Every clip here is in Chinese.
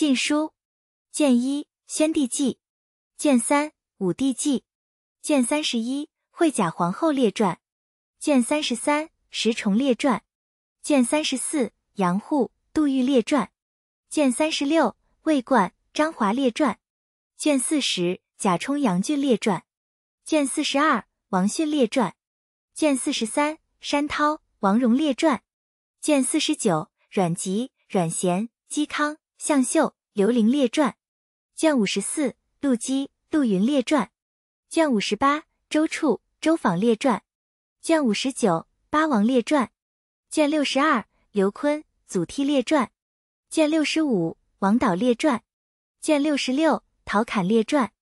晋书，卷一宣帝纪，卷三武帝纪，卷三十一惠甲皇后列传，卷三十三石崇列传，卷三十四杨户杜预列传，卷三十六魏冠张华列传，卷四十贾充杨俊列传，卷四十二王训列传，卷四十三山涛王戎列传，卷四十九阮籍阮咸嵇康。向秀、刘伶列传，卷五十四；陆机、陆云列传，卷五十八；周处、周访列传，卷五十九；八王列传，卷六十二；刘琨、祖逖列传，卷六十五；王导列传，卷六十六；陶侃列传，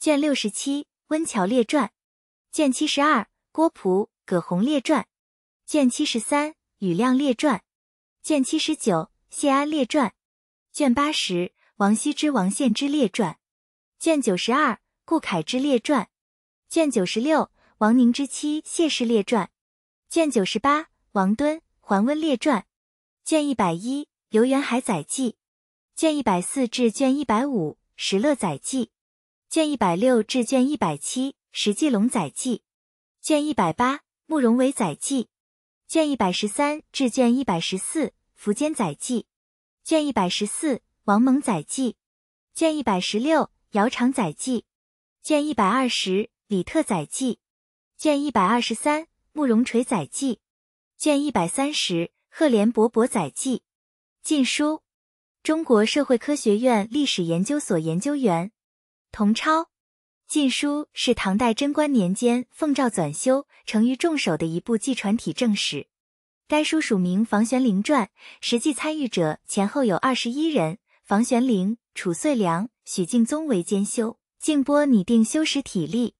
卷六十七；温峤列传，卷七十二；郭璞、葛洪列传，卷七十三；庾亮列传，卷七十九；谢安列传。卷八十，王羲之、王献之列传；卷九十二，顾恺之列传；卷九十六，王凝之妻谢氏列传；卷九十八，王敦、桓温列传；卷一百一，游园海载记；卷一百四至卷一百五，石勒载记；卷一百六至卷一百七，石继龙载记；卷一百八，慕容伟载记；卷一百十三至卷一百十四，苻坚载记。卷一百十四，王蒙载记；卷一百十六，姚常载记；卷一百二十，李特载记；卷一百二十三，慕容垂载记；卷一百三十，赫连勃勃载记。晋书，中国社会科学院历史研究所研究员。童超，晋书是唐代贞观年间奉诏纂修、成于众手的一部纪传体正史。该书署名《房玄龄传》，实际参与者前后有二十一人，房玄龄、褚遂良、许敬宗为监修，敬波拟定修史体例。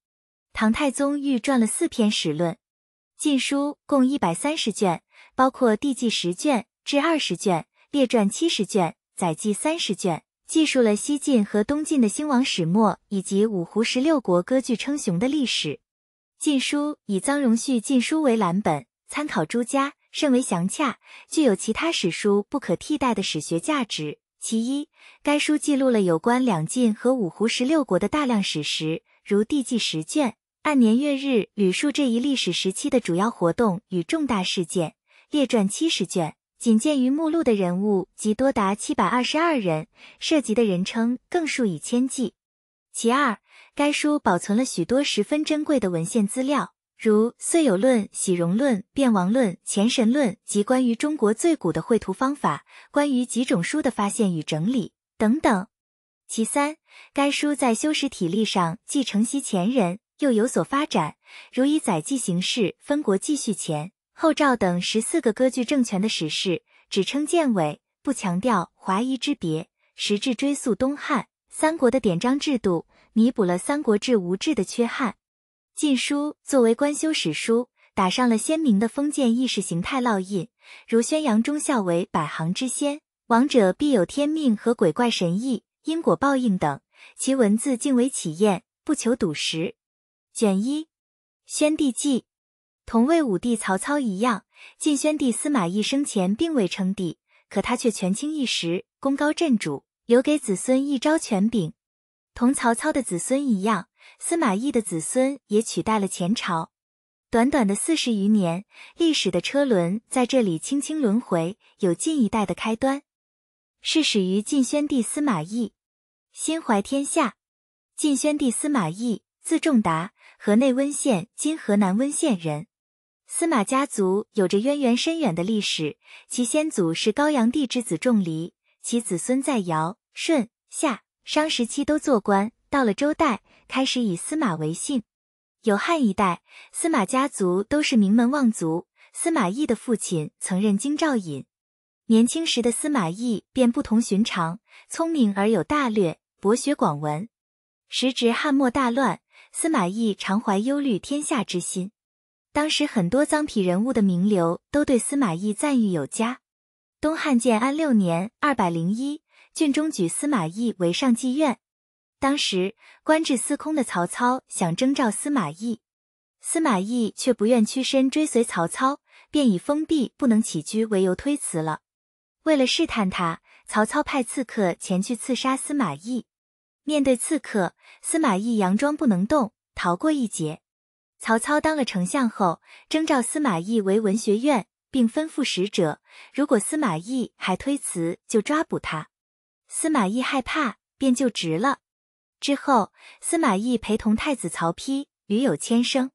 唐太宗御撰了四篇史论。《晋书》共一百三十卷，包括地纪十卷至二十卷，列传七十卷，载记三十卷，记述了西晋和东晋的兴亡始末，以及五胡十六国割据称雄的历史。《晋书》以臧荣绪《晋书》为蓝本，参考诸家。甚为详洽，具有其他史书不可替代的史学价值。其一，该书记录了有关两晋和五胡十六国的大量史实，如地纪十卷，按年月日捋述这一历史时期的主要活动与重大事件；列传七十卷，仅见于目录的人物即多达七百二十二人，涉及的人称更数以千计。其二，该书保存了许多十分珍贵的文献资料。如《岁有论》《喜容论》《变王论》《前神论》及关于中国最古的绘图方法、关于几种书的发现与整理等等。其三，该书在修史体例上既承袭前人，又有所发展，如以载记形式分国记叙前后赵等十四个割据政权的史事，只称建伪，不强调华夷之别，实质追溯东汉、三国的典章制度，弥补了《三国志》无志的缺憾。《晋书》作为官修史书，打上了鲜明的封建意识形态烙印，如宣扬忠孝为百行之先，王者必有天命和鬼怪神异、因果报应等。其文字竟为起验，不求笃实。卷一，宣帝纪，同魏武帝曹操一样，晋宣帝司马懿生前并未称帝，可他却权倾一时，功高震主，留给子孙一招权柄。同曹操的子孙一样。司马懿的子孙也取代了前朝，短短的四十余年，历史的车轮在这里轻轻轮回，有晋一代的开端。是始于晋宣帝司马懿，心怀天下。晋宣帝司马懿，字仲达，河内温县（今河南温县）人。司马家族有着渊源深远的历史，其先祖是高阳帝之子仲离，其子孙在尧、舜、夏、商时期都做官，到了周代。开始以司马为姓，有汉一代，司马家族都是名门望族。司马懿的父亲曾任京兆尹，年轻时的司马懿便不同寻常，聪明而有大略，博学广文。时值汉末大乱，司马懿常怀忧虑天下之心。当时很多臧否人物的名流都对司马懿赞誉有加。东汉建安六年（二百零一），郡中举司马懿为上计院。当时官至司空的曹操想征召司马懿，司马懿却不愿屈身追随曹操，便以封闭不能起居为由推辞了。为了试探他，曹操派刺客前去刺杀司马懿。面对刺客，司马懿佯装不能动，逃过一劫。曹操当了丞相后，征召司马懿为文学院，并吩咐使者，如果司马懿还推辞，就抓捕他。司马懿害怕，便就职了。之后，司马懿陪同太子曹丕，屡有迁升。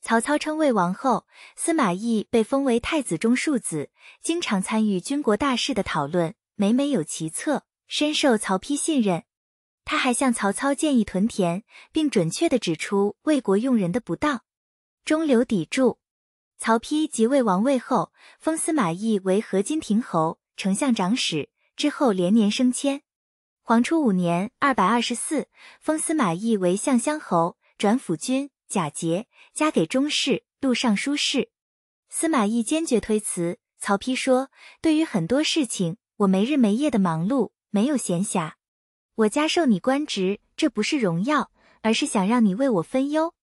曹操称魏王后，司马懿被封为太子中庶子，经常参与军国大事的讨论，每每有奇策，深受曹丕信任。他还向曹操建议屯田，并准确地指出魏国用人的不当。中流砥柱，曹丕即位王位后，封司马懿为河津亭侯、丞相长史，之后连年升迁。黄初五年（二百二十四），封司马懿为相乡侯，转辅军、假节，加给中士、录尚书事。司马懿坚决推辞。曹丕说：“对于很多事情，我没日没夜的忙碌，没有闲暇。”我加授你官职，这不是荣耀，而是想让你为我分忧。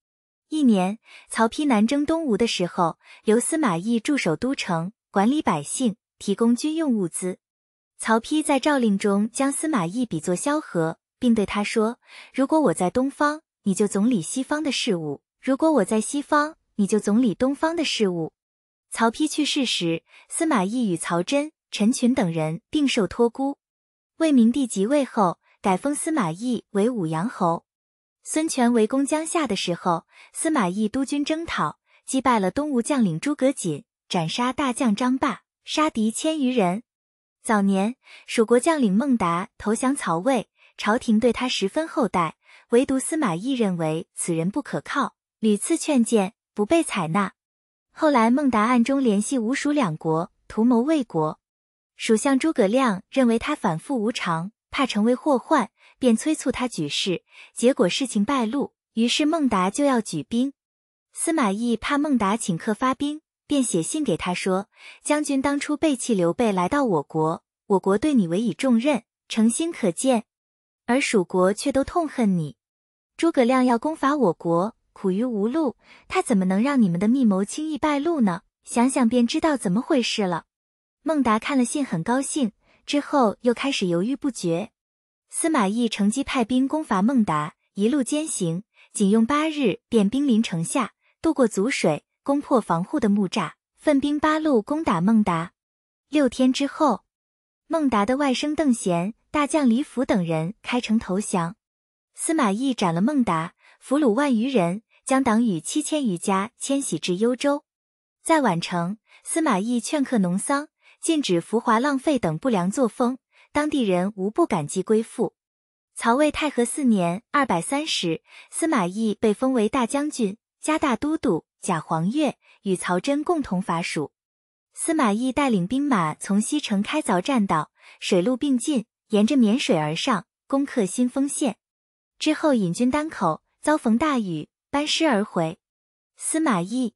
一年，曹丕南征东吴的时候，留司马懿驻守都城，管理百姓，提供军用物资。曹丕在诏令中将司马懿比作萧何，并对他说：“如果我在东方，你就总理西方的事务；如果我在西方，你就总理东方的事务。”曹丕去世时，司马懿与曹真、陈群等人并受托孤。魏明帝即位后。改封司马懿为武阳侯。孙权围攻江夏的时候，司马懿督军征讨，击败了东吴将领诸葛瑾，斩杀大将张霸，杀敌千余人。早年，蜀国将领孟达投降曹魏，朝廷对他十分厚待，唯独司马懿认为此人不可靠，屡次劝谏，不被采纳。后来，孟达暗中联系吴蜀两国，图谋魏国。蜀相诸葛亮认为他反复无常。怕成为祸患，便催促他举事，结果事情败露，于是孟达就要举兵。司马懿怕孟达请客发兵，便写信给他说：“将军当初背弃刘备来到我国，我国对你委以重任，诚心可见，而蜀国却都痛恨你。诸葛亮要攻伐我国，苦于无路，他怎么能让你们的密谋轻易败露呢？想想便知道怎么回事了。”孟达看了信，很高兴。之后又开始犹豫不决。司马懿乘机派兵攻伐孟达，一路艰行，仅用八日便兵临城下，渡过阻水，攻破防护的木栅，奋兵八路攻打孟达。六天之后，孟达的外甥邓贤、大将李辅等人开城投降。司马懿斩了孟达，俘虏万余人，将党羽七千余家迁徙至幽州。在宛城，司马懿劝客农桑。禁止浮华浪费等不良作风，当地人无不感激归附。曹魏太和四年（二百三十），司马懿被封为大将军、加大都督、假黄钺，与曹真共同伐蜀。司马懿带领兵马从西城开凿栈道，水陆并进，沿着沔水而上，攻克新丰县。之后引军丹口，遭逢大雨，班师而回。司马懿，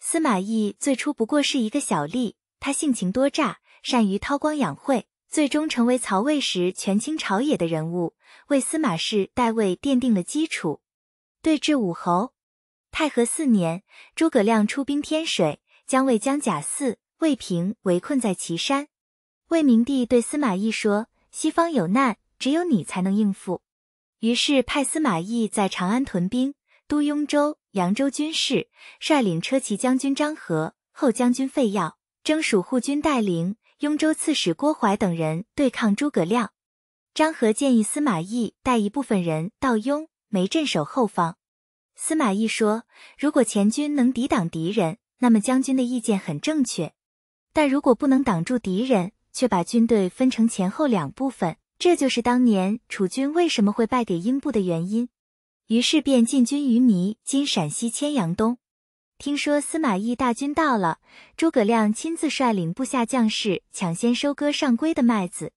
司马懿最初不过是一个小吏。他性情多诈，善于韬光养晦，最终成为曹魏时权倾朝野的人物，为司马氏代魏奠定了基础。对峙武侯，太和四年，诸葛亮出兵天水，将魏将贾似、魏平围困在岐山。魏明帝对司马懿说：“西方有难，只有你才能应付。”于是派司马懿在长安屯兵，都雍州、扬州军事，率领车骑将军张合、后将军费耀。征蜀护军戴陵、雍州刺史郭淮等人对抗诸葛亮。张合建议司马懿带一部分人到雍眉镇守后方。司马懿说：“如果前军能抵挡敌人，那么将军的意见很正确；但如果不能挡住敌人，却把军队分成前后两部分，这就是当年楚军为什么会败给英布的原因。”于是便进军于弥（今陕西千阳东）。听说司马懿大军到了，诸葛亮亲自率领部下将士抢先收割上归的麦子。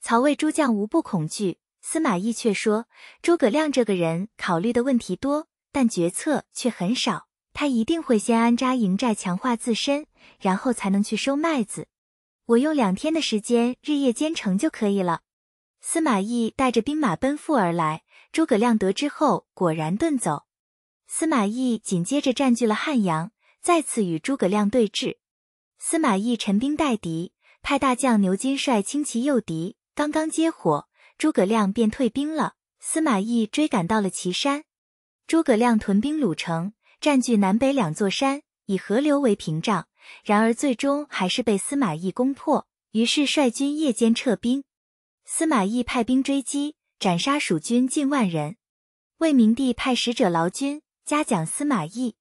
曹魏诸将无不恐惧，司马懿却说：“诸葛亮这个人考虑的问题多，但决策却很少。他一定会先安扎营寨，强化自身，然后才能去收麦子。我用两天的时间，日夜兼程就可以了。”司马懿带着兵马奔赴而来，诸葛亮得知后果然遁走。司马懿紧接着占据了汉阳，再次与诸葛亮对峙。司马懿陈兵待敌，派大将牛金率轻骑诱敌，刚刚接火，诸葛亮便退兵了。司马懿追赶到了岐山，诸葛亮屯兵鲁城，占据南北两座山，以河流为屏障。然而最终还是被司马懿攻破，于是率军夜间撤兵。司马懿派兵追击，斩杀蜀军近万人。魏明帝派使者劳军嘉奖司马懿。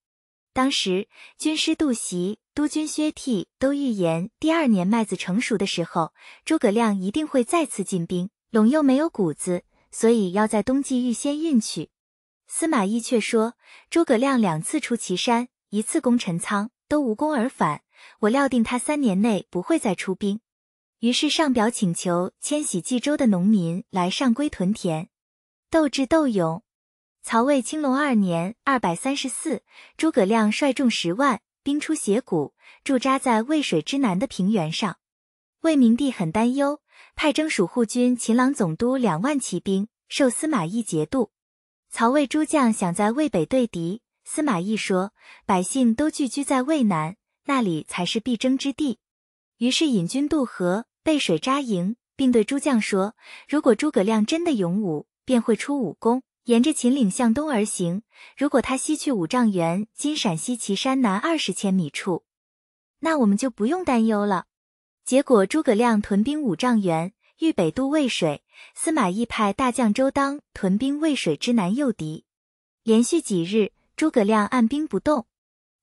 当时军师杜袭、督军薛悌都预言，第二年麦子成熟的时候，诸葛亮一定会再次进兵。陇右没有谷子，所以要在冬季预先运去。司马懿却说，诸葛亮两次出祁山，一次攻陈仓，都无功而返。我料定他三年内不会再出兵，于是上表请求迁徙冀州的农民来上归屯田。斗智斗勇。曹魏青龙二年（二百三十四），诸葛亮率众十万兵出斜谷，驻扎在渭水之南的平原上。魏明帝很担忧，派征蜀护军秦朗总督两万骑兵，受司马懿节度。曹魏诸将想在渭北对敌，司马懿说：“百姓都聚居在渭南，那里才是必争之地。”于是引军渡河，背水扎营，并对诸将说：“如果诸葛亮真的勇武，便会出武功。”沿着秦岭向东而行，如果他西去五丈原（今陕西岐山南二十千米处），那我们就不用担忧了。结果诸葛亮屯兵五丈原，欲北渡渭水；司马懿派大将周当屯兵渭水之南诱敌。连续几日，诸葛亮按兵不动。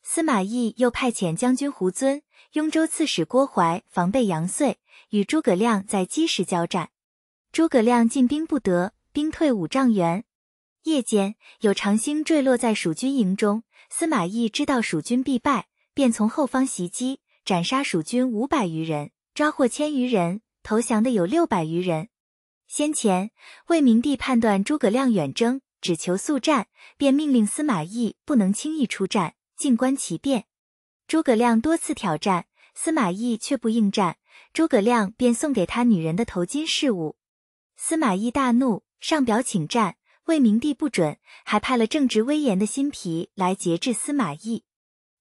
司马懿又派遣将军胡遵、雍州刺史郭淮防备杨遂，与诸葛亮在积石交战。诸葛亮进兵不得，兵退五丈原。夜间有长星坠落在蜀军营中，司马懿知道蜀军必败，便从后方袭击，斩杀蜀军五百余人，抓获千余人，投降的有六百余人。先前魏明帝判断诸葛亮远征，只求速战，便命令司马懿不能轻易出战，静观其变。诸葛亮多次挑战，司马懿却不应战，诸葛亮便送给他女人的头巾饰物。司马懿大怒，上表请战。魏明帝不准，还派了正直威严的辛毗来节制司马懿。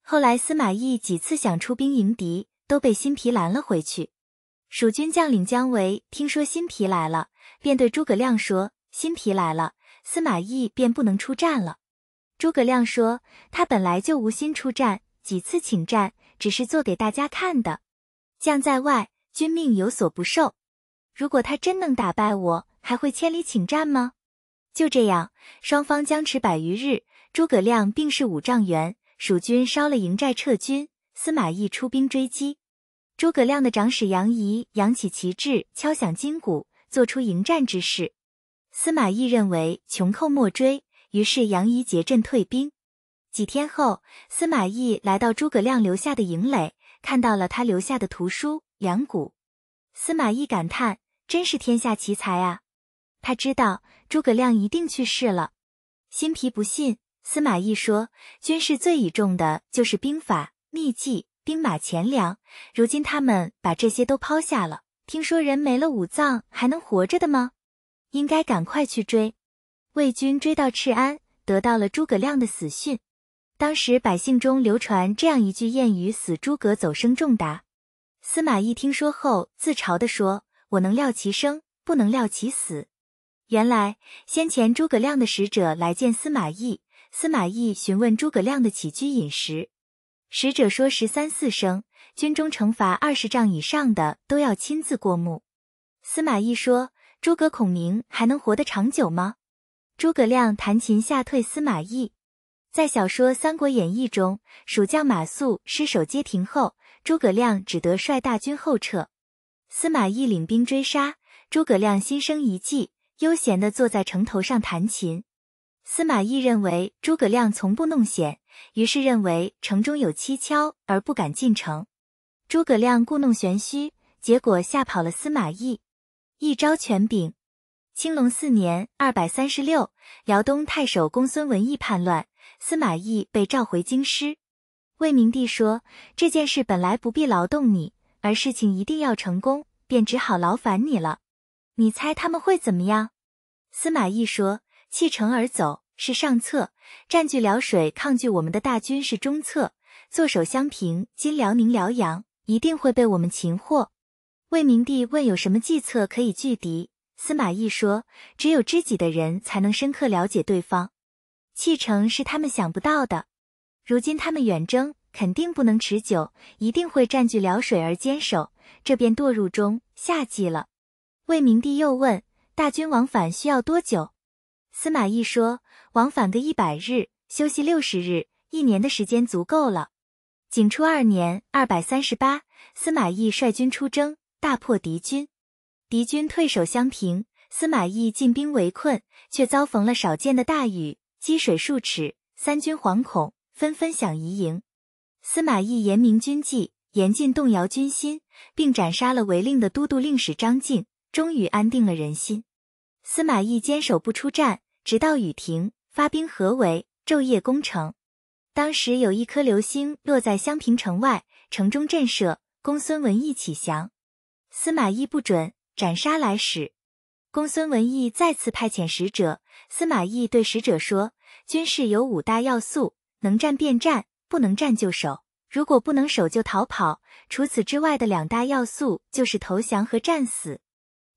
后来司马懿几次想出兵迎敌，都被辛毗拦了回去。蜀军将领姜维听说新皮来了，便对诸葛亮说：“新皮来了，司马懿便不能出战了。”诸葛亮说：“他本来就无心出战，几次请战，只是做给大家看的。将在外，君命有所不受。如果他真能打败我，还会千里请战吗？”就这样，双方僵持百余日。诸葛亮病逝五丈原，蜀军烧了营寨撤军。司马懿出兵追击。诸葛亮的长史杨仪扬起旗帜，敲响金鼓，做出迎战之势。司马懿认为穷寇莫追，于是杨仪结阵退兵。几天后，司马懿来到诸葛亮留下的营垒，看到了他留下的图书两股。司马懿感叹：“真是天下奇才啊！”他知道。诸葛亮一定去世了。心皮不信，司马懿说：“军事最倚重的就是兵法、秘技、兵马钱粮。如今他们把这些都抛下了。听说人没了五脏还能活着的吗？应该赶快去追。”魏军追到赤安，得到了诸葛亮的死讯。当时百姓中流传这样一句谚语：“死诸葛走生仲达。”司马懿听说后，自嘲地说：“我能料其生，不能料其死。”原来先前诸葛亮的使者来见司马懿，司马懿询问诸葛亮的起居饮食。使者说十三四声，军中惩罚二十丈以上的都要亲自过目。司马懿说：“诸葛孔明还能活得长久吗？”诸葛亮弹琴吓退司马懿。在小说《三国演义》中，蜀将马谡失守街亭后，诸葛亮只得率大军后撤，司马懿领兵追杀，诸葛亮心生一计。悠闲地坐在城头上弹琴。司马懿认为诸葛亮从不弄险，于是认为城中有蹊跷而不敢进城。诸葛亮故弄玄虚，结果吓跑了司马懿。一招权柄。青龙四年（二百三十六），辽东太守公孙文义叛乱，司马懿被召回京师。魏明帝说：“这件事本来不必劳动你，而事情一定要成功，便只好劳烦你了。”你猜他们会怎么样？司马懿说：“弃城而走是上策，占据辽水抗拒我们的大军是中策。坐守襄平（今辽宁辽阳）一定会被我们擒获。”魏明帝问有什么计策可以拒敌，司马懿说：“只有知己的人才能深刻了解对方，弃城是他们想不到的。如今他们远征，肯定不能持久，一定会占据辽水而坚守，这便堕入中夏季了。”魏明帝又问：“大军往返需要多久？”司马懿说：“往返个一百日，休息六十日，一年的时间足够了。”景初二年（二百三十八），司马懿率军出征。大破敌军，敌军退守襄平，司马懿进兵围困，却遭逢了少见的大雨，积水数尺，三军惶恐，纷纷想移营。司马懿严明军纪，严禁动摇军心，并斩杀了违令的都督令史张敬，终于安定了人心。司马懿坚守不出战，直到雨停，发兵合围，昼夜攻城。当时有一颗流星落在襄平城外，城中震慑，公孙文义起降。司马懿不准斩杀来使，公孙文义再次派遣使者。司马懿对使者说：“军事有五大要素，能战便战，不能战就守。如果不能守就逃跑。除此之外的两大要素就是投降和战死。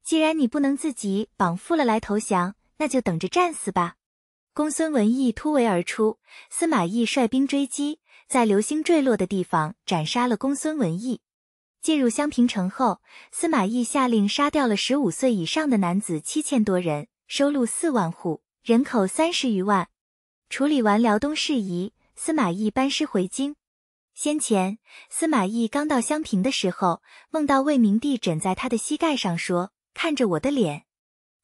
既然你不能自己绑缚了来投降，那就等着战死吧。”公孙文义突围而出，司马懿率兵追击，在流星坠落的地方斩杀了公孙文义。进入襄平城后，司马懿下令杀掉了十五岁以上的男子七千多人，收录四万户，人口三十余万。处理完辽东事宜，司马懿班师回京。先前，司马懿刚到襄平的时候，梦到魏明帝枕在他的膝盖上，说：“看着我的脸。”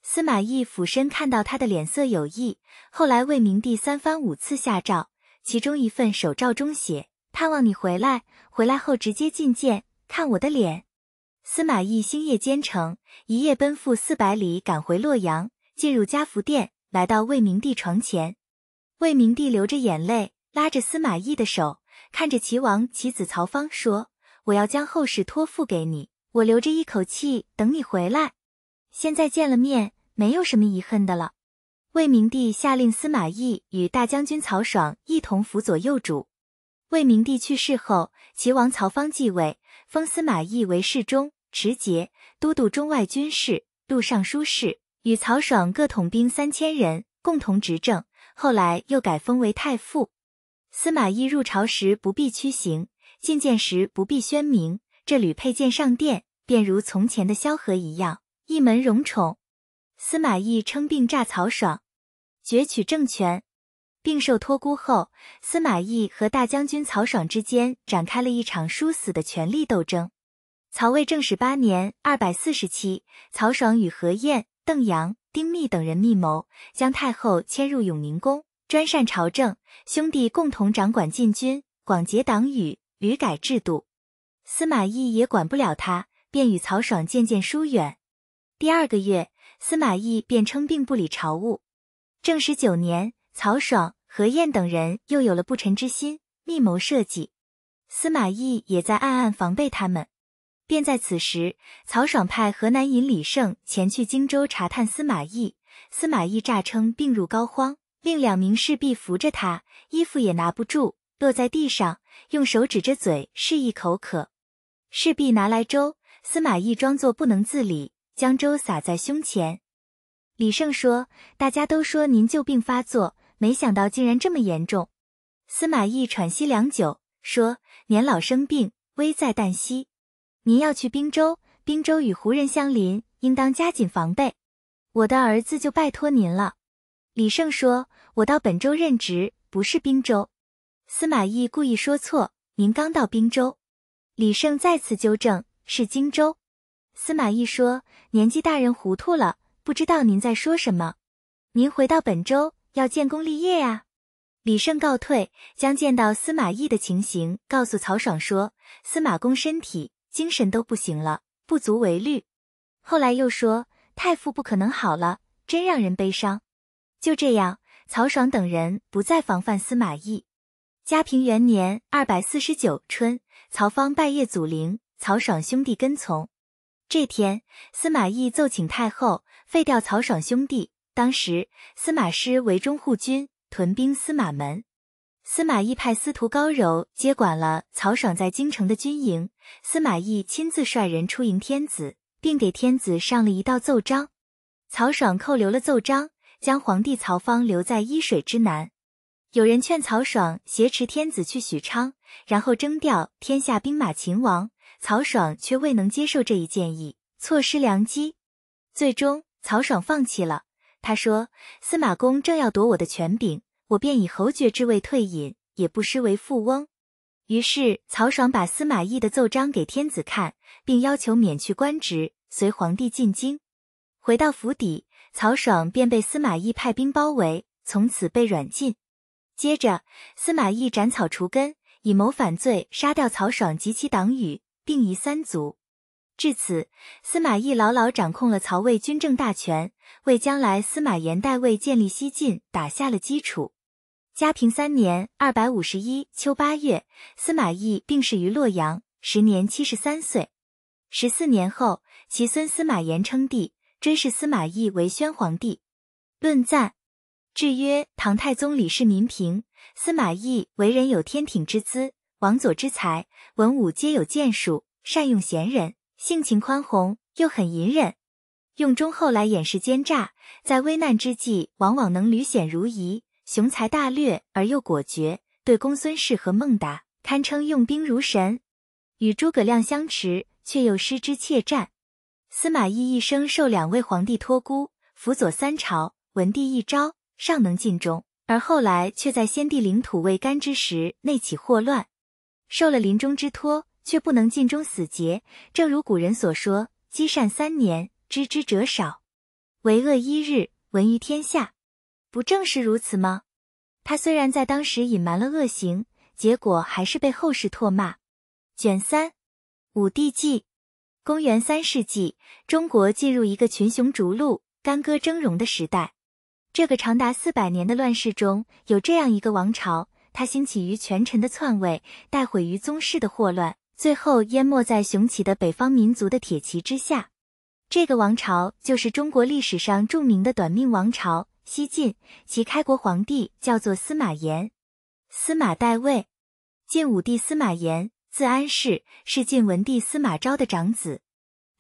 司马懿俯身看到他的脸色有异。后来，魏明帝三番五次下诏，其中一份手诏中写：“盼望你回来，回来后直接觐见。”看我的脸！司马懿星夜兼程，一夜奔赴四百里，赶回洛阳，进入嘉福殿，来到魏明帝床前。魏明帝流着眼泪，拉着司马懿的手，看着齐王其子曹芳说：“我要将后事托付给你，我留着一口气等你回来。现在见了面，没有什么遗恨的了。”魏明帝下令司马懿与大将军曹爽一同辅佐幼主。魏明帝去世后，齐王曹芳继位。封司马懿为侍中、持节、都督中外军事、录尚书事，与曹爽各统兵三千人，共同执政。后来又改封为太傅。司马懿入朝时不必屈行，觐见时不必宣明，这屡佩剑上殿，便如从前的萧何一样，一门荣宠。司马懿称病诈曹爽，攫取政权。并受托孤后，司马懿和大将军曹爽之间展开了一场殊死的权力斗争。曹魏正始八年（二百四十七），曹爽与何晏、邓阳、丁密等人密谋，将太后迁入永宁宫，专擅朝政，兄弟共同掌管禁军，广结党羽，屡改制度。司马懿也管不了他，便与曹爽渐渐疏远。第二个月，司马懿便称病不理朝务。正始九年。曹爽、何晏等人又有了不臣之心，密谋设计。司马懿也在暗暗防备他们。便在此时，曹爽派河南尹李胜前去荆州查探司马懿。司马懿诈称病入膏肓，令两名侍婢扶着他，衣服也拿不住，落在地上，用手指着嘴示意口渴。侍婢拿来粥，司马懿装作不能自理，将粥洒在胸前。李胜说：“大家都说您旧病发作。”没想到竟然这么严重，司马懿喘息良久，说：“年老生病，危在旦夕。您要去滨州，滨州与胡人相邻，应当加紧防备。我的儿子就拜托您了。”李胜说：“我到本州任职，不是滨州。”司马懿故意说错：“您刚到滨州。”李胜再次纠正：“是荆州。”司马懿说：“年纪大人糊涂了，不知道您在说什么。您回到本州。”要建功立业呀！李胜告退，将见到司马懿的情形告诉曹爽说：“司马公身体、精神都不行了，不足为虑。”后来又说：“太傅不可能好了，真让人悲伤。”就这样，曹爽等人不再防范司马懿。嘉平元年（二百四十九）春，曹芳拜谒祖陵，曹爽兄弟跟从。这天，司马懿奏请太后废掉曹爽兄弟。当时，司马师为中护军，屯兵司马门。司马懿派司徒高柔接管了曹爽在京城的军营，司马懿亲自率人出迎天子，并给天子上了一道奏章。曹爽扣留了奏章，将皇帝曹芳留在伊水之南。有人劝曹爽挟持天子去许昌，然后征调天下兵马勤王，曹爽却未能接受这一建议，错失良机。最终，曹爽放弃了。他说：“司马公正要夺我的权柄。”我便以侯爵之位退隐，也不失为富翁。于是曹爽把司马懿的奏章给天子看，并要求免去官职，随皇帝进京。回到府邸，曹爽便被司马懿派兵包围，从此被软禁。接着，司马懿斩草除根，以谋反罪杀掉曹爽及其党羽，并夷三族。至此，司马懿牢牢掌控了曹魏军政大权，为将来司马炎代魏建立西晋打下了基础。嘉平三年（二百五十一）秋八月，司马懿病逝于洛阳，时年七十三岁。十四年后，其孙司马炎称帝，追谥司马懿为宣皇帝。论赞，制曰：唐太宗李世民评，司马懿为人有天挺之资，王佐之才，文武皆有建树，善用贤人，性情宽宏，又很隐忍，用忠厚来掩饰奸诈，在危难之际，往往能履险如夷。雄才大略而又果决，对公孙氏和孟达堪称用兵如神。与诸葛亮相持，却又失之怯战。司马懿一生受两位皇帝托孤，辅佐三朝，文帝一朝尚能尽忠，而后来却在先帝领土未干之时内起祸乱，受了临终之托，却不能尽忠死节。正如古人所说：“积善三年，知之者少；为恶一日，闻于天下。”不正是如此吗？他虽然在当时隐瞒了恶行，结果还是被后世唾骂。卷三，武帝纪。公元三世纪，中国进入一个群雄逐鹿、干戈峥嵘的时代。这个长达四百年的乱世中，有这样一个王朝，它兴起于权臣的篡位，带毁于宗室的祸乱，最后淹没在雄起的北方民族的铁骑之下。这个王朝就是中国历史上著名的短命王朝。西晋，其开国皇帝叫做司马炎。司马代魏，晋武帝司马炎，字安世，是晋文帝司马昭的长子。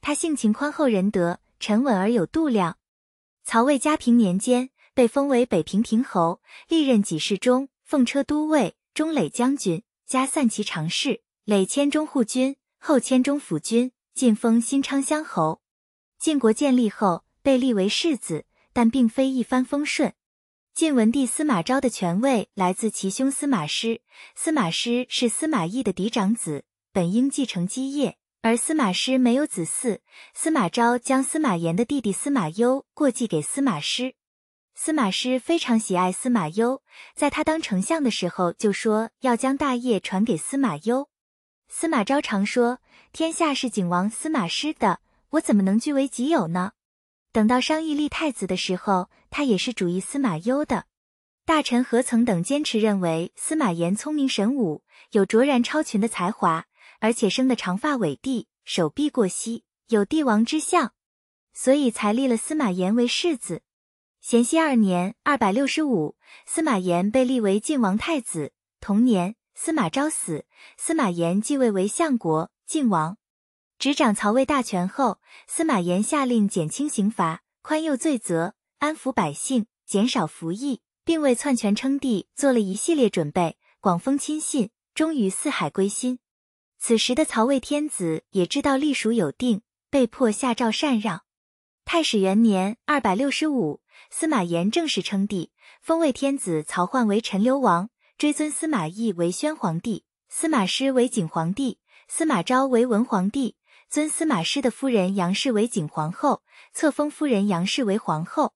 他性情宽厚仁德，沉稳而有度量。曹魏嘉平年间，被封为北平亭侯，历任给事中、奉车都尉、中垒将军，加散骑常侍，累迁中护军，后迁中府军，晋封新昌乡侯。晋国建立后，被立为世子。但并非一帆风顺。晋文帝司马昭的权位来自其兄司马师，司马师是司马懿的嫡长子，本应继承基业，而司马师没有子嗣。司马昭将司马炎的弟弟司马攸过继给司马师。司马师非常喜爱司马攸，在他当丞相的时候就说要将大业传给司马攸。司马昭常说：“天下是景王司马师的，我怎么能据为己有呢？”等到商议立太子的时候，他也是主意司马攸的。大臣何曾等坚持认为司马炎聪明神武，有卓然超群的才华，而且生得长发伟帝，手臂过膝，有帝王之相，所以才立了司马炎为世子。咸熙二年（二百六十五），司马炎被立为晋王太子。同年，司马昭死，司马炎继位为相国、晋王。执掌曹魏大权后，司马炎下令减轻刑罚、宽宥罪责、安抚百姓、减少服役，并为篡权称帝做了一系列准备，广封亲信，终于四海归心。此时的曹魏天子也知道隶属有定，被迫下诏禅让。太始元年（二百六十五），司马炎正式称帝，封魏天子曹奂为陈留王，追尊司马懿为宣皇帝，司马师为景皇帝，司马昭为文皇帝。尊司马师的夫人杨氏为景皇后，册封夫人杨氏为皇后，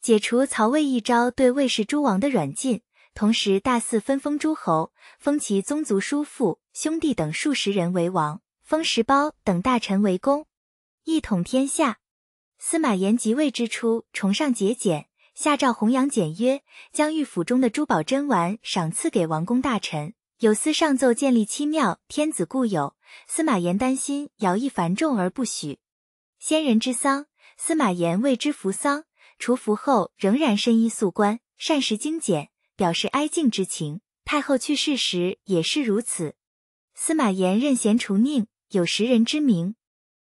解除曹魏一朝对魏氏诸王的软禁，同时大肆分封诸侯，封其宗族叔父、兄弟等数十人为王，封石苞等大臣为公，一统天下。司马炎即位之初，崇尚节俭，下诏弘扬简约，将御府中的珠宝珍玩赏赐给王公大臣。有司上奏建立七庙，天子固有。司马炎担心徭役繁重而不许。先人之丧，司马炎为之服丧，除服后仍然深衣素冠，膳食精简，表示哀敬之情。太后去世时也是如此。司马炎任贤除佞，有识人之明。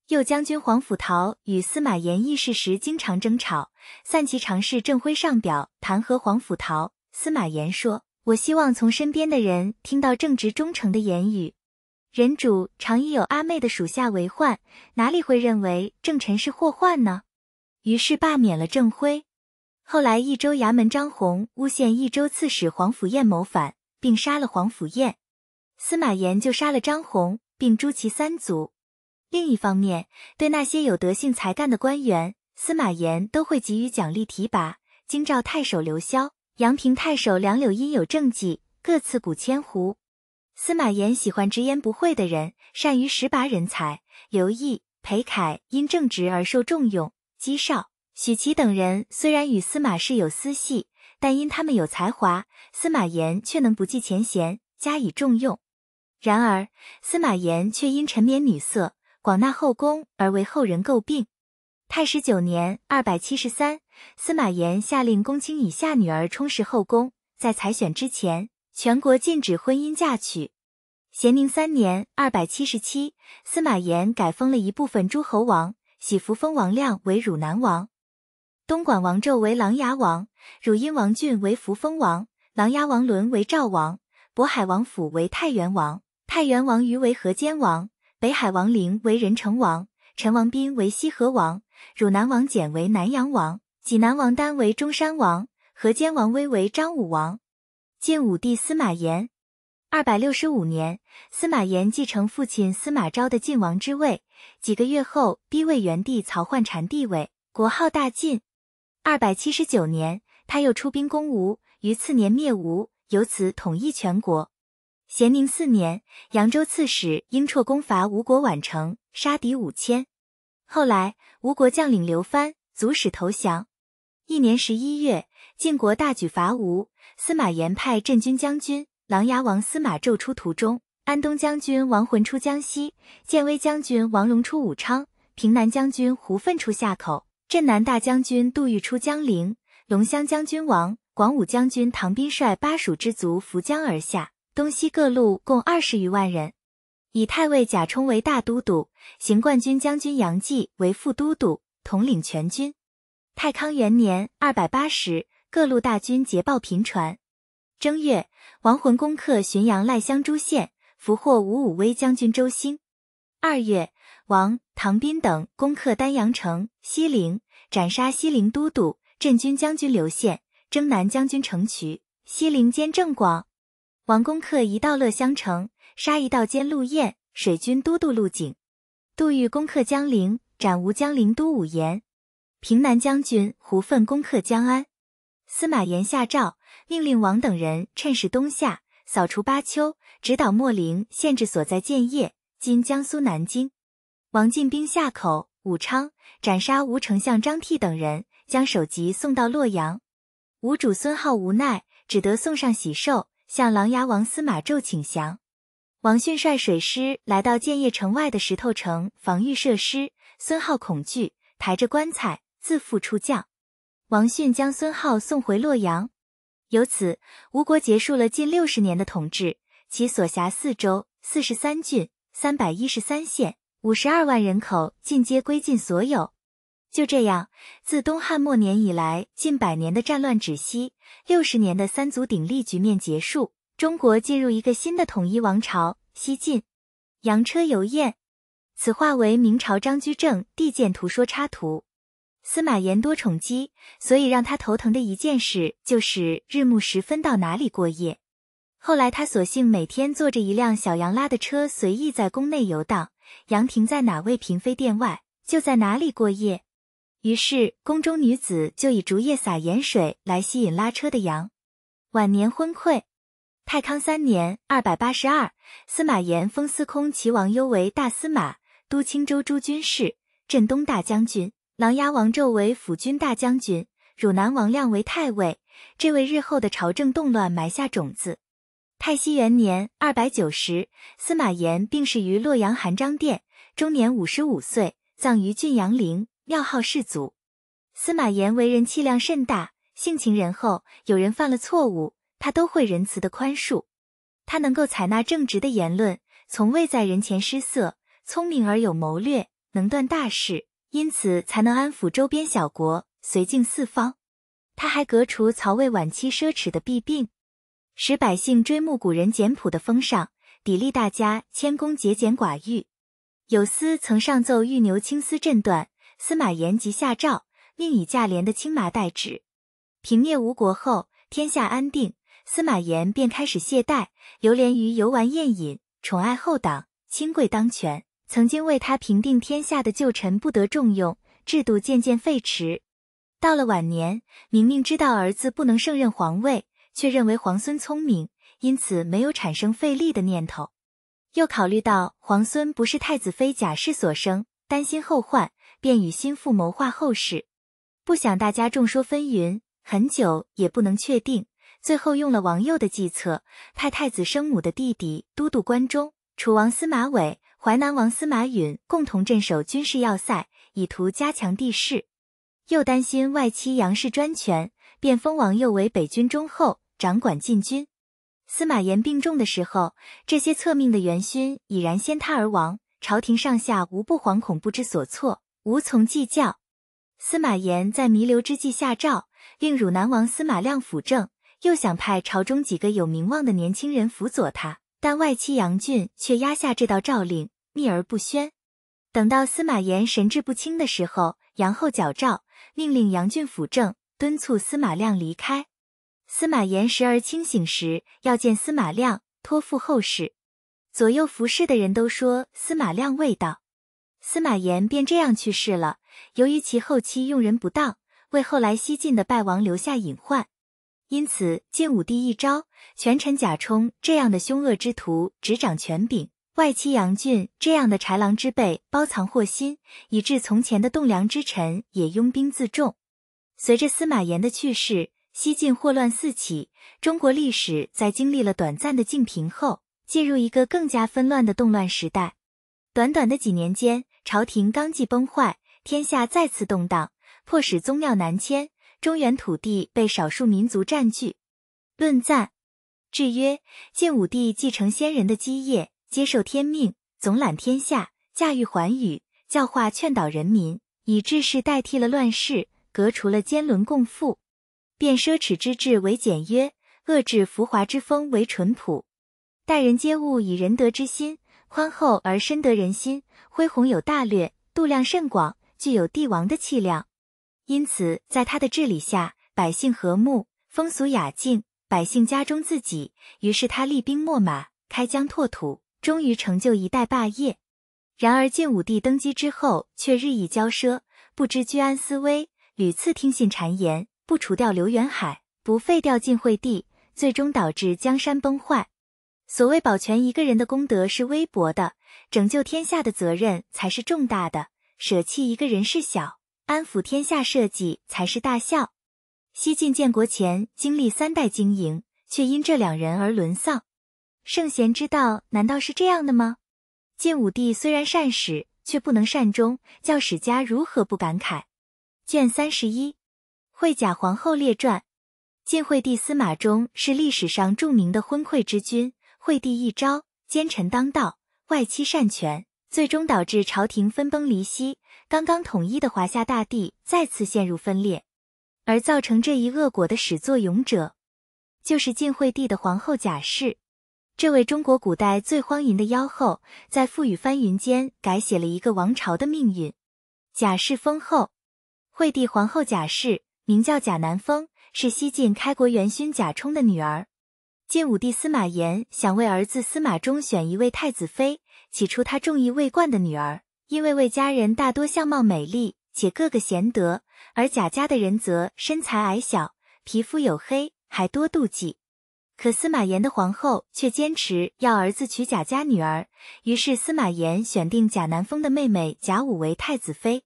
右将军黄甫陶与司马炎议事时经常争吵，散骑常侍郑辉上表弹劾黄甫陶。司马炎说：“我希望从身边的人听到正直忠诚的言语。人主常以有阿妹的属下为患，哪里会认为正臣是祸患呢？”于是罢免了郑辉。后来益州衙门张宏诬陷益州刺史黄甫彦谋反，并杀了黄甫彦。司马炎就杀了张宏，并诛其三族。另一方面，对那些有德性才干的官员，司马炎都会给予奖励提拔。京兆太守刘潇、阳平太守梁柳因有政绩，各赐古千斛。司马炎喜欢直言不讳的人，善于识拔人才。刘毅、裴楷因正直而受重用。姬绍、许琦等人虽然与司马氏有私系，但因他们有才华，司马炎却能不计前嫌，加以重用。然而，司马炎却因沉湎女色，广纳后宫而为后人诟病。太始九年（二百七十三），司马炎下令公卿以下女儿充实后宫，在采选之前，全国禁止婚姻嫁娶。咸宁三年（二百七十七），司马炎改封了一部分诸侯王，喜福封王亮为汝南王，东莞王纣为琅琊王，汝阴王俊为扶风王，琅琊王伦为赵王，渤海王府为太原王。太原王于为河间王，北海王陵为仁成王，陈王斌为西河王，汝南王简为南阳王，济南王丹为中山王，河间王威为张武王。晋武帝司马炎，二百六十五年，司马炎继承父亲司马昭的晋王之位，几个月后逼魏元帝曹奂禅帝位，国号大晋。二百七十九年，他又出兵攻吴，于次年灭吴，由此统一全国。咸宁四年，扬州刺史英绰攻伐吴国宛城，杀敌五千。后来，吴国将领刘藩阻使投降。一年十一月，晋国大举伐吴，司马炎派镇军将军琅琊王司马昭出途中，安东将军王浑出江西，建威将军王戎出武昌，平南将军胡奋出夏口，镇南大将军杜预出江陵，龙骧将军王广武将军唐斌率巴蜀之卒扶江而下。东西各路共二十余万人，以太尉贾充为大都督，行冠军将军杨继为副都督，统领全军。太康元年（二百八十），各路大军捷报频传。正月，亡魂攻克浔阳赖乡诸县，俘获武武威将军周兴。二月，王唐斌等攻克丹阳城、西陵，斩杀西陵都督、镇军将军刘宪，征南将军程渠，西陵监郑广。王攻克一道乐襄城，杀一道监陆彦，水军都督陆景。杜预攻克江陵，斩吴江陵都武延。平南将军胡奋攻克江安。司马炎下诏，命令王等人趁势东下，扫除巴丘，直捣秣陵，县治所在建业（今江苏南京）。王进兵夏口、武昌，斩杀吴丞相张替等人，将首级送到洛阳。吴主孙皓无奈，只得送上喜寿。向琅琊王司马昭请降，王逊率水师来到建业城外的石头城防御设施，孙皓恐惧，抬着棺材自负出将。王逊将孙皓送回洛阳。由此，吴国结束了近六十年的统治，其所辖四州、四十三郡、三百一十三县、五十二万人口尽皆归晋所有。就这样，自东汉末年以来近百年的战乱止息，六十年的三足鼎立局面结束，中国进入一个新的统一王朝——西晋。羊车游宴，此画为明朝张居正帝鉴图说插图。司马炎多宠姬，所以让他头疼的一件事就是日暮时分到哪里过夜。后来他索性每天坐着一辆小羊拉的车，随意在宫内游荡，羊停在哪位嫔妃殿外，就在哪里过夜。于是，宫中女子就以竹叶洒盐水来吸引拉车的羊。晚年昏聩。太康三年（二百八十二），司马炎封司空齐王幽为大司马、都青州诸军事、镇东大将军，琅琊王纣为辅军大将军，汝南王亮为太尉，这为日后的朝政动乱埋下种子。太熙元年（二百九十），司马炎病逝于洛阳含章殿，终年五十五岁，葬于郡阳陵。庙号世祖。司马炎为人气量甚大，性情仁厚，有人犯了错误，他都会仁慈的宽恕。他能够采纳正直的言论，从未在人前失色，聪明而有谋略，能断大事，因此才能安抚周边小国，绥靖四方。他还革除曹魏晚期奢侈的弊病，使百姓追慕古人简朴的风尚，砥砺大家谦恭节俭寡欲。有司曾上奏欲牛青丝阵断，司马炎即下诏，命以价廉的青麻代之。平灭吴国后，天下安定，司马炎便开始懈怠，流连于游玩宴饮，宠爱后党，亲贵当权。曾经为他平定天下的旧臣不得重用，制度渐渐废弛。到了晚年，明明知道儿子不能胜任皇位，却认为皇孙聪明，因此没有产生废立的念头。又考虑到皇孙不是太子妃贾氏所生，担心后患，便与心腹谋划后事。不想大家众说纷纭，很久也不能确定。最后用了王佑的计策，派太子生母的弟弟都督关中，楚王司马玮、淮南王司马允共同镇守军事要塞，以图加强地势。又担心外戚杨氏专权，便封王佑为北军中后，掌管禁军。司马炎病重的时候，这些侧命的元勋已然先他而亡，朝廷上下无不惶恐不知所措，无从计较。司马炎在弥留之际下诏，令汝南王司马亮辅政，又想派朝中几个有名望的年轻人辅佐他，但外戚杨俊却压下这道诏令，秘而不宣。等到司马炎神志不清的时候，杨后矫诏，命令杨俊辅政，敦促司马亮离开。司马炎时而清醒时，要见司马亮，托付后事。左右服侍的人都说司马亮未到，司马炎便这样去世了。由于其后期用人不当，为后来西晋的败亡留下隐患，因此晋武帝一招，权臣贾充这样的凶恶之徒执掌权柄，外戚杨俊这样的豺狼之辈包藏祸心，以致从前的栋梁之臣也拥兵自重。随着司马炎的去世。西晋祸乱四起，中国历史在经历了短暂的静平后，进入一个更加纷乱的动乱时代。短短的几年间，朝廷纲纪崩坏，天下再次动荡，迫使宗庙南迁，中原土地被少数民族占据。论赞，制曰：晋武帝继承先人的基业，接受天命，总揽天下，驾驭寰宇，教化劝导人民，以治世代替了乱世，革除了奸伦共富。变奢侈之治为简约，遏制浮华之风为淳朴，待人接物以仁德之心，宽厚而深得人心，恢宏有大略，度量甚广，具有帝王的气量。因此，在他的治理下，百姓和睦，风俗雅静，百姓家中自给。于是他厉兵秣马，开疆拓土，终于成就一代霸业。然而晋武帝登基之后，却日益骄奢，不知居安思危，屡次听信谗言。不除掉刘元海，不废掉晋惠帝，最终导致江山崩坏。所谓保全一个人的功德是微薄的，拯救天下的责任才是重大的。舍弃一个人是小，安抚天下社稷才是大孝。西晋建国前经历三代经营，却因这两人而沦丧。圣贤之道难道是这样的吗？晋武帝虽然善始，却不能善终，教史家如何不感慨？卷三十一。惠甲皇后列传，晋惠帝司马衷是历史上著名的昏聩之君。惠帝一朝奸臣当道，外戚擅权，最终导致朝廷分崩离析，刚刚统一的华夏大地再次陷入分裂。而造成这一恶果的始作俑者，就是晋惠帝的皇后贾氏。这位中国古代最荒淫的妖后，在覆雨翻云间改写了一个王朝的命运。贾氏封后，惠帝皇后贾氏。名叫贾南风，是西晋开国元勋贾充的女儿。晋武帝司马炎想为儿子司马衷选一位太子妃，起初他中意魏冠的女儿，因为魏家人大多相貌美丽，且个个贤德，而贾家的人则身材矮小，皮肤黝黑，还多妒忌。可司马炎的皇后却坚持要儿子娶贾家女儿，于是司马炎选定贾南风的妹妹贾武为太子妃。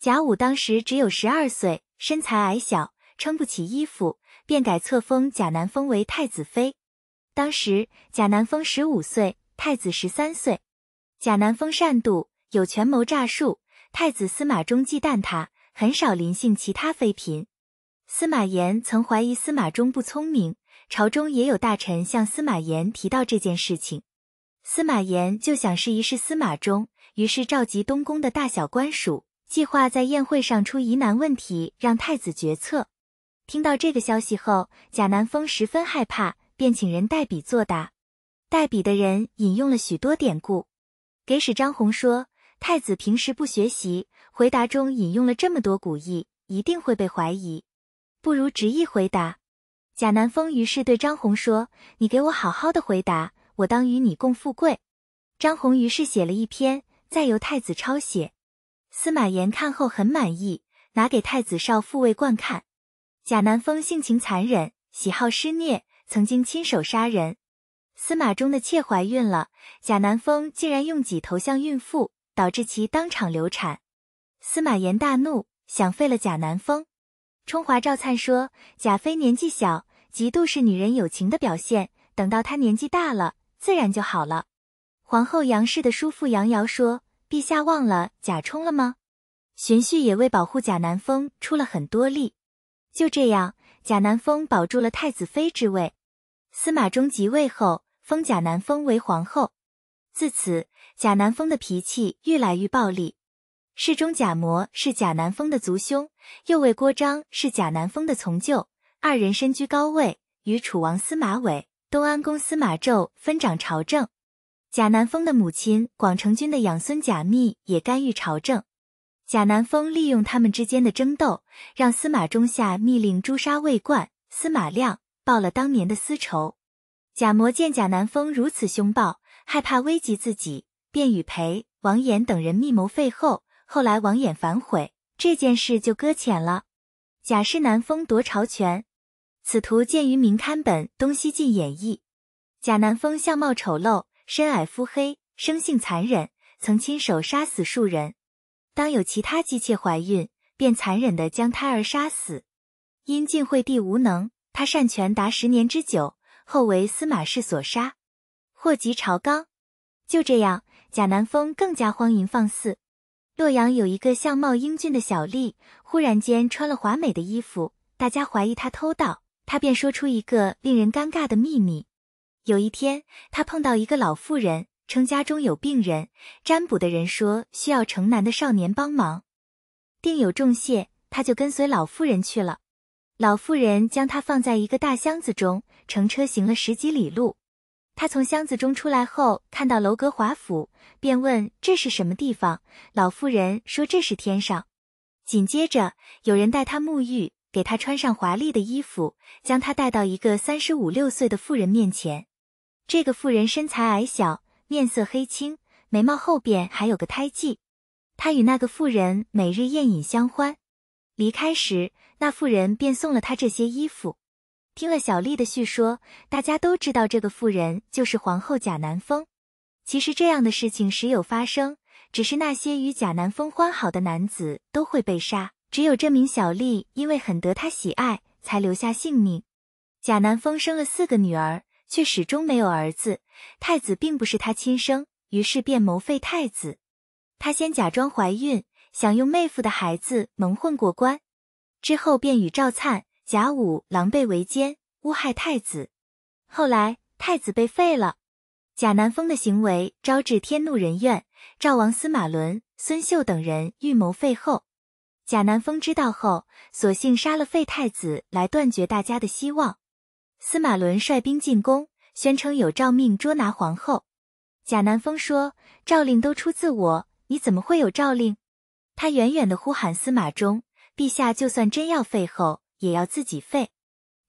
贾武当时只有十二岁。身材矮小，撑不起衣服，便改册封贾南风为太子妃。当时贾南风十五岁，太子十三岁。贾南风善妒，有权谋诈术，太子司马衷忌惮他，很少临幸其他妃嫔。司马炎曾怀疑司马衷不聪明，朝中也有大臣向司马炎提到这件事情。司马炎就想试一试司马衷，于是召集东宫的大小官署，计划在宴会上出疑难问题，让太子决策。听到这个消息后，贾南风十分害怕，便请人代笔作答。代笔的人引用了许多典故，给史张宏说：“太子平时不学习，回答中引用了这么多古意，一定会被怀疑。”不如直译回答。贾南风于是对张宏说：“你给我好好的回答，我当与你共富贵。”张宏于是写了一篇，再由太子抄写。司马炎看后很满意，拿给太子少傅卫观看。贾南风性情残忍，喜好施虐，曾经亲手杀人。司马衷的妾怀孕了，贾南风竟然用戟投向孕妇，导致其当场流产。司马炎大怒，想废了贾南风。冲华赵灿说：“贾妃年纪小，嫉妒是女人有情的表现。等到她年纪大了，自然就好了。”皇后杨氏的叔父杨瑶说：“陛下忘了贾充了吗？”荀彧也为保护贾南风出了很多力。就这样，贾南风保住了太子妃之位。司马衷即位后，封贾南风为皇后。自此，贾南风的脾气愈来愈暴戾。侍中贾模是贾南风的族兄，右卫郭璋是贾南风的从舅，二人身居高位，与楚王司马玮、东安公司马昭分掌朝政。贾南风的母亲广成君的养孙贾密也干预朝政。贾南风利用他们之间的争斗，让司马衷下密令诛杀魏冠、司马亮，报了当年的私仇。贾模见贾南风如此凶暴，害怕危及自己，便与裴、王衍等人密谋废后。后来王衍反悔，这件事就搁浅了。贾氏南风夺朝权，此图见于《明刊本东西晋演义》。贾南风相貌丑陋，身矮肤黑，生性残忍，曾亲手杀死数人。当有其他姬妾怀孕，便残忍地将胎儿杀死。因晋惠帝无能，他擅权达十年之久，后为司马氏所杀，祸及朝纲。就这样，贾南风更加荒淫放肆。洛阳有一个相貌英俊的小吏，忽然间穿了华美的衣服，大家怀疑他偷盗，他便说出一个令人尴尬的秘密。有一天，他碰到一个老妇人，称家中有病人，占卜的人说需要城南的少年帮忙，定有重谢，他就跟随老妇人去了。老妇人将他放在一个大箱子中，乘车行了十几里路。他从箱子中出来后，看到楼阁华府，便问这是什么地方。老妇人说这是天上。紧接着有人带他沐浴，给他穿上华丽的衣服，将他带到一个三十五六岁的妇人面前。这个妇人身材矮小，面色黑青，眉毛后边还有个胎记。他与那个妇人每日宴饮相欢。离开时，那妇人便送了他这些衣服。听了小丽的叙说，大家都知道这个妇人就是皇后贾南风。其实这样的事情时有发生，只是那些与贾南风欢好的男子都会被杀，只有这名小丽因为很得他喜爱，才留下性命。贾南风生了四个女儿，却始终没有儿子。太子并不是他亲生，于是便谋废太子。他先假装怀孕，想用妹夫的孩子蒙混过关，之后便与赵灿。贾武狼狈为奸，诬害太子。后来太子被废了，贾南风的行为招致天怒人怨。赵王司马伦、孙秀等人预谋废后。贾南风知道后，索性杀了废太子，来断绝大家的希望。司马伦率兵进宫，宣称有诏命捉拿皇后。贾南风说：“诏令都出自我，你怎么会有诏令？”他远远的呼喊司马衷：“陛下就算真要废后。”也要自己废。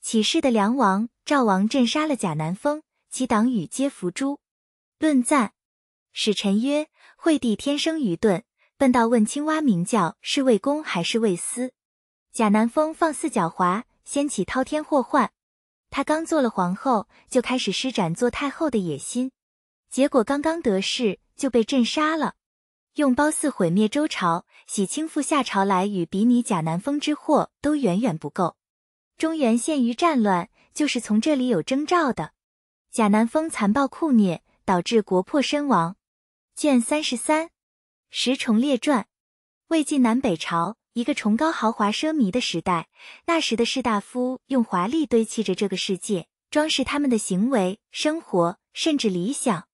起事的梁王、赵王镇杀了贾南风，其党羽皆伏诛。论赞，使臣曰：惠帝天生愚钝，笨到问青蛙鸣叫是为公还是为私。贾南风放肆狡猾，掀起滔天祸患。他刚做了皇后，就开始施展做太后的野心，结果刚刚得势就被朕杀了。用褒姒毁灭周朝，洗清复夏朝来，与比拟贾南风之祸都远远不够。中原陷于战乱，就是从这里有征兆的。贾南风残暴酷虐，导致国破身亡。卷三十三，十重列传，魏晋南北朝，一个崇高豪华奢靡的时代。那时的士大夫用华丽堆砌着这个世界，装饰他们的行为、生活，甚至理想。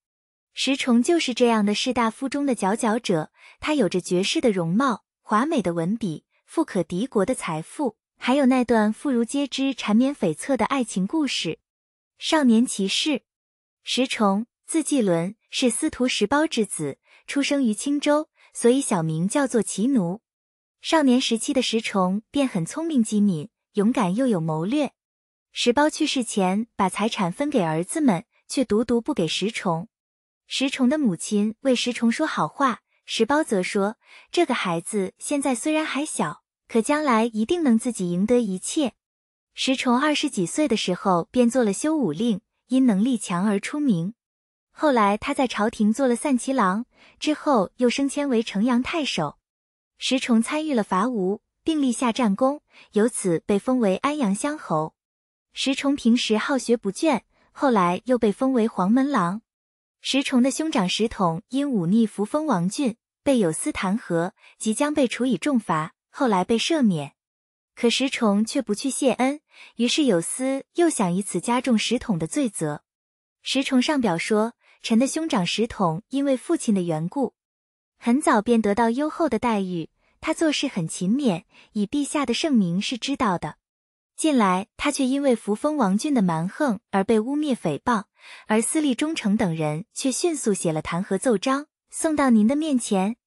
石崇就是这样的士大夫中的佼佼者。他有着绝世的容貌、华美的文笔、富可敌国的财富，还有那段妇孺皆知、缠绵悱恻的爱情故事。少年骑士石崇，字季伦，是司徒石苞之子，出生于青州，所以小名叫做骑奴。少年时期的石崇便很聪明机敏，勇敢又有谋略。石苞去世前，把财产分给儿子们，却独独不给石崇。石崇的母亲为石崇说好话，石苞则说：“这个孩子现在虽然还小，可将来一定能自己赢得一切。”石崇二十几岁的时候便做了修武令，因能力强而出名。后来他在朝廷做了散骑郎，之后又升迁为城阳太守。石崇参与了伐吴，并立下战功，由此被封为安阳乡侯。石崇平时好学不倦，后来又被封为黄门郎。石崇的兄长石统因忤逆扶风王俊，被有司弹劾，即将被处以重罚，后来被赦免。可石崇却不去谢恩，于是有司又想以此加重石统的罪责。石崇上表说：“臣的兄长石统因为父亲的缘故，很早便得到优厚的待遇，他做事很勤勉，以陛下的圣明是知道的。近来他却因为扶风王俊的蛮横而被污蔑诽谤。”而司隶忠诚等人却迅速写了弹劾奏章，送到您的面前。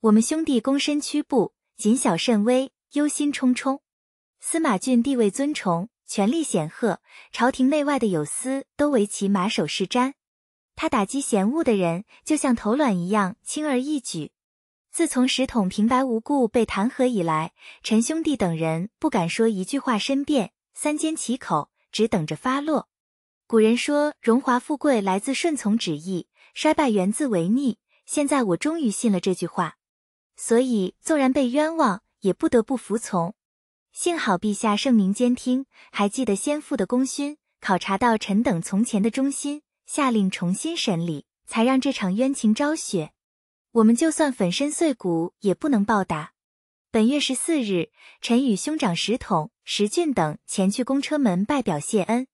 我们兄弟躬身屈步，谨小慎微，忧心忡忡。司马俊地位尊崇，权力显赫，朝廷内外的有司都为其马首是瞻。他打击嫌恶的人，就像头卵一样，轻而易举。自从石统平白无故被弹劾以来，陈兄弟等人不敢说一句话申辩，三缄其口，只等着发落。古人说，荣华富贵来自顺从旨意，衰败源自违逆。现在我终于信了这句话，所以纵然被冤枉，也不得不服从。幸好陛下圣明兼听，还记得先父的功勋，考察到臣等从前的忠心，下令重新审理，才让这场冤情昭雪。我们就算粉身碎骨，也不能报答。本月十四日，臣与兄长石统、石俊等前去公车门拜表谢恩。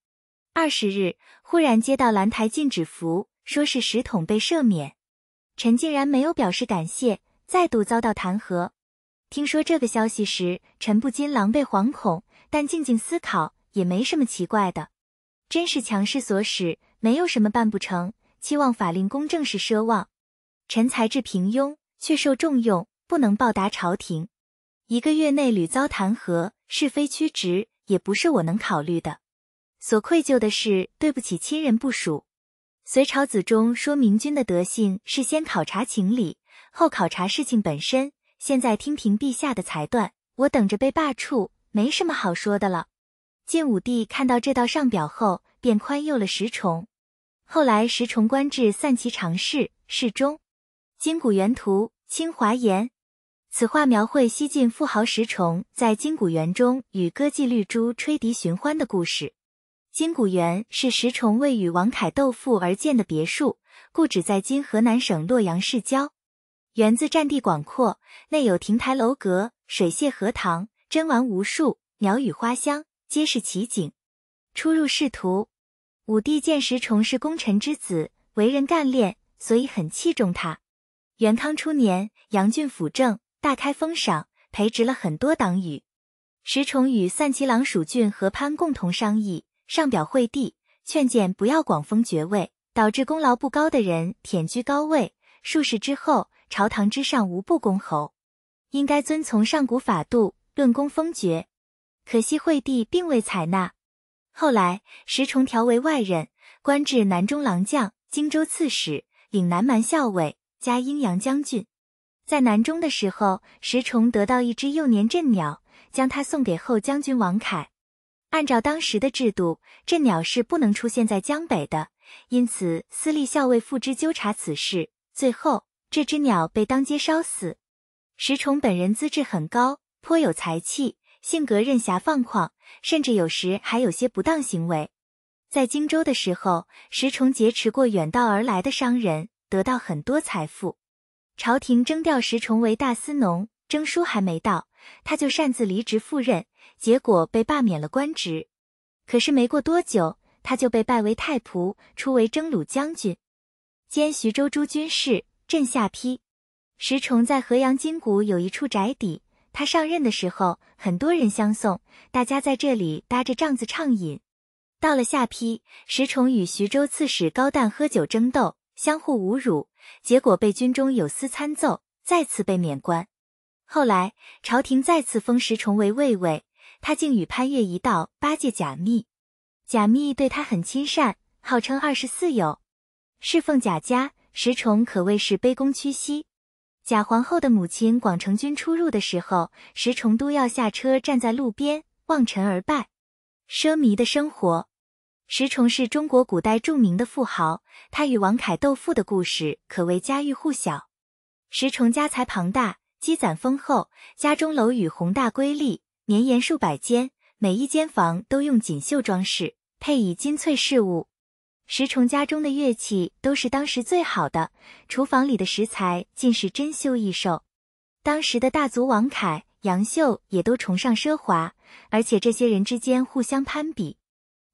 二十日，忽然接到兰台禁止符，说是石统被赦免。臣竟然没有表示感谢，再度遭到弹劾。听说这个消息时，臣不禁狼狈惶恐，但静静思考，也没什么奇怪的。真是强势所使，没有什么办不成。期望法令公正是奢望。臣才智平庸，却受重用，不能报答朝廷。一个月内屡遭弹劾，是非曲直，也不是我能考虑的。所愧疚的是对不起亲人部属。隋朝子中说明君的德性是先考察情理，后考察事情本身。现在听凭陛下的裁断，我等着被罢黜，没什么好说的了。晋武帝看到这道上表后，便宽宥了石崇。后来石崇官至散骑常侍、侍中。《金谷园图》清华言，此画描绘西晋富豪石崇在金谷园中与歌妓绿珠吹笛寻欢的故事。金谷园是石崇为与王凯斗富而建的别墅，故址在今河南省洛阳市郊。园子占地广阔，内有亭台楼阁、水榭荷塘，珍玩无数，鸟语花香，皆是奇景。出入仕途，武帝见石崇是功臣之子，为人干练，所以很器重他。元康初年，杨俊辅政，大开封赏，培植了很多党羽。石崇与散骑郎蜀郡何潘共同商议。上表惠帝，劝谏不要广封爵位，导致功劳不高的人忝居高位。数世之后，朝堂之上无不公侯，应该遵从上古法度，论功封爵。可惜惠帝并未采纳。后来石崇调为外任，官至南中郎将、荆州刺史，领南蛮校尉，加阴阳将军。在南中的时候，石崇得到一只幼年振鸟，将它送给后将军王凯。按照当时的制度，这鸟是不能出现在江北的，因此私立校尉付之纠察此事，最后这只鸟被当街烧死。石崇本人资质很高，颇有才气，性格任侠放旷，甚至有时还有些不当行为。在荆州的时候，石崇劫持过远道而来的商人，得到很多财富。朝廷征调石崇为大司农，征书还没到，他就擅自离职赴任，结果被罢免了官职。可是没过多久，他就被拜为太仆，出为征虏将军，兼徐州诸军事，镇下邳。石崇在河阳金谷有一处宅邸，他上任的时候，很多人相送，大家在这里搭着帐子畅饮。到了下邳，石崇与徐州刺史高旦喝酒争斗，相互侮辱，结果被军中有司参奏，再次被免官。后来朝廷再次封石崇为卫尉，他竟与潘岳一道巴结贾密，贾密对他很亲善，号称二十四友，侍奉贾家。石崇可谓是卑躬屈膝。贾皇后的母亲广成君出入的时候，石崇都要下车站在路边望尘而拜。奢靡的生活，石崇是中国古代著名的富豪，他与王凯斗富的故事可谓家喻户晓。石崇家财庞大，积攒丰厚，家中楼宇宏大瑰丽，绵延数百间，每一间房都用锦绣装饰，配以金翠饰物。石崇家中的乐器都是当时最好的，厨房里的食材尽是珍馐异兽。当时的大族王凯、杨秀也都崇尚奢华，而且这些人之间互相攀比。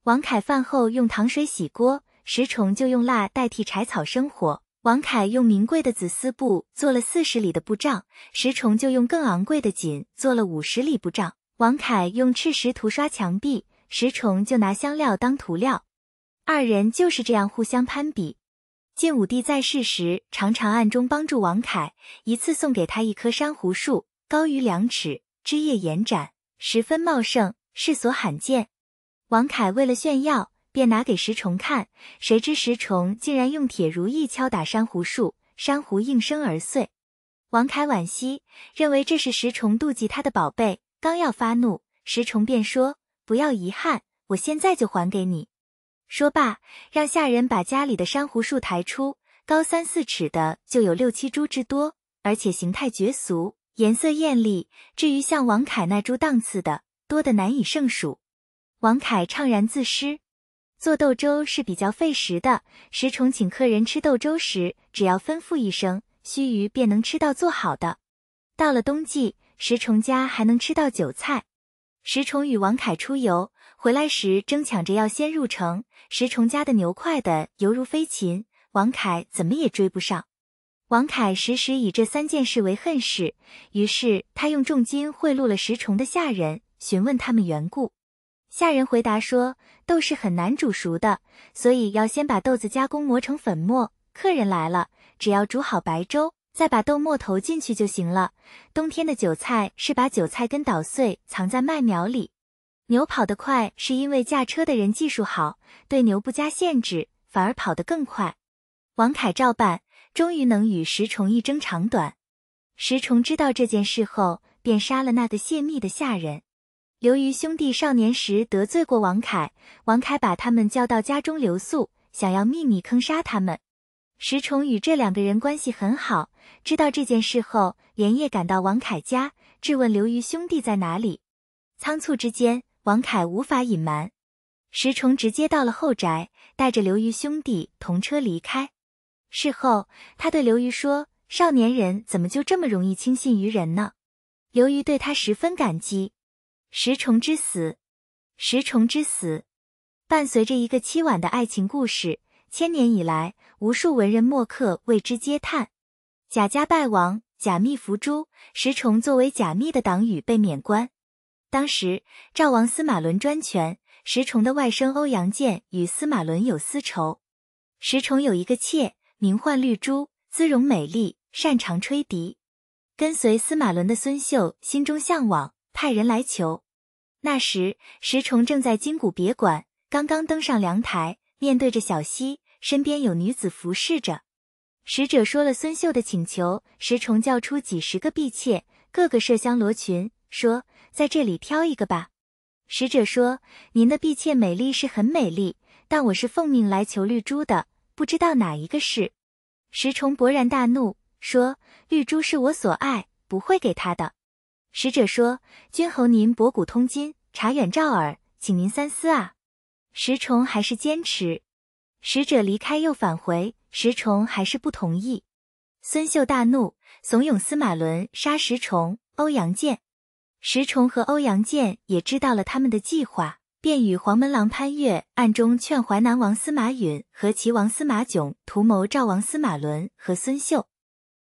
王凯饭后用糖水洗锅，石崇就用蜡代替柴草生火。王凯用名贵的紫丝布做了四十里的布帐，石崇就用更昂贵的锦做了五十里布帐。王凯用赤石涂刷墙壁，石崇就拿香料当涂料。二人就是这样互相攀比。晋武帝在世时，常常暗中帮助王凯。一次送给他一棵珊瑚树，高于两尺，枝叶延展，十分茂盛，世所罕见。王凯为了炫耀，便拿给石崇看。谁知石崇竟然用铁如意敲打珊瑚树，珊瑚应声而碎。王凯惋惜，认为这是石崇妒忌他的宝贝，刚要发怒，石崇便说：“不要遗憾，我现在就还给你。”说罢，让下人把家里的珊瑚树抬出，高三四尺的就有六七株之多，而且形态绝俗，颜色艳丽。至于像王凯那株档次的，多得难以胜数。王凯怅然自失。做豆粥是比较费时的，石崇请客人吃豆粥时，只要吩咐一声，须臾便能吃到做好的。到了冬季，石崇家还能吃到韭菜。石崇与王凯出游。回来时争抢着要先入城，石崇家的牛快的犹如飞禽，王凯怎么也追不上。王凯时时以这三件事为恨事，于是他用重金贿赂了石崇的下人，询问他们缘故。下人回答说，豆是很难煮熟的，所以要先把豆子加工磨成粉末。客人来了，只要煮好白粥，再把豆沫投进去就行了。冬天的韭菜是把韭菜根捣碎，藏在麦苗里。牛跑得快，是因为驾车的人技术好，对牛不加限制，反而跑得更快。王凯照办，终于能与石崇一争长短。石崇知道这件事后，便杀了那个泄密的下人。刘虞兄弟少年时得罪过王凯，王凯把他们叫到家中留宿，想要秘密坑杀他们。石崇与这两个人关系很好，知道这件事后，连夜赶到王凯家，质问刘瑜兄弟在哪里。仓促之间。王凯无法隐瞒，石崇直接到了后宅，带着刘瑜兄弟同车离开。事后，他对刘瑜说：“少年人怎么就这么容易轻信于人呢？”刘瑜对他十分感激。石崇之死，石崇之死伴随着一个凄婉的爱情故事，千年以来，无数文人墨客为之嗟叹。贾家败亡，贾密伏诛，石崇作为贾密的党羽被免官。当时赵王司马伦专权，石崇的外甥欧阳建与司马伦有私仇。石崇有一个妾，名唤绿珠，姿容美丽，擅长吹笛。跟随司马伦的孙秀心中向往，派人来求。那时石崇正在金谷别馆，刚刚登上凉台，面对着小溪，身边有女子服侍着。使者说了孙秀的请求，石崇叫出几十个婢妾，个个麝香罗裙，说。在这里挑一个吧。使者说：“您的婢妾美丽是很美丽，但我是奉命来求绿珠的，不知道哪一个是。”石崇勃然大怒，说：“绿珠是我所爱，不会给他的。”使者说：“君侯您博古通今，察远照耳，请您三思啊。”石崇还是坚持。使者离开又返回，石崇还是不同意。孙秀大怒，怂恿司马伦杀石崇、欧阳建。石崇和欧阳建也知道了他们的计划，便与黄门郎潘岳暗中劝淮南王司马允和齐王司马囧图谋赵王司马伦和孙秀。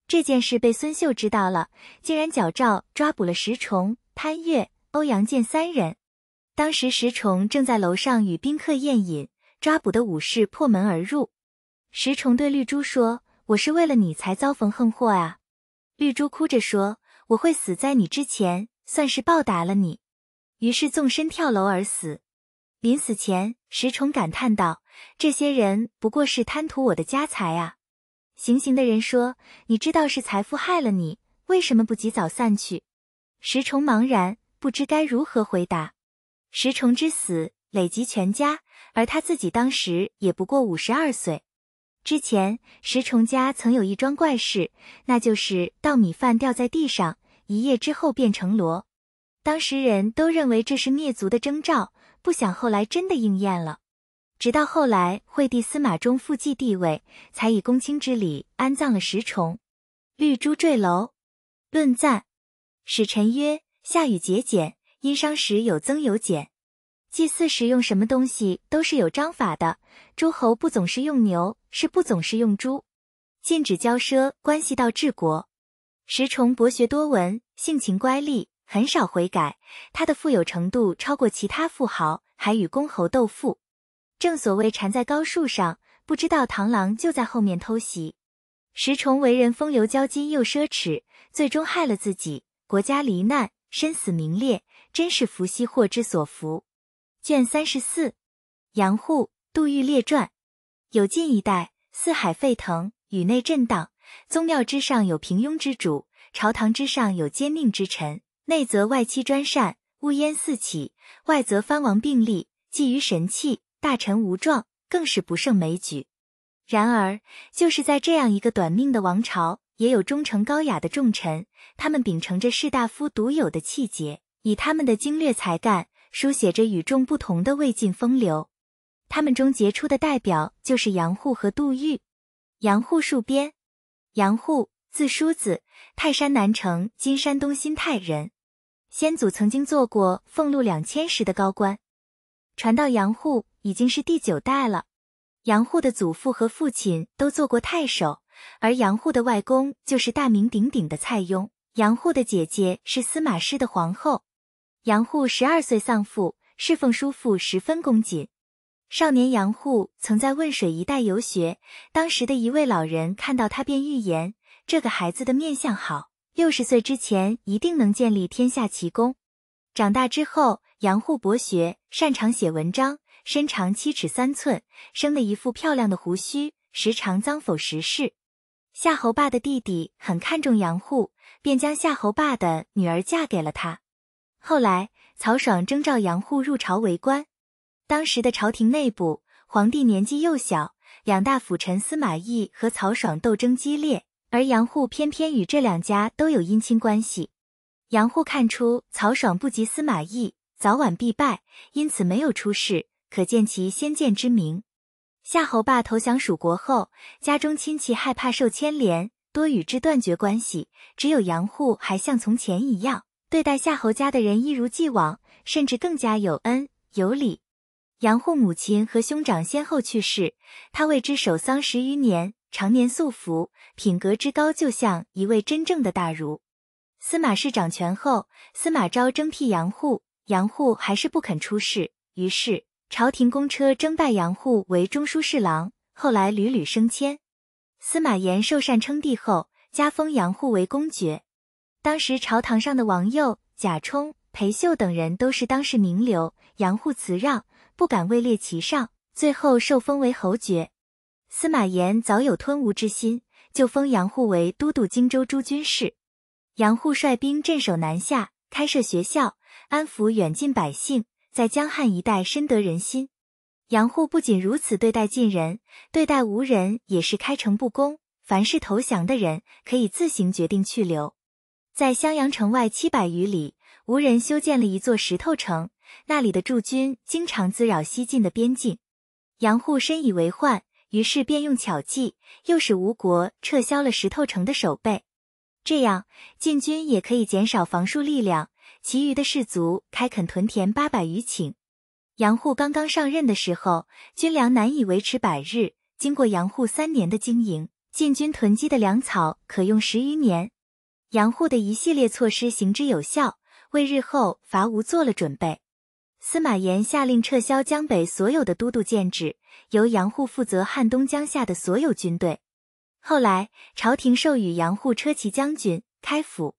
这件事被孙秀知道了，竟然矫诏抓捕了石崇、潘岳、欧阳建三人。当时石崇正在楼上与宾客宴饮，抓捕的武士破门而入。石崇对绿珠说：“我是为了你才遭逢横祸啊！”绿珠哭着说：“我会死在你之前，算是报答了你。”于是纵身跳楼而死。临死前，石崇感叹道：“这些人不过是贪图我的家财啊！”行刑的人说：“你知道是财富害了你，为什么不及早散去？”石崇茫然，不知该如何回答。石崇之死累及全家，而他自己当时也不过五十二岁。之前，石崇家曾有一桩怪事，那就是稻米饭掉在地上，一夜之后变成箩。当时人都认为这是灭族的征兆，不想后来真的应验了。直到后来，惠帝司马衷复继帝位，才以公卿之礼安葬了石崇。绿珠坠楼，论赞，使臣曰：下雨节俭，殷商时有增有减。祭祀时用什么东西都是有章法的。诸侯不总是用牛，是不总是用猪。禁止骄奢，关系到治国。石崇博学多闻，性情乖戾，很少悔改。他的富有程度超过其他富豪，还与公侯斗富。正所谓缠在高树上，不知道螳螂就在后面偷袭。石崇为人风流骄矜又奢侈，最终害了自己，国家罹难，身死名裂，真是福兮祸之所伏。卷三十四，杨户杜预列传。有晋一代，四海沸腾，宇内震荡。宗庙之上有平庸之主，朝堂之上有奸佞之臣。内则外戚专擅，乌烟四起；外则藩王并立，觊觎神器，大臣无状，更是不胜枚举。然而，就是在这样一个短命的王朝，也有忠诚高雅的重臣，他们秉承着士大夫独有的气节，以他们的精略才干。书写着与众不同的魏晋风流，他们中杰出的代表就是杨户和杜预。杨户戍边，杨户字叔子，泰山南城（今山东新泰）人，先祖曾经做过俸禄两千石的高官。传到杨户已经是第九代了。杨户的祖父和父亲都做过太守，而杨户的外公就是大名鼎鼎的蔡邕。杨户的姐姐是司马师的皇后。杨户十二岁丧父，侍奉叔父十分恭谨。少年杨户曾在汶水一带游学，当时的一位老人看到他便预言：这个孩子的面相好，六十岁之前一定能建立天下奇功。长大之后，杨户博学，擅长写文章，身长七尺三寸，生了一副漂亮的胡须，时常脏否时事。夏侯霸的弟弟很看重杨户，便将夏侯霸的女儿嫁给了他。后来，曹爽征召杨户入朝为官。当时的朝廷内部，皇帝年纪幼小，两大辅臣司马懿和曹爽斗争激烈，而杨户偏偏与这两家都有姻亲关系。杨户看出曹爽不及司马懿，早晚必败，因此没有出仕，可见其先见之明。夏侯霸投降蜀国后，家中亲戚害怕受牵连，多与之断绝关系，只有杨户还像从前一样。对待夏侯家的人一如既往，甚至更加有恩有礼。杨户母亲和兄长先后去世，他为之守丧十余年，常年素服，品格之高，就像一位真正的大儒。司马氏掌权后，司马昭征辟杨户，杨户还是不肯出仕，于是朝廷公车征拜杨户为中书侍郎，后来屡屡升迁。司马炎受禅称帝后，加封杨户为公爵。当时朝堂上的王佑、贾充、裴秀等人都是当世名流，杨户辞让，不敢位列其上，最后受封为侯爵。司马炎早有吞吴之心，就封杨户为都督荆州诸军事。杨户率兵镇守南下，开设学校，安抚远近百姓，在江汉一带深得人心。杨户不仅如此对待晋人，对待吴人也是开诚布公，凡是投降的人，可以自行决定去留。在襄阳城外七百余里，吴人修建了一座石头城，那里的驻军经常滋扰西晋的边境。杨户深以为患，于是便用巧计，诱使吴国撤销了石头城的守备，这样晋军也可以减少防戍力量，其余的士卒开垦屯田八百余顷。杨户刚刚上任的时候，军粮难以维持百日。经过杨户三年的经营，晋军囤积的粮草可用十余年。杨户的一系列措施行之有效，为日后伐吴做了准备。司马炎下令撤销江北所有的都督建制，由杨户负责汉东江夏的所有军队。后来，朝廷授予杨户车骑将军、开府。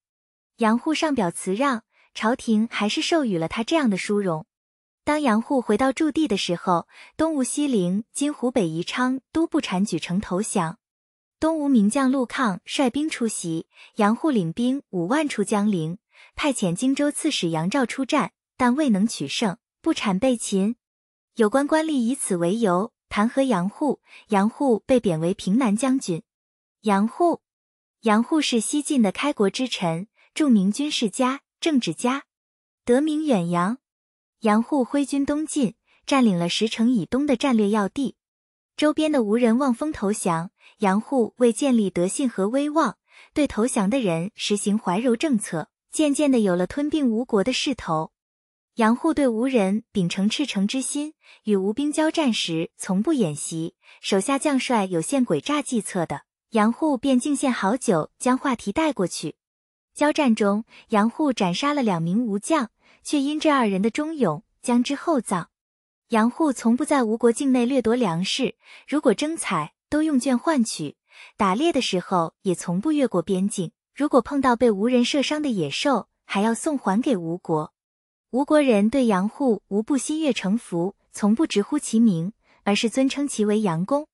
杨户上表辞让，朝廷还是授予了他这样的殊荣。当杨户回到驻地的时候，东吴西陵（今湖北宜昌）都不产举城投降。东吴名将陆抗率兵出席，杨户领兵五万出江陵，派遣荆州刺史杨肇出战，但未能取胜，不产被擒。有关官吏以此为由弹劾杨户，杨户被贬为平南将军。杨户，杨户是西晋的开国之臣，著名军事家、政治家，得名远扬。杨户挥军东进，占领了石城以东的战略要地，周边的吴人望风投降。杨户为建立德信和威望，对投降的人实行怀柔政策，渐渐的有了吞并吴国的势头。杨户对吴人秉承赤诚之心，与吴兵交战时从不演习，手下将帅有献诡诈计策的，杨户便敬献好酒，将话题带过去。交战中，杨户斩杀了两名吴将。却因这二人的忠勇，将之厚葬。杨户从不在吴国境内掠夺粮食，如果征采，都用券换取；打猎的时候，也从不越过边境。如果碰到被吴人射伤的野兽，还要送还给吴国。吴国人对杨户无不心悦诚服，从不直呼其名，而是尊称其为杨公。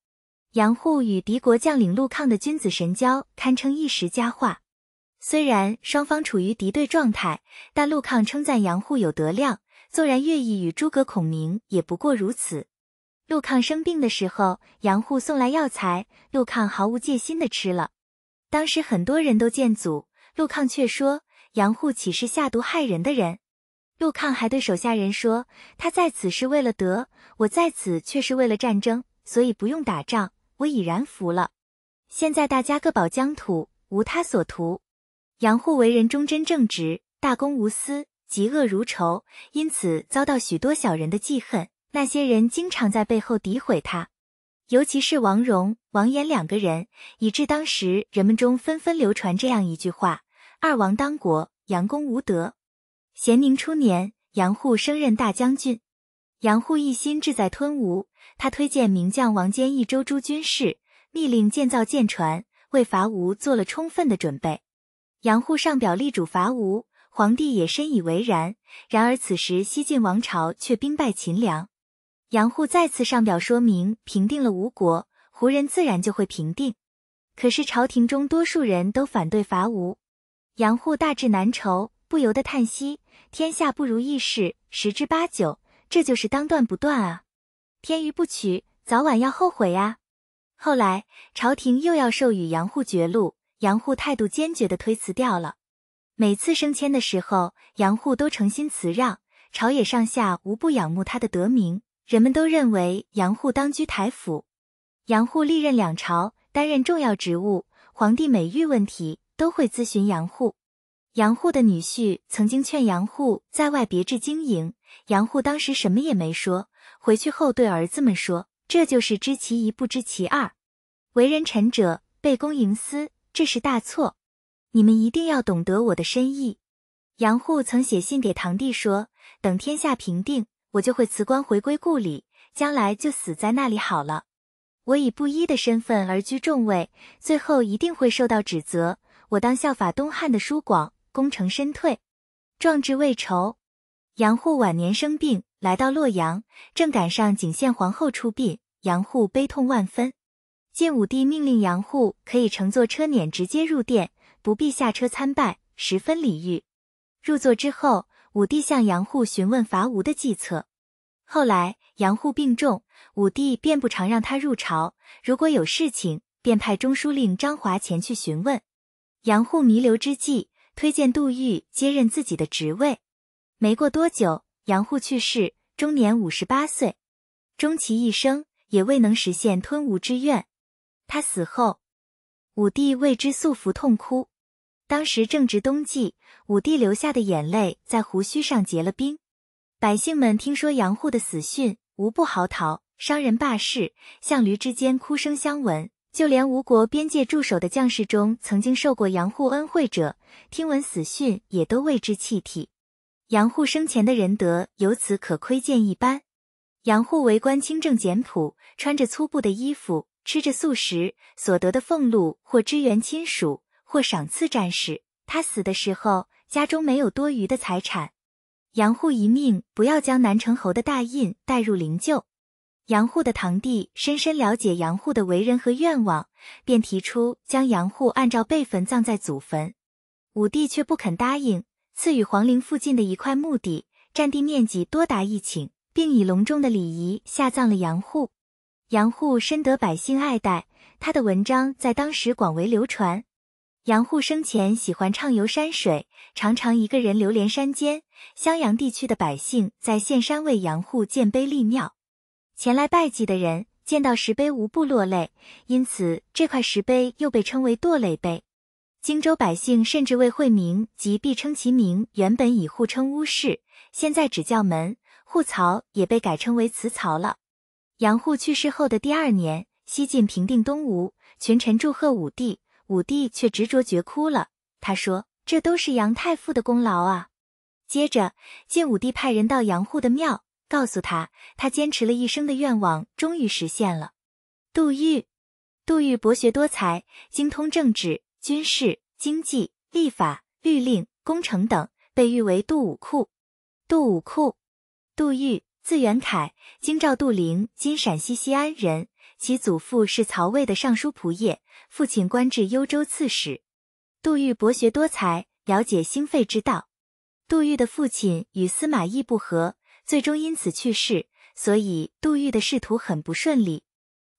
杨户与敌国将领陆抗的君子神交，堪称一时佳话。虽然双方处于敌对状态，但陆抗称赞杨户有德量，纵然乐毅与诸葛孔明也不过如此。陆抗生病的时候，杨户送来药材，陆抗毫无戒心的吃了。当时很多人都见阻，陆抗却说：“杨户岂是下毒害人的人？”陆抗还对手下人说：“他在此是为了德，我在此却是为了战争，所以不用打仗，我已然服了。现在大家各保疆土，无他所图。”杨户为人忠贞正直，大公无私，嫉恶如仇，因此遭到许多小人的记恨。那些人经常在背后诋毁他，尤其是王戎、王衍两个人，以致当时人们中纷纷流传这样一句话：“二王当国，杨公无德。”咸宁初年，杨户升任大将军。杨户一心志在吞吴，他推荐名将王坚益州诸军事，密令建造舰船，为伐吴做了充分的准备。杨户上表力主伐吴，皇帝也深以为然。然而此时西晋王朝却兵败秦凉，杨户再次上表说明平定了吴国，胡人自然就会平定。可是朝廷中多数人都反对伐吴，杨户大志难酬，不由得叹息：天下不如意事十之八九，这就是当断不断啊！天予不取，早晚要后悔呀。后来朝廷又要授予杨户爵禄。杨户态度坚决的推辞掉了。每次升迁的时候，杨户都诚心辞让，朝野上下无不仰慕他的德名，人们都认为杨户当居台府。杨户历任两朝，担任重要职务，皇帝每遇问题都会咨询杨户。杨户的女婿曾经劝杨户在外别致经营，杨户当时什么也没说，回去后对儿子们说：“这就是知其一不知其二，为人臣者背公营私。”这是大错，你们一定要懂得我的深意。杨户曾写信给堂弟说：“等天下平定，我就会辞官回归故里，将来就死在那里好了。我以布衣的身份而居重位，最后一定会受到指责。我当效法东汉的叔广，功成身退，壮志未酬。”杨户晚年生病，来到洛阳，正赶上景献皇后出殡，杨户悲痛万分。晋武帝命令杨户可以乘坐车辇直接入殿，不必下车参拜，十分礼遇。入座之后，武帝向杨户询问伐吴的计策。后来杨户病重，武帝便不常让他入朝，如果有事情，便派中书令张华前去询问。杨户弥留之际，推荐杜预接任自己的职位。没过多久，杨户去世，终年五十八岁。终其一生，也未能实现吞吴之愿。他死后，武帝为之素服痛哭。当时正值冬季，武帝流下的眼泪在胡须上结了冰。百姓们听说杨护的死讯，无不嚎啕，商人罢市，相驴之间哭声相闻。就连吴国边界驻守的将士中，曾经受过杨护恩惠者，听闻死讯，也都为之泣涕。杨护生前的仁德，由此可窥见一斑。杨护为官清正简朴，穿着粗布的衣服，吃着素食，所得的俸禄或支援亲属。或赏赐战士。他死的时候，家中没有多余的财产。杨护一命不要将南城侯的大印带入灵柩。杨护的堂弟深深了解杨护的为人和愿望，便提出将杨护按照辈分葬在祖坟。武帝却不肯答应，赐予皇陵附近的一块墓地，占地面积多达一顷，并以隆重的礼仪下葬了杨护。杨护深得百姓爱戴，他的文章在当时广为流传。杨护生前喜欢畅游山水，常常一个人流连山间。襄阳地区的百姓在县山为杨护建碑立庙，前来拜祭的人见到石碑无不落泪，因此这块石碑又被称为堕泪碑。荆州百姓甚至为惠名及必称其名，原本以户称屋室，现在只叫门户曹，也被改称为祠曹了。杨护去世后的第二年，西晋平定东吴，群臣祝贺武帝。武帝却执着绝哭了。他说：“这都是杨太傅的功劳啊！”接着，晋武帝派人到杨护的庙，告诉他，他坚持了一生的愿望终于实现了。杜预，杜预博学多才，精通政治、军事、经济、立法、律令、工程等，被誉为杜武库。杜武库，杜预，字元凯，京兆杜陵（今陕西西安）人。其祖父是曹魏的尚书仆射，父亲官至幽州刺史。杜预博学多才，了解兴废之道。杜预的父亲与司马懿不和，最终因此去世，所以杜预的仕途很不顺利。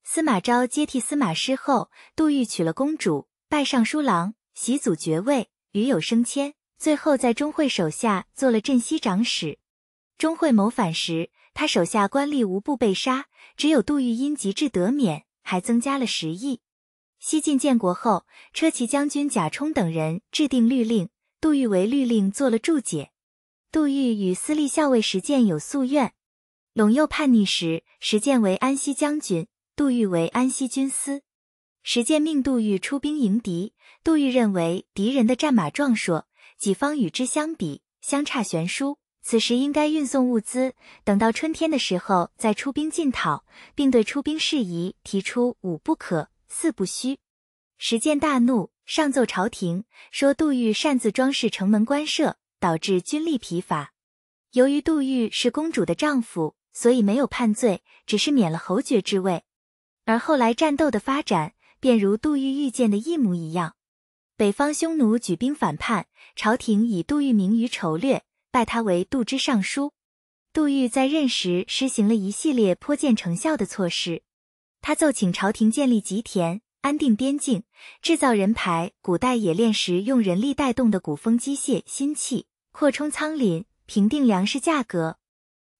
司马昭接替司马师后，杜预娶了公主，拜尚书郎，袭祖爵位，屡有升迁，最后在钟会手下做了镇西长史。钟会谋反时，他手下官吏无不被杀。只有杜预因极致得免，还增加了十亿。西晋建国后，车骑将军贾充等人制定律令，杜预为律令做了注解。杜预与司隶校尉石建有夙愿，陇右叛逆时，石建为安西将军，杜预为安西军司。石建命杜预出兵迎敌，杜预认为敌人的战马壮硕，己方与之相比，相差悬殊。此时应该运送物资，等到春天的时候再出兵进讨，并对出兵事宜提出五不可、四不虚。石建大怒，上奏朝廷说杜预擅自装饰城门关舍，导致军力疲乏。由于杜预是公主的丈夫，所以没有判罪，只是免了侯爵之位。而后来战斗的发展，便如杜预预见的一模一样。北方匈奴举兵反叛，朝廷以杜玉名于筹略。拜他为杜之尚书，杜预在任时实行了一系列颇见成效的措施。他奏请朝廷建立吉田，安定边境，制造人排。古代冶炼时用人力带动的鼓风机械新器，扩充仓廪，平定粮食价格，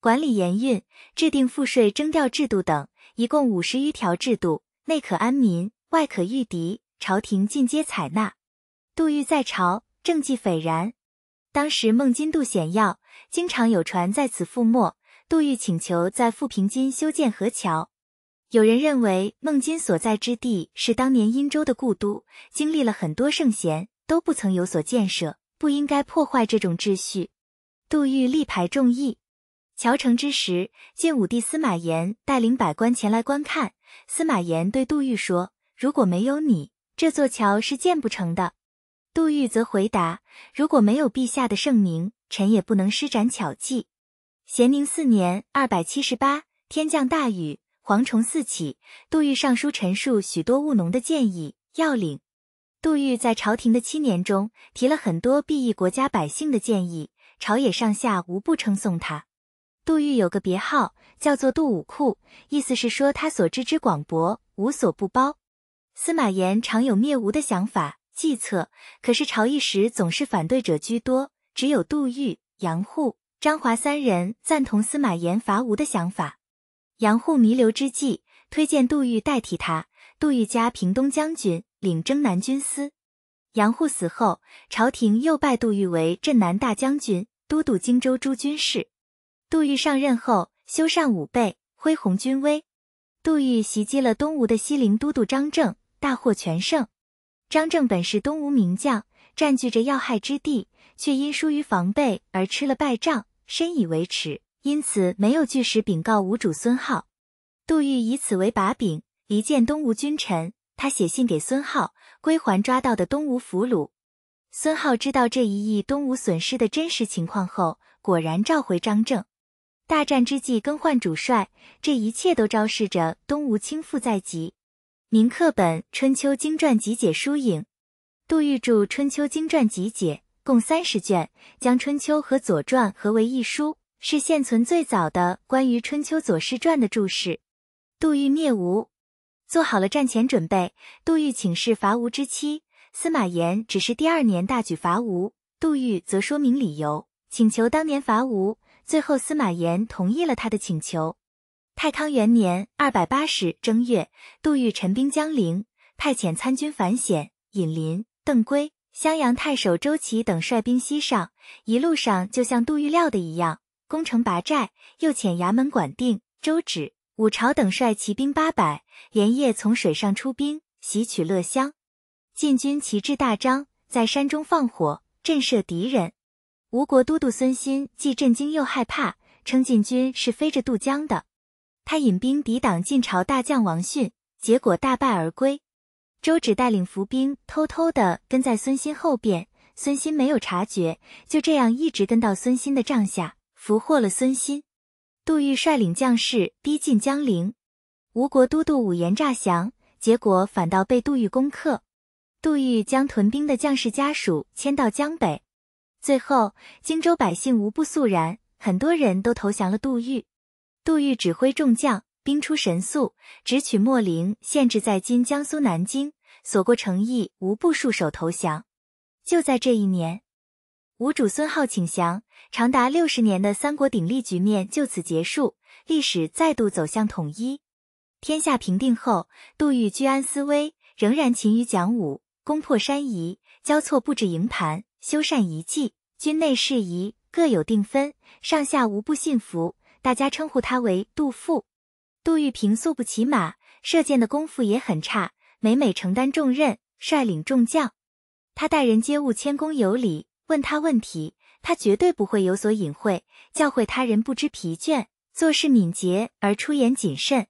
管理盐运，制定赋税征调制度等，一共五十余条制度，内可安民，外可御敌，朝廷尽皆采纳。杜预在朝，政绩斐然。当时孟津渡险要，经常有船在此覆没。杜预请求在富平津修建河桥。有人认为孟津所在之地是当年殷周的故都，经历了很多圣贤，都不曾有所建设，不应该破坏这种秩序。杜预力排众议，桥成之时，晋武帝司马炎带领百官前来观看。司马炎对杜预说：“如果没有你，这座桥是建不成的。”杜预则回答：“如果没有陛下的圣明，臣也不能施展巧计。”咸宁四年（二百七十八），天降大雨，蝗虫四起。杜预上书陈述许多务农的建议要领。杜预在朝廷的七年中，提了很多裨益国家百姓的建议，朝野上下无不称颂他。杜预有个别号，叫做杜武库，意思是说他所知之广博，无所不包。司马炎常有灭吴的想法。计策，可是朝议时总是反对者居多，只有杜预、杨护、张华三人赞同司马炎伐吴的想法。杨护弥留之际，推荐杜预代替他。杜预加平东将军，领征南军司。杨护死后，朝廷又拜杜预为镇南大将军、都督荆州诸军事。杜预上任后，修缮武备，恢弘军威。杜预袭击了东吴的西陵都督张正，大获全胜。张正本是东吴名将，占据着要害之地，却因疏于防备而吃了败仗，深以为耻，因此没有据实禀告吴主孙浩。杜预以此为把柄，离间东吴君臣。他写信给孙浩，归还抓到的东吴俘虏。孙浩知道这一役东吴损失的真实情况后，果然召回张正。大战之际更换主帅，这一切都昭示着东吴倾覆在即。明课本《春秋经传集解》疏影，杜预著《春秋经传集解》共三十卷，将《春秋》和《左传》合为一书，是现存最早的关于《春秋左氏传》的注释。杜预灭吴。做好了战前准备，杜预请示伐吴之期司马炎，只是第二年大举伐吴。杜预则说明理由，请求当年伐吴。最后司马炎同意了他的请求。太康元年二百八十正月，杜预陈兵江陵，派遣参军樊显、尹林、邓圭、襄阳太守周齐等率兵西上。一路上就像杜预料的一样，攻城拔寨，又遣衙门管定、周芷。武朝等率骑兵八百，连夜从水上出兵，袭取乐乡。晋军旗帜大张，在山中放火，震慑敌人。吴国都督孙欣既震惊又害怕，称晋军是飞着渡江的。他引兵抵挡晋朝大将王逊，结果大败而归。周芷带领伏兵偷偷的跟在孙欣后边，孙欣没有察觉，就这样一直跟到孙欣的帐下，俘获了孙欣。杜预率领将士逼近江陵，吴国都督武延诈降，结果反倒被杜预攻克。杜预将屯兵的将士家属迁到江北，最后荆州百姓无不肃然，很多人都投降了杜预。杜预指挥众将，兵出神速，直取秣陵，县治在今江苏南京，所过城邑无不束手投降。就在这一年。吴主孙浩请降，长达六十年的三国鼎立局面就此结束，历史再度走向统一。天下平定后，杜预居安思危，仍然勤于讲武，攻破山夷，交错布置营盘，修缮遗迹，军内事宜各有定分，上下无不信服，大家称呼他为杜父。杜预平素不骑马，射箭的功夫也很差，每每承担重任，率领众将，他待人接物谦恭有礼。问他问题，他绝对不会有所隐晦，教诲他人不知疲倦，做事敏捷而出言谨慎。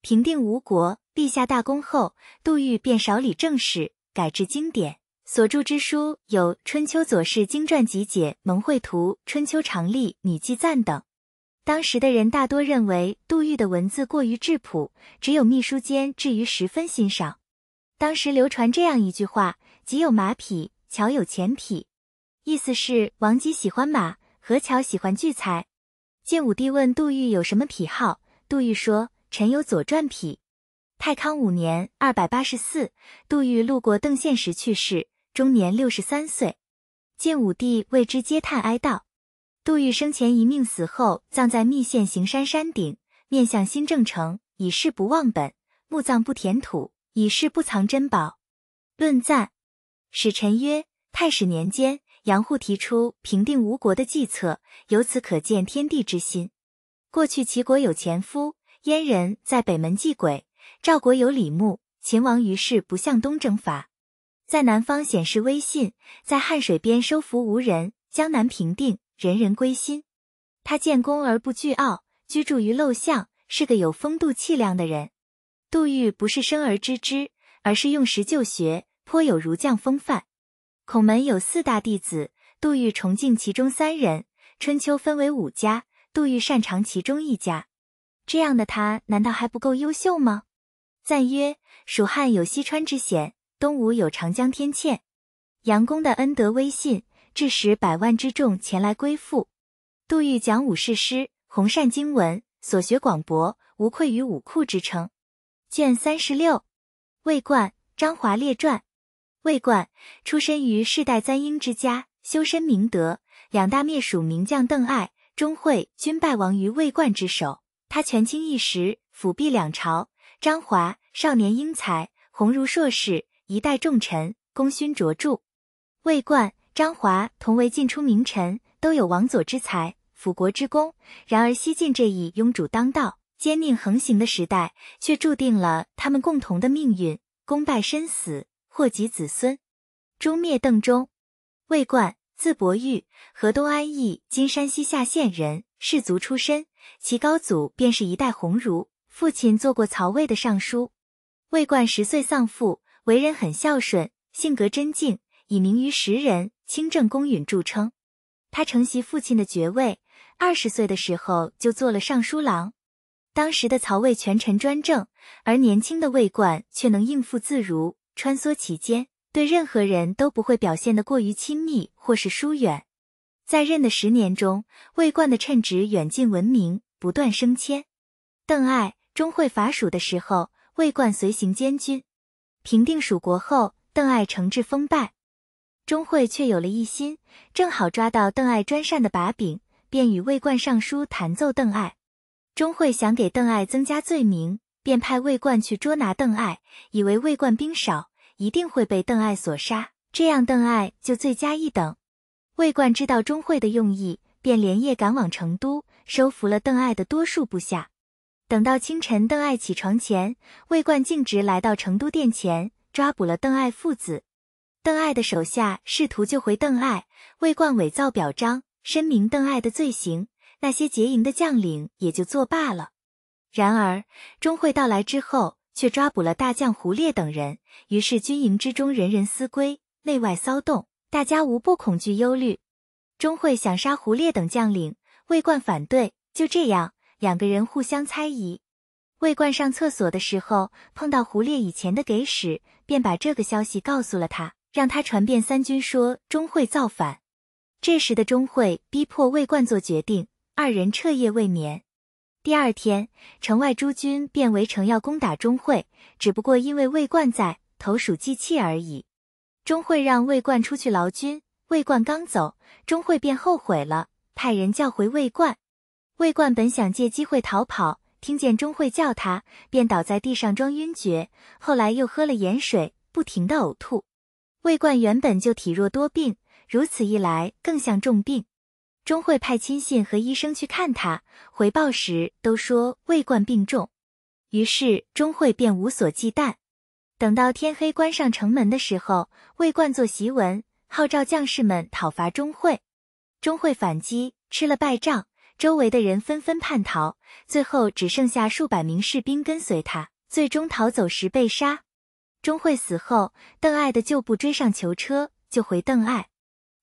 平定吴国，立下大功后，杜预便少理政事，改制经典，所著之书有《春秋左氏经传集解》《蒙绘图》《春秋常例》《女记赞》等。当时的人大多认为杜预的文字过于质朴，只有秘书监至于十分欣赏。当时流传这样一句话：“己有马匹，巧有钱匹。”意思是王姬喜欢马，何巧喜欢聚财。晋武帝问杜预有什么癖好，杜预说：“臣有左传癖。”太康五年（二百八十四），杜预路过邓县时去世，终年六十三岁。晋武帝为之嗟叹哀悼。杜预生前一命，死后葬在密县行山山顶，面向新郑城，以示不忘本，墓葬不填土，以示不藏珍宝。论赞，使臣曰：太史年间。杨护提出平定吴国的计策，由此可见天地之心。过去齐国有前夫，燕人在北门祭鬼；赵国有李牧，秦王于是不向东征伐，在南方显示威信，在汉水边收服吴人，江南平定，人人归心。他建功而不倨傲，居住于陋巷，是个有风度气量的人。杜预不是生而知之，而是用时就学，颇有儒将风范。孔门有四大弟子，杜预崇敬其中三人。春秋分为五家，杜预擅长其中一家。这样的他，难道还不够优秀吗？赞曰：蜀汉有西川之险，东吴有长江天堑。杨公的恩德威信，致使百万之众前来归附。杜预讲武誓师，弘善经文，所学广博，无愧于武库之称。卷三十六，魏冠，张华列传。魏冠出身于世代簪缨之家，修身明德。两大灭蜀名将邓艾、钟会均败亡于魏冠之手。他权倾一时，辅弼两朝。张华少年英才，鸿儒硕士，一代重臣，功勋卓著。魏冠、张华同为晋初名臣，都有王佐之才、辅国之功。然而西晋这一庸主当道、奸佞横行的时代，却注定了他们共同的命运：功败身死，祸及子孙。诛灭邓忠。魏冠，字伯玉，河东安邑（今山西夏县）人，士族出身。其高祖便是一代鸿儒，父亲做过曹魏的尚书。魏冠十岁丧父，为人很孝顺，性格真静。以名于时人，清正公允著称。他承袭父亲的爵位，二十岁的时候就做了尚书郎。当时的曹魏权臣专政，而年轻的魏冠却能应付自如，穿梭其间，对任何人都不会表现得过于亲密或是疏远。在任的十年中，魏冠的称职远近闻名，不断升迁。邓艾、钟会伐蜀的时候，魏冠随行监军。平定蜀国后，邓艾惩治封败。钟会却有了一心，正好抓到邓艾专擅的把柄，便与魏冠上书弹奏邓艾。钟会想给邓艾增加罪名，便派魏冠去捉拿邓艾，以为魏冠兵少，一定会被邓艾所杀，这样邓艾就罪加一等。魏冠知道钟会的用意，便连夜赶往成都，收服了邓艾的多数部下。等到清晨，邓艾起床前，魏冠径直来到成都殿前，抓捕了邓艾父子。邓艾的手下试图救回邓艾，魏冠伪造表彰，申明邓艾的罪行，那些结营的将领也就作罢了。然而钟会到来之后，却抓捕了大将胡烈等人，于是军营之中人人思归，内外骚动，大家无不恐惧忧虑。钟会想杀胡烈等将领，魏冠反对，就这样，两个人互相猜疑。魏冠上厕所的时候碰到胡烈以前的给使，便把这个消息告诉了他。让他传遍三军，说钟会造反。这时的钟会逼迫魏冠做决定，二人彻夜未眠。第二天，城外诸军便围城要攻打钟会，只不过因为魏冠在，投鼠忌器而已。钟会让魏冠出去劳军，魏冠刚走，钟会便后悔了，派人叫回魏冠。魏冠本想借机会逃跑，听见钟会叫他，便倒在地上装晕厥，后来又喝了盐水，不停的呕吐。魏冠原本就体弱多病，如此一来更像重病。钟会派亲信和医生去看他，回报时都说魏冠病重，于是钟会便无所忌惮。等到天黑关上城门的时候，魏冠做檄文，号召将士们讨伐钟会。钟会反击，吃了败仗，周围的人纷纷叛逃，最后只剩下数百名士兵跟随他，最终逃走时被杀。钟会死后，邓艾的旧部追上囚车，救回邓艾。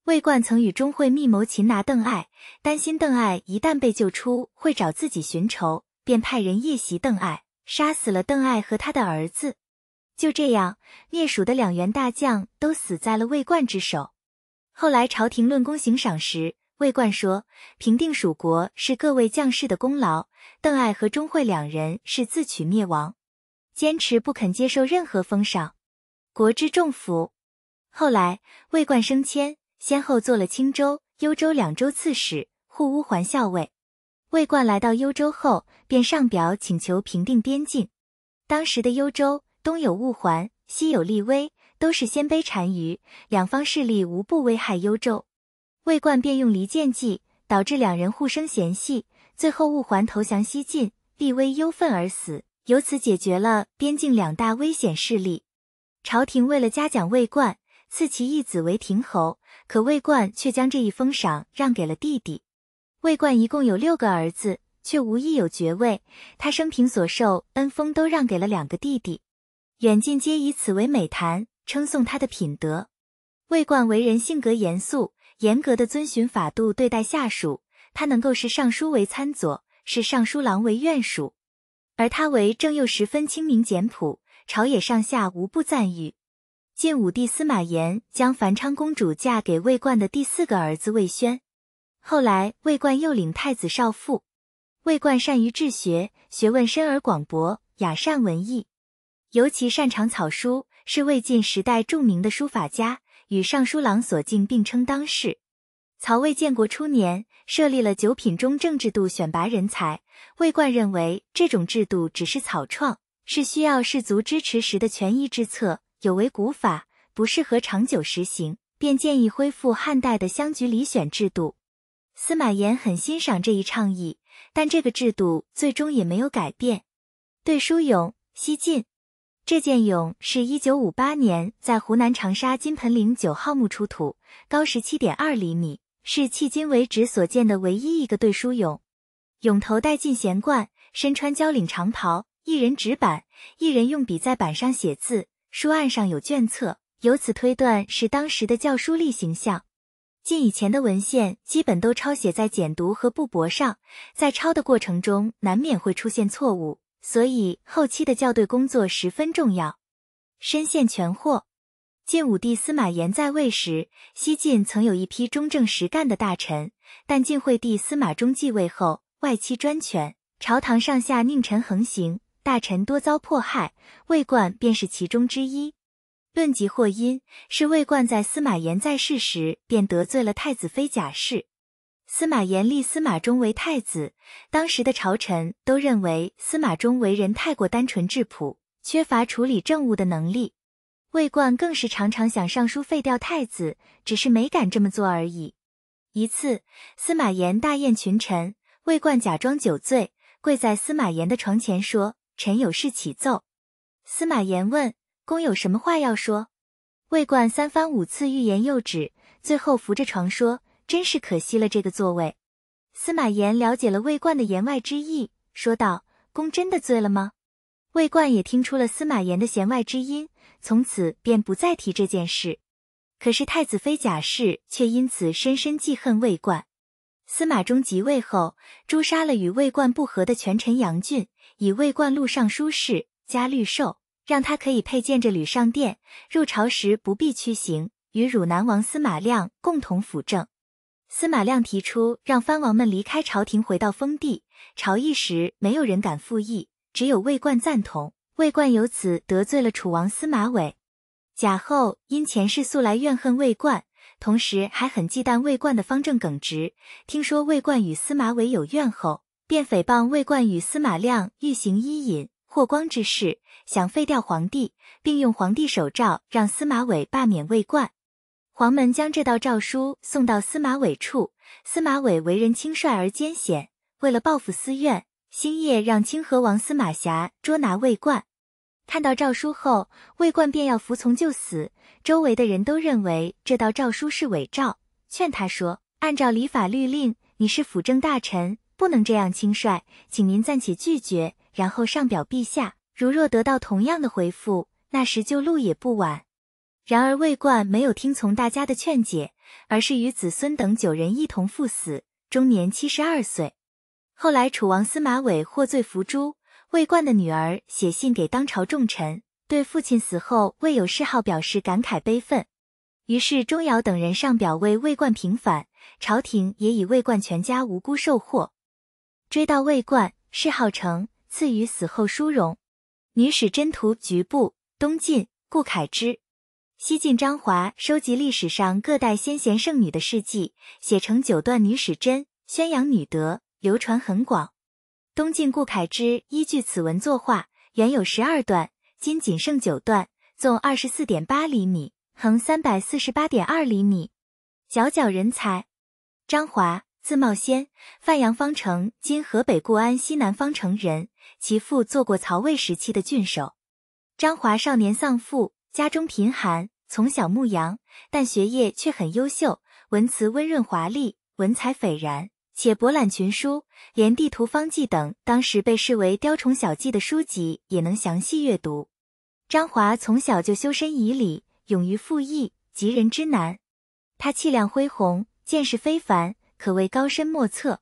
魏冠曾与钟会密谋擒拿邓艾，担心邓艾一旦被救出，会找自己寻仇，便派人夜袭邓艾，杀死了邓艾和他的儿子。就这样，灭蜀的两员大将都死在了魏冠之手。后来朝廷论功行赏时，魏冠说：“平定蜀国是各位将士的功劳，邓艾和钟会两人是自取灭亡。”坚持不肯接受任何封赏，国之重福。后来魏冠升迁，先后做了青州、幽州两州刺史，护乌桓校尉。魏冠来到幽州后，便上表请求平定边境。当时的幽州东有乌桓，西有利威，都是鲜卑单于，两方势力无不危害幽州。魏冠便用离间计，导致两人互生嫌隙，最后乌桓投降西晋，利威忧愤而死。由此解决了边境两大危险势力。朝廷为了嘉奖魏冠，赐其一子为亭侯，可魏冠却将这一封赏让给了弟弟。魏冠一共有六个儿子，却无一有爵位，他生平所受恩封都让给了两个弟弟。远近皆以此为美谈，称颂他的品德。魏冠为人性格严肃，严格的遵循法度对待下属。他能够视尚书为参佐，视尚书郎为院属。而他为政又十分清明简朴，朝野上下无不赞誉。晋武帝司马炎将繁昌公主嫁给魏冠的第四个儿子魏宣，后来魏冠又领太子少傅。魏冠善于治学，学问深而广博，雅善文艺，尤其擅长草书，是魏晋时代著名的书法家，与尚书郎所敬并称当世。曹魏建国初年，设立了九品中正制度选拔人才。魏冠认为这种制度只是草创，是需要士族支持时的权宜之策，有违古法，不适合长久实行，便建议恢复汉代的乡局里选制度。司马炎很欣赏这一倡议，但这个制度最终也没有改变。对书俑，西晋。这件俑是一九五八年在湖南长沙金盆岭九号墓出土，高十七点二厘米，是迄今为止所见的唯一一个对书俑。俑头戴进贤冠，身穿交领长袍，一人执板，一人用笔在板上写字，书案上有卷册，由此推断是当时的教书吏形象。晋以前的文献基本都抄写在简牍和布帛上，在抄的过程中难免会出现错误。所以后期的校对工作十分重要。身陷权祸，晋武帝司马炎在位时，西晋曾有一批忠正实干的大臣，但晋惠帝司马衷继位后，外戚专权，朝堂上下佞臣横行，大臣多遭迫害，魏冠便是其中之一。论及祸因，是魏冠在司马炎在世时便得罪了太子妃贾氏。司马炎立司马衷为太子，当时的朝臣都认为司马衷为人太过单纯质朴，缺乏处理政务的能力。魏冠更是常常想上书废掉太子，只是没敢这么做而已。一次，司马炎大宴群臣，魏冠假装酒醉，跪在司马炎的床前说：“臣有事启奏。”司马炎问：“公有什么话要说？”魏冠三番五次欲言又止，最后扶着床说。真是可惜了这个座位。司马炎了解了魏冠的言外之意，说道：“公真的醉了吗？”魏冠也听出了司马炎的弦外之音，从此便不再提这件事。可是太子妃贾氏却因此深深记恨魏冠。司马衷即位后，诛杀了与魏冠不和的权臣杨俊，以魏冠录尚书事，加律授，让他可以佩剑着履上殿，入朝时不必屈行，与汝南王司马亮共同辅政。司马亮提出让藩王们离开朝廷，回到封地。朝议时，没有人敢复议，只有魏冠赞同。魏冠由此得罪了楚王司马玮。贾后因前世素来怨恨魏冠，同时还很忌惮魏冠的方正耿直。听说魏冠与司马玮有怨后，便诽谤魏冠与司马亮欲行伊尹、霍光之事，想废掉皇帝，并用皇帝手诏让司马玮罢免魏冠。黄门将这道诏书送到司马玮处。司马玮为人轻率而艰险，为了报复私怨，星夜让清河王司马峡捉拿魏冠。看到诏书后，魏冠便要服从就死。周围的人都认为这道诏书是伪诏，劝他说：“按照礼法律令，你是辅政大臣，不能这样轻率，请您暂且拒绝，然后上表陛下。如若得到同样的回复，那时就路也不晚。”然而魏冠没有听从大家的劝解，而是与子孙等九人一同赴死，终年七十二岁。后来楚王司马玮获罪伏诛，魏冠的女儿写信给当朝重臣，对父亲死后未有谥号表示感慨悲愤。于是钟繇等人上表为魏冠平反，朝廷也以魏冠全家无辜受祸。追悼魏冠，谥号成，赐予死后殊荣。女史箴图局部，东晋顾恺之。西晋张华收集历史上各代先贤圣女的事迹，写成九段女史箴，宣扬女德，流传很广。东晋顾恺之依据此文作画，原有十二段，今仅剩九段，纵二十四点八厘米，横三百四十八点二厘米。佼佼人才，张华，字茂先，范阳方城（今河北固安西南方城）人，其父做过曹魏时期的郡守。张华少年丧父。家中贫寒，从小牧羊，但学业却很优秀，文辞温润华丽，文采斐然，且博览群书，连地图方记等当时被视为雕虫小技的书籍也能详细阅读。张华从小就修身以礼，勇于赴义，急人之难。他气量恢宏，见识非凡，可谓高深莫测。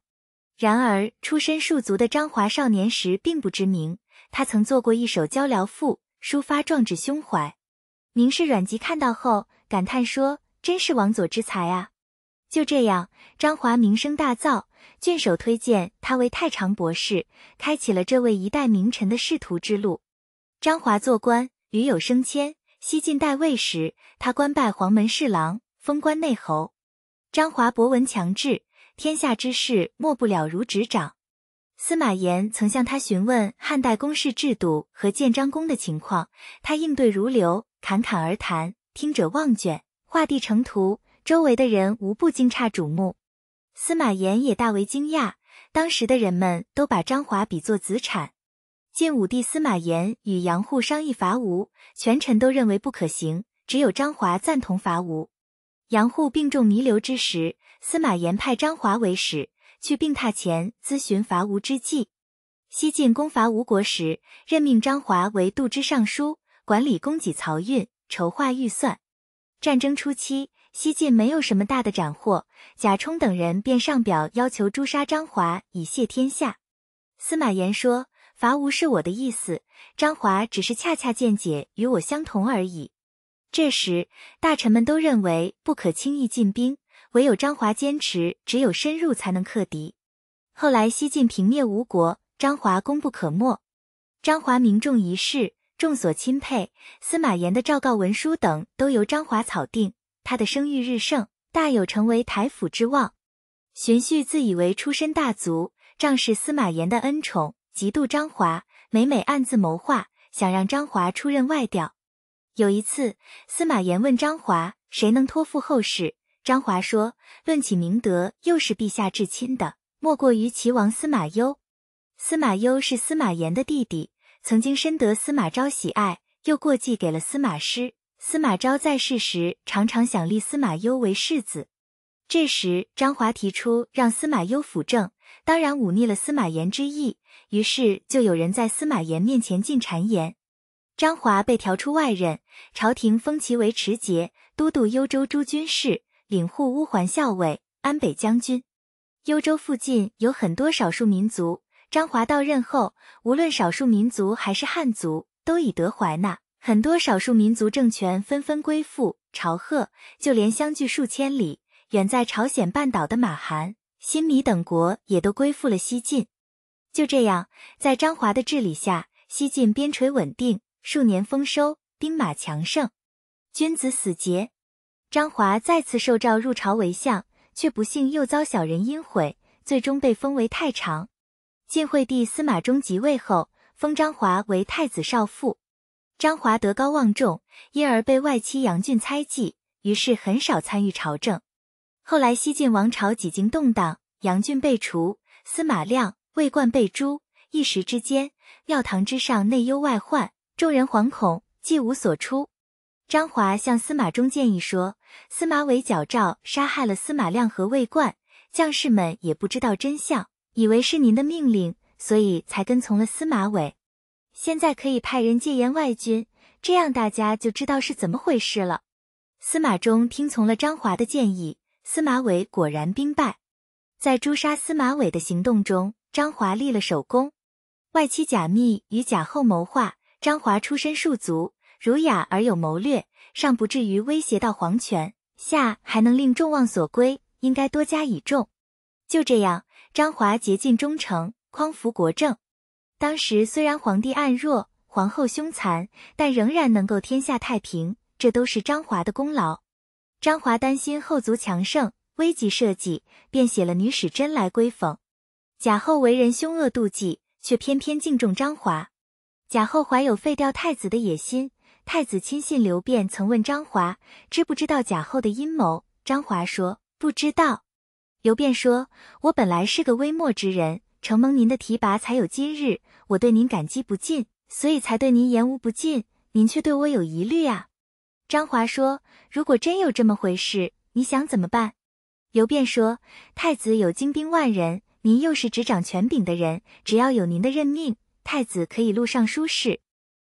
然而，出身庶族的张华少年时并不知名，他曾做过一首《交辽赋》，抒发壮志胸怀。名士阮籍看到后感叹说：“真是王佐之才啊！”就这样，张华名声大噪，郡守推荐他为太常博士，开启了这位一代名臣的仕途之路。张华做官屡有升迁，西晋代魏时，他官拜黄门侍郎，封官内侯。张华博闻强志，天下之事莫不了如指掌。司马炎曾向他询问汉代公事制度和建章宫的情况，他应对如流。侃侃而谈，听者忘卷，画地成图，周围的人无不惊诧瞩目。司马炎也大为惊讶，当时的人们都把张华比作子产。晋武帝司马炎与杨护商议伐吴，权臣都认为不可行，只有张华赞同伐吴。杨护病重弥留之时，司马炎派张华为使，去病榻前咨询伐吴之计。西晋攻伐吴国时，任命张华为度支尚书，管理供给漕运，筹划预算。战争初期，西晋没有什么大的斩获，贾充等人便上表要求诛杀张华，以谢天下。司马炎说：“伐吴是我的意思，张华只是恰恰见解与我相同而已。”这时，大臣们都认为不可轻易进兵，唯有张华坚持，只有深入才能克敌。后来西晋平灭吴国，张华功不可没。张华名重一世，众所钦佩。司马炎的诏告文书等都由张华草定，他的声誉日盛，大有成为台府之望。荀彧自以为出身大族，仗势司马炎的恩宠，嫉妒张华，每每暗自谋划，想让张华出任外调。有一次，司马炎问张华：“谁能托付后事？”张华说：“论起明德，又是陛下至亲的，莫过于齐王司马攸。司马攸是司马炎的弟弟，曾经深得司马昭喜爱，又过继给了司马师。司马昭在世时，常常想立司马攸为世子。这时，张华提出让司马攸辅政，当然忤逆了司马炎之意。于是，就有人在司马炎面前进谗言。张华被调出外任，朝廷封其为持节，都督幽州诸军事，领护乌桓校尉、安北将军。幽州附近有很多少数民族，张华到任后，无论少数民族还是汉族，都以德怀纳，很多少数民族政权纷纷归附朝贺，就连相距数千里、远在朝鲜半岛的马韩、新米等国也都归附了西晋。就这样，在张华的治理下，西晋边陲稳定。数年丰收，兵马强盛，君子死节。张华再次受诏入朝为相，却不幸又遭小人阴毁，最终被封为太常。晋惠帝司马衷即位后，封张华为太子少傅。张华德高望重，因而被外戚杨俊猜忌，于是很少参与朝政。后来西晋王朝几经动荡，杨俊被除，司马亮、魏冠被诛，一时之间，庙堂之上内忧外患。众人惶恐，既无所出。张华向司马衷建议说：“司马伟矫诏杀害了司马亮和魏冠，将士们也不知道真相，以为是您的命令，所以才跟从了司马伟。现在可以派人戒严外军，这样大家就知道是怎么回事了。”司马衷听从了张华的建议，司马伟果然兵败。在诛杀司马伟的行动中，张华立了首功。外戚贾密与贾后谋划。张华出身庶族，儒雅而有谋略，尚不至于威胁到皇权，下还能令众望所归，应该多加倚重。就这样，张华竭尽忠诚，匡扶国政。当时虽然皇帝暗弱，皇后凶残，但仍然能够天下太平，这都是张华的功劳。张华担心后族强盛，危及社稷，便写了女史箴来归讽。贾后为人凶恶妒忌，却偏偏敬重张华。贾后怀有废掉太子的野心，太子亲信刘辩曾问张华知不知道贾后的阴谋，张华说不知道。刘辩说：“我本来是个微末之人，承蒙您的提拔才有今日，我对您感激不尽，所以才对您言无不尽，您却对我有疑虑啊。”张华说：“如果真有这么回事，你想怎么办？”刘辩说：“太子有精兵万人，您又是执掌权柄的人，只要有您的任命。”太子可以录尚书事，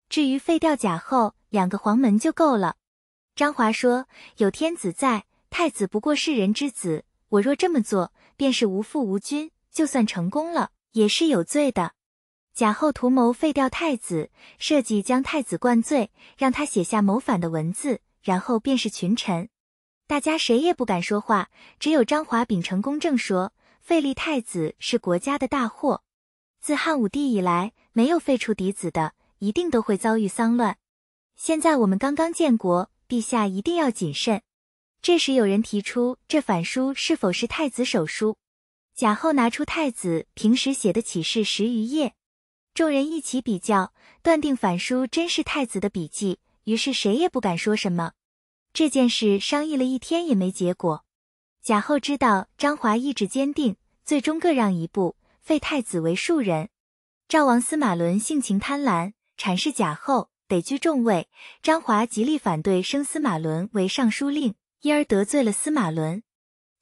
至于废掉贾后，两个黄门就够了。张华说：“有天子在，太子不过是人之子。我若这么做，便是无父无君，就算成功了，也是有罪的。”贾后图谋废掉太子，设计将太子灌醉，让他写下谋反的文字，然后便是群臣。大家谁也不敢说话，只有张华秉承公正说：“废立太子是国家的大祸。自汉武帝以来。”没有废除嫡子的，一定都会遭遇丧乱。现在我们刚刚建国，陛下一定要谨慎。这时有人提出，这反书是否是太子手书？贾后拿出太子平时写的启事十余页，众人一起比较，断定反书真是太子的笔迹。于是谁也不敢说什么。这件事商议了一天也没结果。贾后知道张华意志坚定，最终各让一步，废太子为庶人。赵王司马伦性情贪婪，阐释贾后得居重位。张华极力反对升司马伦为尚书令，因而得罪了司马伦。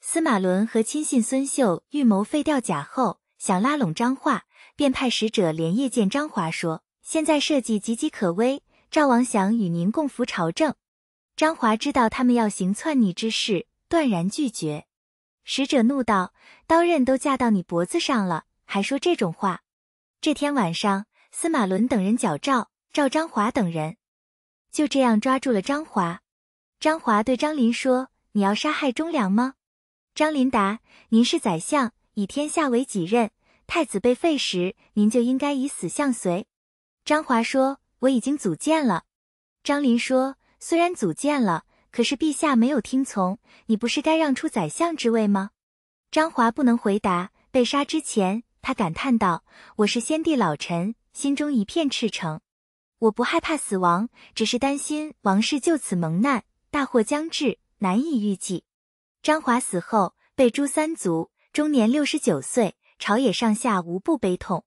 司马伦和亲信孙秀预谋废掉贾后，想拉拢张华，便派使者连夜见张华，说：“现在社稷岌岌可危，赵王想与您共扶朝政。”张华知道他们要行篡逆之事。断然拒绝。使者怒道：“刀刃都架到你脖子上了，还说这种话！”这天晚上，司马伦等人矫诏，赵张华等人，就这样抓住了张华。张华对张林说：“你要杀害忠良吗？”张林答：“您是宰相，以天下为己任。太子被废时，您就应该以死相随。”张华说：“我已经组建了。”张林说：“虽然组建了。”可是陛下没有听从，你不是该让出宰相之位吗？张华不能回答。被杀之前，他感叹道：“我是先帝老臣，心中一片赤诚。我不害怕死亡，只是担心王室就此蒙难，大祸将至，难以预计。”张华死后被诛三族，终年六十九岁，朝野上下无不悲痛。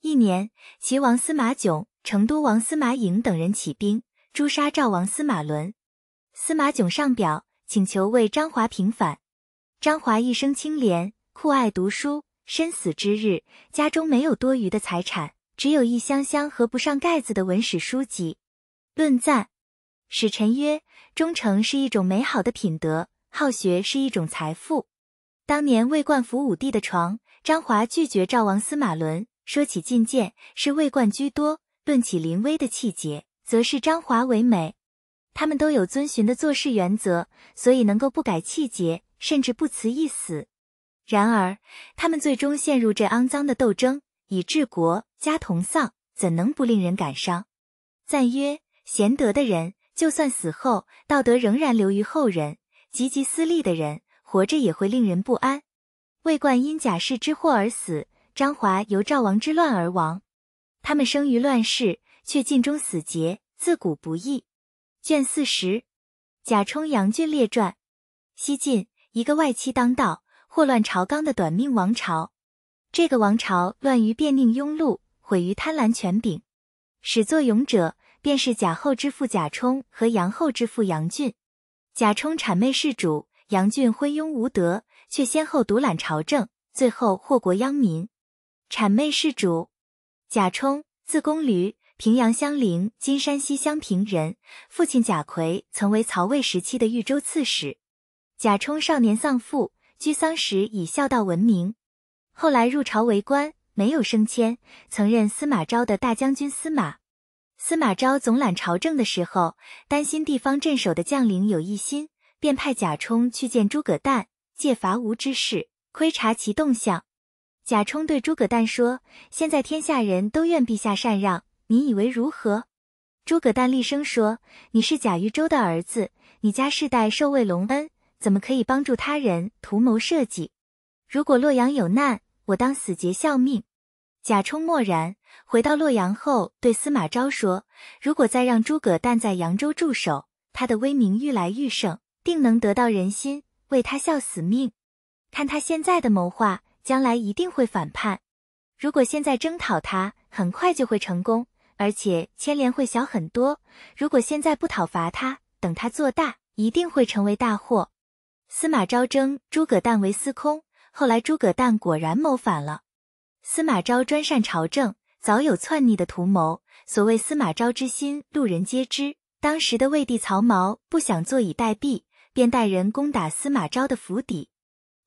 一年，齐王司马炯、成都王司马颖等人起兵诛杀赵王司马伦。司马炯上表请求为张华平反。张华一生清廉，酷爱读书，身死之日，家中没有多余的财产，只有一箱箱合不上盖子的文史书籍。论赞，使臣曰：忠诚是一种美好的品德，好学是一种财富。当年魏冠服武帝的床，张华拒绝赵王司马伦。说起进谏，是魏冠居多；论起临危的气节，则是张华为美。他们都有遵循的做事原则，所以能够不改气节，甚至不辞一死。然而，他们最终陷入这肮脏的斗争，以治国家同丧，怎能不令人感伤？赞曰：贤德的人，就算死后，道德仍然留于后人；积极私利的人，活着也会令人不安。魏冠因贾氏之祸而死，张华由赵王之乱而亡。他们生于乱世，却尽忠死节，自古不易。卷四十，贾充杨俊列传。西晋一个外戚当道，祸乱朝纲的短命王朝。这个王朝乱于变佞庸碌，毁于贪婪权柄。始作俑者便是贾后之父贾充和杨后之父杨俊。贾充谄媚世主，杨俊昏庸无德，却先后独揽朝政，最后祸国殃民。谄媚世主，贾充字公驴。平阳乡陵（今山西襄平）人，父亲贾逵曾为曹魏时期的豫州刺史。贾充少年丧父，居丧时以孝道闻名。后来入朝为官，没有升迁，曾任司马昭的大将军司马。司马昭总揽朝政的时候，担心地方镇守的将领有异心，便派贾充去见诸葛诞，借伐吴之事，窥察其动向。贾充对诸葛诞说：“现在天下人都愿陛下禅让。”你以为如何？诸葛诞厉声说：“你是贾豫州的儿子，你家世代受魏隆恩，怎么可以帮助他人图谋社稷？如果洛阳有难，我当死节效命。”贾充默然。回到洛阳后，对司马昭说：“如果再让诸葛诞在扬州驻守，他的威名愈来愈盛，定能得到人心，为他效死命。看他现在的谋划，将来一定会反叛。如果现在征讨他，很快就会成功。”而且牵连会小很多。如果现在不讨伐他，等他做大，一定会成为大祸。司马昭征诸葛诞为司空，后来诸葛诞果然谋反了。司马昭专擅朝政，早有篡逆的图谋。所谓司马昭之心，路人皆知。当时的魏帝曹髦不想坐以待毙，便带人攻打司马昭的府邸。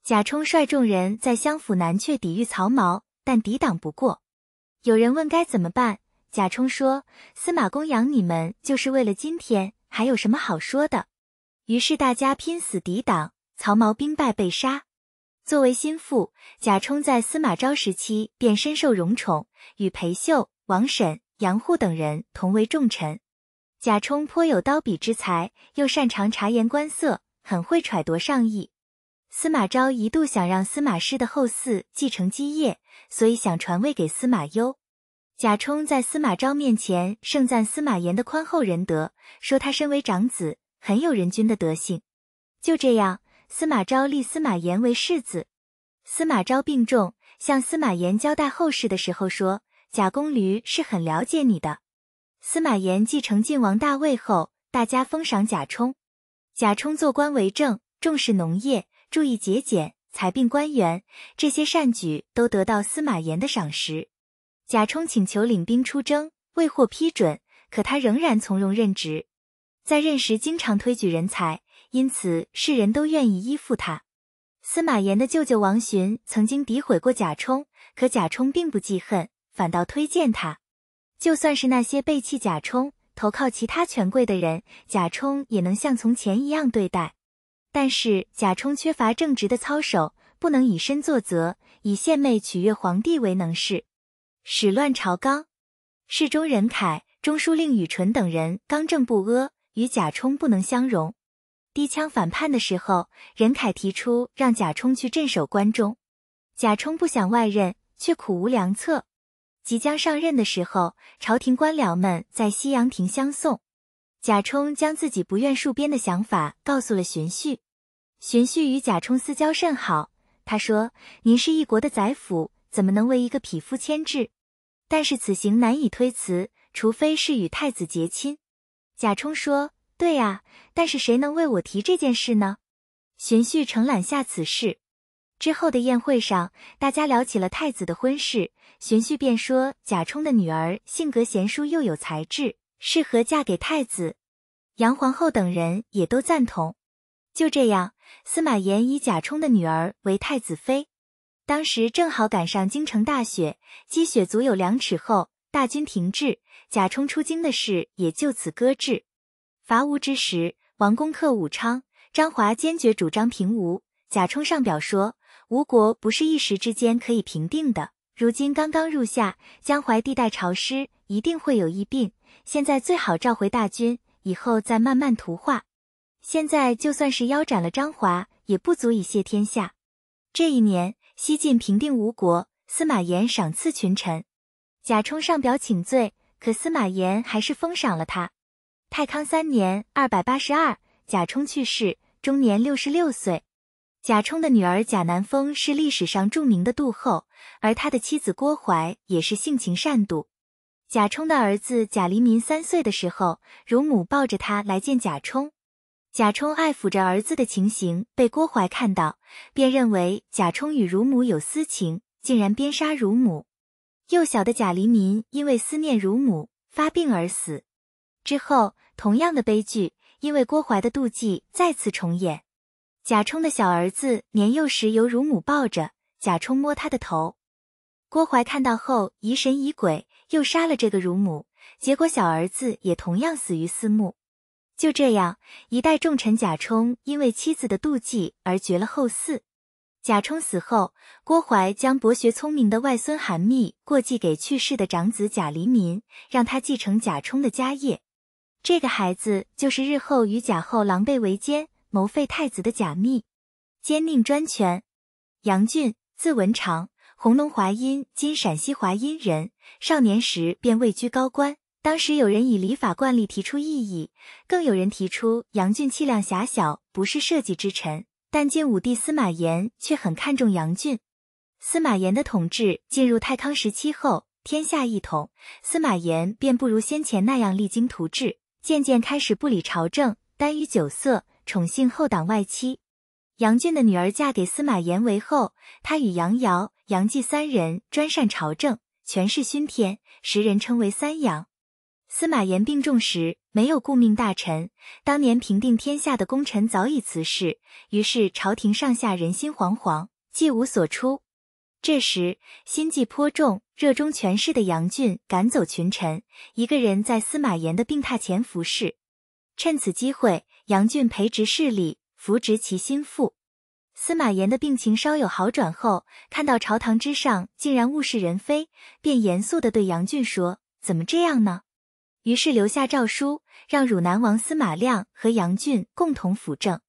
贾充率众人在襄府南阙抵御曹髦，但抵挡不过。有人问该怎么办？贾充说：“司马公养你们就是为了今天，还有什么好说的？”于是大家拼死抵挡，曹髦兵败被杀。作为心腹，贾充在司马昭时期便深受荣宠，与裴秀、王审、杨户等人同为重臣。贾充颇有刀笔之才，又擅长察言观色，很会揣度上意。司马昭一度想让司马师的后嗣继承基业，所以想传位给司马攸。贾充在司马昭面前盛赞司马炎的宽厚仁德，说他身为长子，很有人君的德性。就这样，司马昭立司马炎为世子。司马昭病重，向司马炎交代后事的时候说：“贾公驴是很了解你的。”司马炎继承晋王大位后，大家封赏贾充。贾充做官为政，重视农业，注意节俭，裁并官员，这些善举都得到司马炎的赏识。贾充请求领兵出征，未获批准，可他仍然从容任职。在任时经常推举人才，因此世人都愿意依附他。司马炎的舅舅王寻曾经诋毁过贾充，可贾充并不记恨，反倒推荐他。就算是那些背弃贾充、投靠其他权贵的人，贾充也能像从前一样对待。但是贾充缺乏正直的操守，不能以身作则，以献媚取悦皇帝为能事，始乱朝纲。侍中任恺、中书令宇纯等人刚正不阿，与贾充不能相容。低枪反叛的时候，任恺提出让贾充去镇守关中，贾充不想外任，却苦无良策。即将上任的时候，朝廷官僚们在西阳亭相送。贾充将自己不愿戍边的想法告诉了荀婿。荀婿与贾充私交甚好，他说：“您是一国的宰辅，怎么能为一个匹夫牵制？但是此行难以推辞，除非是与太子结亲。”贾充说：“对呀，但是谁能为我提这件事呢？”荀彧承揽下此事。之后的宴会上，大家聊起了太子的婚事，荀彧便说贾充的女儿性格贤淑又有才智，适合嫁给太子。杨皇后等人也都赞同。就这样，司马炎以贾充的女儿为太子妃。当时正好赶上京城大雪，积雪足有两尺厚，大军停滞，贾充出京的事也就此搁置。伐吴之时，王攻克武昌，张华坚决主张平吴，贾充上表说。吴国不是一时之间可以平定的。如今刚刚入夏，江淮地带潮湿，一定会有疫病。现在最好召回大军，以后再慢慢图画。现在就算是腰斩了张华，也不足以谢天下。这一年，西晋平定吴国，司马炎赏赐群臣。贾充上表请罪，可司马炎还是封赏了他。太康三年（二百八十二），贾充去世，终年六十六岁。贾充的女儿贾南风是历史上著名的妒后，而他的妻子郭槐也是性情善妒。贾充的儿子贾黎民三岁的时候，乳母抱着他来见贾充，贾充爱抚着儿子的情形被郭槐看到，便认为贾充与乳母有私情，竟然鞭杀乳母。幼小的贾黎民因为思念乳母发病而死。之后，同样的悲剧因为郭槐的妒忌再次重演。贾充的小儿子年幼时由乳母抱着，贾充摸他的头。郭槐看到后疑神疑鬼，又杀了这个乳母，结果小儿子也同样死于私墓。就这样，一代重臣贾充因为妻子的妒忌而绝了后嗣。贾充死后，郭槐将博学聪明的外孙韩密过继给去世的长子贾黎民，让他继承贾充的家业。这个孩子就是日后与贾后狼狈为奸。谋废太子的贾密，兼佞专权。杨俊，字文长，弘农华阴（今陕西华阴）人。少年时便位居高官。当时有人以礼法惯例提出异议，更有人提出杨俊气量狭小，不是社稷之臣。但晋武帝司马炎却很看重杨俊。司马炎的统治进入太康时期后，天下一统，司马炎便不如先前那样励精图治，渐渐开始不理朝政，耽于酒色。宠幸后党外戚，杨俊的女儿嫁给司马炎为后，他与杨瑶、杨继三人专擅朝政，权势熏天，时人称为三杨。司马炎病重时，没有顾命大臣，当年平定天下的功臣早已辞世，于是朝廷上下人心惶惶，计无所出。这时心计颇重、热衷权势的杨俊赶走群臣，一个人在司马炎的病榻前服侍。趁此机会。杨俊培植势力，扶植其心腹。司马炎的病情稍有好转后，看到朝堂之上竟然物是人非，便严肃地对杨俊说：“怎么这样呢？”于是留下诏书，让汝南王司马亮和杨俊共同辅政。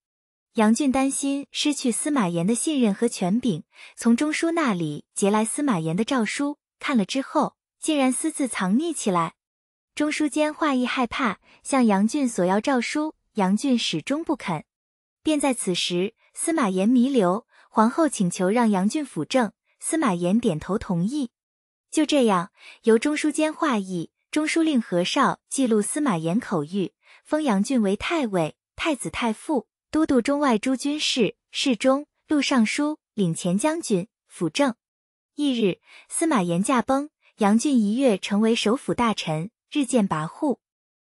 杨俊担心失去司马炎的信任和权柄，从中书那里截来司马炎的诏书，看了之后，竟然私自藏匿起来。中书监华意害怕，向杨俊索要诏书。杨俊始终不肯。便在此时，司马炎弥留，皇后请求让杨俊辅政，司马炎点头同意。就这样，由中书监画意、中书令何绍记录司马炎口谕，封杨俊为太尉、太子太傅、都督中外诸军事、侍中、录尚书、领前将军、辅政。翌日，司马炎驾崩，杨俊一跃成为首辅大臣，日渐跋扈。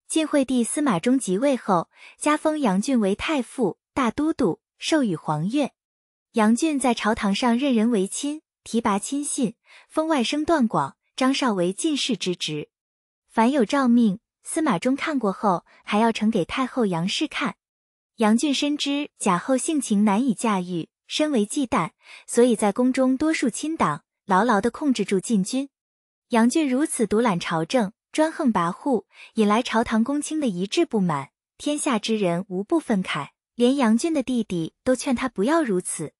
晋惠帝司马衷即位后，加封杨俊为太傅、大都督，授予皇钺。杨俊在朝堂上任人唯亲。提拔亲信，封外甥段广、张绍为进士之职。凡有诏命，司马衷看过后，还要呈给太后杨氏看。杨俊深知贾后性情难以驾驭，深为忌惮，所以在宫中多数亲党，牢牢地控制住禁军。杨俊如此独揽朝政，专横跋扈，引来朝堂公卿的一致不满，天下之人无不愤慨，连杨俊的弟弟都劝他不要如此。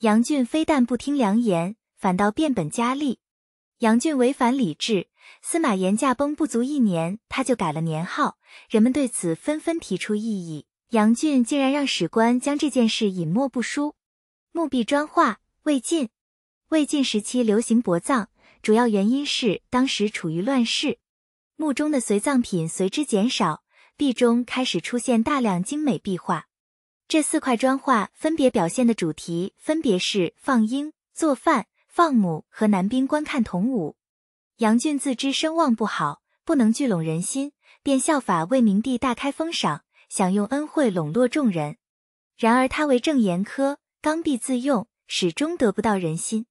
杨俊非但不听良言。反倒变本加厉，杨俊违反礼制。司马炎驾崩不足一年，他就改了年号，人们对此纷纷提出异议。杨俊竟然让史官将这件事隐没不书。墓壁砖画，魏晋。魏晋时期流行薄葬，主要原因是当时处于乱世，墓中的随葬品随之减少，壁中开始出现大量精美壁画。这四块砖画分别表现的主题分别是放鹰、做饭。放母和男兵观看童舞，杨俊自知声望不好，不能聚拢人心，便效法魏明帝大开封赏，想用恩惠笼络众人。然而他为政严苛，刚愎自用，始终得不到人心。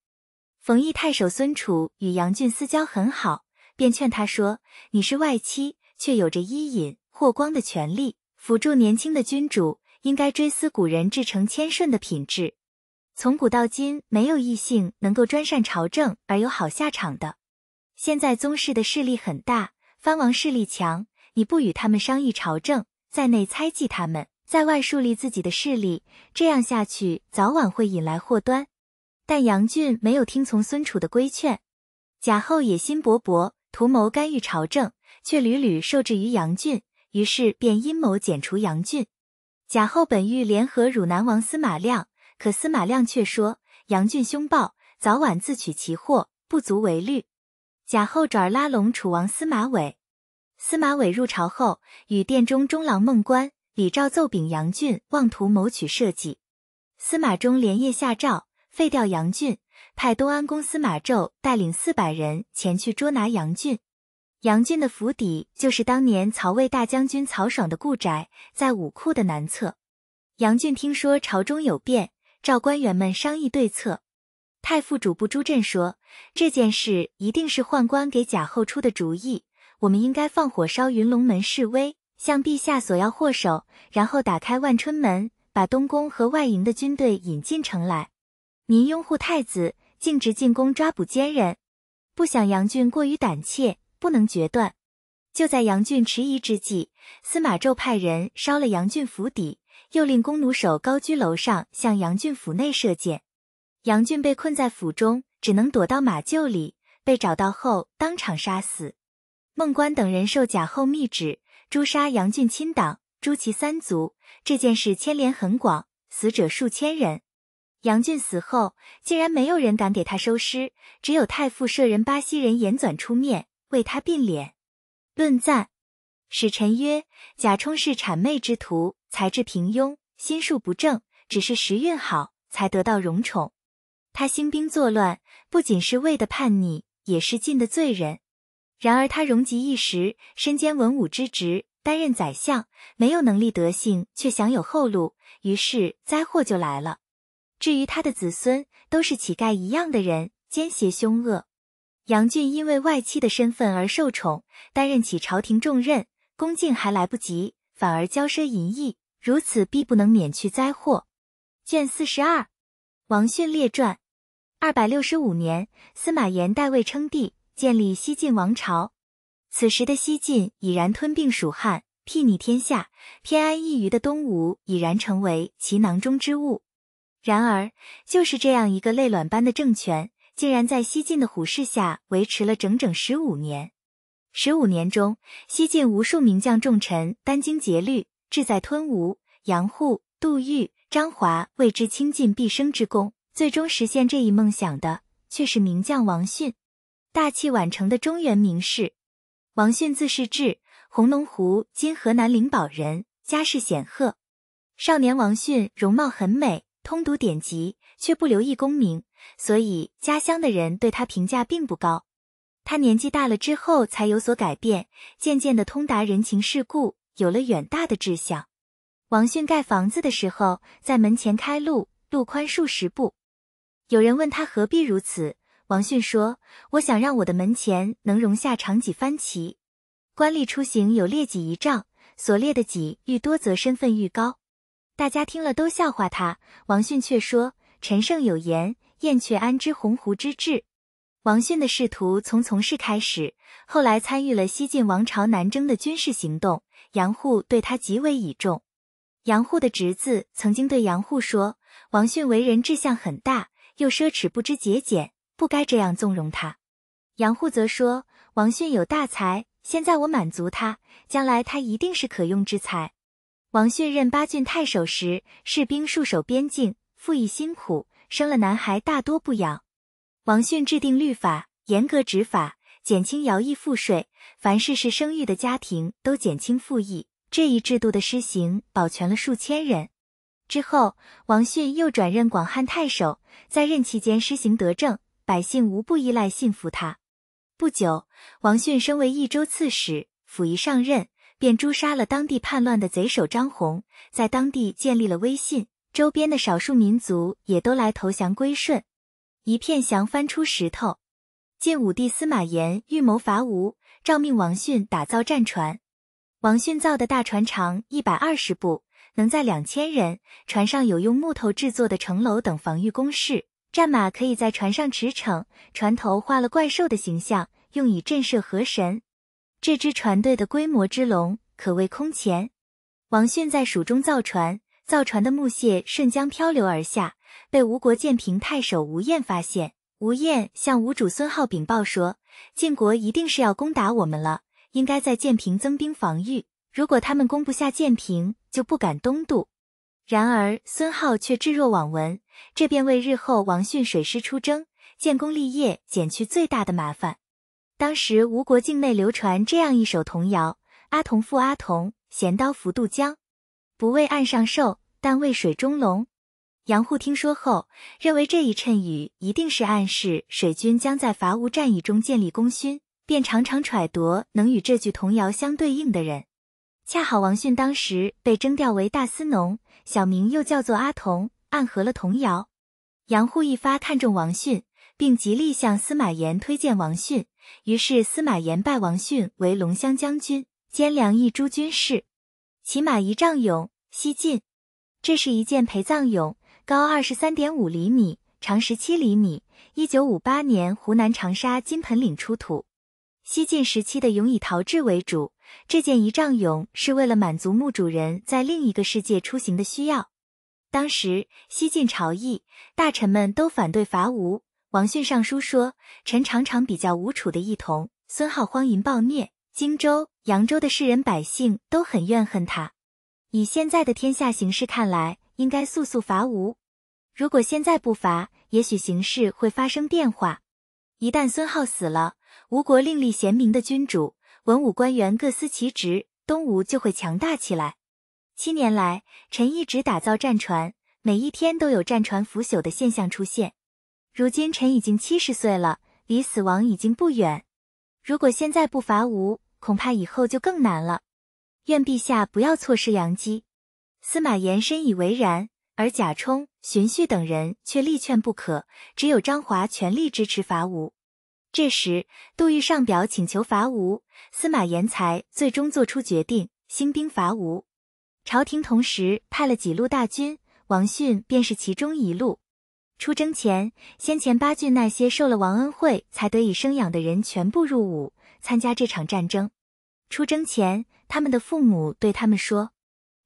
冯异太守孙楚与杨俊私交很好，便劝他说：“你是外戚，却有着伊尹、霍光的权利，辅助年轻的君主，应该追思古人至诚谦顺的品质。”从古到今，没有异姓能够专擅朝政而有好下场的。现在宗室的势力很大，藩王势力强，你不与他们商议朝政，在内猜忌他们，在外树立自己的势力，这样下去早晚会引来祸端。但杨俊没有听从孙楚的规劝，贾后野心勃勃，图谋干预朝政，却屡屡受制于杨俊，于是便阴谋剪除杨俊。贾后本欲联合汝南王司马亮。可司马亮却说：“杨俊凶暴，早晚自取其祸，不足为虑。”贾后转而拉拢楚王司马玮。司马玮入朝后，与殿中中郎孟观、李昭奏禀杨俊妄图谋取社稷。司马衷连夜下诏废掉杨俊，派东安公司马胄带领四百人前去捉拿杨俊。杨俊的府邸就是当年曹魏大将军曹爽的故宅，在武库的南侧。杨俊听说朝中有变。召官员们商议对策，太傅主簿朱振说：“这件事一定是宦官给贾后出的主意，我们应该放火烧云龙门示威，向陛下索要祸首，然后打开万春门，把东宫和外营的军队引进城来。您拥护太子，径直进宫抓捕奸人，不想杨俊过于胆怯，不能决断。就在杨俊迟疑之际，司马昭派人烧了杨俊府邸。”又令弓弩手高居楼上向杨俊府内射箭，杨俊被困在府中，只能躲到马厩里。被找到后，当场杀死。孟观等人受贾后密旨，诛杀杨俊亲党，诛其三族。这件事牵连很广，死者数千人。杨俊死后，竟然没有人敢给他收尸，只有太傅舍人巴西人严纂出面为他并脸。论赞。使臣曰：贾充是谄媚之徒，才智平庸，心术不正，只是时运好，才得到荣宠。他兴兵作乱，不仅是魏的叛逆，也是晋的罪人。然而他荣极一时，身兼文武之职，担任宰相，没有能力德性，却享有后路，于是灾祸就来了。至于他的子孙，都是乞丐一样的人，奸邪凶恶。杨俊因为外戚的身份而受宠，担任起朝廷重任。恭敬还来不及，反而骄奢淫逸，如此必不能免去灾祸。卷四十二，王训列传。二百六十五年，司马炎代魏称帝，建立西晋王朝。此时的西晋已然吞并蜀汉，睥睨天下，偏安一隅的东吴已然成为其囊中之物。然而，就是这样一个累卵般的政权，竟然在西晋的虎视下维持了整整十五年。十五年中，西晋无数名将重臣殚精竭虑，志在吞吴。杨护、杜预、张华为之倾尽毕生之功，最终实现这一梦想的，却是名将王逊，大器晚成的中原名士。王逊字世志，红龙湖（今河南灵宝）人，家世显赫。少年王逊容貌很美，通读典籍，却不留意功名，所以家乡的人对他评价并不高。他年纪大了之后才有所改变，渐渐的通达人情世故，有了远大的志向。王逊盖房子的时候，在门前开路，路宽数十步。有人问他何必如此，王逊说：“我想让我的门前能容下长戟翻旗。官吏出行有列戟仪仗，所列的戟愈多，则身份愈高。”大家听了都笑话他。王逊却说：“陈胜有言，燕雀安知鸿鹄之志。”王逊的仕途从从事开始，后来参与了西晋王朝南征的军事行动，杨护对他极为倚重。杨护的侄子曾经对杨护说：“王逊为人志向很大，又奢侈不知节俭，不该这样纵容他。”杨护则说：“王逊有大才，现在我满足他，将来他一定是可用之才。”王逊任巴郡太守时，士兵戍守边境，赋役辛苦，生了男孩大多不养。王逊制定律法，严格执法，减轻徭役赋税，凡事是生育的家庭都减轻赋役。这一制度的施行，保全了数千人。之后，王逊又转任广汉太守，在任期间施行德政，百姓无不依赖信服他。不久，王逊升为益州刺史，甫一上任，便诛杀了当地叛乱的贼首张宏，在当地建立了威信，周边的少数民族也都来投降归顺，一片降翻出石头。晋武帝司马炎预谋伐吴，诏命王逊打造战船。王逊造的大船长一百二十步，能载两千人。船上有用木头制作的城楼等防御工事，战马可以在船上驰骋。船头画了怪兽的形象，用以震慑河神。这支船队的规模之隆，可谓空前。王逊在蜀中造船，造船的木屑顺江漂流而下，被吴国建平太守吴彦发现。吴彦向吴主孙皓禀报说，晋国一定是要攻打我们了。应该在建平增兵防御，如果他们攻不下建平，就不敢东渡。然而孙皓却置若罔闻，这便为日后王逊水师出征、建功立业减去最大的麻烦。当时吴国境内流传这样一首童谣：“阿童负阿童，衔刀浮渡江，不为岸上兽，但为水中龙。”杨护听说后，认为这一谶语一定是暗示水军将在伐吴战役中建立功勋。便常常揣度能与这句童谣相对应的人，恰好王逊当时被征调为大司农，小名又叫做阿童，暗合了童谣。杨护一发看中王逊，并极力向司马炎推荐王逊，于是司马炎拜王逊为龙骧将军，兼梁益诸军事。骑马仪仗俑，西晋。这是一件陪葬俑，高二十三点五厘米，长十七厘米。一九五八年，湖南长沙金盆岭出土。西晋时期的俑以陶制为主，这件仪仗俑是为了满足墓主人在另一个世界出行的需要。当时西晋朝议大臣们都反对伐吴，王逊上书说：“臣常常比较吴楚的异同，孙皓荒淫暴虐，荆州、扬州的士人百姓都很怨恨他。以现在的天下形势看来，应该速速伐吴。如果现在不伐，也许形势会发生变化。一旦孙皓死了。”吴国另立贤明的君主，文武官员各司其职，东吴就会强大起来。七年来，臣一直打造战船，每一天都有战船腐朽的现象出现。如今臣已经七十岁了，离死亡已经不远。如果现在不伐吴，恐怕以后就更难了。愿陛下不要错失良机。司马炎深以为然，而贾充、荀彧等人却力劝不可，只有张华全力支持伐吴。这时，杜预上表请求伐吴，司马炎才最终做出决定，兴兵伐吴。朝廷同时派了几路大军，王逊便是其中一路。出征前，先前巴郡那些受了王恩惠才得以生养的人全部入伍，参加这场战争。出征前，他们的父母对他们说：“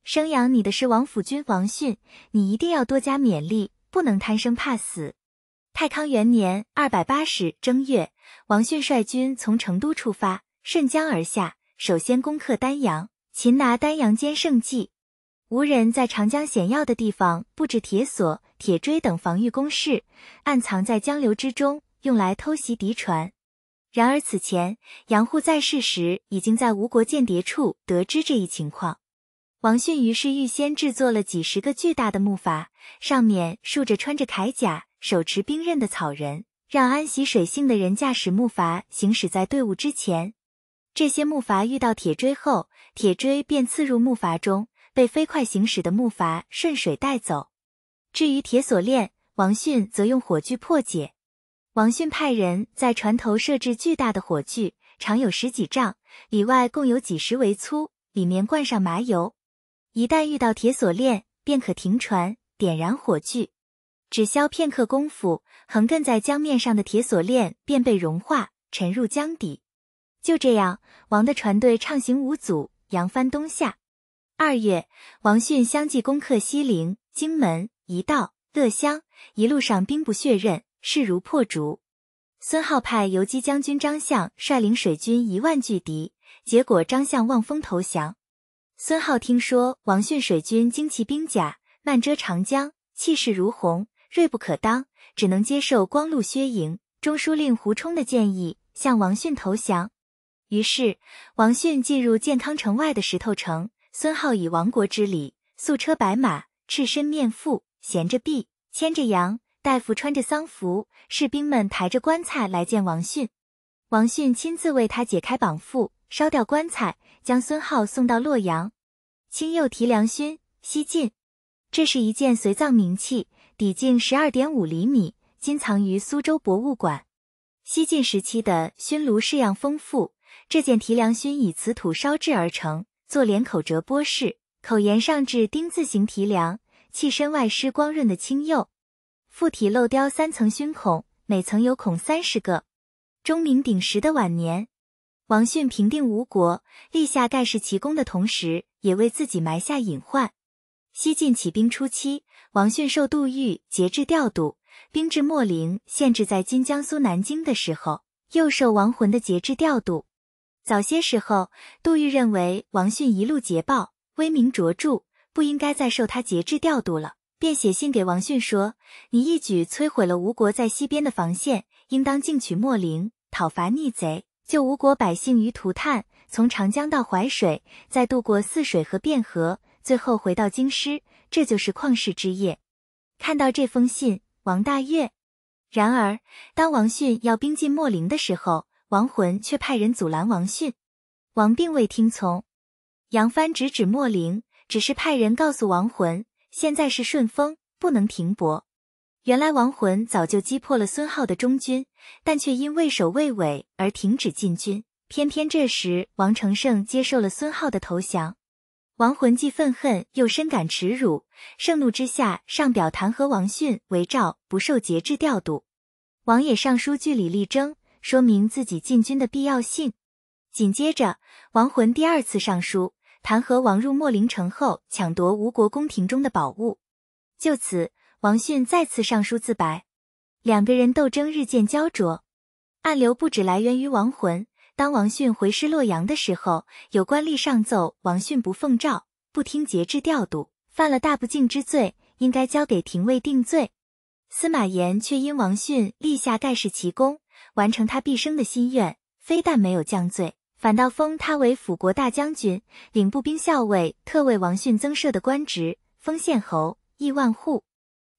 生养你的是王府君王逊，你一定要多加勉励，不能贪生怕死。”太康元年二百八十正月，王逊率军从成都出发，顺江而下，首先攻克丹阳，擒拿丹阳兼胜计，吴人在长江险要的地方布置铁索、铁锥等防御工事，暗藏在江流之中，用来偷袭敌船。然而此前杨护在世时，已经在吴国间谍处得知这一情况。王逊于是预先制作了几十个巨大的木筏，上面竖着穿着铠甲、手持兵刃的草人，让安习水性的人驾驶木筏行驶在队伍之前。这些木筏遇到铁锥后，铁锥便刺入木筏中。被飞快行驶的木筏顺水带走。至于铁锁链，王迅则用火炬破解。王迅派人在船头设置巨大的火炬，长有十几丈，里外共有几十围粗，里面灌上麻油。一旦遇到铁锁链，便可停船，点燃火炬。只消片刻功夫，横亘在江面上的铁锁链便被融化，沉入江底。就这样，王的船队畅行无阻，扬帆东下。二月，王逊相继攻克西陵、荆门、一道、乐乡，一路上兵不血刃，势如破竹。孙浩派游击将军张相率领水军一万拒敌，结果张相望风投降。孙浩听说王逊水军精骑兵甲，漫遮长江，气势如虹，锐不可当，只能接受光禄薛营、中书令胡冲的建议，向王逊投降。于是，王逊进入建康城外的石头城。孙皓以亡国之礼，素车白马，赤身面腹，衔着璧，牵着羊，大夫穿着丧服，士兵们抬着棺材来见王逊。王逊亲自为他解开绑缚，烧掉棺材，将孙皓送到洛阳。青釉提梁勋，西晋。这是一件随葬名器，底径十二点五厘米，今藏于苏州博物馆。西晋时期的熏炉式样丰富，这件提梁勋以瓷土烧制而成。做连口折波式，口沿上置丁字形提梁，器身外施光润的青釉，腹体镂雕三层熏孔，每层有孔三十个。钟鸣鼎食的晚年，王逊平定吴国，立下盖世奇功的同时，也为自己埋下隐患。西晋起兵初期，王逊受杜预节制调度，兵至秣陵（现置在今江苏南京）的时候，又受王浑的节制调度。早些时候，杜预认为王逊一路捷报，威名卓著，不应该再受他节制调度了，便写信给王逊说：“你一举摧毁了吴国在西边的防线，应当进取秣陵，讨伐逆贼，救吴国百姓于涂炭。从长江到淮水，再渡过泗水和汴河，最后回到京师，这就是旷世之业。”看到这封信，王大悦。然而，当王逊要兵进秣陵的时候，王浑却派人阻拦王逊，王并未听从。杨帆直指莫灵，只是派人告诉王浑，现在是顺风，不能停泊。原来王浑早就击破了孙浩的中军，但却因畏首畏尾而停止进军。偏偏这时王承胜接受了孙浩的投降，王浑既愤恨又深感耻辱，盛怒之下上表弹劾王逊为诏不受节制调度。王也上书据理力争。说明自己进军的必要性。紧接着，王浑第二次上书弹劾王入秣陵城后抢夺吴国宫廷中的宝物。就此，王逊再次上书自白。两个人斗争日渐焦灼。暗流不止来源于王浑。当王逊回师洛阳的时候，有官吏上奏王逊不奉诏，不听节制调度，犯了大不敬之罪，应该交给廷尉定罪。司马炎却因王逊立下盖世奇功。完成他毕生的心愿，非但没有降罪，反倒封他为辅国大将军，领步兵校尉，特为王逊增设的官职，封县侯，亿万户。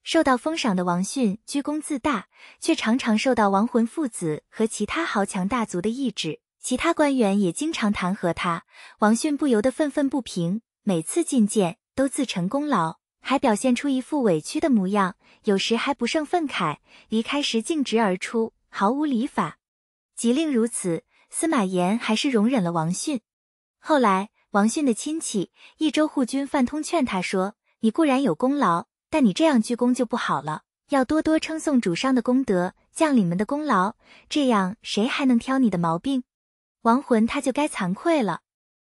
受到封赏的王逊居功自大，却常常受到王浑父子和其他豪强大族的抑制，其他官员也经常弹劾他，王逊不由得愤愤不平。每次觐见，都自陈功劳，还表现出一副委屈的模样，有时还不胜愤慨，离开时径直而出。毫无礼法，即令如此，司马炎还是容忍了王逊。后来，王逊的亲戚益州护军范通劝他说：“你固然有功劳，但你这样鞠躬就不好了，要多多称颂主上的功德，将领们的功劳，这样谁还能挑你的毛病？”王浑他就该惭愧了。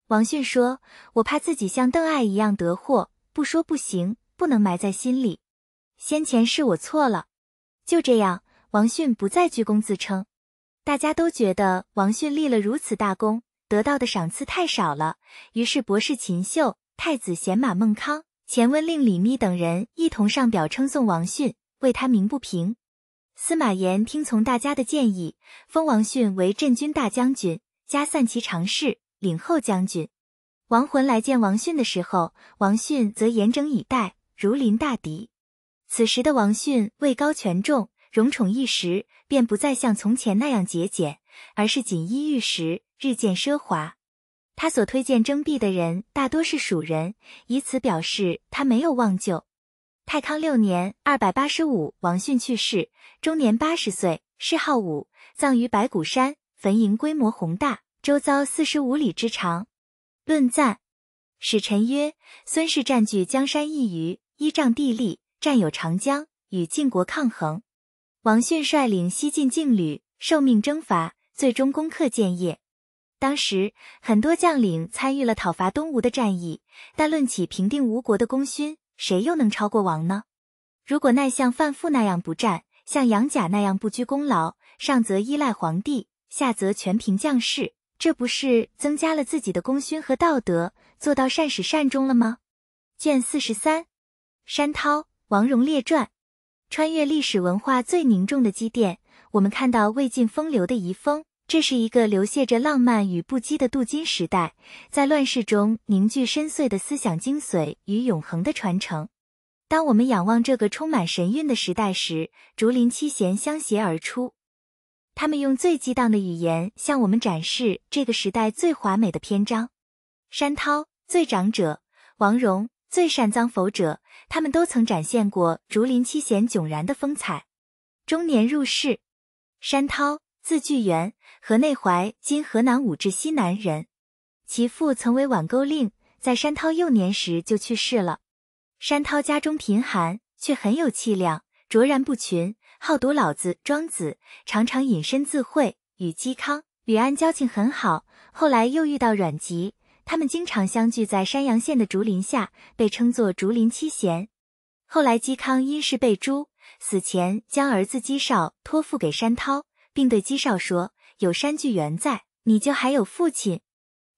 王逊说：“我怕自己像邓艾一样得祸，不说不行，不能埋在心里。先前是我错了。”就这样。王逊不再居功自称，大家都觉得王逊立了如此大功，得到的赏赐太少了。于是博士秦秀、太子贤马孟康前温令李密等人一同上表称颂王逊，为他鸣不平。司马炎听从大家的建议，封王逊为镇军大将军，加散骑常侍、领后将军。亡魂来见王逊的时候，王逊则严整以待，如临大敌。此时的王逊位高权重，荣宠一时，便不再像从前那样节俭，而是锦衣玉食，日渐奢华。他所推荐征辟的人大多是蜀人，以此表示他没有忘旧。太康六年（二百八十五），王逊去世，终年八十岁，谥号武，葬于白骨山，坟茔规模宏大，周遭四十五里之长。论赞，使臣曰：孙氏占据江山一隅，依仗地利，占有长江，与晋国抗衡。王逊率领西晋劲旅，受命征伐，最终攻克建业。当时很多将领参与了讨伐东吴的战役，但论起平定吴国的功勋，谁又能超过王呢？如果奈像范馥那样不战，像杨贾那样不居功劳，上则依赖皇帝，下则全凭将士。这不是增加了自己的功勋和道德，做到善始善终了吗？卷四十三，山涛王戎列传，穿越历史文化最凝重的积淀，我们看到魏晋风流的遗风。这是一个流泻着浪漫与不羁的镀金时代，在乱世中凝聚深邃的思想精髓与永恒的传承。当我们仰望这个充满神韵的时代时，竹林七贤相携而出。他们用最激荡的语言向我们展示这个时代最华美的篇章。山涛最长者，王戎最善臧否者，他们都曾展现过竹林七贤迥然的风采。中年入仕，山涛字巨源，河内怀（今河南武陟西南）人。其父曾为宛沟令，在山涛幼年时就去世了。山涛家中贫寒，却很有气量，卓然不群。好读老子、庄子，常常隐身自会，与嵇康、吕安交情很好。后来又遇到阮籍，他们经常相聚在山阳县的竹林下，被称作竹林七贤。后来嵇康因事被诛，死前将儿子嵇绍托付给山涛，并对嵇绍说：“有山巨源在，你就还有父亲。”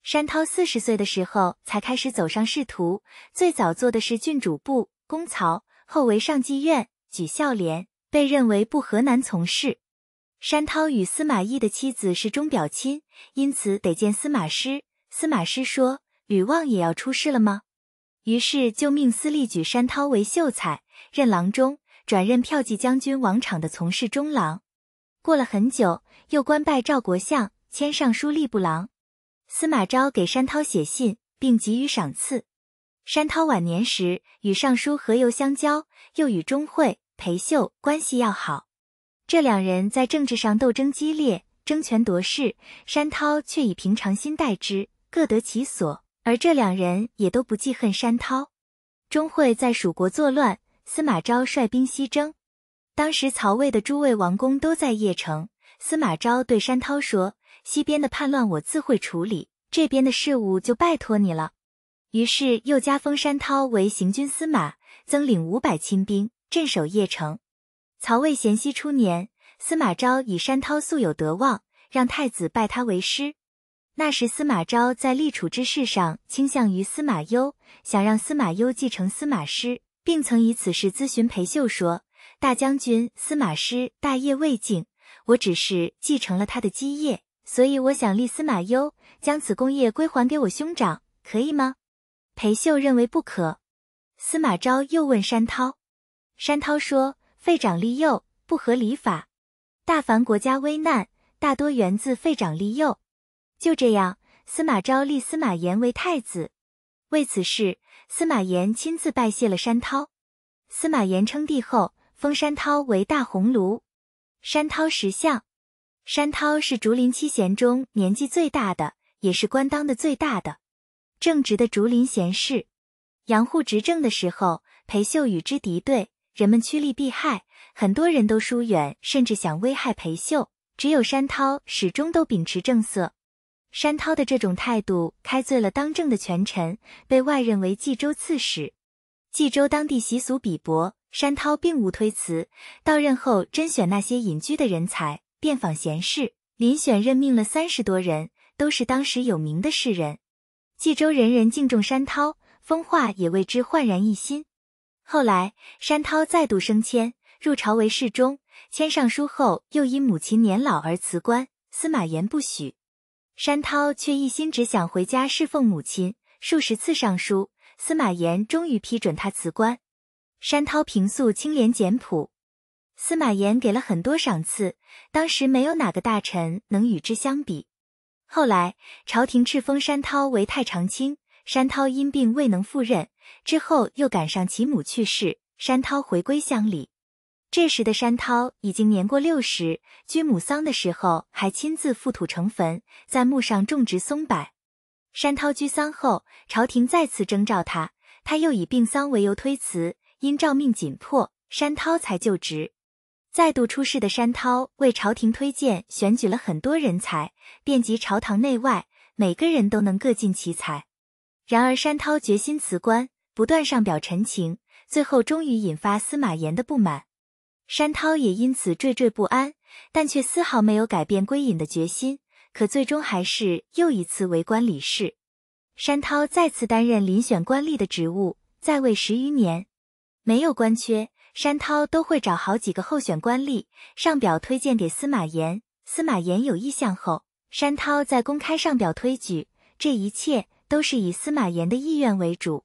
山涛四十岁的时候才开始走上仕途，最早做的是郡主簿，公曹，后为上妓院，举孝廉。被认为不河南从事。山涛与司马懿的妻子是钟表亲，因此得见司马师。司马师说：“吕望也要出事了吗？”于是就命司隶举山涛为秀才，任郎中，转任骠骑将军王昶的从事中郎。过了很久，又官拜赵国相，迁尚书吏部郎。司马昭给山涛写信，并给予赏赐。山涛晚年时与尚书何猷相交，又与钟会。裴秀关系要好，这两人在政治上斗争激烈，争权夺势。山涛却以平常心待之，各得其所。而这两人也都不记恨山涛。钟会在蜀国作乱，司马昭率兵西征。当时曹魏的诸位王公都在邺城，司马昭对山涛说：“西边的叛乱我自会处理，这边的事务就拜托你了。”于是又加封山涛为行军司马，增领五百亲兵。镇守邺城。曹魏咸熙初年，司马昭以山涛素有德望，让太子拜他为师。那时司马昭在立储之事上倾向于司马攸，想让司马攸继承司马师，并曾以此事咨询裴秀说：“大将军司马师大业未竟，我只是继承了他的基业，所以我想立司马攸，将此功业归还给我兄长，可以吗？”裴秀认为不可。司马昭又问山涛。山涛说：“废长立幼不合礼法，大凡国家危难，大多源自废长立幼。”就这样，司马昭立司马炎为太子。为此事，司马炎亲自拜谢了山涛。司马炎称帝后，封山涛为大鸿胪。山涛石像，山涛是竹林七贤中年纪最大的，也是官当的最大的，正直的竹林贤士。杨户执政的时候，裴秀与之敌对。人们趋利避害，很多人都疏远，甚至想危害裴秀。只有山涛始终都秉持正色。山涛的这种态度开罪了当政的权臣，被外任为冀州刺史。冀州当地习俗鄙薄，山涛并无推辞。到任后，甄选那些隐居的人才，遍访贤士，遴选任命了三十多人，都是当时有名的士人。冀州人人敬重山涛，风化也为之焕然一新。后来，山涛再度升迁，入朝为侍中，迁尚书后，又因母亲年老而辞官，司马炎不许。山涛却一心只想回家侍奉母亲，数十次上书，司马炎终于批准他辞官。山涛平素清廉简朴，司马炎给了很多赏赐，当时没有哪个大臣能与之相比。后来，朝廷敕封山涛为太常卿。山涛因病未能赴任，之后又赶上其母去世，山涛回归乡里。这时的山涛已经年过六十，居母丧的时候还亲自覆土成坟，在墓上种植松柏。山涛居丧后，朝廷再次征召他，他又以病丧为由推辞，因诏命紧迫，山涛才就职。再度出仕的山涛为朝廷推荐选举了很多人才，遍及朝堂内外，每个人都能各尽其才。然而，山涛决心辞官，不断上表陈情，最后终于引发司马炎的不满。山涛也因此惴惴不安，但却丝毫没有改变归隐的决心。可最终还是又一次为官理事。山涛再次担任遴选官吏的职务，在位十余年，没有官缺，山涛都会找好几个候选官吏上表推荐给司马炎。司马炎有意向后，山涛再公开上表推举。这一切。都是以司马炎的意愿为主。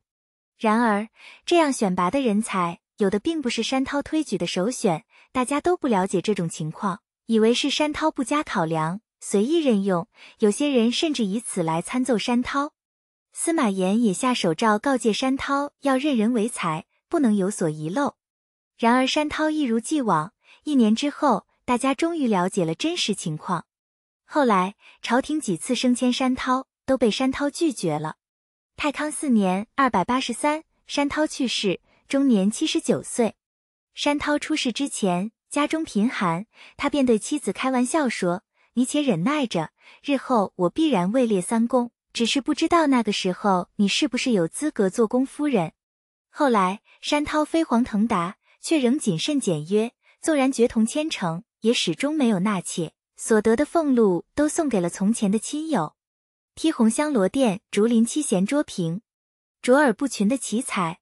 然而，这样选拔的人才，有的并不是山涛推举的首选。大家都不了解这种情况，以为是山涛不加考量，随意任用。有些人甚至以此来参奏山涛。司马炎也下手诏告诫山涛，要任人唯才，不能有所遗漏。然而，山涛一如既往。一年之后，大家终于了解了真实情况。后来，朝廷几次升迁山涛。都被山涛拒绝了。太康四年（二百八十三），山涛去世，终年七十九岁。山涛出事之前，家中贫寒，他便对妻子开玩笑说：“你且忍耐着，日后我必然位列三公，只是不知道那个时候你是不是有资格做公夫人。”后来，山涛飞黄腾达，却仍谨慎简约，纵然绝同千乘，也始终没有纳妾，所得的俸禄都送给了从前的亲友。披红香罗殿，竹林七贤捉平，卓尔不群的奇才。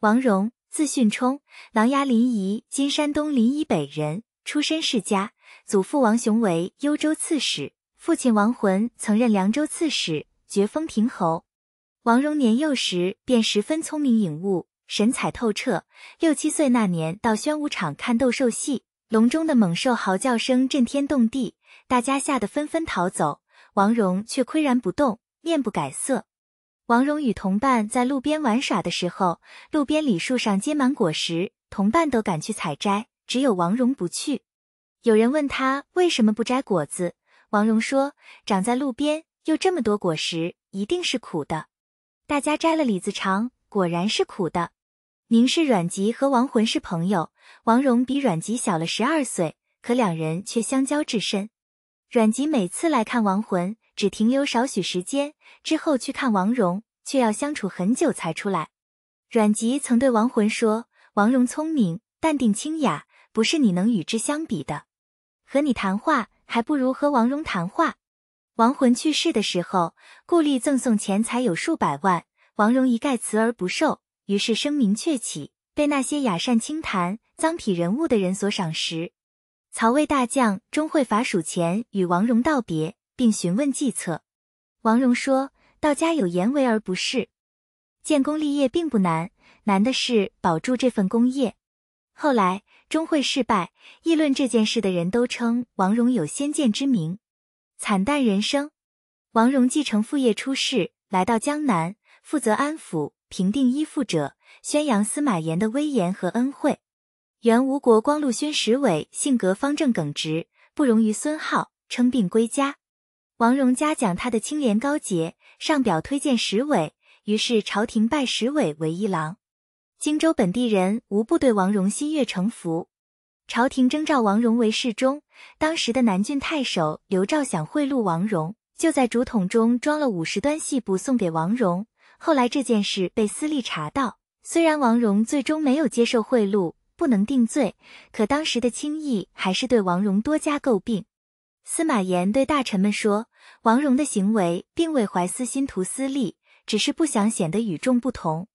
王戎，字训冲，琅琊临沂（今山东临沂北）人，出身世家。祖父王雄为幽州刺史，父亲王浑曾任凉州刺史，爵封亭侯。王戎年幼时便十分聪明颖悟，神采透彻。六七岁那年，到宣武场看斗兽戏，笼中的猛兽嚎叫声震天动地，大家吓得纷纷逃走。王戎却岿然不动，面不改色。王戎与同伴在路边玩耍的时候，路边李树上结满果实，同伴都赶去采摘，只有王戎不去。有人问他为什么不摘果子，王戎说：“长在路边又这么多果实，一定是苦的。”大家摘了李子尝，果然是苦的。明是阮籍和王浑是朋友，王戎比阮籍小了十二岁，可两人却相交至深。阮籍每次来看王浑，只停留少许时间，之后去看王戎，却要相处很久才出来。阮籍曾对王浑说：“王戎聪明、淡定、清雅，不是你能与之相比的。和你谈话，还不如和王戎谈话。”王浑去世的时候，故吏赠送钱财有数百万，王戎一概辞而不受，于是声名鹊起，被那些雅善清谈、脏痞人物的人所赏识。曹魏大将钟会伐蜀前，与王戎道别，并询问计策。王戎说：“道家有言为而不恃，建功立业并不难，难的是保住这份功业。”后来钟会失败，议论这件事的人都称王戎有先见之明。惨淡人生，王戎继承父业出仕，来到江南，负责安抚、平定依附者，宣扬司马炎的威严和恩惠。原吴国光禄勋石伟性格方正耿直，不容于孙皓，称病归家。王戎嘉奖他的清廉高洁，上表推荐石伟，于是朝廷拜石伟为一郎。荆州本地人无不对王戎心悦诚服。朝廷征召王戎为侍中，当时的南郡太守刘兆想贿赂王戎，就在竹筒中装了五十端细布送给王戎。后来这件事被司隶查到，虽然王戎最终没有接受贿赂。不能定罪，可当时的轻易还是对王戎多加诟病。司马炎对大臣们说：“王戎的行为并未怀私心图私利，只是不想显得与众不同。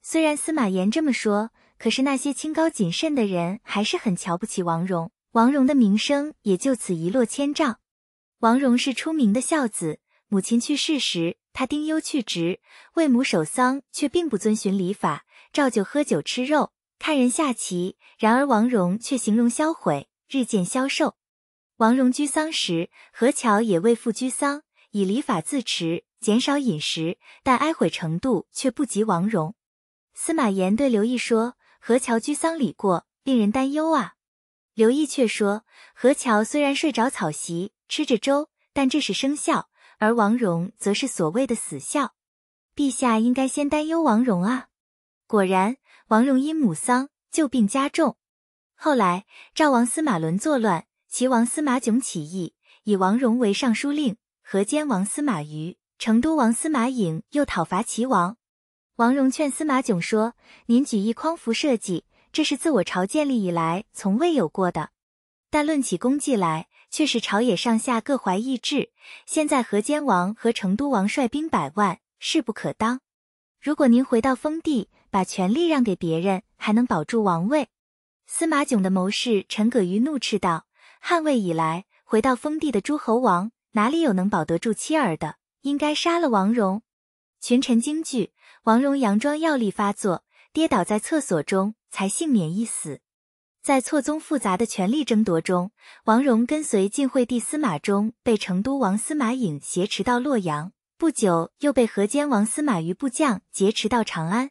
虽然司马炎这么说，可是那些清高谨慎的人还是很瞧不起王戎，王戎的名声也就此一落千丈。王戎是出名的孝子，母亲去世时，他丁忧去职，为母守丧，却并不遵循礼法，照旧喝酒吃肉，看人下棋。然而王戎却形容销毁，日渐消瘦。王戎居丧时，何乔也为父居丧，以礼法自持，减少饮食，但哀悔程度却不及王戎。司马炎对刘毅说：“何乔居丧礼过，令人担忧啊。”刘毅却说：“何乔虽然睡着草席。”吃着粥，但这是生孝，而王戎则是所谓的死孝。陛下应该先担忧王戎啊！果然，王戎因母丧，旧病加重。后来，赵王司马伦作乱，齐王司马囧起义，以王戎为尚书令；河间王司马瑜、成都王司马颖又讨伐齐王。王戎劝司马囧说：“您举一匡扶社稷，这是自我朝建立以来从未有过的。但论起功绩来，”却是朝野上下各怀异志。现在河间王和成都王率兵百万，势不可当。如果您回到封地，把权力让给别人，还能保住王位。司马囧的谋士陈葛瑜怒斥道：“汉魏以来，回到封地的诸侯王，哪里有能保得住妻儿的？应该杀了王戎。”群臣惊惧，王戎佯装药力发作，跌倒在厕所中，才幸免一死。在错综复杂的权力争夺中，王戎跟随晋惠帝司马衷，被成都王司马颖挟持到洛阳，不久又被河间王司马瑜部将劫持到长安。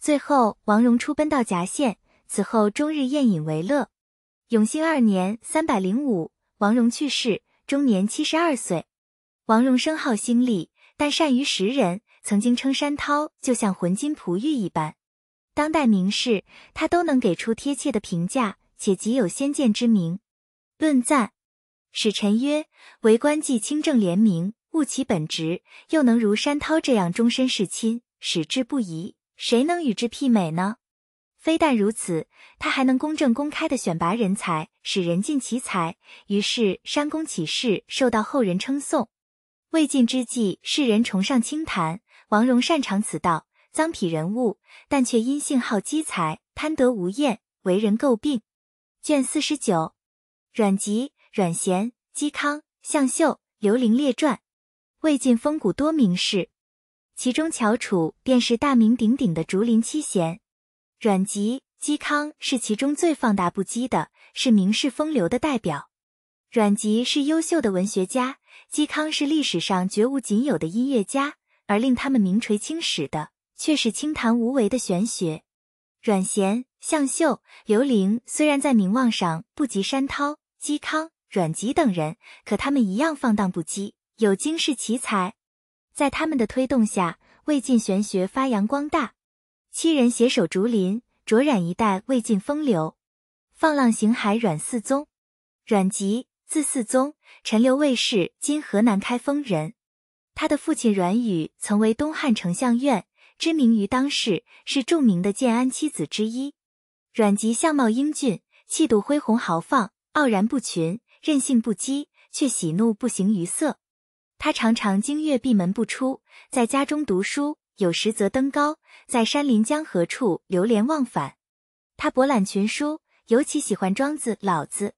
最后，王戎出奔到夹县，此后终日宴饮为乐。永兴二年（三百零五），王戎去世，终年七十二岁。王戎生好心力，但善于识人，曾经称山涛就像浑金璞玉一般。当代名士，他都能给出贴切的评价，且极有先见之明。论赞，使臣曰：“为官既清正廉明，务其本职，又能如山涛这样终身事亲，矢志不移，谁能与之媲美呢？非但如此，他还能公正公开的选拔人才，使人尽其才。于是山公起事，受到后人称颂。魏晋之际，世人崇尚清谈，王戎擅长此道。”臧否人物，但却因性好积财，贪得无厌，为人诟病。卷四十九，阮籍、阮咸、嵇康、向秀、刘伶列传。魏晋风骨多名士，其中乔楚便是大名鼎鼎的竹林七贤。阮籍、嵇康是其中最放大不羁的，是名士风流的代表。阮籍是优秀的文学家，嵇康是历史上绝无仅有的音乐家，而令他们名垂青史的。却是清谈无为的玄学。阮咸、向秀、刘伶虽然在名望上不及山涛、嵇康、阮籍等人，可他们一样放荡不羁，有经世奇才。在他们的推动下，魏晋玄学发扬光大。七人携手竹林，卓染一代魏晋风流。放浪形骸阮嗣宗，阮籍，字嗣宗，陈留卫氏（今河南开封人）。他的父亲阮宇曾为东汉丞相院。知名于当世，是著名的建安七子之一。阮籍相貌英俊，气度恢宏豪放，傲然不群，任性不羁，却喜怒不形于色。他常常经月闭门不出，在家中读书，有时则登高，在山林江河处流连忘返。他博览群书，尤其喜欢庄子、老子。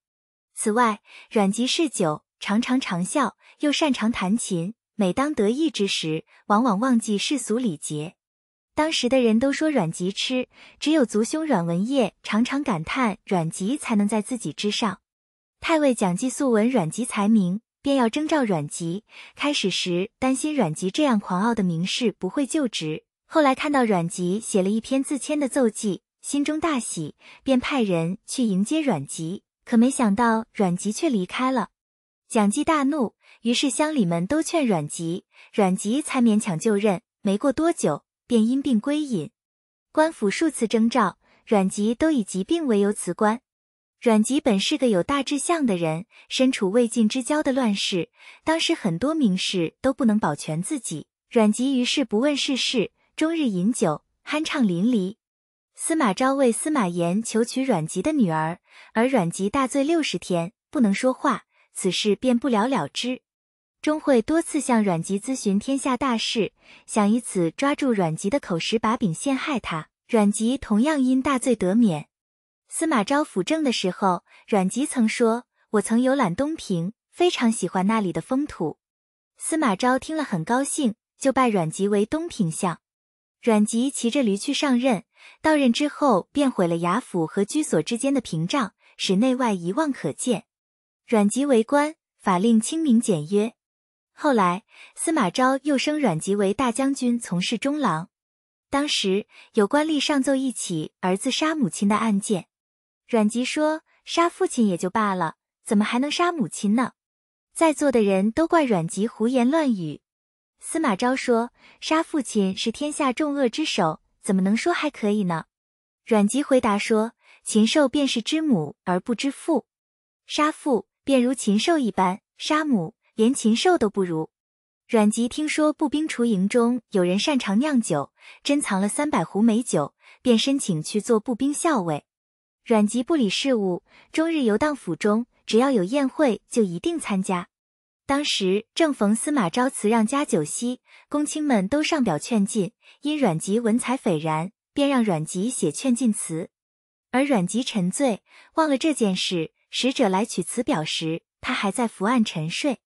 此外，阮籍嗜酒，常常长啸，又擅长弹琴。每当得意之时，往往忘记世俗礼节。当时的人都说阮籍痴，只有族兄阮文业常常感叹阮籍才能在自己之上。太尉蒋济素闻阮籍才名，便要征召阮籍。开始时担心阮籍这样狂傲的名士不会就职，后来看到阮籍写了一篇自谦的奏记，心中大喜，便派人去迎接阮籍。可没想到阮籍却离开了。蒋济大怒，于是乡里们都劝阮籍，阮籍才勉强就任。没过多久。便因病归隐，官府数次征召阮籍，都以疾病为由辞官。阮籍本是个有大志向的人，身处魏晋之交的乱世，当时很多名士都不能保全自己，阮籍于是不问世事，终日饮酒，酣畅淋漓。司马昭为司马炎求娶阮籍的女儿，而阮籍大醉六十天，不能说话，此事便不了了之。钟会多次向阮籍咨询天下大事，想以此抓住阮籍的口实把柄陷害他。阮籍同样因大罪得免。司马昭辅政的时候，阮籍曾说：“我曾游览东平，非常喜欢那里的风土。”司马昭听了很高兴，就拜阮籍为东平相。阮籍骑着驴去上任，到任之后便毁了衙府和居所之间的屏障，使内外一望可见。阮籍为官，法令清明简约。后来司马昭又升阮籍为大将军，从事中郎。当时有官吏上奏一起儿子杀母亲的案件。阮籍说：“杀父亲也就罢了，怎么还能杀母亲呢？”在座的人都怪阮籍胡言乱语。司马昭说：“杀父亲是天下重恶之首，怎么能说还可以呢？”阮籍回答说：“禽兽便是知母而不知父，杀父便如禽兽一般，杀母连禽兽都不如。”阮籍听说步兵雏营中有人擅长酿酒，珍藏了三百壶美酒，便申请去做步兵校尉。阮籍不理事务，终日游荡府中，只要有宴会就一定参加。当时正逢司马昭辞让加酒席，公卿们都上表劝进，因阮籍文采斐然，便让阮籍写劝进词。而阮籍沉醉，忘了这件事。使者来取词表时，他还在伏案沉睡。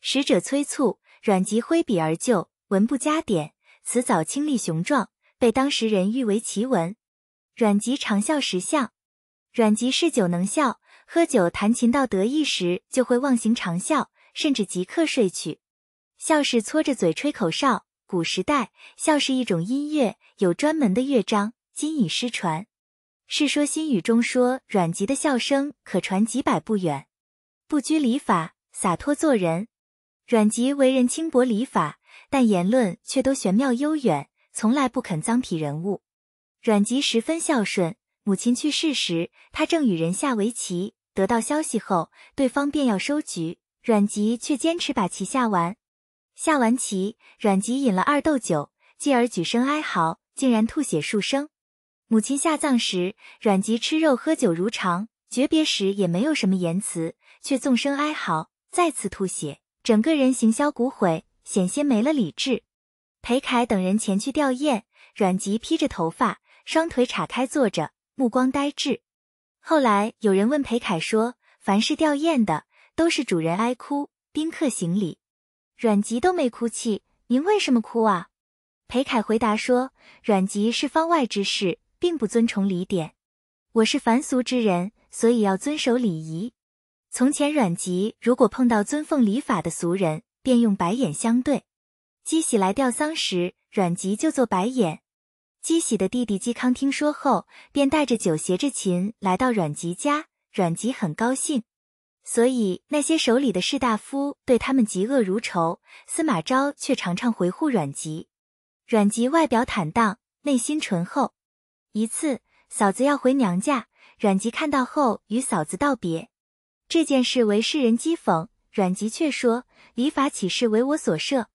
使者催促，阮籍挥笔而就，文不加点，词藻清丽雄壮，被当时人誉为奇文。阮籍长啸石像。阮籍嗜酒能笑，喝酒弹琴到得意时，就会忘形长啸，甚至即刻睡去。笑是搓着嘴吹口哨。古时代，笑是一种音乐，有专门的乐章，今已失传。《世说新语》中说，阮籍的笑声可传几百步远，不拘礼法，洒脱做人。阮籍为人轻薄礼法，但言论却都玄妙悠远，从来不肯脏痞人物。阮籍十分孝顺。母亲去世时，他正与人下围棋。得到消息后，对方便要收局，阮籍却坚持把棋下完。下完棋，阮籍饮了二斗酒，继而举声哀嚎，竟然吐血数升。母亲下葬时，阮籍吃肉喝酒如常，诀别时也没有什么言辞，却纵声哀嚎，再次吐血，整个人形销骨毁，险些没了理智。裴凯等人前去吊唁，阮籍披着头发，双腿岔开坐着。目光呆滞。后来有人问裴凯说：“凡是吊唁的，都是主人哀哭，宾客行礼，阮籍都没哭泣，您为什么哭啊？”裴凯回答说：“阮籍是方外之士，并不尊崇礼典。我是凡俗之人，所以要遵守礼仪。从前阮籍如果碰到尊奉礼法的俗人，便用白眼相对。姬喜来吊丧时，阮籍就做白眼。”姬喜的弟弟嵇康听说后，便带着酒携着琴来到阮籍家。阮籍很高兴，所以那些手里的士大夫对他们嫉恶如仇。司马昭却常常回护阮籍。阮籍外表坦荡，内心醇厚。一次，嫂子要回娘家，阮籍看到后与嫂子道别。这件事为世人讥讽，阮籍却说：“礼法岂是为我所设？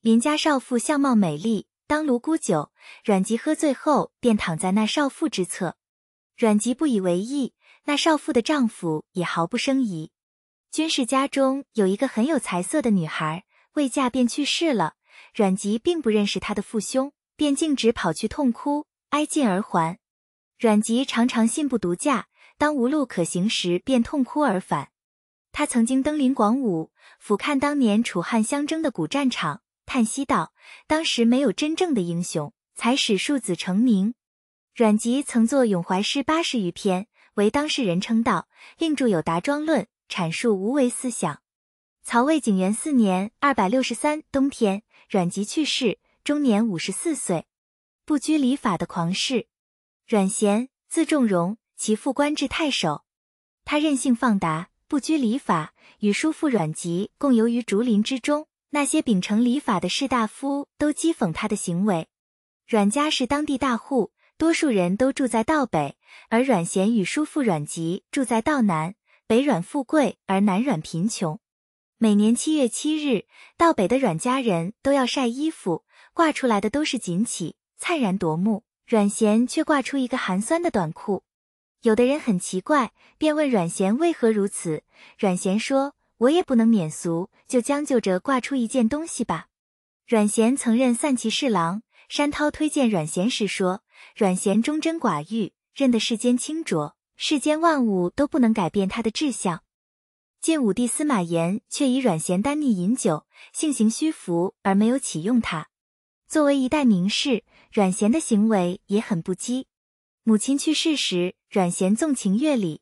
邻家少妇相貌美丽。”当泸沽酒，阮籍喝醉后便躺在那少妇之侧。阮籍不以为意，那少妇的丈夫也毫不生疑。军士家中有一个很有才色的女孩，未嫁便去世了。阮籍并不认识她的父兄，便径直跑去痛哭，哀尽而还。阮籍常常信步独驾，当无路可行时，便痛哭而返。他曾经登临广武，俯瞰当年楚汉相争的古战场。叹息道：“当时没有真正的英雄，才使庶子成名。”阮籍曾作咏怀诗八十余篇，为当事人称道，另著有《达庄论》，阐述无为思想。曹魏景元四年（二百六十三）冬天，阮籍去世，终年五十四岁。不拘礼法的狂士，阮咸，字仲荣，其父官至太守。他任性放达，不拘礼法，与叔父阮籍共游于竹林之中。那些秉承礼法的士大夫都讥讽他的行为。阮家是当地大户，多数人都住在道北，而阮咸与叔父阮籍住在道南。北阮富贵，而南阮贫穷。每年七月七日，道北的阮家人都要晒衣服，挂出来的都是锦旗，灿然夺目。阮咸却挂出一个寒酸的短裤。有的人很奇怪，便问阮咸为何如此。阮咸说。我也不能免俗，就将就着挂出一件东西吧。阮咸曾任散骑侍郎，山涛推荐阮咸时说：“阮咸忠贞寡欲，认得世间清浊，世间万物都不能改变他的志向。”晋武帝司马炎却以阮咸单逆饮酒，性行虚浮而没有启用他。作为一代名士，阮咸的行为也很不羁。母亲去世时，阮咸纵情乐礼。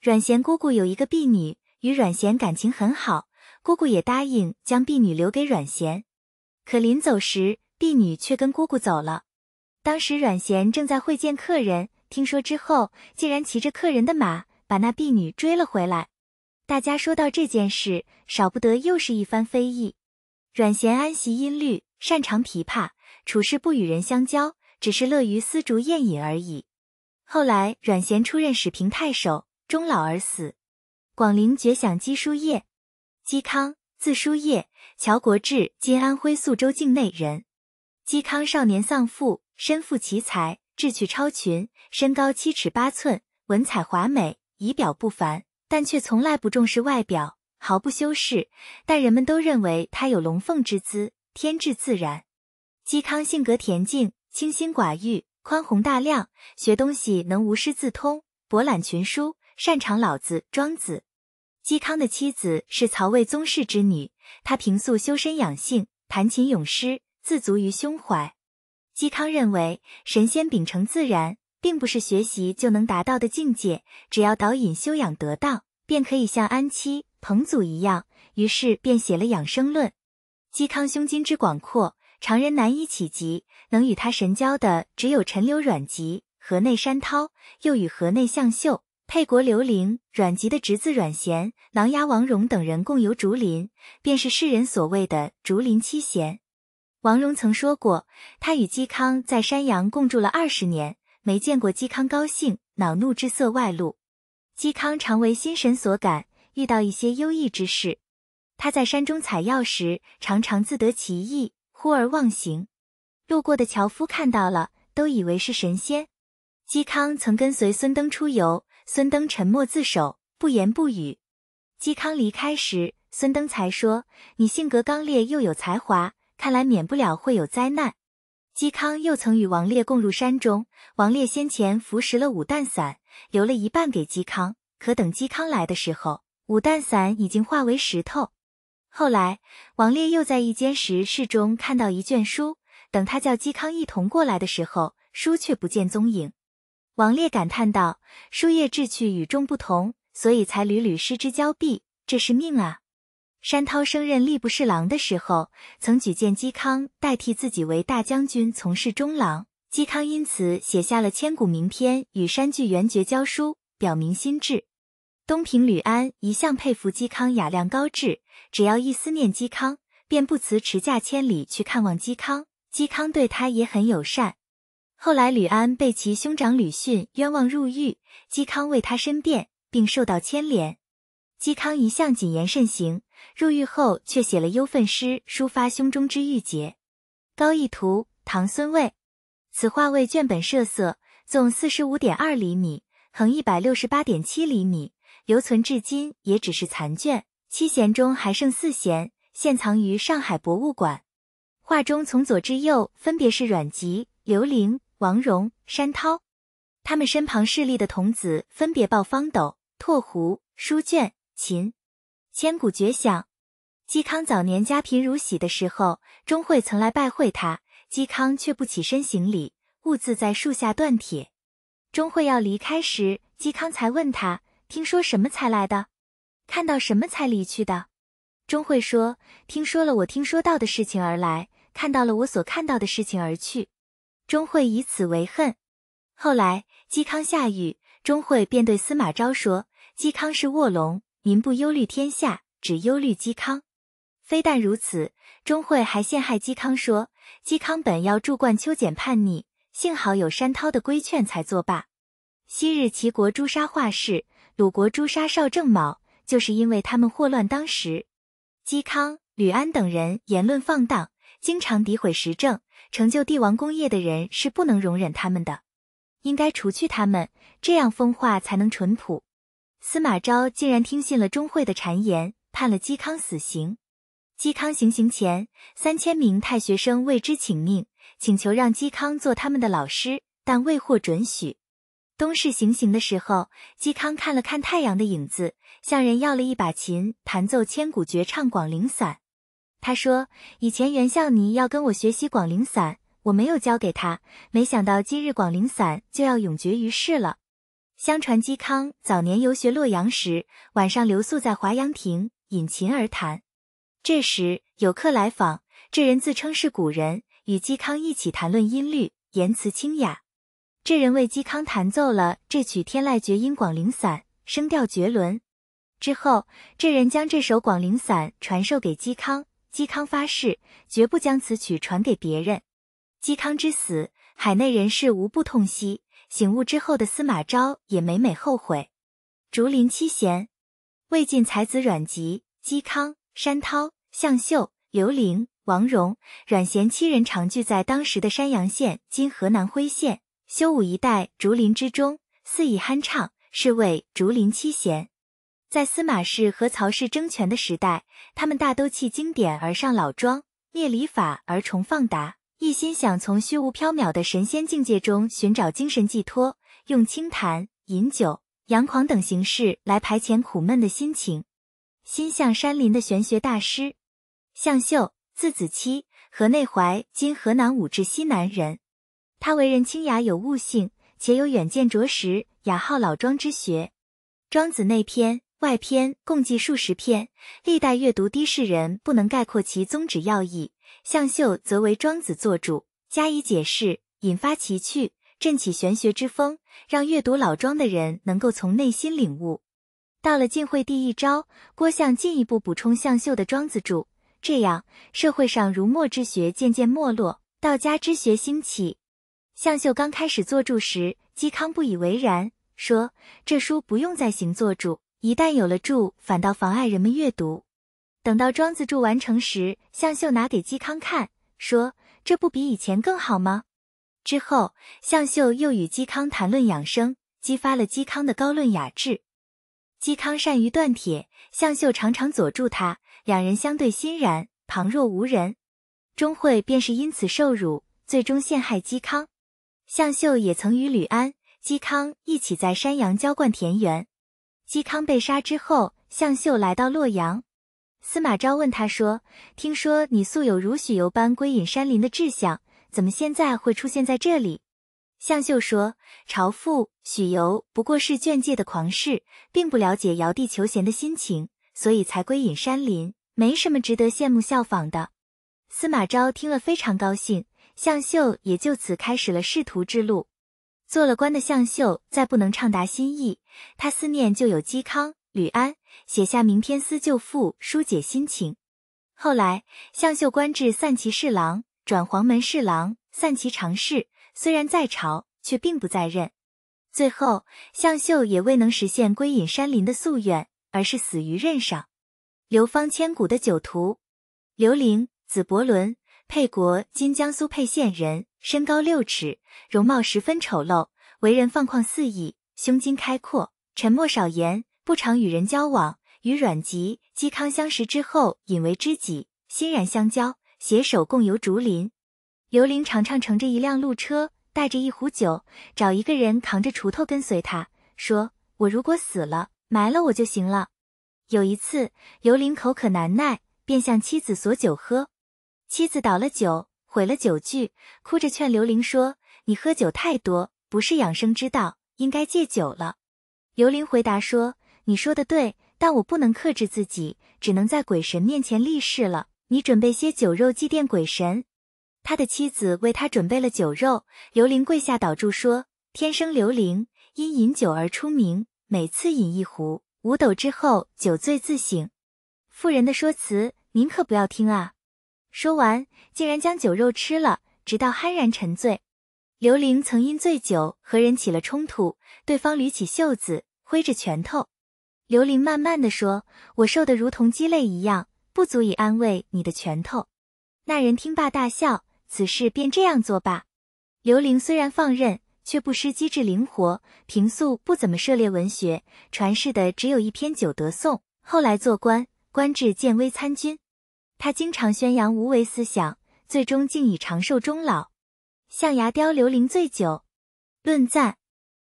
阮咸姑姑有一个婢女。与阮咸感情很好，姑姑也答应将婢女留给阮咸。可临走时，婢女却跟姑姑走了。当时阮咸正在会见客人，听说之后，竟然骑着客人的马把那婢女追了回来。大家说到这件事，少不得又是一番非议。阮咸安习音律，擅长琵琶，处事不与人相交，只是乐于丝竹宴饮而已。后来，阮咸出任始平太守，终老而死。广陵绝响姬叔夜，嵇康，字叔夜，乔国志（今安徽宿州境内）人。嵇康少年丧父，身负奇才，志趣超群，身高七尺八寸，文采华美，仪表不凡，但却从来不重视外表，毫不修饰。但人们都认为他有龙凤之姿，天质自然。嵇康性格恬静，清心寡欲，宽宏大量，学东西能无师自通，博览群书。擅长老子、庄子。嵇康的妻子是曹魏宗室之女，他平素修身养性，弹琴咏诗，自足于胸怀。嵇康认为，神仙秉承自然，并不是学习就能达到的境界，只要导引修养得当，便可以像安妻、彭祖一样。于是便写了《养生论》。嵇康胸襟之广阔，常人难以企及。能与他神交的，只有陈留、阮籍、河内山涛，又与河内向秀。沛国刘伶、阮籍的侄子阮咸、琅琊王戎等人共游竹林，便是世人所谓的竹林七贤。王戎曾说过，他与嵇康在山阳共住了二十年，没见过嵇康高兴、恼怒之色外露。嵇康常为心神所感，遇到一些优异之事，他在山中采药时，常常自得其意，忽而忘形。路过的樵夫看到了，都以为是神仙。嵇康曾跟随孙登出游。孙登沉默自守，不言不语。嵇康离开时，孙登才说：“你性格刚烈，又有才华，看来免不了会有灾难。”嵇康又曾与王烈共入山中，王烈先前服食了五弹散，留了一半给嵇康。可等嵇康来的时候，五弹散已经化为石头。后来，王烈又在一间石室中看到一卷书，等他叫嵇康一同过来的时候，书却不见踪影。王烈感叹道：“书业志趣与众不同，所以才屡屡失之交臂，这是命啊！”山涛升任吏部侍郎的时候，曾举荐嵇康代替自己为大将军，从事中郎。嵇康因此写下了千古名篇《与山巨源绝交书》，表明心志。东平吕安一向佩服嵇康雅量高志，只要一思念嵇康，便不辞驰驾千里去看望嵇康。嵇康对他也很友善。后来，吕安被其兄长吕逊冤枉入狱，嵇康为他申辩，并受到牵连。嵇康一向谨言慎行，入狱后却写了忧愤诗，抒发胸中之郁结。高逸图，唐孙卫。此画为卷本设色，纵四十五点二厘米，横一百六十八点七厘米，留存至今也只是残卷。七贤中还剩四贤，现藏于上海博物馆。画中从左至右分别是阮籍、刘伶。王戎、山涛，他们身旁侍立的童子分别抱方斗、拓壶、书卷、琴，千古绝响。嵇康早年家贫如洗的时候，钟会曾来拜会他，嵇康却不起身行礼，兀自在树下断铁。钟会要离开时，嵇康才问他：“听说什么才来的？看到什么才离去的？”钟会说：“听说了我听说到的事情而来，看到了我所看到的事情而去。”钟会以此为恨。后来嵇康下狱，钟会便对司马昭说：“嵇康是卧龙，民不忧虑天下，只忧虑嵇康。”非但如此，钟会还陷害嵇康，说嵇康本要助冠秋俭叛逆，幸好有山涛的规劝才作罢。昔日齐国诛杀华氏，鲁国诛杀少正卯，就是因为他们祸乱当时。嵇康、吕安等人言论放荡，经常诋毁时政。成就帝王功业的人是不能容忍他们的，应该除去他们，这样风化才能淳朴。司马昭竟然听信了钟会的谗言，判了嵇康死刑。嵇康行刑前，三千名太学生为之请命，请求让嵇康做他们的老师，但未获准许。东市行刑的时候，嵇康看了看太阳的影子，向人要了一把琴，弹奏千古绝唱《广陵散》。他说：“以前袁孝尼要跟我学习《广陵散》，我没有教给他，没想到今日《广陵散》就要永绝于世了。”相传嵇康早年游学洛阳时，晚上留宿在华阳亭，引琴而谈。这时有客来访，这人自称是古人，与嵇康一起谈论音律，言辞清雅。这人为嵇康弹奏了这曲天籁绝音《广陵散》，声调绝伦。之后，这人将这首《广陵散》传授给嵇康，嵇康发誓绝不将此曲传给别人。嵇康之死，海内人士无不痛惜。醒悟之后的司马昭也每每后悔。竹林七贤，魏晋才子阮籍、嵇康、山涛、向秀、刘伶、王戎、阮咸七人常聚在当时的山阳县（今河南辉县）修武一带竹林之中，肆意酣畅，是谓竹林七贤。在司马氏和曹氏争权的时代，他们大都弃经典而上老庄，灭礼法而崇放达。一心想从虚无缥缈的神仙境界中寻找精神寄托，用清谈、饮酒、阳狂等形式来排遣苦闷的心情。心向山林的玄学大师向秀，字子期，河内怀（今河南武陟西南）人。他为人清雅有悟性，且有远见卓识，雅好老庄之学。庄子那篇、外篇共计数十篇，历代阅读的世人不能概括其宗旨要义。向秀则为庄子作主，加以解释，引发奇趣，振起玄学之风，让阅读老庄的人能够从内心领悟。到了晋惠帝一朝，郭象进一步补充向秀的庄子注，这样社会上儒墨之学渐渐没落，道家之学兴起。向秀刚开始作注时，嵇康不以为然，说这书不用再行作注，一旦有了注，反倒妨碍人们阅读。等到庄子注完成时，向秀拿给嵇康看，说：“这不比以前更好吗？”之后，向秀又与嵇康谈论养生，激发了嵇康的高论雅致。嵇康善于锻铁，向秀常常佐助他，两人相对欣然，旁若无人。钟会便是因此受辱，最终陷害嵇康。向秀也曾与吕安、嵇康一起在山阳浇灌田园。嵇康被杀之后，向秀来到洛阳。司马昭问他说：“听说你素有如许由般归隐山林的志向，怎么现在会出现在这里？”向秀说：“朝父许由不过是眷界的狂士，并不了解尧帝求贤的心情，所以才归隐山林，没什么值得羡慕效仿的。”司马昭听了非常高兴，向秀也就此开始了仕途之路。做了官的向秀再不能畅达心意，他思念旧友嵇康。吕安写下名篇思旧赋，疏解心情。后来，向秀官至散骑侍郎，转黄门侍郎、散骑常侍。虽然在朝，却并不在任。最后，向秀也未能实现归隐山林的夙愿，而是死于任上。流芳千古的酒徒刘伶，字伯伦，沛国（今江苏沛县）人，身高六尺，容貌十分丑陋，为人放旷肆意，胸襟开阔，沉默少言。不常与人交往，与阮籍、嵇康相识之后，引为知己，欣然相交，携手共游竹林。刘伶常常乘着一辆鹿车，带着一壶酒，找一个人扛着锄头跟随他，说：“我如果死了，埋了我就行了。”有一次，刘伶口渴难耐，便向妻子索酒喝。妻子倒了酒，毁了酒具，哭着劝刘玲说：“你喝酒太多，不是养生之道，应该戒酒了。”刘玲回答说。你说的对，但我不能克制自己，只能在鬼神面前立誓了。你准备些酒肉祭奠鬼神。他的妻子为他准备了酒肉。刘玲跪下祷祝说：“天生刘玲，因饮酒而出名，每次饮一壶，五斗之后酒醉自醒。”妇人的说辞，您可不要听啊！说完，竟然将酒肉吃了，直到酣然沉醉。刘伶曾因醉酒和人起了冲突，对方捋起袖子，挥着拳头。刘伶慢慢的说：“我瘦得如同鸡肋一样，不足以安慰你的拳头。”那人听罢大笑，此事便这样作罢。刘伶虽然放任，却不失机智灵活。平素不怎么涉猎文学，传世的只有一篇《九德颂》。后来做官，官至建威参军。他经常宣扬无为思想，最终竟以长寿终老。象牙雕刘伶醉酒。论赞，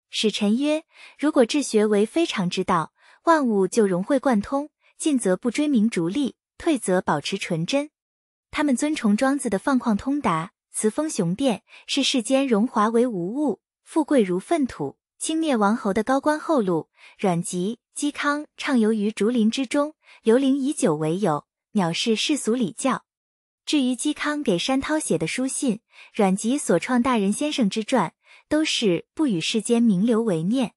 使臣曰：如果治学为非常之道，万物就融会贯通，进则不追名逐利，退则保持纯真。他们尊崇庄子的放旷通达，词风雄辩，视世间荣华为无物，富贵如粪土，轻蔑王侯的高官厚禄。阮籍、嵇康畅游于竹林之中，留龄以久为友，藐视世俗礼教。至于嵇康给山涛写的书信，阮籍所创大人先生之传，都是不与世间名流为念。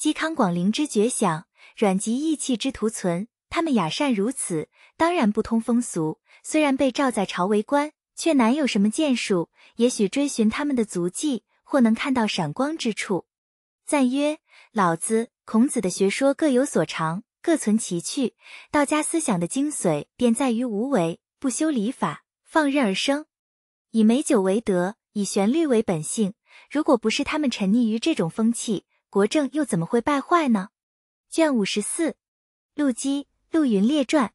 嵇康广陵之绝响，阮籍义气之徒存，他们雅善如此，当然不通风俗。虽然被召在朝为官，却难有什么建树。也许追寻他们的足迹，或能看到闪光之处。赞曰：老子、孔子的学说各有所长，各存其趣。道家思想的精髓，便在于无为。不修礼法，放任而生，以美酒为德，以旋律为本性。如果不是他们沉溺于这种风气，国政又怎么会败坏呢？卷五十四，陆机、陆云列传。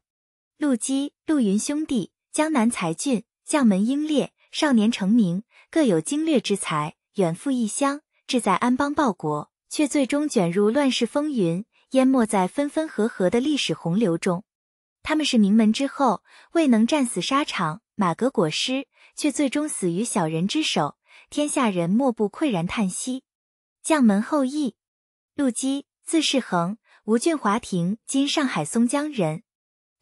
陆机、陆云兄弟，江南才俊，将门英烈，少年成名，各有经略之才，远赴异乡，志在安邦报国，却最终卷入乱世风云，淹没在分分合合的历史洪流中。他们是名门之后，未能战死沙场，马革裹尸，却最终死于小人之手，天下人莫不喟然叹息。将门后裔，陆机，字世恒，吴郡华亭（今上海松江）人。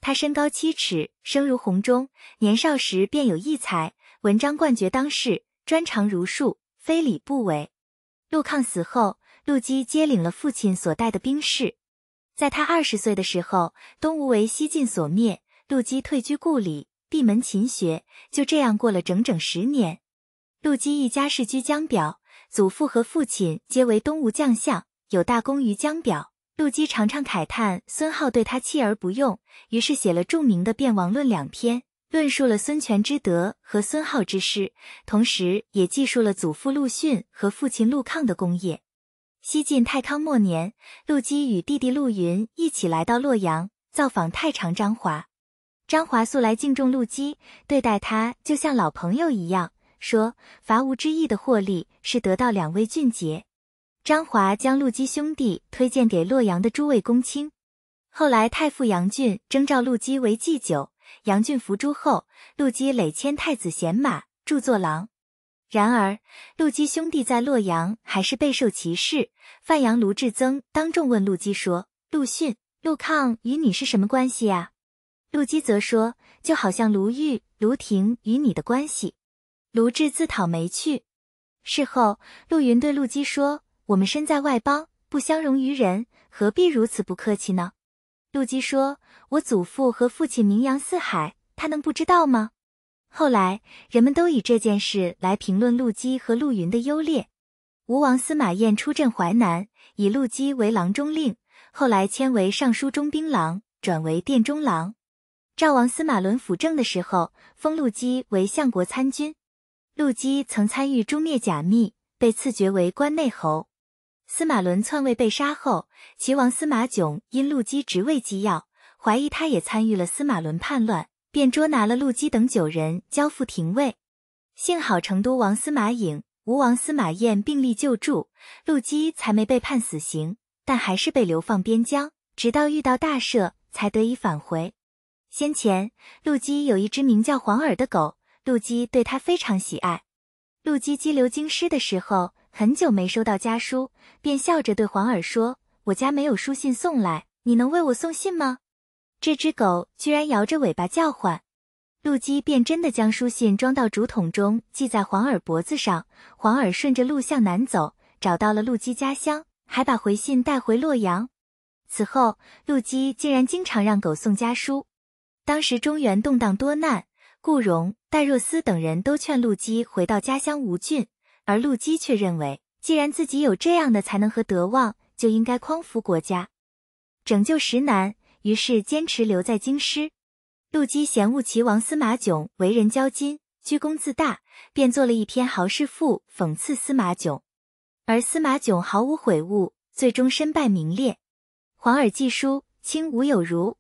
他身高七尺，生如洪钟，年少时便有异才，文章冠绝当世，专长儒术，非礼不为。陆抗死后，陆机接领了父亲所带的兵士。在他二十岁的时候，东吴为西晋所灭，陆机退居故里，闭门勤学，就这样过了整整十年。陆机一家世居江表，祖父和父亲皆为东吴将相，有大功于江表。陆机常常慨叹孙皓对他弃而不用，于是写了著名的《辩王论》两篇，论述了孙权之德和孙皓之失，同时也记述了祖父陆逊和父亲陆抗的功业。西晋太康末年，陆机与弟弟陆云一起来到洛阳，造访太常张华。张华素来敬重陆机，对待他就像老朋友一样，说伐吴之役的获利是得到两位俊杰。张华将陆机兄弟推荐给洛阳的诸位公卿。后来太傅杨俊征召陆机为祭酒，杨俊伏诛后，陆机累迁太子贤马，著作郎。然而，陆机兄弟在洛阳还是备受歧视。范阳卢志增当众问陆机说：“陆逊、陆抗与你是什么关系呀？”陆机则说：“就好像卢玉、卢廷与你的关系。”卢志自讨没趣。事后，陆云对陆机说：“我们身在外邦，不相容于人，何必如此不客气呢？”陆机说：“我祖父和父亲名扬四海，他能不知道吗？”后来，人们都以这件事来评论陆机和陆云的优劣。吴王司马晏出镇淮南，以陆机为郎中令，后来迁为尚书中兵郎，转为殿中郎。赵王司马伦辅政的时候，封陆机为相国参军。陆机曾参与诛灭贾密，被赐爵为关内侯。司马伦篡位被杀后，齐王司马囧因陆机职位机要，怀疑他也参与了司马伦叛乱。便捉拿了陆机等九人，交付廷尉。幸好成都王司马颖、吴王司马晏并力救助，陆机才没被判死刑，但还是被流放边疆，直到遇到大赦，才得以返回。先前，陆机有一只名叫黄耳的狗，陆机对它非常喜爱。陆机羁留京师的时候，很久没收到家书，便笑着对黄耳说：“我家没有书信送来，你能为我送信吗？”这只狗居然摇着尾巴叫唤，陆机便真的将书信装到竹筒中，系在黄耳脖子上。黄耳顺着路向南走，找到了陆机家乡，还把回信带回洛阳。此后，陆机竟然经常让狗送家书。当时中原动荡多难，顾荣、戴若思等人都劝陆机回到家乡吴郡，而陆机却认为，既然自己有这样的才能和德望，就应该匡扶国家，拯救时难。于是坚持留在京师。陆机嫌恶齐王司马炯为人骄矜、居功自大，便做了一篇豪士赋讽刺司马炯。而司马炯毫无悔悟，最终身败名裂。黄耳寄书，清吴有如。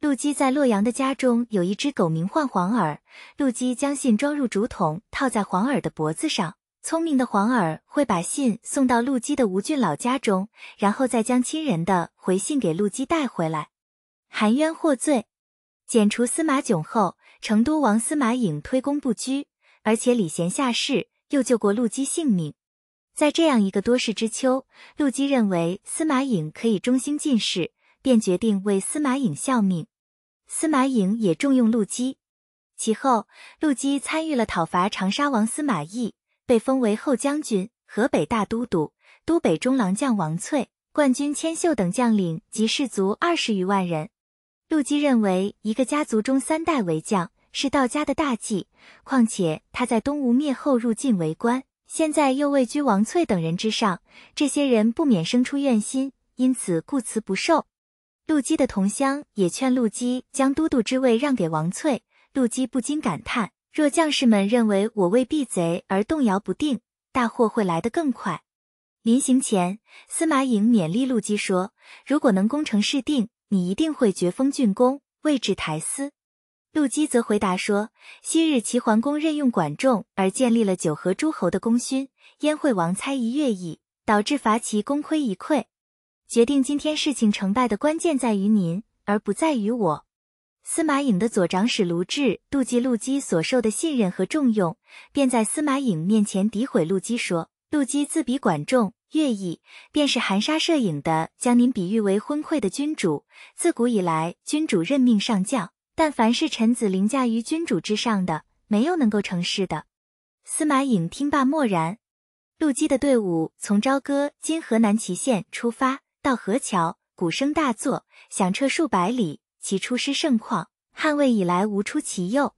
陆基在洛阳的家中有一只狗，名唤黄耳。陆基将信装入竹筒，套在黄耳的脖子上。聪明的黄耳会把信送到陆基的吴郡老家中，然后再将亲人的回信给陆基带回来。含冤获罪，剪除司马囧后，成都王司马颖推功不居，而且礼贤下士，又救过陆基性命。在这样一个多事之秋，陆基认为司马颖可以忠心尽事，便决定为司马颖效命。司马颖也重用陆基。其后，陆基参与了讨伐长沙王司马懿。被封为后将军、河北大都督、都北中郎将王粹、冠军千秀等将领及士卒二十余万人。陆基认为，一个家族中三代为将是道家的大忌。况且他在东吴灭后入晋为官，现在又位居王粹等人之上，这些人不免生出怨心，因此故辞不受。陆基的同乡也劝陆基将都督之位让给王粹，陆基不禁感叹。若将士们认为我为避贼而动摇不定，大祸会来得更快。临行前，司马颖勉励陆基说：“如果能功成事定，你一定会绝封郡公，位至台司。”陆基则回答说：“昔日齐桓公任用管仲而建立了九合诸侯的功勋，燕惠王猜疑越议，导致伐齐功亏一篑。决定今天事情成败的关键在于您，而不在于我。”司马颖的左长史卢志妒忌陆基所受的信任和重用，便在司马颖面前诋毁陆基，说：“陆基自比管仲、乐毅，便是含沙射影的将您比喻为昏聩的君主。自古以来，君主任命上将，但凡是臣子凌驾于君主之上的，没有能够成事的。”司马颖听罢默然。陆基的队伍从朝歌（今河南淇县）出发，到河桥，鼓声大作，响彻数百里。其出师盛况，汉魏以来无出其右。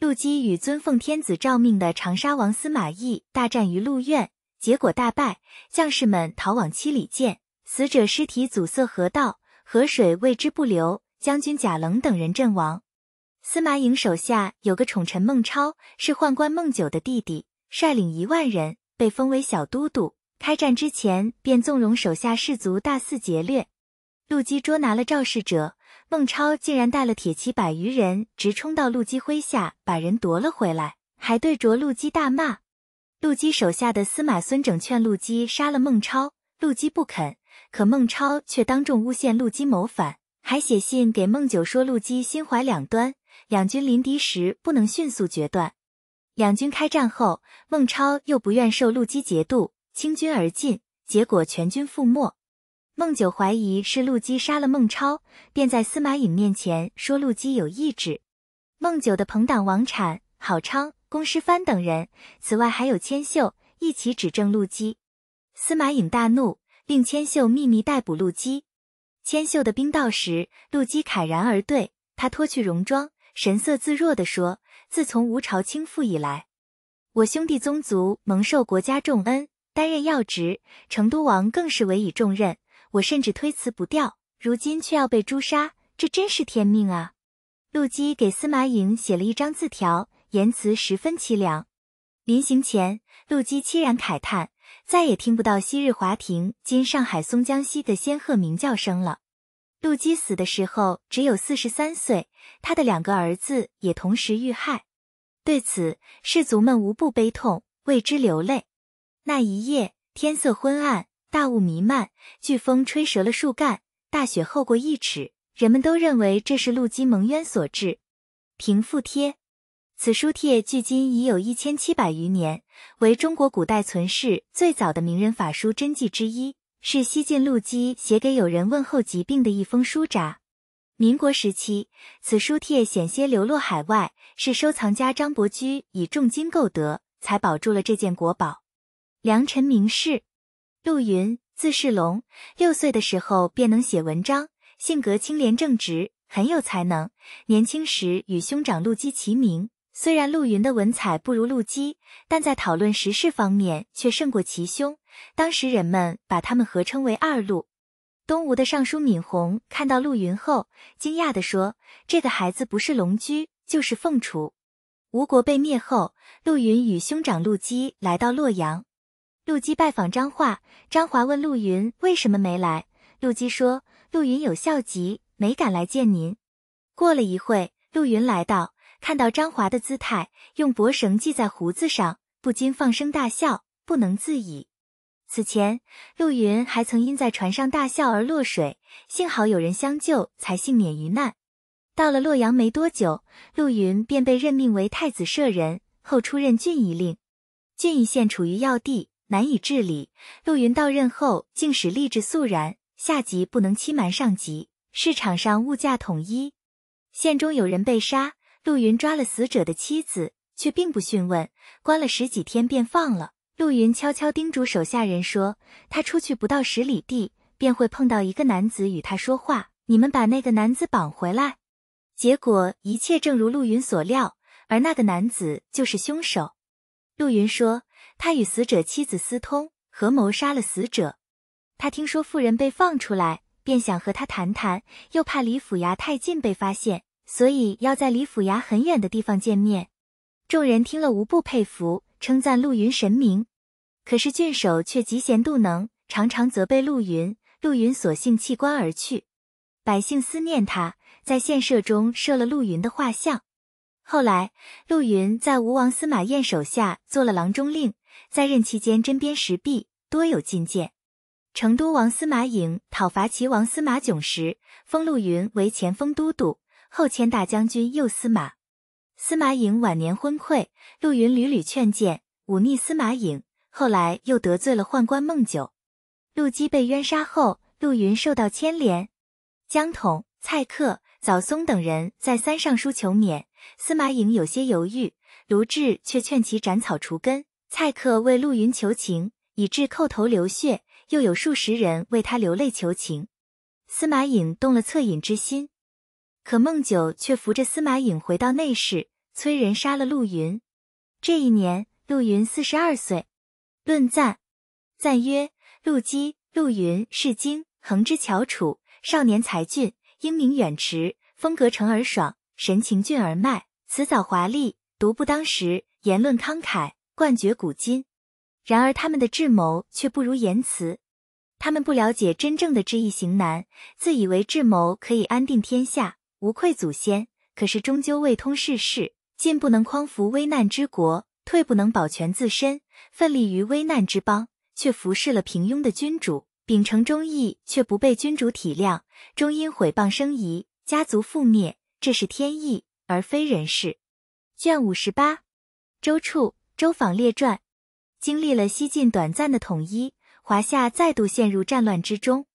陆基与尊奉天子诏命的长沙王司马懿大战于陆苑，结果大败，将士们逃往七里涧，死者尸体阻塞河道，河水为之不流。将军贾冷等人阵亡。司马颖手下有个宠臣孟超，是宦官孟九的弟弟，率领一万人，被封为小都督。开战之前，便纵容手下士卒大肆劫掠。陆基捉拿了肇事者。孟超竟然带了铁骑百余人，直冲到陆基麾下，把人夺了回来，还对着陆基大骂。陆基手下的司马孙整劝陆基杀了孟超，陆基不肯，可孟超却当众诬陷陆基谋反，还写信给孟九说陆基心怀两端，两军临敌时不能迅速决断。两军开战后，孟超又不愿受陆基节度，倾军而进，结果全军覆没。孟九怀疑是陆基杀了孟超，便在司马颖面前说陆基有意志。孟九的朋党王产、郝昌、公师藩等人，此外还有千秀一起指证陆基。司马颖大怒，令千秀秘密逮捕陆基。千秀的兵到时，陆基慨然而对他脱去戎装，神色自若地说：“自从吴朝倾覆以来，我兄弟宗族蒙受国家重恩，担任要职，成都王更是委以重任。”我甚至推辞不掉，如今却要被诛杀，这真是天命啊！陆基给司马颖写了一张字条，言辞十分凄凉。临行前，陆基凄然慨叹，再也听不到昔日华亭（今上海松江西）的仙鹤鸣叫声了。陆基死的时候只有四十三岁，他的两个儿子也同时遇害。对此，士卒们无不悲痛，为之流泪。那一夜，天色昏暗。大雾弥漫，飓风吹折了树干，大雪厚过一尺，人们都认为这是陆基蒙冤所致。平复帖，此书帖距今已有一千七百余年，为中国古代存世最早的名人法书真迹之一，是西晋陆基写给友人问候疾病的一封书札。民国时期，此书帖险些流落海外，是收藏家张伯驹以重金购得，才保住了这件国宝。良辰名士。陆云，字世龙，六岁的时候便能写文章，性格清廉正直，很有才能。年轻时与兄长陆基齐名。虽然陆云的文采不如陆基，但在讨论时事方面却胜过其兄。当时人们把他们合称为二陆。东吴的尚书闵洪看到陆云后，惊讶地说：“这个孩子不是龙驹，就是凤雏。”吴国被灭后，陆云与兄长陆基来到洛阳。陆基拜访张华，张华问陆云为什么没来。陆基说：“陆云有孝疾，没敢来见您。”过了一会，陆云来到，看到张华的姿态，用脖绳系在胡子上，不禁放声大笑，不能自已。此前，陆云还曾因在船上大笑而落水，幸好有人相救，才幸免于难。到了洛阳没多久，陆云便被任命为太子舍人，后出任郡夷令。郡夷县处于要地，难以治理。陆云到任后，竟使吏治肃然，下级不能欺瞒上级，市场上物价统一。县中有人被杀，陆云抓了死者的妻子，却并不讯问，关了十几天便放了。陆云悄悄叮嘱手下人说：“他出去不到十里地，便会碰到一个男子与他说话，你们把那个男子绑回来。”结果一切正如陆云所料，而那个男子就是凶手。陆云说，他与死者妻子私通，合谋杀了死者。他听说妇人被放出来，便想和他谈谈，又怕离府衙太近被发现，所以要在离府衙很远的地方见面。众人听了无不佩服，称赞陆云神明。可是郡守却嫉贤妒能，常常责备陆云。陆云索性弃官而去。百姓思念他。在县社中设了陆云的画像。后来，陆云在吴王司马彦手下做了郎中令，在任期间针砭时弊，多有进谏。成都王司马颖讨伐齐王司马囧时，封陆云为前锋都督，后迁大将军右司马。司马颖晚年昏聩，陆云屡屡劝谏，忤逆司马颖。后来又得罪了宦官孟九。陆基被冤杀后，陆云受到牵连。江统、蔡克。早松等人再三上书求免，司马颖有些犹豫，卢志却劝其斩草除根。蔡克为陆云求情，以致叩头流血，又有数十人为他流泪求情。司马颖动了恻隐之心，可孟九却扶着司马颖回到内室，催人杀了陆云。这一年，陆云四十二岁。论赞，赞曰：陆基、陆云是精，衡之翘楚，少年才俊。英明远驰，风格诚而爽，神情俊而迈，辞藻华丽，独步当时，言论慷慨，冠绝古今。然而他们的智谋却不如言辞，他们不了解真正的知易行难，自以为智谋可以安定天下，无愧祖先。可是终究未通世事，进不能匡扶危难之国，退不能保全自身，奋力于危难之邦，却服侍了平庸的君主。秉承忠义，却不被君主体谅，终因毁谤生疑，家族覆灭。这是天意，而非人事。卷五十八，周处周访列传。经历了西晋短暂的统一，华夏再度陷入战乱之中。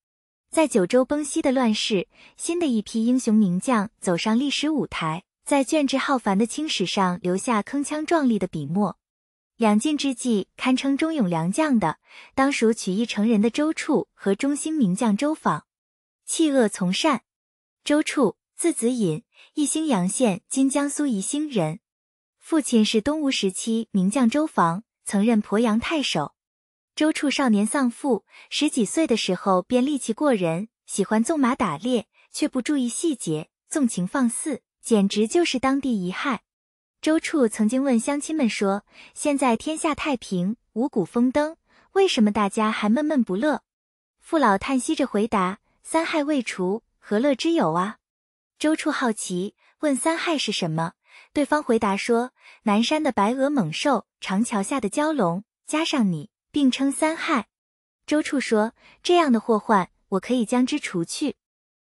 在九州崩西的乱世，新的一批英雄名将走上历史舞台，在卷帙浩繁的青史上留下铿锵壮丽的笔墨。两晋之际，堪称忠勇良将的，当属曲艺成人的周处和中兴名将周访。弃恶从善，周处字子隐，宜兴阳县（今江苏宜兴）人。父亲是东吴时期名将周防，曾任鄱阳太守。周处少年丧父，十几岁的时候便力气过人，喜欢纵马打猎，却不注意细节，纵情放肆，简直就是当地遗害。周处曾经问乡亲们说：“现在天下太平，五谷丰登，为什么大家还闷闷不乐？”父老叹息着回答：“三害未除，何乐之有啊？”周处好奇，问三害是什么？对方回答说：“南山的白额猛兽，长桥下的蛟龙，加上你，并称三害。”周处说：“这样的祸患，我可以将之除去。”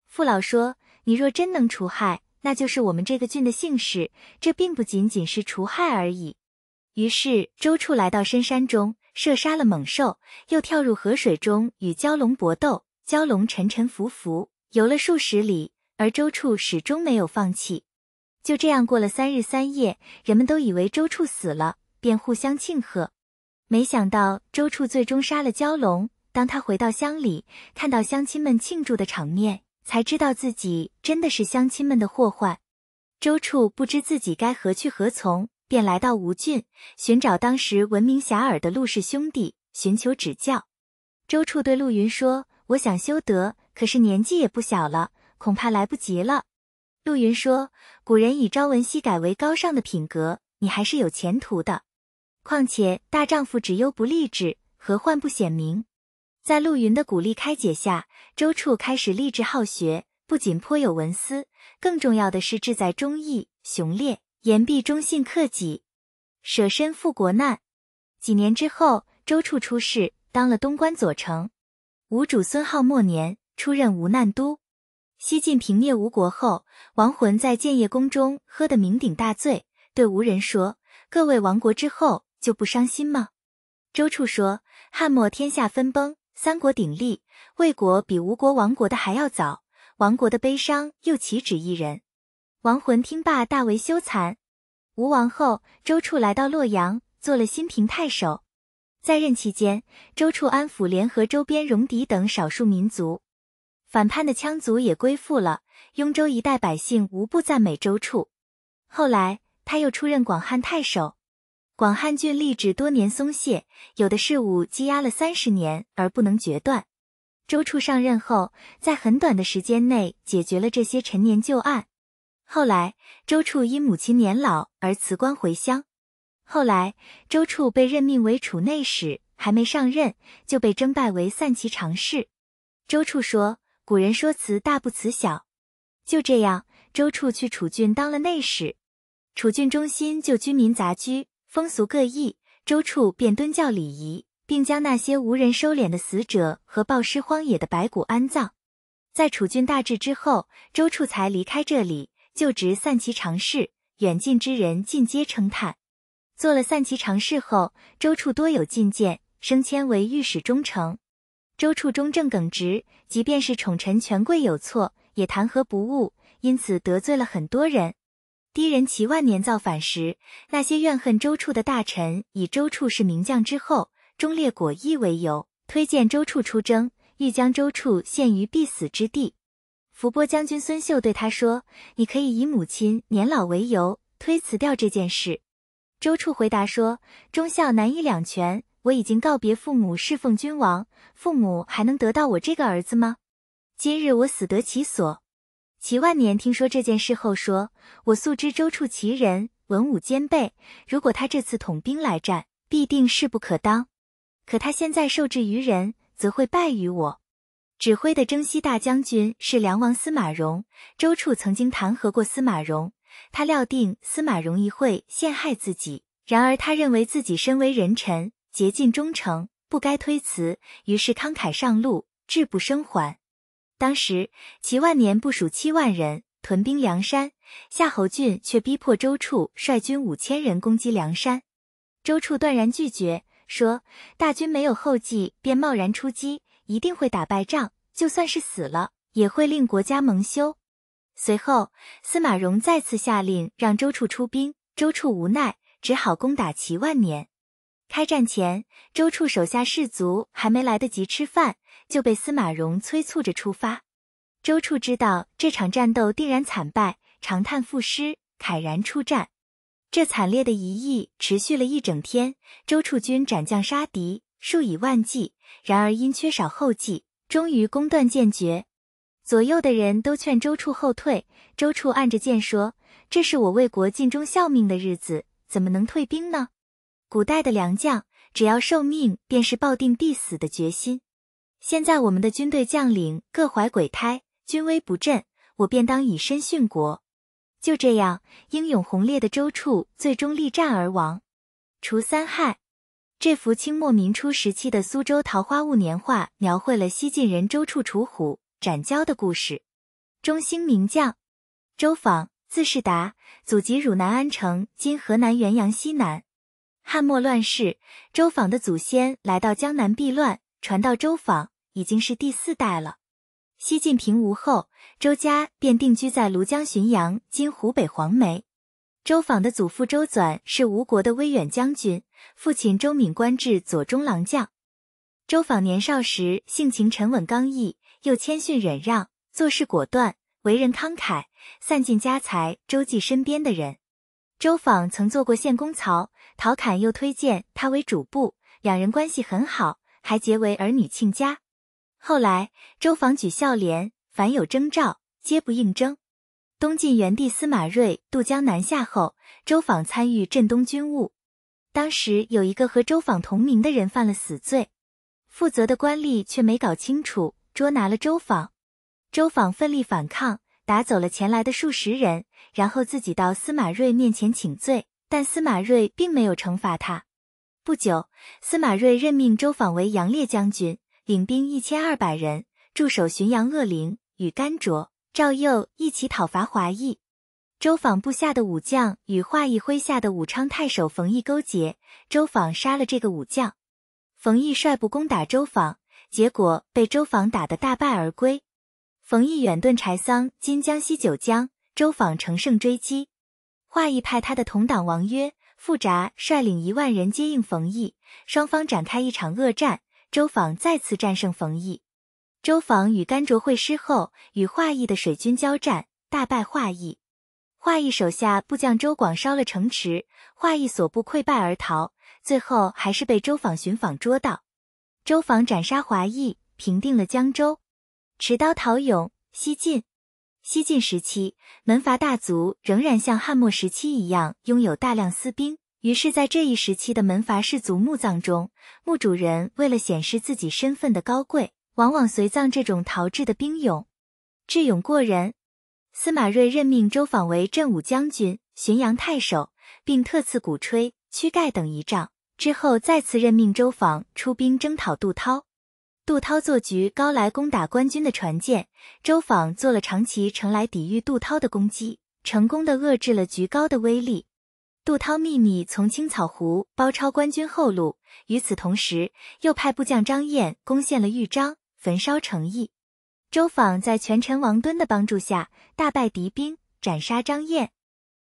父老说：“你若真能除害。”那就是我们这个郡的姓氏，这并不仅仅是除害而已。于是周处来到深山中，射杀了猛兽，又跳入河水中与蛟龙搏斗，蛟龙沉沉浮浮，游了数十里，而周处始终没有放弃。就这样过了三日三夜，人们都以为周处死了，便互相庆贺。没想到周处最终杀了蛟龙。当他回到乡里，看到乡亲们庆祝的场面。才知道自己真的是乡亲们的祸患。周处不知自己该何去何从，便来到吴郡，寻找当时闻名遐迩的陆氏兄弟，寻求指教。周处对陆云说：“我想修德，可是年纪也不小了，恐怕来不及了。”陆云说：“古人以朝闻夕改为高尚的品格，你还是有前途的。况且大丈夫只忧不立志，何患不显明？”在陆云的鼓励开解下，周处开始立志好学，不仅颇有文思，更重要的是志在忠义、雄烈，言必忠信克己，舍身赴国难。几年之后，周处出仕，当了东关左丞。吴主孙皓末年，出任吴难都。西晋平灭吴国后，亡魂在建业宫中喝得酩酊大醉，对吴人说：“各位亡国之后，就不伤心吗？”周处说：“汉末天下分崩，三国鼎立，魏国比吴国亡国的还要早，亡国的悲伤又岂止一人？”亡魂听罢，大为羞惭。吴王后，周处来到洛阳，做了新平太守。在任期间，周处安抚联合周边戎狄等少数民族，反叛的羌族也归附了。雍州一带百姓无不赞美周处。后来，他又出任广汉太守。广汉郡吏治多年松懈，有的事务积压了三十年而不能决断。周处上任后，在很短的时间内解决了这些陈年旧案。后来，周处因母亲年老而辞官回乡。后来，周处被任命为储内史，还没上任就被征拜为散骑常侍。周处说：“古人说辞大不辞小。”就这样，周处去楚郡当了内史。楚郡中心就居民杂居，风俗各异，周处便敦教礼仪，并将那些无人收敛的死者和暴尸荒野的白骨安葬。在楚郡大治之后，周处才离开这里，就职散骑常侍。远近之人尽皆称叹。做了散骑常侍后，周处多有进谏，升迁为御史中丞。周处忠正耿直，即便是宠臣权贵有错，也弹劾不误，因此得罪了很多人。敌人齐万年造反时，那些怨恨周处的大臣，以周处是名将之后，忠烈果毅为由，推荐周处出征，欲将周处陷于必死之地。伏波将军孙秀对他说：“你可以以母亲年老为由，推辞掉这件事。”周处回答说：“忠孝难以两全，我已经告别父母，侍奉君王，父母还能得到我这个儿子吗？今日我死得其所。”齐万年听说这件事后说：“我素知周处其人，文武兼备，如果他这次统兵来战，必定势不可当。可他现在受制于人，则会败于我。指挥的征西大将军是梁王司马荣，周处曾经弹劾过司马荣。”他料定司马荣一会陷害自己，然而他认为自己身为人臣，竭尽忠诚，不该推辞，于是慷慨上路，志不生还。当时齐万年部署七万人屯兵梁山，夏侯俊却逼迫周处率军五千人攻击梁山。周处断然拒绝，说大军没有后继便贸然出击，一定会打败仗，就算是死了，也会令国家蒙羞。随后，司马荣再次下令让周处出兵，周处无奈，只好攻打齐万年。开战前，周处手下士卒还没来得及吃饭，就被司马荣催促着出发。周处知道这场战斗定然惨败，长叹赋诗，慨然出战。这惨烈的一役持续了一整天，周处军斩将杀敌数以万计，然而因缺少后继，终于功断剑绝。左右的人都劝周处后退，周处按着剑说：“这是我为国尽忠效命的日子，怎么能退兵呢？”古代的良将，只要受命，便是抱定必死的决心。现在我们的军队将领各怀鬼胎，军威不振，我便当以身殉国。就这样，英勇宏烈的周处最终力战而亡。除三害，这幅清末民初时期的苏州桃花坞年画，描绘了西晋人周处除虎。斩蛟的故事。中兴名将周访，字士达，祖籍汝南安城（今河南原阳西南）。汉末乱世，周访的祖先来到江南避乱，传到周访已经是第四代了。西晋平吴后，周家便定居在庐江浔阳（今湖北黄梅）。周访的祖父周纂是吴国的威远将军，父亲周敏官至左中郎将。周访年少时性情沉稳刚毅。又谦逊忍让，做事果断，为人慷慨，散尽家财周济身边的人。周访曾做过县公曹，陶侃又推荐他为主簿，两人关系很好，还结为儿女亲家。后来周访举孝廉，凡有征召，皆不应征。东晋元帝司马睿渡江南下后，周访参与镇东军务。当时有一个和周访同名的人犯了死罪，负责的官吏却没搞清楚。捉拿了周访，周访奋力反抗，打走了前来的数十人，然后自己到司马睿面前请罪，但司马睿并没有惩罚他。不久，司马睿任命周访为杨烈将军，领兵一千二百人驻守浔阳鄂陵，与甘卓、赵佑一起讨伐华裔。周访部下的武将与华裔麾下的武昌太守冯异勾结，周访杀了这个武将。冯异率部攻打周访，结果被周访打得大败而归。冯异远遁柴桑（今江西九江），周访乘胜追击。华裔派他的同党王约、傅札率领一万人接应冯异，双方展开一场恶战。周访再次战胜冯异。周访与甘卓会师后，与华裔的水军交战，大败华裔。华裔手下部将周广烧了城池，华裔所部溃败而逃，最后还是被周访寻访捉到。周访斩杀华裔，平定了江州，持刀讨勇。西晋，西晋时期，门阀大族仍然像汉末时期一样拥有大量私兵，于是，在这一时期的门阀氏族墓葬中，墓主人为了显示自己身份的高贵，往往随葬这种陶制的兵俑，智勇过人。司马睿任命周访为镇武将军、浔阳太守，并特赐鼓吹、躯盖等仪仗。之后再次任命周访出兵征讨杜涛。杜涛做局高来攻打官军的船舰，周访做了长旗乘来抵御杜涛的攻击，成功的遏制了局高的威力。杜涛秘密从青草湖包抄官军后路，与此同时，又派部将张燕攻陷了豫章，焚烧城邑。周访在权臣王敦的帮助下大败敌兵，斩杀张燕。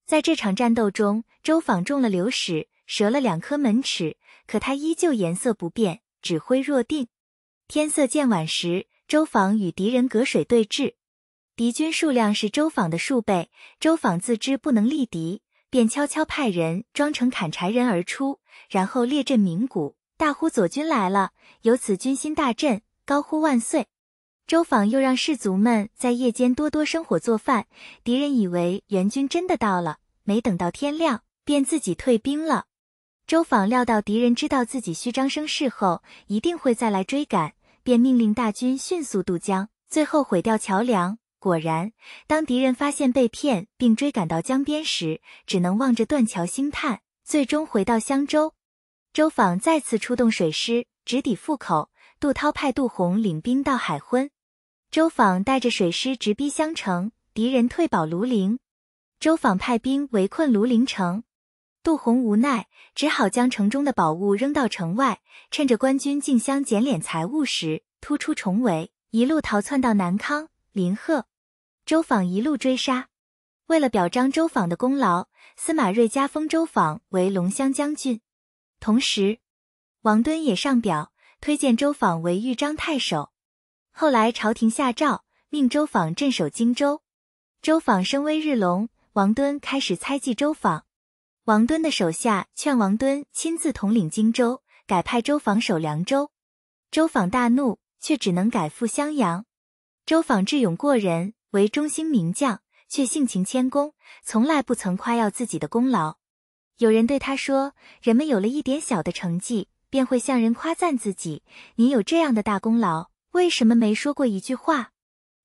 在这场战斗中，周访中了流矢，折了两颗门齿，可他依旧颜色不变，指挥若定。天色渐晚时，周访与敌人隔水对峙，敌军数量是周访的数倍。周访自知不能力敌，便悄悄派人装成砍柴人而出，然后列阵鸣鼓，大呼左军来了。由此军心大振，高呼万岁。周访又让士卒们在夜间多多生火做饭，敌人以为援军真的到了，没等到天亮，便自己退兵了。周访料到敌人知道自己虚张声势后，一定会再来追赶，便命令大军迅速渡江，最后毁掉桥梁。果然，当敌人发现被骗并追赶到江边时，只能望着断桥兴叹，最终回到襄州。周访再次出动水师，直抵阜口。杜涛派杜洪领兵到海昏。周访带着水师直逼襄城，敌人退保庐陵。周访派兵围困庐陵城，杜洪无奈，只好将城中的宝物扔到城外，趁着官军进乡捡敛财物时，突出重围，一路逃窜到南康、临贺。周访一路追杀。为了表彰周访的功劳，司马睿加封周访为龙骧将军，同时王敦也上表推荐周访为豫章太守。后来朝廷下诏，命周访镇守荆州。周访声威日隆，王敦开始猜忌周访。王敦的手下劝王敦亲自统领荆州，改派周访守凉州。周访大怒，却只能改赴襄阳。周访智勇过人，为中兴名将，却性情谦恭，从来不曾夸耀自己的功劳。有人对他说：“人们有了一点小的成绩，便会向人夸赞自己。你有这样的大功劳。”为什么没说过一句话？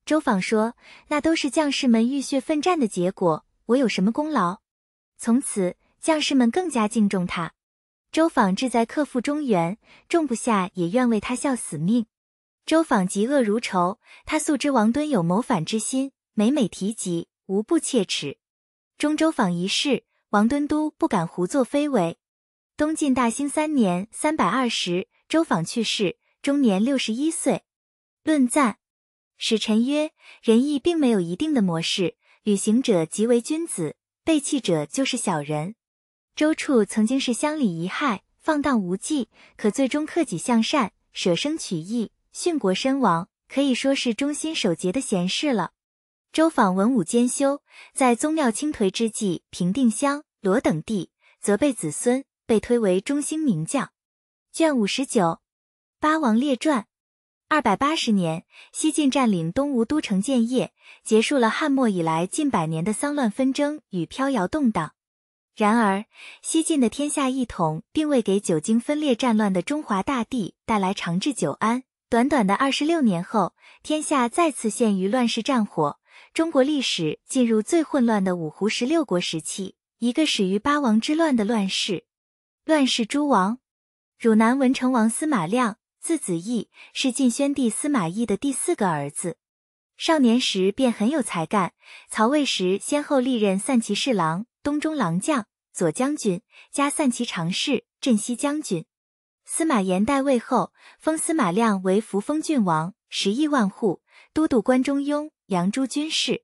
周访说：“那都是将士们浴血奋战的结果，我有什么功劳？”从此，将士们更加敬重他。周访志在克复中原，众部下也愿为他效死命。周访嫉恶如仇，他素知王敦有谋反之心，每每提及，无不切齿。中周访一事，王敦都不敢胡作非为。东晋大兴三年（三百二十），周访去世，终年六十一岁。论赞，使臣曰：仁义并没有一定的模式，履行者即为君子，背弃者就是小人。周处曾经是乡里遗害，放荡无忌，可最终克己向善，舍生取义，殉国身亡，可以说是忠心守节的贤士了。周访文武兼修，在宗庙倾颓之际，平定襄、罗等地，责备子孙，被推为中兴名将。卷五十九，八王列传。二百八十年，西晋占领东吴都城建业，结束了汉末以来近百年的丧乱纷争与飘摇动荡。然而，西晋的天下一统并未给久经分裂战乱的中华大地带来长治久安，短短的二十六年后，天下再次陷于乱世战火，中国历史进入最混乱的五胡十六国时期，一个始于八王之乱的乱世。乱世诸王，汝南文成王司马亮，字子义，是晋宣帝司马懿的第四个儿子。少年时便很有才干，曹魏时先后历任散骑侍郎、东中郎将、左将军，加散骑常侍、镇西将军。司马炎代位后，封司马亮为扶风郡王，十亿万户，都督关中庸、凉诸军事。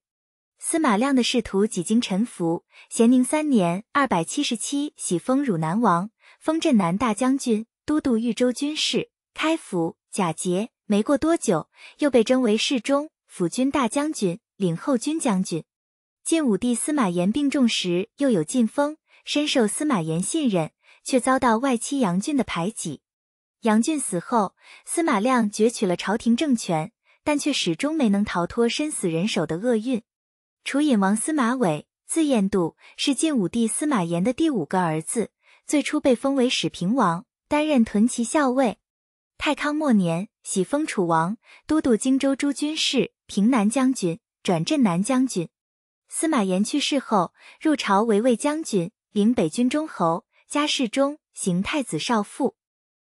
司马亮的仕途几经沉浮。咸宁三年（二百七十七），喜封汝南王，封镇南大将军，都督豫州军事，开府、假节。没过多久，又被征为侍中、辅军大将军，领后军将军。晋武帝司马炎病重时，又有晋封，深受司马炎信任，却遭到外戚杨俊的排挤。杨俊死后，司马亮攫取了朝廷政权，但却始终没能逃脱身死人手的厄运。楚隐王司马玮，字彦度，是晋武帝司马炎的第五个儿子。最初被封为始平王，担任屯骑校尉。太康末年，喜封楚王，都督荆州诸军事，平南将军，转镇南将军。司马炎去世后，入朝为卫将军，领北军中侯，加侍中，行太子少傅。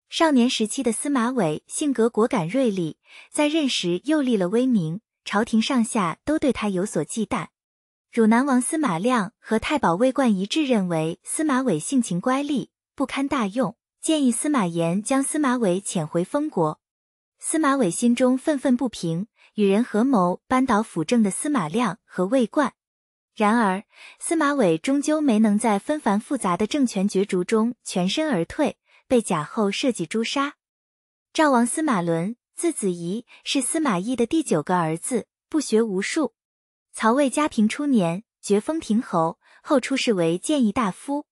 少年时期的司马玮性格果敢锐利，在任时又立了威名。朝廷上下都对他有所忌惮。汝南王司马亮和太保魏冠一致认为司马玮性情乖戾，不堪大用，建议司马炎将司马玮遣回封国。司马玮心中愤愤不平，与人合谋扳倒辅政的司马亮和魏冠。然而，司马玮终究没能在纷繁复杂的政权角逐中全身而退，被贾后设计诛杀。赵王司马伦。字子仪是司马懿的第九个儿子，不学无术。曹魏嘉平初年，爵封亭侯，后出仕为谏议大夫。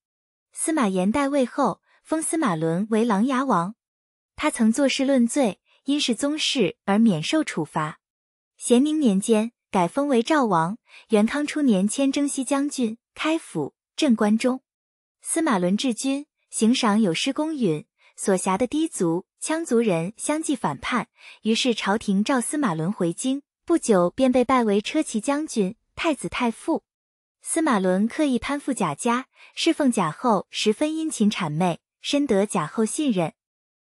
司马炎代位后，封司马伦为琅琊王。他曾作事论罪，因是宗室而免受处罚。咸宁年间，改封为赵王。元康初年，迁征西将军、开府、镇关中。司马伦治军，行赏有失公允。所辖的氐族、羌族人相继反叛，于是朝廷召司马伦回京，不久便被拜为车骑将军、太子太傅。司马伦刻意攀附贾家，侍奉贾后十分殷勤谄媚，深得贾后信任。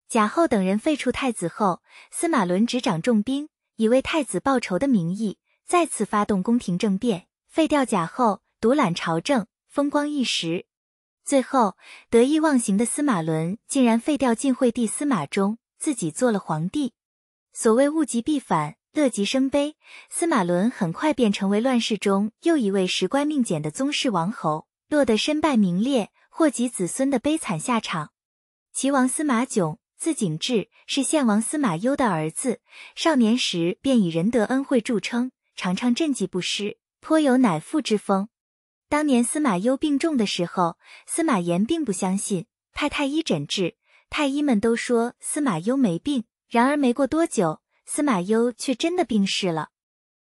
贾后等人废黜太子后，司马伦执掌重兵，以为太子报仇的名义，再次发动宫廷政变，废掉贾后，独揽朝政，风光一时。最后得意忘形的司马伦竟然废掉晋惠帝司马衷，自己做了皇帝。所谓物极必反，乐极生悲，司马伦很快便成为乱世中又一位时乖命简的宗室王侯，落得身败名裂、祸及子孙的悲惨下场。齐王司马囧，字景志，是献王司马攸的儿子。少年时便以仁德恩惠著称，常常赈济不施，颇有乃父之风。当年司马攸病重的时候，司马炎并不相信，派太医诊治。太医们都说司马攸没病，然而没过多久，司马攸却真的病逝了。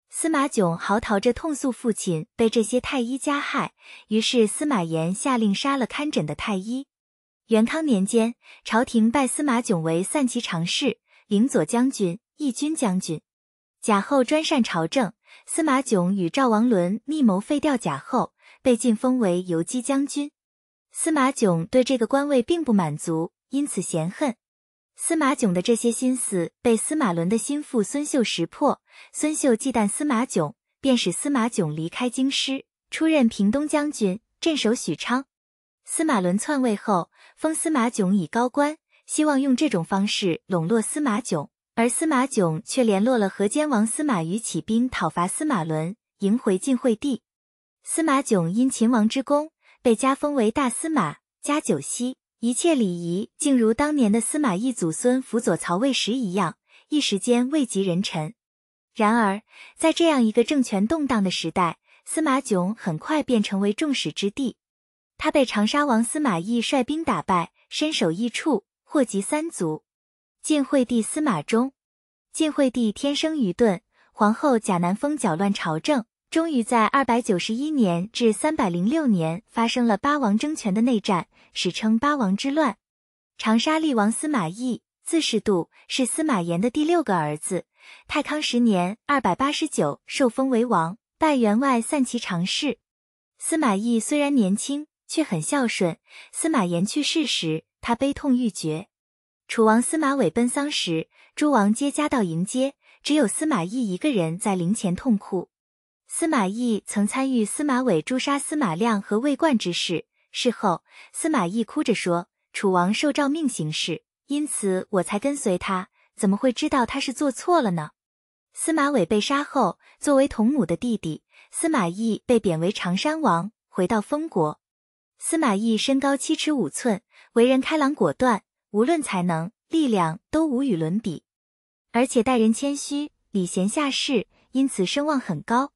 司马囧嚎啕着痛诉父亲被这些太医加害，于是司马炎下令杀了看诊的太医。元康年间，朝廷拜司马囧为散骑常侍、领左将军、义军将军。贾后专擅朝政，司马囧与赵王伦密谋废掉贾后。被晋封为游击将军，司马囧对这个官位并不满足，因此嫌恨。司马囧的这些心思被司马伦的心腹孙秀识破，孙秀忌惮司马囧，便使司马囧离开京师，出任平东将军，镇守许昌。司马伦篡位后，封司马囧以高官，希望用这种方式笼络司马囧，而司马囧却联络了河间王司马懿起兵讨伐司马伦，迎回晋惠帝。司马囧因秦王之功，被加封为大司马，加九锡，一切礼仪竟如当年的司马懿祖孙辅佐曹魏时一样，一时间位极人臣。然而，在这样一个政权动荡的时代，司马囧很快便成为众矢之的。他被长沙王司马懿率兵打败，身首异处，祸及三族。晋惠帝司马衷，晋惠帝天生愚钝，皇后贾南风搅乱朝政。终于在二百九十一年至三百零六年发生了八王争权的内战，史称八王之乱。长沙厉王司马懿，字士度，是司马炎的第六个儿子。太康十年（二百八十九），受封为王，拜员外散骑常侍。司马懿虽然年轻，却很孝顺。司马炎去世时，他悲痛欲绝。楚王司马玮奔丧时，诸王皆夹道迎接，只有司马懿一个人在灵前痛哭。司马懿曾参与司马玮诛杀司马亮和魏冠之事，事后司马懿哭着说：“楚王受诏命行事，因此我才跟随他，怎么会知道他是做错了呢？”司马玮被杀后，作为同母的弟弟，司马懿被贬为常山王，回到封国。司马懿身高七尺五寸，为人开朗果断，无论才能、力量都无与伦比，而且待人谦虚，礼贤下士，因此声望很高。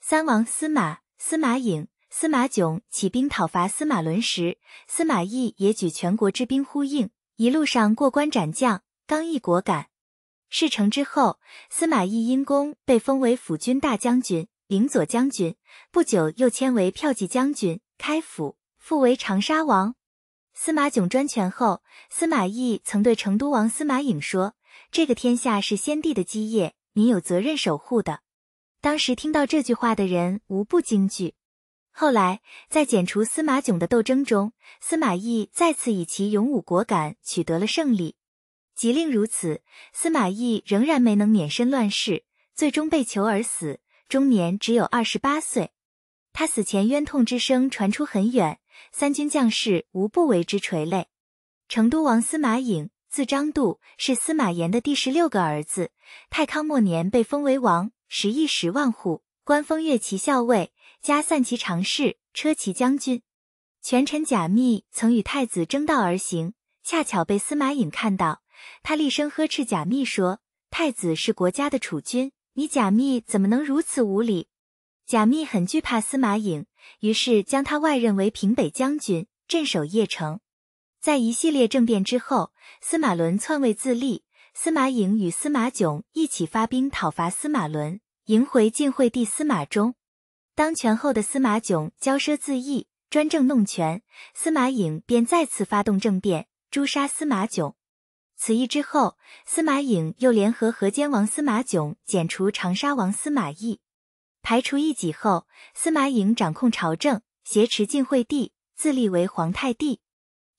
三王司马、司马颖、司马囧起兵讨伐司马伦时，司马懿也举全国之兵呼应，一路上过关斩将，刚毅果敢。事成之后，司马懿因功被封为辅军大将军、领左将军，不久又迁为骠骑将军、开府，复为长沙王。司马囧专权后，司马懿曾对成都王司马颖说：“这个天下是先帝的基业，你有责任守护的。”当时听到这句话的人无不惊惧。后来在剪除司马囧的斗争中，司马懿再次以其勇武果敢取得了胜利。即令如此，司马懿仍然没能免身乱世，最终被囚而死，终年只有二十八岁。他死前冤痛之声传出很远，三军将士无不为之垂泪。成都王司马颖，字张度，是司马炎的第十六个儿子。太康末年被封为王。食邑十万户，官封乐骑校尉，加散骑常侍、车骑将军。权臣贾密曾与太子争道而行，恰巧被司马颖看到，他厉声呵斥贾密说：“太子是国家的储君，你贾密怎么能如此无礼？”贾密很惧怕司马颖，于是将他外任为平北将军，镇守邺城。在一系列政变之后，司马伦篡位自立。司马颖与司马囧一起发兵讨伐司马伦，迎回晋惠帝司马衷。当权后的司马囧骄奢自义，专政弄权，司马颖便再次发动政变，诛杀司马囧。此役之后，司马颖又联合河间王司马囧，剪除长沙王司马懿，排除异己后，司马颖掌控朝政，挟持晋惠帝，自立为皇太帝。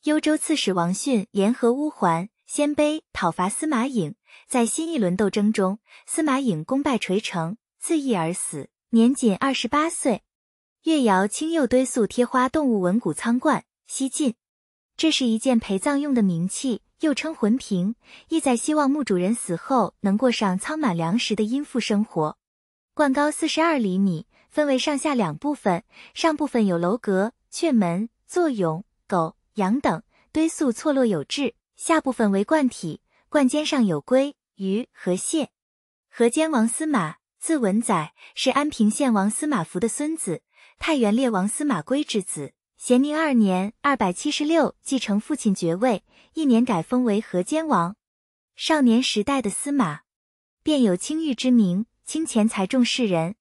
幽州刺史王逊联合乌桓。鲜卑讨伐司马颖，在新一轮斗争中，司马颖功败垂成，自缢而死，年仅二十八岁。越窑青釉堆塑贴花动物纹骨仓冠，西晋。这是一件陪葬用的冥器，又称魂瓶，意在希望墓主人死后能过上仓满粮食的殷富生活。冠高四十二厘米，分为上下两部分，上部分有楼阁、阙门、坐俑、狗、羊等，堆塑错落有致。下部分为冠体，冠尖上有龟、鱼和蟹。河间王司马，字文载，是安平县王司马孚的孙子，太原列王司马圭之子。咸宁二年（二百七十六）继承父亲爵位，一年改封为河间王。少年时代的司马，便有清誉之名，清钱财重世人。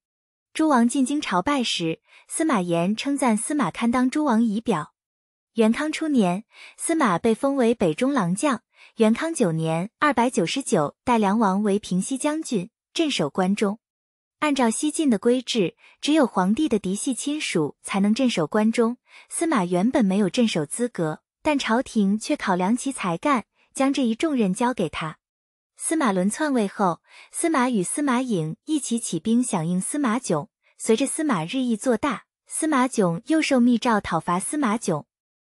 诸王进京朝拜时，司马炎称赞司马堪当诸王仪表。元康初年，司马被封为北中郎将。元康九年（二百九十九），代梁王为平西将军，镇守关中。按照西晋的规制，只有皇帝的嫡系亲属才能镇守关中。司马原本没有镇守资格，但朝廷却考量其才干，将这一重任交给他。司马伦篡位后，司马与司马颖一起起兵响应司马囧。随着司马日益做大，司马囧又受密诏讨伐司马囧。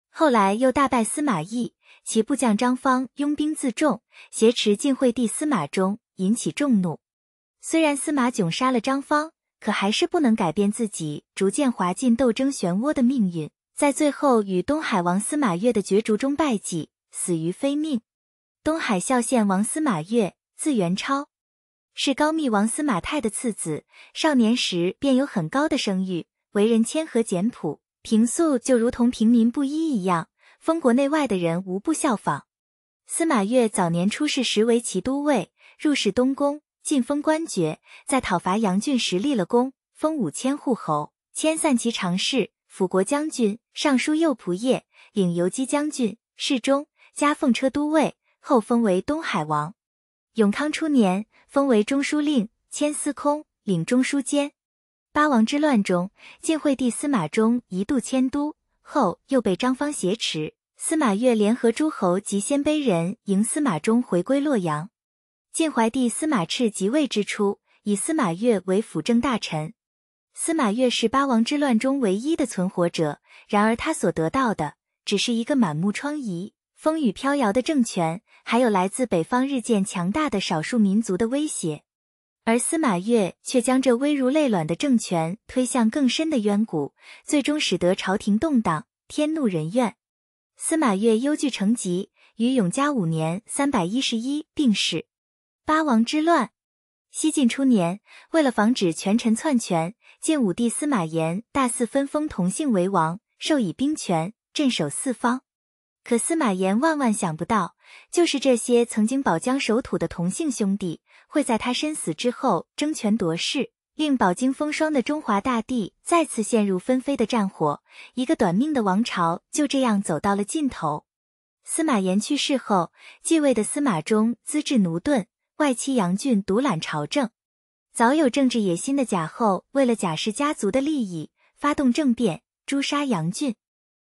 后来又大败司马懿，其部将张方拥兵自重，挟持晋惠帝司马衷，引起众怒。虽然司马囧杀了张方，可还是不能改变自己逐渐滑进斗争漩涡的命运，在最后与东海王司马越的角逐中败绩，死于非命。东海孝献王司马越，字元超，是高密王司马泰的次子，少年时便有很高的声誉，为人谦和简朴。平素就如同平民布衣一样，封国内外的人无不效仿。司马越早年出仕时为骑都尉，入仕东宫，晋封官爵，在讨伐杨俊时立了功，封五千户侯，迁散骑常侍、辅国将军、尚书右仆射，领游击将军、侍中，加奉车都尉。后封为东海王。永康初年，封为中书令，迁司空，领中书监。八王之乱中，晋惠帝司马衷一度迁都，后又被张方挟持。司马越联合诸侯及鲜卑人，迎司马衷回归洛阳。晋怀帝司马炽即位之初，以司马越为辅政大臣。司马越是八王之乱中唯一的存活者，然而他所得到的只是一个满目疮痍、风雨飘摇的政权，还有来自北方日渐强大的少数民族的威胁。而司马越却将这危如累卵的政权推向更深的渊谷，最终使得朝廷动荡，天怒人怨。司马越忧惧成疾，于永嘉五年（三百一十一）病逝。八王之乱。西晋初年，为了防止权臣篡权，晋武帝司马炎大肆分封同姓为王，授以兵权，镇守四方。可司马炎万万想不到，就是这些曾经保疆守土的同姓兄弟，会在他身死之后争权夺势，令饱经风霜的中华大地再次陷入纷飞的战火。一个短命的王朝就这样走到了尽头。司马炎去世后，继位的司马衷资质驽钝。外戚杨俊独揽朝政，早有政治野心的贾后为了贾氏家族的利益，发动政变诛杀杨俊。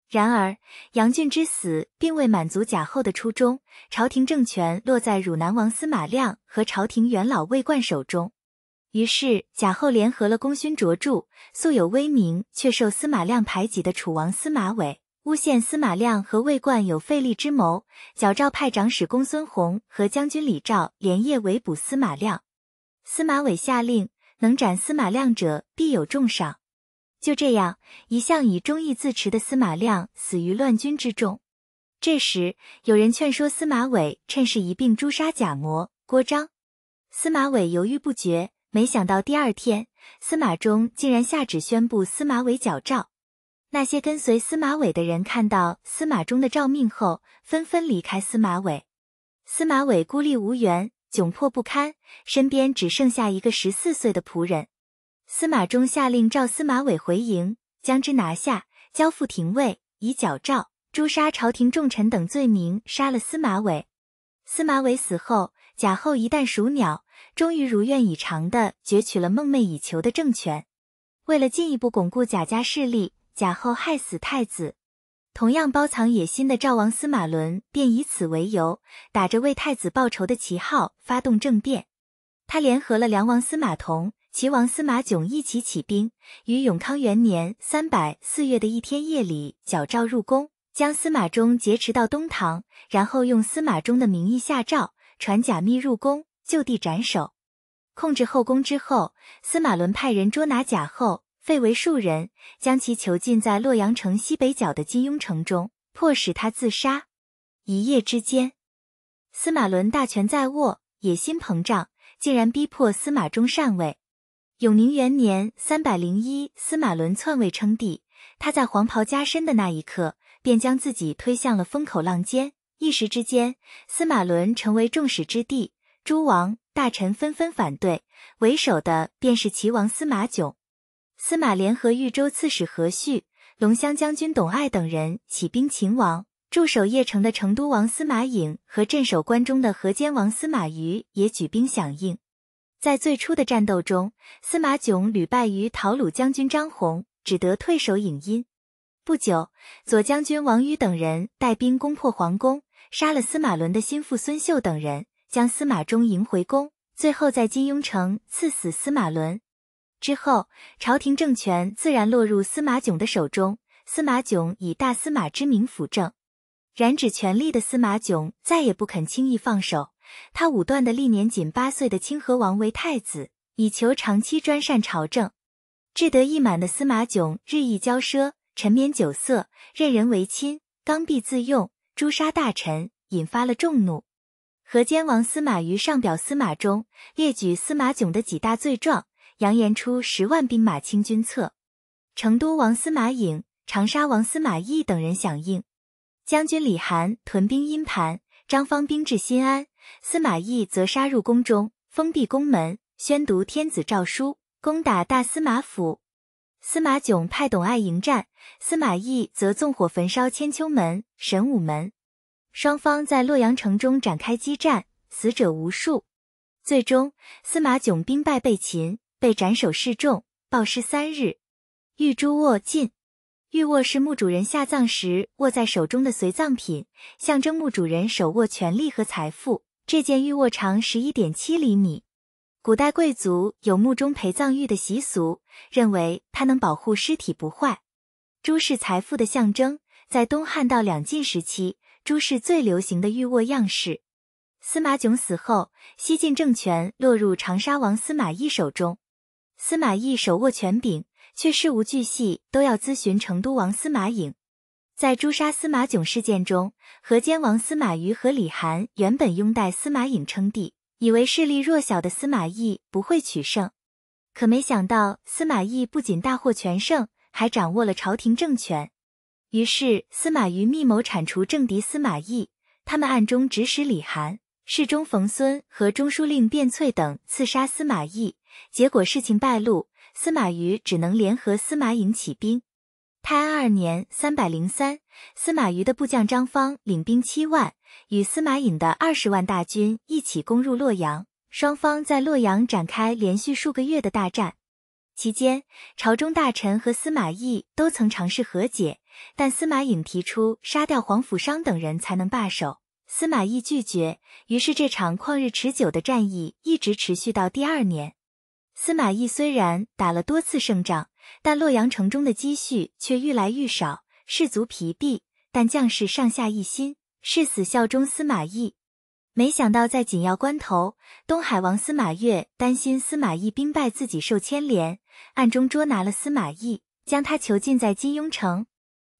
然而杨俊之死并未满足贾后的初衷，朝廷政权落在汝南王司马亮和朝廷元老魏冠手中。于是贾后联合了功勋卓著、素有威名却受司马亮排挤的楚王司马伟。诬陷司马亮和魏冠有废立之谋，矫诏派长史公孙弘和将军李肇连夜围捕司马亮。司马伟下令，能斩司马亮者必有重赏。就这样，一向以忠义自持的司马亮死于乱军之中。这时，有人劝说司马伟趁势一并诛杀贾模、郭璋。司马伟犹豫不决，没想到第二天，司马衷竟然下旨宣布司马伟矫诏。那些跟随司马伟的人看到司马衷的诏命后，纷纷离开司马伟。司马伟孤立无援，窘迫不堪，身边只剩下一个十四岁的仆人。司马衷下令召司马伟回营，将之拿下，交付廷尉，以矫诏诛杀朝廷重臣等罪名，杀了司马伟。司马伟死后，贾后一旦鼠鸟，终于如愿以偿地攫取了梦寐以求的政权。为了进一步巩固贾家势力。贾后害死太子，同样包藏野心的赵王司马伦便以此为由，打着为太子报仇的旗号发动政变。他联合了梁王司马同、齐王司马囧一起起兵，于永康元年三百四月的一天夜里矫诏入宫，将司马衷劫持到东堂，然后用司马衷的名义下诏传贾密入宫，就地斩首。控制后宫之后，司马伦派人捉拿贾后。废为庶人，将其囚禁在洛阳城西北角的金庸城中，迫使他自杀。一夜之间，司马伦大权在握，野心膨胀，竟然逼迫司马衷禅位。永宁元年（三百零一），司马伦篡位称帝。他在黄袍加身的那一刻，便将自己推向了风口浪尖。一时之间，司马伦成为众矢之的，诸王大臣纷纷反对，为首的便是齐王司马囧。司马联合豫州刺史何绪、龙骧将军董爱等人起兵秦王，驻守邺城的成都王司马颖和镇守关中的河间王司马瑜也举兵响应。在最初的战斗中，司马囧屡败于讨虏将军张宏，只得退守颍阴。不久，左将军王瑜等人带兵攻破皇宫，杀了司马伦的心腹孙秀等人，将司马衷迎回宫，最后在金庸城赐死司马伦。之后，朝廷政权自然落入司马囧的手中。司马囧以大司马之名辅政，染指权力的司马囧再也不肯轻易放手。他武断的立年仅八岁的清河王为太子，以求长期专擅朝政。志得意满的司马囧日益骄奢，沉湎酒色，任人唯亲，刚愎自用，诛杀大臣，引发了众怒。河间王司马瑜上表司马衷，列举司马囧的几大罪状。扬言出十万兵马清君侧，成都王司马颖、长沙王司马懿等人响应。将军李涵屯兵阴盘，张方兵至新安，司马懿则杀入宫中，封闭宫门，宣读天子诏书，攻打大司马府。司马囧派董爱迎战，司马懿则纵火焚烧千秋门、神武门。双方在洛阳城中展开激战，死者无数。最终，司马囧兵败被擒，被斩首示众，暴尸三日。玉珠握尽。玉握是墓主人下葬时握在手中的随葬品，象征墓主人手握权力和财富。这件玉握长十一点七厘米。古代贵族有墓中陪葬玉的习俗，认为它能保护尸体不坏。朱是财富的象征，在东汉到两晋时期，朱是最流行的玉握样式。司马囧死后，西晋政权落入长沙王司马懿手中。司马懿手握权柄。却事无巨细都要咨询成都王司马颖。在诛杀司马囧事件中，河间王司马懿和李涵原本拥戴司马颖称帝，以为势力弱小的司马懿不会取胜。可没想到，司马懿不仅大获全胜，还掌握了朝廷政权。于是，司马懿密谋铲除政敌司马懿，他们暗中指使李涵、侍中冯孙和中书令卞粹等刺杀司马懿。结果事情败露。司马懿只能联合司马颖起兵。泰安二年（三百零三），司马懿的部将张方领兵七万，与司马颖的二十万大军一起攻入洛阳。双方在洛阳展开连续数个月的大战。期间，朝中大臣和司马懿都曾尝试和解，但司马颖提出杀掉黄甫商等人才能罢手，司马懿拒绝。于是，这场旷日持久的战役一直持续到第二年。司马懿虽然打了多次胜仗，但洛阳城中的积蓄却愈来愈少，士卒疲弊，但将士上下一心，誓死效忠司马懿。没想到在紧要关头，东海王司马越担心司马懿兵败自己受牵连，暗中捉拿了司马懿，将他囚禁在金庸城。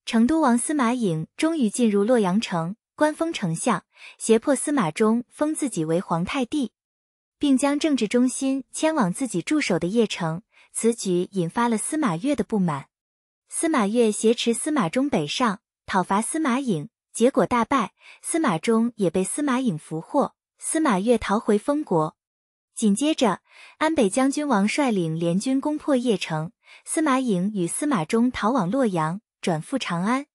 成都王司马颖终于进入洛阳城，官封丞相，胁迫司马衷封自己为皇太帝。并将政治中心迁往自己驻守的邺城，此举引发了司马越的不满。司马越挟持司马衷北上讨伐司马颖，结果大败，司马衷也被司马颖俘获，司马越逃回封国。紧接着，安北将军王率领联军攻破邺城，司马颖与司马衷逃往洛阳，转赴长安。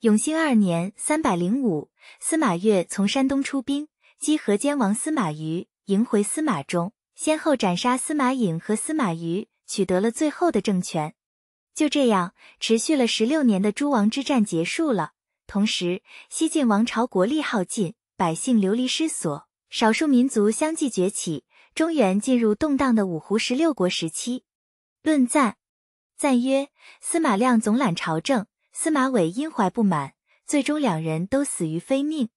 永兴二年（三百零五），司马越从山东出兵击河间王司马懿。迎回司马衷，先后斩杀司马颖和司马懿，取得了最后的政权。就这样，持续了十六年的诸王之战结束了。同时，西晋王朝国力耗尽，百姓流离失所，少数民族相继崛起，中原进入动荡的五胡十六国时期。论赞赞曰：司马亮总揽朝政，司马玮因怀不满，最终两人都死于非命。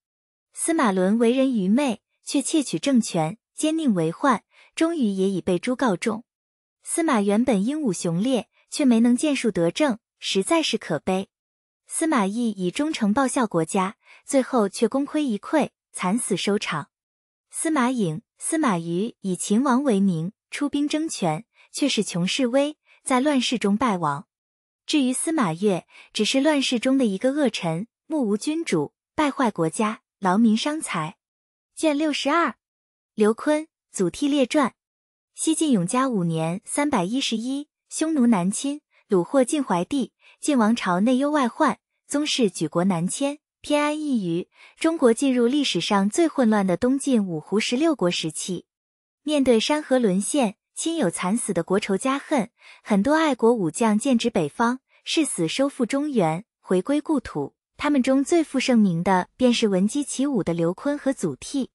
司马伦为人愚昧，却窃取政权。奸佞为患，终于也已被诛告终。司马原本英武雄烈，却没能建树德政，实在是可悲。司马懿以忠诚报效国家，最后却功亏一篑，惨死收场。司马颖、司马懿以秦王为名出兵争权，却是穷势危，在乱世中败亡。至于司马越，只是乱世中的一个恶臣，目无君主，败坏国家，劳民伤财。卷六十二。刘琨，祖逖列传。西晋永嘉五年（三百一十一），匈奴南侵，虏获晋怀帝，晋王朝内忧外患，宗室举国南迁，偏安一隅。中国进入历史上最混乱的东晋五胡十六国时期。面对山河沦陷、亲友惨死的国仇家恨，很多爱国武将剑指北方，誓死收复中原，回归故土。他们中最负盛名的，便是闻鸡起舞的刘琨和祖逖。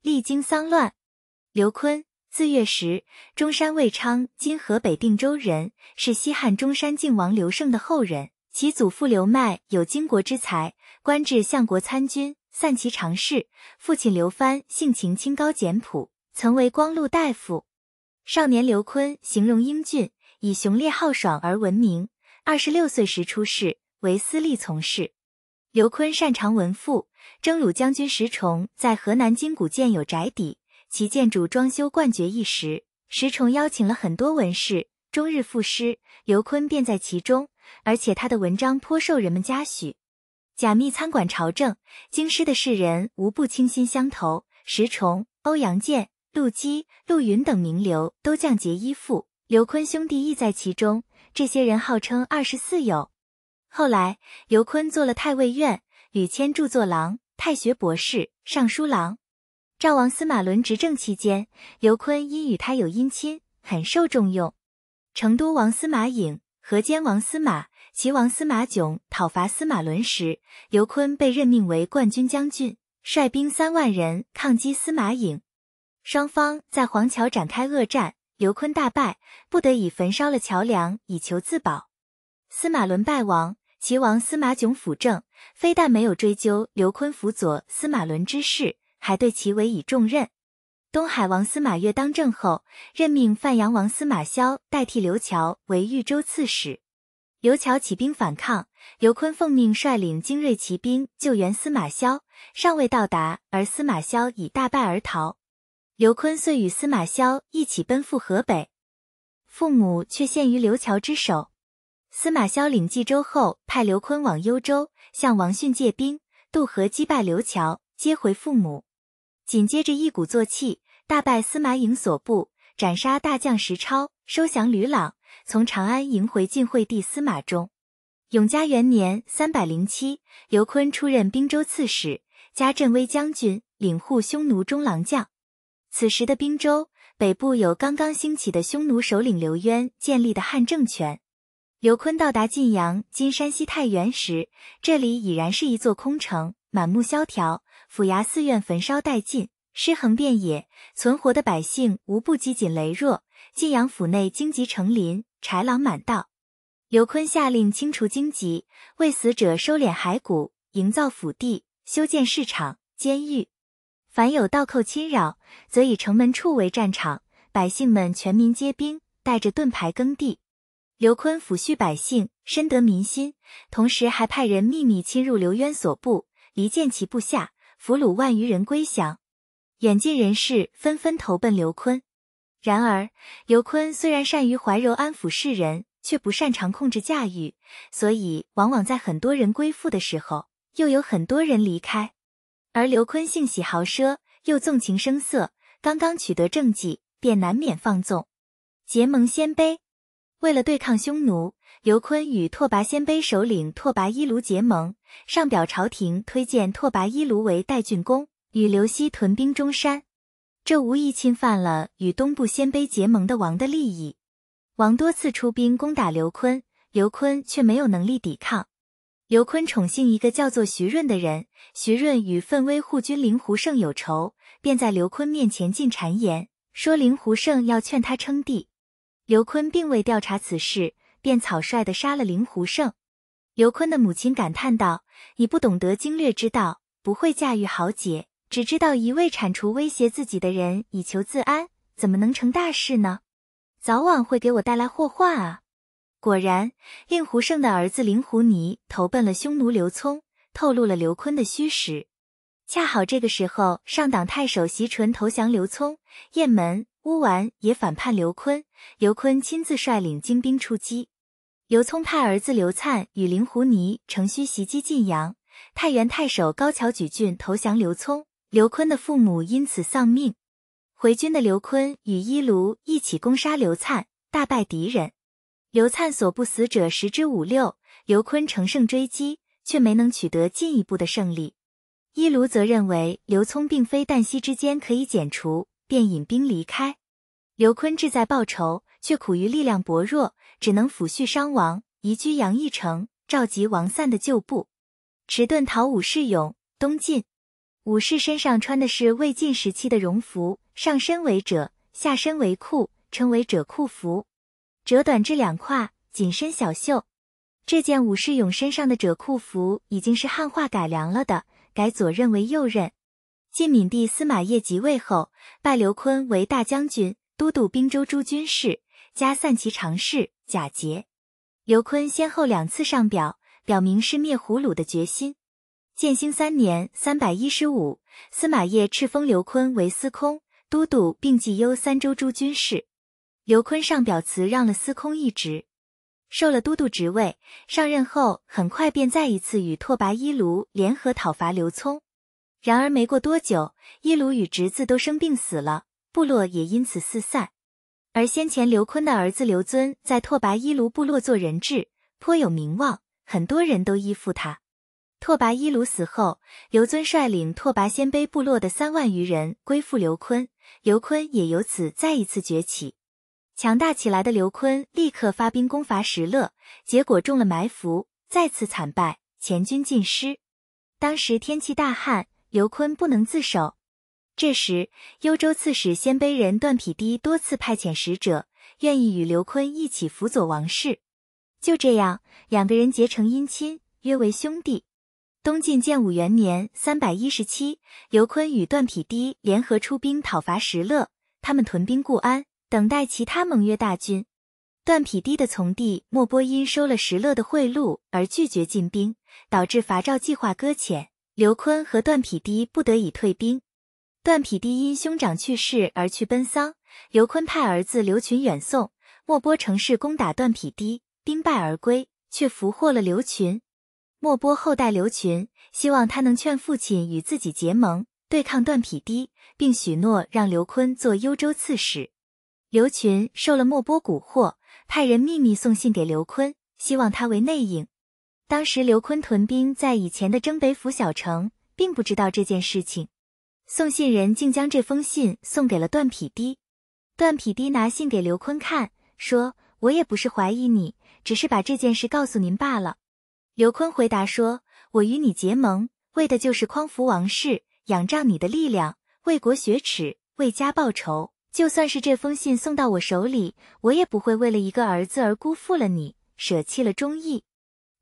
历经丧乱，刘琨，字月时，中山卫昌（今河北定州人），是西汉中山靖王刘胜的后人。其祖父刘迈有经国之才，官至相国参军、散骑常侍。父亲刘藩性情清高简朴，曾为光禄大夫。少年刘琨形容英俊，以雄烈豪爽而闻名。二十六岁时出仕，为司隶从事。刘琨擅长文赋，征虏将军石崇在河南金谷建有宅邸，其建筑装修冠绝一时。石崇邀请了很多文士，终日赋诗，刘琨便在其中，而且他的文章颇受人们嘉许。贾密参管朝政，京师的士人无不倾心相投，石崇、欧阳剑、陆机、陆云等名流都降节依附，刘琨兄弟亦在其中。这些人号称二十四友。后来，刘琨做了太尉院，吕谦著作郎，太学博士、尚书郎。赵王司马伦执政期间，刘琨因与他有姻亲，很受重用。成都王司马颖、河间王司马、齐王司马囧讨伐司马伦时，刘琨被任命为冠军将军，率兵三万人抗击司马颖。双方在黄桥展开恶战，刘琨大败，不得已焚烧了桥梁以求自保。司马伦败亡，齐王司马囧辅政，非但没有追究刘琨辅佐司马伦之事，还对其委以重任。东海王司马越当政后，任命范阳王司马萧代替刘乔为豫州刺史。刘乔起兵反抗，刘琨奉命率领精锐骑兵救援司马萧，尚未到达，而司马萧已大败而逃。刘琨遂与司马萧一起奔赴河北，父母却陷于刘乔之手。司马萧领冀州后，派刘琨往幽州，向王逊借兵，渡河击败刘乔，接回父母。紧接着一鼓作气，大败司马颖所部，斩杀大将石超，收降吕朗，从长安迎回晋惠帝司马衷。永嘉元年（三百零七），刘琨出任滨州刺史，加镇威将军，领护匈奴中郎将。此时的滨州北部有刚刚兴起的匈奴首领刘渊建立的汉政权。刘琨到达晋阳（今山西太原）时，这里已然是一座空城，满目萧条，府衙寺院焚烧殆尽，尸横遍野，存活的百姓无不饥馑羸弱。晋阳府内荆棘成林，豺狼满道。刘琨下令清除荆棘，为死者收敛骸骨，营造府地，修建市场、监狱。凡有盗寇侵扰，则以城门处为战场，百姓们全民皆兵，带着盾牌耕地。刘琨抚恤百姓，深得民心，同时还派人秘密侵入刘渊所部，离间其部下，俘虏万余人归降。远近人士纷纷投奔刘琨。然而，刘琨虽然善于怀柔安抚世人，却不擅长控制驾驭，所以往往在很多人归附的时候，又有很多人离开。而刘琨性喜豪奢，又纵情声色，刚刚取得政绩，便难免放纵，结盟鲜卑。为了对抗匈奴，刘琨与拓跋鲜卑首领拓跋伊卢结盟，上表朝廷推荐拓跋伊卢为代郡公，与刘熙屯兵中山。这无疑侵犯了与东部鲜卑结盟的王的利益。王多次出兵攻打刘琨，刘琨却没有能力抵抗。刘琨宠幸一个叫做徐润的人，徐润与奋威护军令狐胜有仇，便在刘琨面前进谗言，说令狐胜要劝他称帝。刘琨并未调查此事，便草率地杀了令狐胜。刘坤的母亲感叹道：“你不懂得经略之道，不会驾驭豪杰，只知道一味铲除威胁自己的人以求自安，怎么能成大事呢？早晚会给我带来祸患啊！”果然，令狐胜的儿子令狐尼投奔了匈奴刘聪，透露了刘坤的虚实。恰好这个时候，上党太守席纯投降刘聪，雁门、乌丸也反叛刘琨，刘琨亲自率领精兵出击。刘聪派儿子刘粲与令狐尼乘虚袭击晋阳，太原太守高桥举郡投降刘聪，刘琨的父母因此丧命。回军的刘琨与伊卢一起攻杀刘粲，大败敌人。刘粲所部死者十之五六，刘坤乘胜追击，却没能取得进一步的胜利。伊卢则认为刘聪并非旦夕之间可以剪除，便引兵离开。刘琨志在报仇，却苦于力量薄弱，只能抚恤伤亡，移居阳邑城，召集王散的旧部，迟钝讨武士勇，东进。武士身上穿的是魏晋时期的戎服，上身为褶，下身为裤，称为褶裤服。折短至两胯，紧身小袖。这件武士俑身上的褶裤服已经是汉化改良了的，改左衽为右衽。晋闵帝司马业即位后，拜刘琨为大将军、都督滨州诸军事，加散骑常侍、假节。刘琨先后两次上表，表明是灭胡虏的决心。建兴三年（三百一十五），司马业敕封刘琨为司空、都督，并记幽三州诸军事。刘琨上表辞让了司空一职，受了都督职位。上任后，很快便再一次与拓跋伊卢联合讨伐刘聪。然而没过多久，伊卢与侄子都生病死了，部落也因此四散。而先前刘琨的儿子刘尊在拓跋伊卢部落做人质，颇有名望，很多人都依附他。拓跋伊鲁死后，刘尊率领拓跋鲜卑部落的三万余人归附刘琨，刘琨也由此再一次崛起。强大起来的刘琨立刻发兵攻伐石勒，结果中了埋伏，再次惨败，前军尽失。当时天气大旱，刘琨不能自守。这时，幽州刺史鲜卑人段匹敌多次派遣使者，愿意与刘琨一起辅佐王室。就这样，两个人结成姻亲，约为兄弟。东晋建武元年（三百一十七），刘坤与段匹敌联合出兵讨伐石勒，他们屯兵固安，等待其他盟约大军。段匹敌的从弟莫波因收了石勒的贿赂而拒绝进兵，导致伐赵计划搁浅，刘坤和段匹敌不得已退兵。段匹敌因兄长去世而去奔丧，刘坤派儿子刘群远送，莫波乘势攻打段匹敌，兵败而归，却俘获了刘群。莫波后代刘群希望他能劝父亲与自己结盟，对抗段匹敌，并许诺让刘坤做幽州刺史。刘群受了莫波蛊惑，派人秘密送信给刘坤，希望他为内应。当时刘坤屯兵在以前的征北府小城，并不知道这件事情。送信人竟将这封信送给了段匹敌。段匹敌拿信给刘坤看，说：“我也不是怀疑你，只是把这件事告诉您罢了。”刘坤回答说：“我与你结盟，为的就是匡扶王室，仰仗你的力量，为国雪耻，为家报仇。就算是这封信送到我手里，我也不会为了一个儿子而辜负了你，舍弃了忠义。”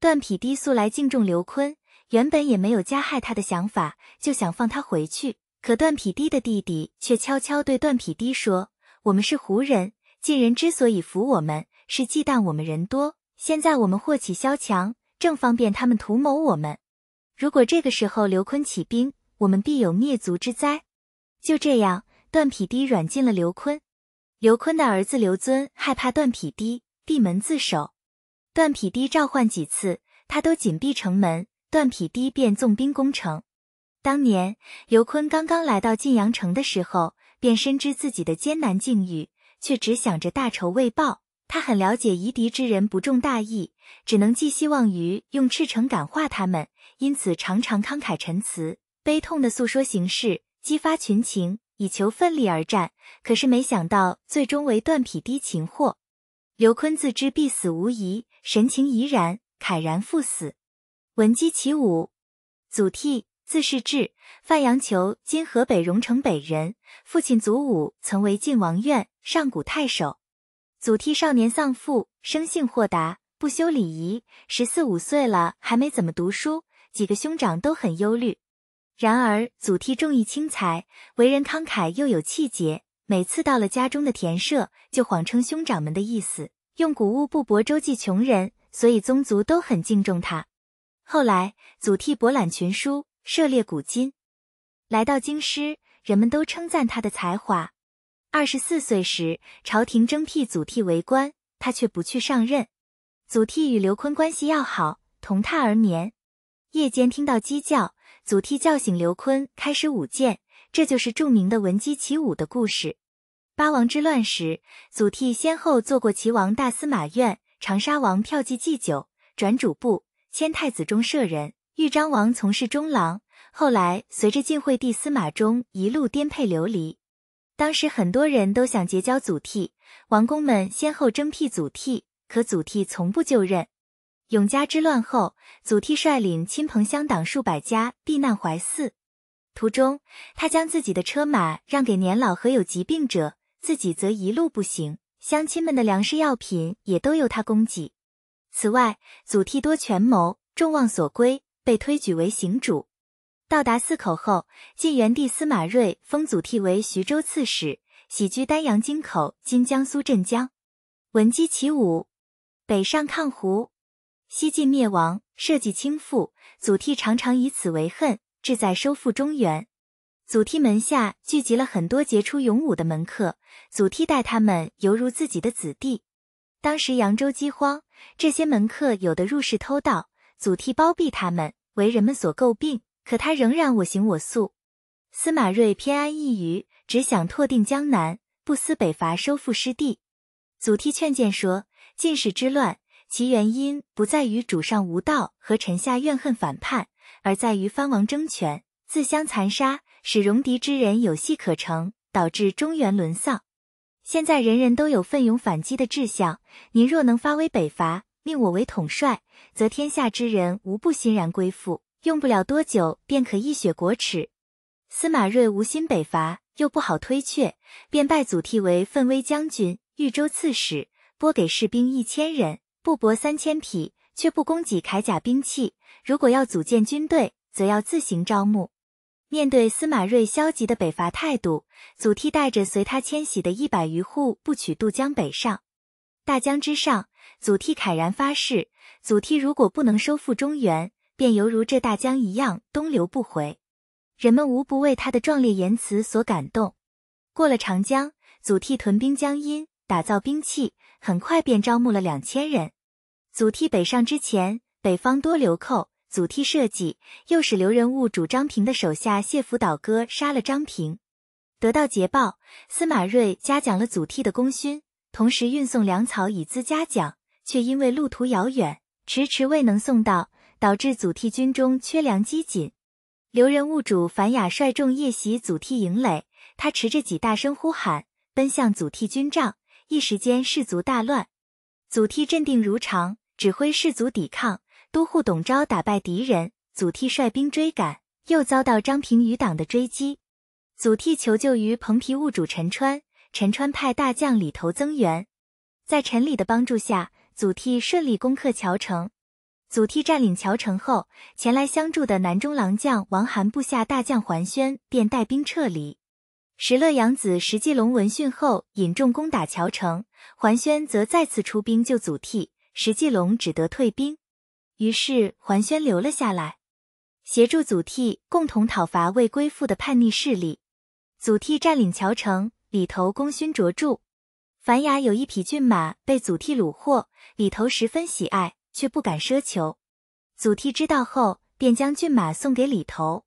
段匹敌素来敬重刘坤，原本也没有加害他的想法，就想放他回去。可段匹敌的弟弟却悄悄对段匹敌说：“我们是胡人，晋人之所以服我们，是忌惮我们人多。现在我们祸起萧墙，正方便他们图谋我们。如果这个时候刘坤起兵，我们必有灭族之灾。”就这样，段匹敌软禁了刘坤。刘坤的儿子刘尊害怕段匹敌，闭门自守。段匹敌召唤几次，他都紧闭城门，段匹敌便纵兵攻城。当年刘琨刚刚来到晋阳城的时候，便深知自己的艰难境遇，却只想着大仇未报。他很了解夷狄之人不重大义，只能寄希望于用赤诚感化他们，因此常常慷慨陈词，悲痛的诉说形势，激发群情，以求奋力而战。可是没想到，最终为段匹敌擒获。刘琨自知必死无疑，神情怡然，慨然赴死。闻鸡起舞，祖逖。字世志，范阳球（今河北荣城北）人。父亲祖武曾为晋王院、上古太守。祖逖少年丧父，生性豁达，不修礼仪。十四五岁了，还没怎么读书，几个兄长都很忧虑。然而祖逖重义轻财，为人慷慨又有气节。每次到了家中的田舍，就谎称兄长们的意思，用谷物布帛周济穷人，所以宗族都很敬重他。后来祖逖博览群书。涉猎古今，来到京师，人们都称赞他的才华。二十四岁时，朝廷征辟祖逖为官，他却不去上任。祖逖与刘琨关系要好，同榻而眠。夜间听到鸡叫，祖逖叫醒刘琨，开始舞剑，这就是著名的闻鸡起舞的故事。八王之乱时，祖逖先后做过齐王大司马院、长沙王骠骑祭酒、转主簿、迁太子中舍人。豫章王从事中郎，后来随着晋惠帝司马衷一路颠沛流离。当时很多人都想结交祖逖，王公们先后征辟祖逖，可祖逖从不就任。永嘉之乱后，祖逖率领亲朋乡党数百家避难淮泗，途中他将自己的车马让给年老和有疾病者，自己则一路步行。乡亲们的粮食药品也都由他供给。此外，祖逖多权谋，众望所归。被推举为行主，到达泗口后，晋元帝司马睿封祖逖为徐州刺史，徙居丹阳京口（今江苏镇江）。闻鸡起舞，北上抗胡，西晋灭亡，社稷倾覆。祖逖常常以此为恨，志在收复中原。祖逖门下聚集了很多杰出勇武的门客，祖逖待他们犹如自己的子弟。当时扬州饥荒，这些门客有的入室偷盗，祖逖包庇他们。为人们所诟病，可他仍然我行我素。司马睿偏安一隅，只想拓定江南，不思北伐收复失地。祖逖劝谏说：“晋室之乱，其原因不在于主上无道和臣下怨恨反叛，而在于藩王争权，自相残杀，使戎狄之人有戏可乘，导致中原沦丧。现在人人都有奋勇反击的志向，您若能发威北伐，命我为统帅，则天下之人无不欣然归附，用不了多久便可一雪国耻。司马睿无心北伐，又不好推却，便拜祖逖为奋威将军、豫州刺史，拨给士兵一千人，布帛三千匹，却不供给铠甲兵器。如果要组建军队，则要自行招募。面对司马睿消极的北伐态度，祖逖带着随他迁徙的一百余户不取渡江北上。大江之上，祖逖慨然发誓：祖逖如果不能收复中原，便犹如这大江一样东流不回。人们无不为他的壮烈言辞所感动。过了长江，祖逖屯兵江阴，打造兵器，很快便招募了两千人。祖逖北上之前，北方多流寇。祖逖设计，又使刘仁物主张平的手下谢福倒戈，杀了张平。得到捷报，司马睿嘉奖了祖逖的功勋，同时运送粮草以资嘉奖，却因为路途遥远，迟迟未能送到，导致祖逖军中缺粮饥馑。刘仁物主樊雅率众夜袭祖逖营垒，他持着戟大声呼喊，奔向祖逖军帐，一时间士卒大乱。祖逖镇定如常，指挥士卒抵抗。都护董昭打败敌人，祖逖率兵追赶，又遭到张平余党的追击。祖逖求救于彭皮务主陈川，陈川派大将李头增援。在陈李的帮助下，祖逖顺利攻克谯城。祖逖占领谯城后，前来相助的南中郎将王涵部下大将桓宣便带兵撤离。石勒养子石继龙闻讯后，引众攻打谯城，桓宣则再次出兵救祖逖，石继龙只得退兵。于是桓宣留了下来，协助祖逖共同讨伐未归附的叛逆势力。祖逖占领谯城，里头功勋卓著。樊雅有一匹骏马被祖逖虏获，里头十分喜爱，却不敢奢求。祖逖知道后，便将骏马送给里头。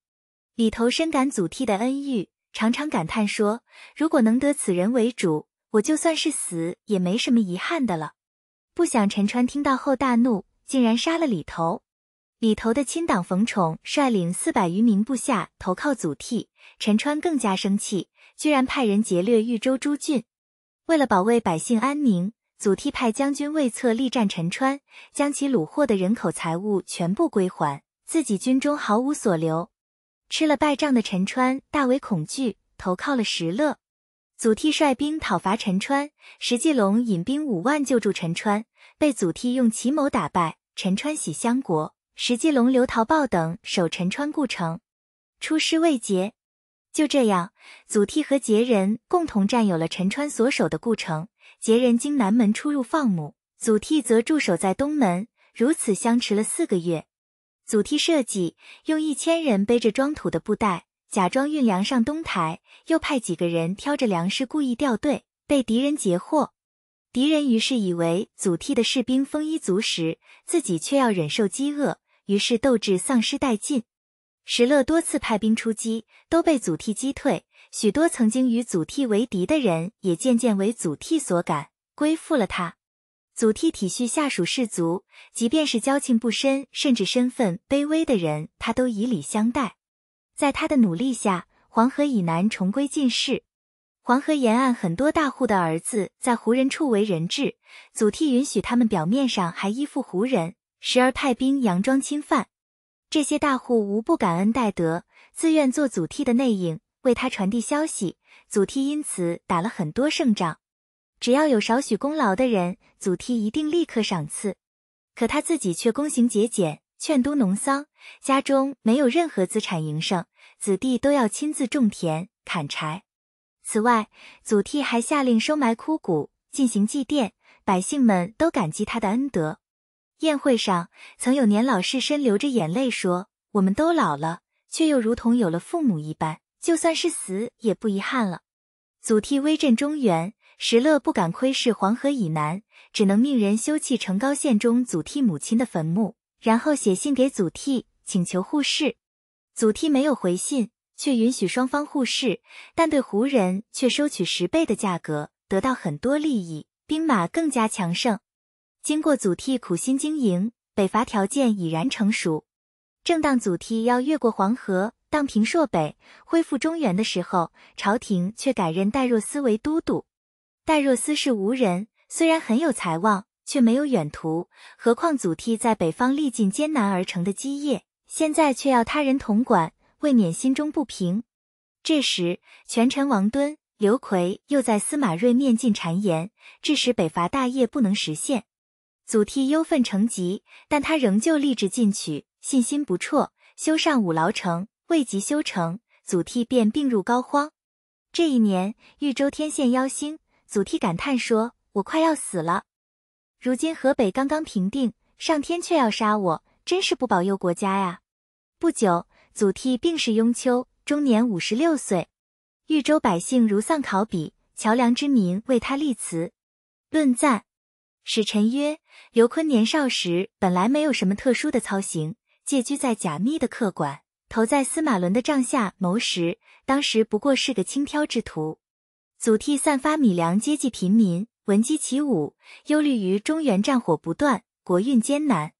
里头深感祖逖的恩遇，常常感叹说：“如果能得此人为主，我就算是死也没什么遗憾的了。”不想陈川听到后大怒。竟然杀了李头，李头的亲党冯宠率领四百余名部下投靠祖逖，陈川更加生气，居然派人劫掠豫州诸郡。为了保卫百姓安宁，祖逖派将军魏策力战陈川，将其虏获的人口财物全部归还，自己军中毫无所留。吃了败仗的陈川大为恐惧，投靠了石勒。祖逖率兵讨伐陈川，石继龙引兵五万救助陈川，被祖逖用奇谋打败。陈川喜相国，石继龙、刘桃豹等守陈川故城，出师未捷。就这样，祖逖和羯人共同占有了陈川所守的故城。杰人经南门出入放牧，祖逖则驻守在东门，如此相持了四个月。祖逖设计用一千人背着装土的布袋，假装运粮上东台，又派几个人挑着粮食故意掉队，被敌人截获。敌人于是以为祖逖的士兵丰衣足食，自己却要忍受饥饿，于是斗志丧失殆尽。石勒多次派兵出击，都被祖逖击退。许多曾经与祖逖为敌的人，也渐渐为祖逖所感，归附了他。祖逖体恤下属士卒，即便是交情不深，甚至身份卑微的人，他都以礼相待。在他的努力下，黄河以南重归晋室。黄河沿岸很多大户的儿子在胡人处为人质，祖逖允许他们表面上还依附胡人，时而派兵佯装侵犯。这些大户无不感恩戴德，自愿做祖逖的内应，为他传递消息。祖逖因此打了很多胜仗。只要有少许功劳的人，祖逖一定立刻赏赐。可他自己却躬行节俭，劝都农桑，家中没有任何资产营生，子弟都要亲自种田、砍柴。此外，祖逖还下令收埋枯骨，进行祭奠，百姓们都感激他的恩德。宴会上，曾有年老士绅流着眼泪说：“我们都老了，却又如同有了父母一般，就算是死也不遗憾了。”祖逖威震中原，石勒不敢窥视黄河以南，只能命人修葺成高县中祖逖母亲的坟墓，然后写信给祖逖请求互市。祖逖没有回信。却允许双方互市，但对胡人却收取十倍的价格，得到很多利益，兵马更加强盛。经过祖逖苦心经营，北伐条件已然成熟。正当祖逖要越过黄河，荡平朔北，恢复中原的时候，朝廷却改任戴若思为都督。戴若思是吴人，虽然很有才望，却没有远图。何况祖逖在北方历尽艰难而成的基业，现在却要他人统管，未免心中不平。这时，权臣王敦、刘奎又在司马睿面进谗言，致使北伐大业不能实现。祖逖忧愤成疾，但他仍旧立志进取，信心不辍。修上五牢城，未及修成，祖逖便病入膏肓。这一年，豫州天现妖星，祖逖感叹说：“我快要死了。如今河北刚刚平定，上天却要杀我，真是不保佑国家呀！”不久，祖逖病逝雍丘。终年五十六岁，豫州百姓如丧考妣，桥梁之民为他立祠。论赞，使臣曰：刘琨年少时本来没有什么特殊的操行，借居在贾密的客馆，投在司马伦的帐下谋食，当时不过是个轻佻之徒。祖逖散发米粮接济贫民，闻鸡起舞，忧虑于中原战火不断，国运艰难，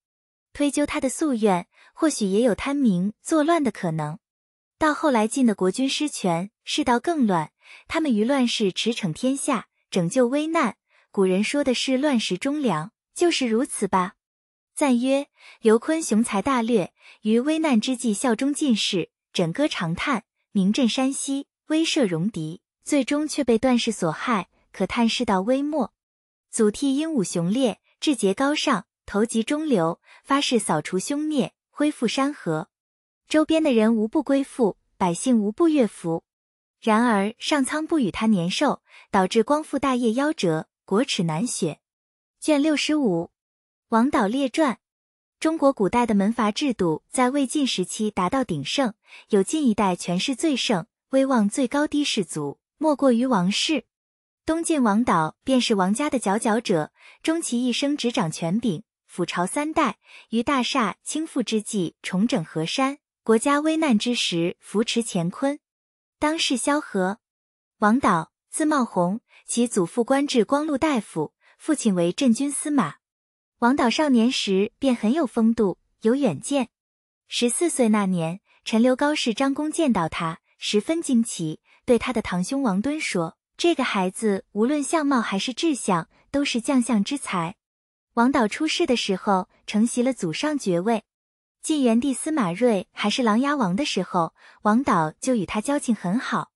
推究他的夙愿，或许也有贪名作乱的可能。到后来晋的国君失权，世道更乱，他们于乱世驰骋天下，拯救危难。古人说的是乱世忠良，就是如此吧。赞曰：刘琨雄才大略，于危难之际效忠进士，枕戈长叹，名震山西，威慑戎狄，最终却被段氏所害，可叹世道微末。祖逖英武雄烈，志节高尚，投集中流，发誓扫除凶孽，恢复山河。周边的人无不归附，百姓无不悦服。然而上苍不与他年寿，导致光复大业夭折，国耻难雪。卷六十五，王导列传。中国古代的门阀制度在魏晋时期达到鼎盛，有晋一代权势最盛、威望最高低氏族，莫过于王氏。东晋王导便是王家的佼佼者，终其一生执掌权柄，辅朝三代，于大厦倾覆之际重整河山。国家危难之时，扶持乾坤，当世萧何。王导，字茂弘，其祖父官至光禄大夫，父亲为镇军司马。王导少年时便很有风度，有远见。十四岁那年，陈留高士张公见到他，十分惊奇，对他的堂兄王敦说：“这个孩子无论相貌还是志向，都是将相之才。”王导出世的时候，承袭了祖上爵位。晋元帝司马睿还是琅琊王的时候，王导就与他交情很好。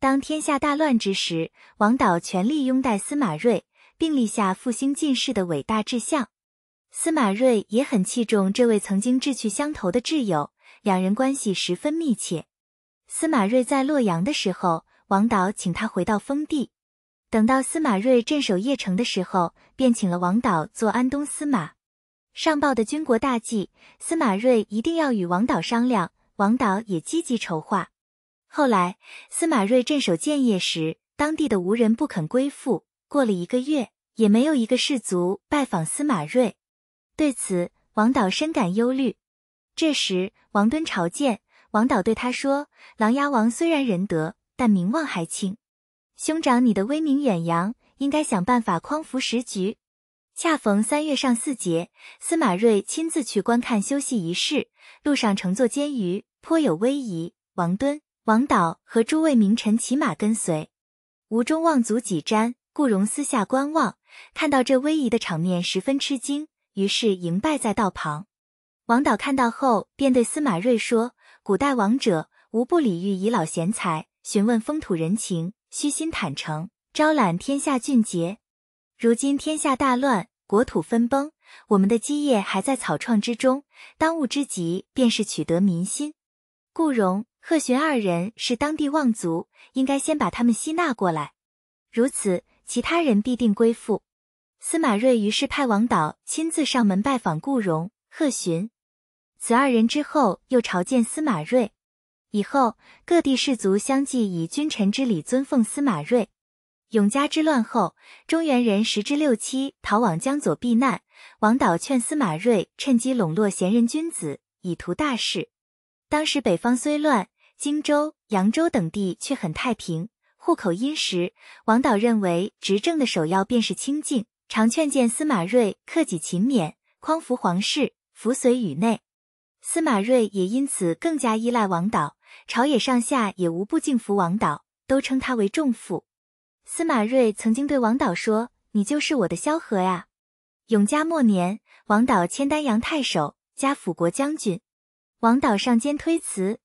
当天下大乱之时，王导全力拥戴司马睿，并立下复兴晋室的伟大志向。司马睿也很器重这位曾经志趣相投的挚友，两人关系十分密切。司马睿在洛阳的时候，王导请他回到封地。等到司马睿镇守邺城的时候，便请了王导做安东司马。上报的军国大计，司马睿一定要与王导商量。王导也积极筹划。后来，司马睿镇守建业时，当地的吴人不肯归附。过了一个月，也没有一个士卒拜访司马睿。对此，王导深感忧虑。这时，王敦朝见王导，对他说：“琅琊王虽然仁德，但名望还轻。兄长你的威名远扬，应该想办法匡扶时局。”恰逢三月上巳节，司马睿亲自去观看休息仪式，路上乘坐监舆，颇有威仪。王敦、王导和诸位名臣骑马跟随，吴中望族几瞻，顾荣私下观望，看到这威仪的场面，十分吃惊，于是迎拜在道旁。王导看到后，便对司马睿说：“古代王者无不礼遇遗老贤才，询问风土人情，虚心坦诚，招揽天下俊杰。”如今天下大乱，国土分崩，我们的基业还在草创之中，当务之急便是取得民心。顾荣、贺询二人是当地望族，应该先把他们吸纳过来，如此其他人必定归附。司马睿于是派王导亲自上门拜访顾荣、贺询，此二人之后又朝见司马睿。以后各地士族相继以君臣之礼尊奉司马睿。永嘉之乱后，中原人十之六七逃往江左避难。王导劝司马睿趁机笼络贤人君子，以图大事。当时北方虽乱，荆州、扬州等地却很太平，户口殷实。王导认为执政的首要便是清静，常劝谏司马睿克己勤勉，匡扶皇室，扶随宇内。司马睿也因此更加依赖王导，朝野上下也无不敬服王导，都称他为仲父。司马睿曾经对王导说：“你就是我的萧何呀。”永嘉末年，王导迁丹阳太守，加辅国将军。王导上肩推辞。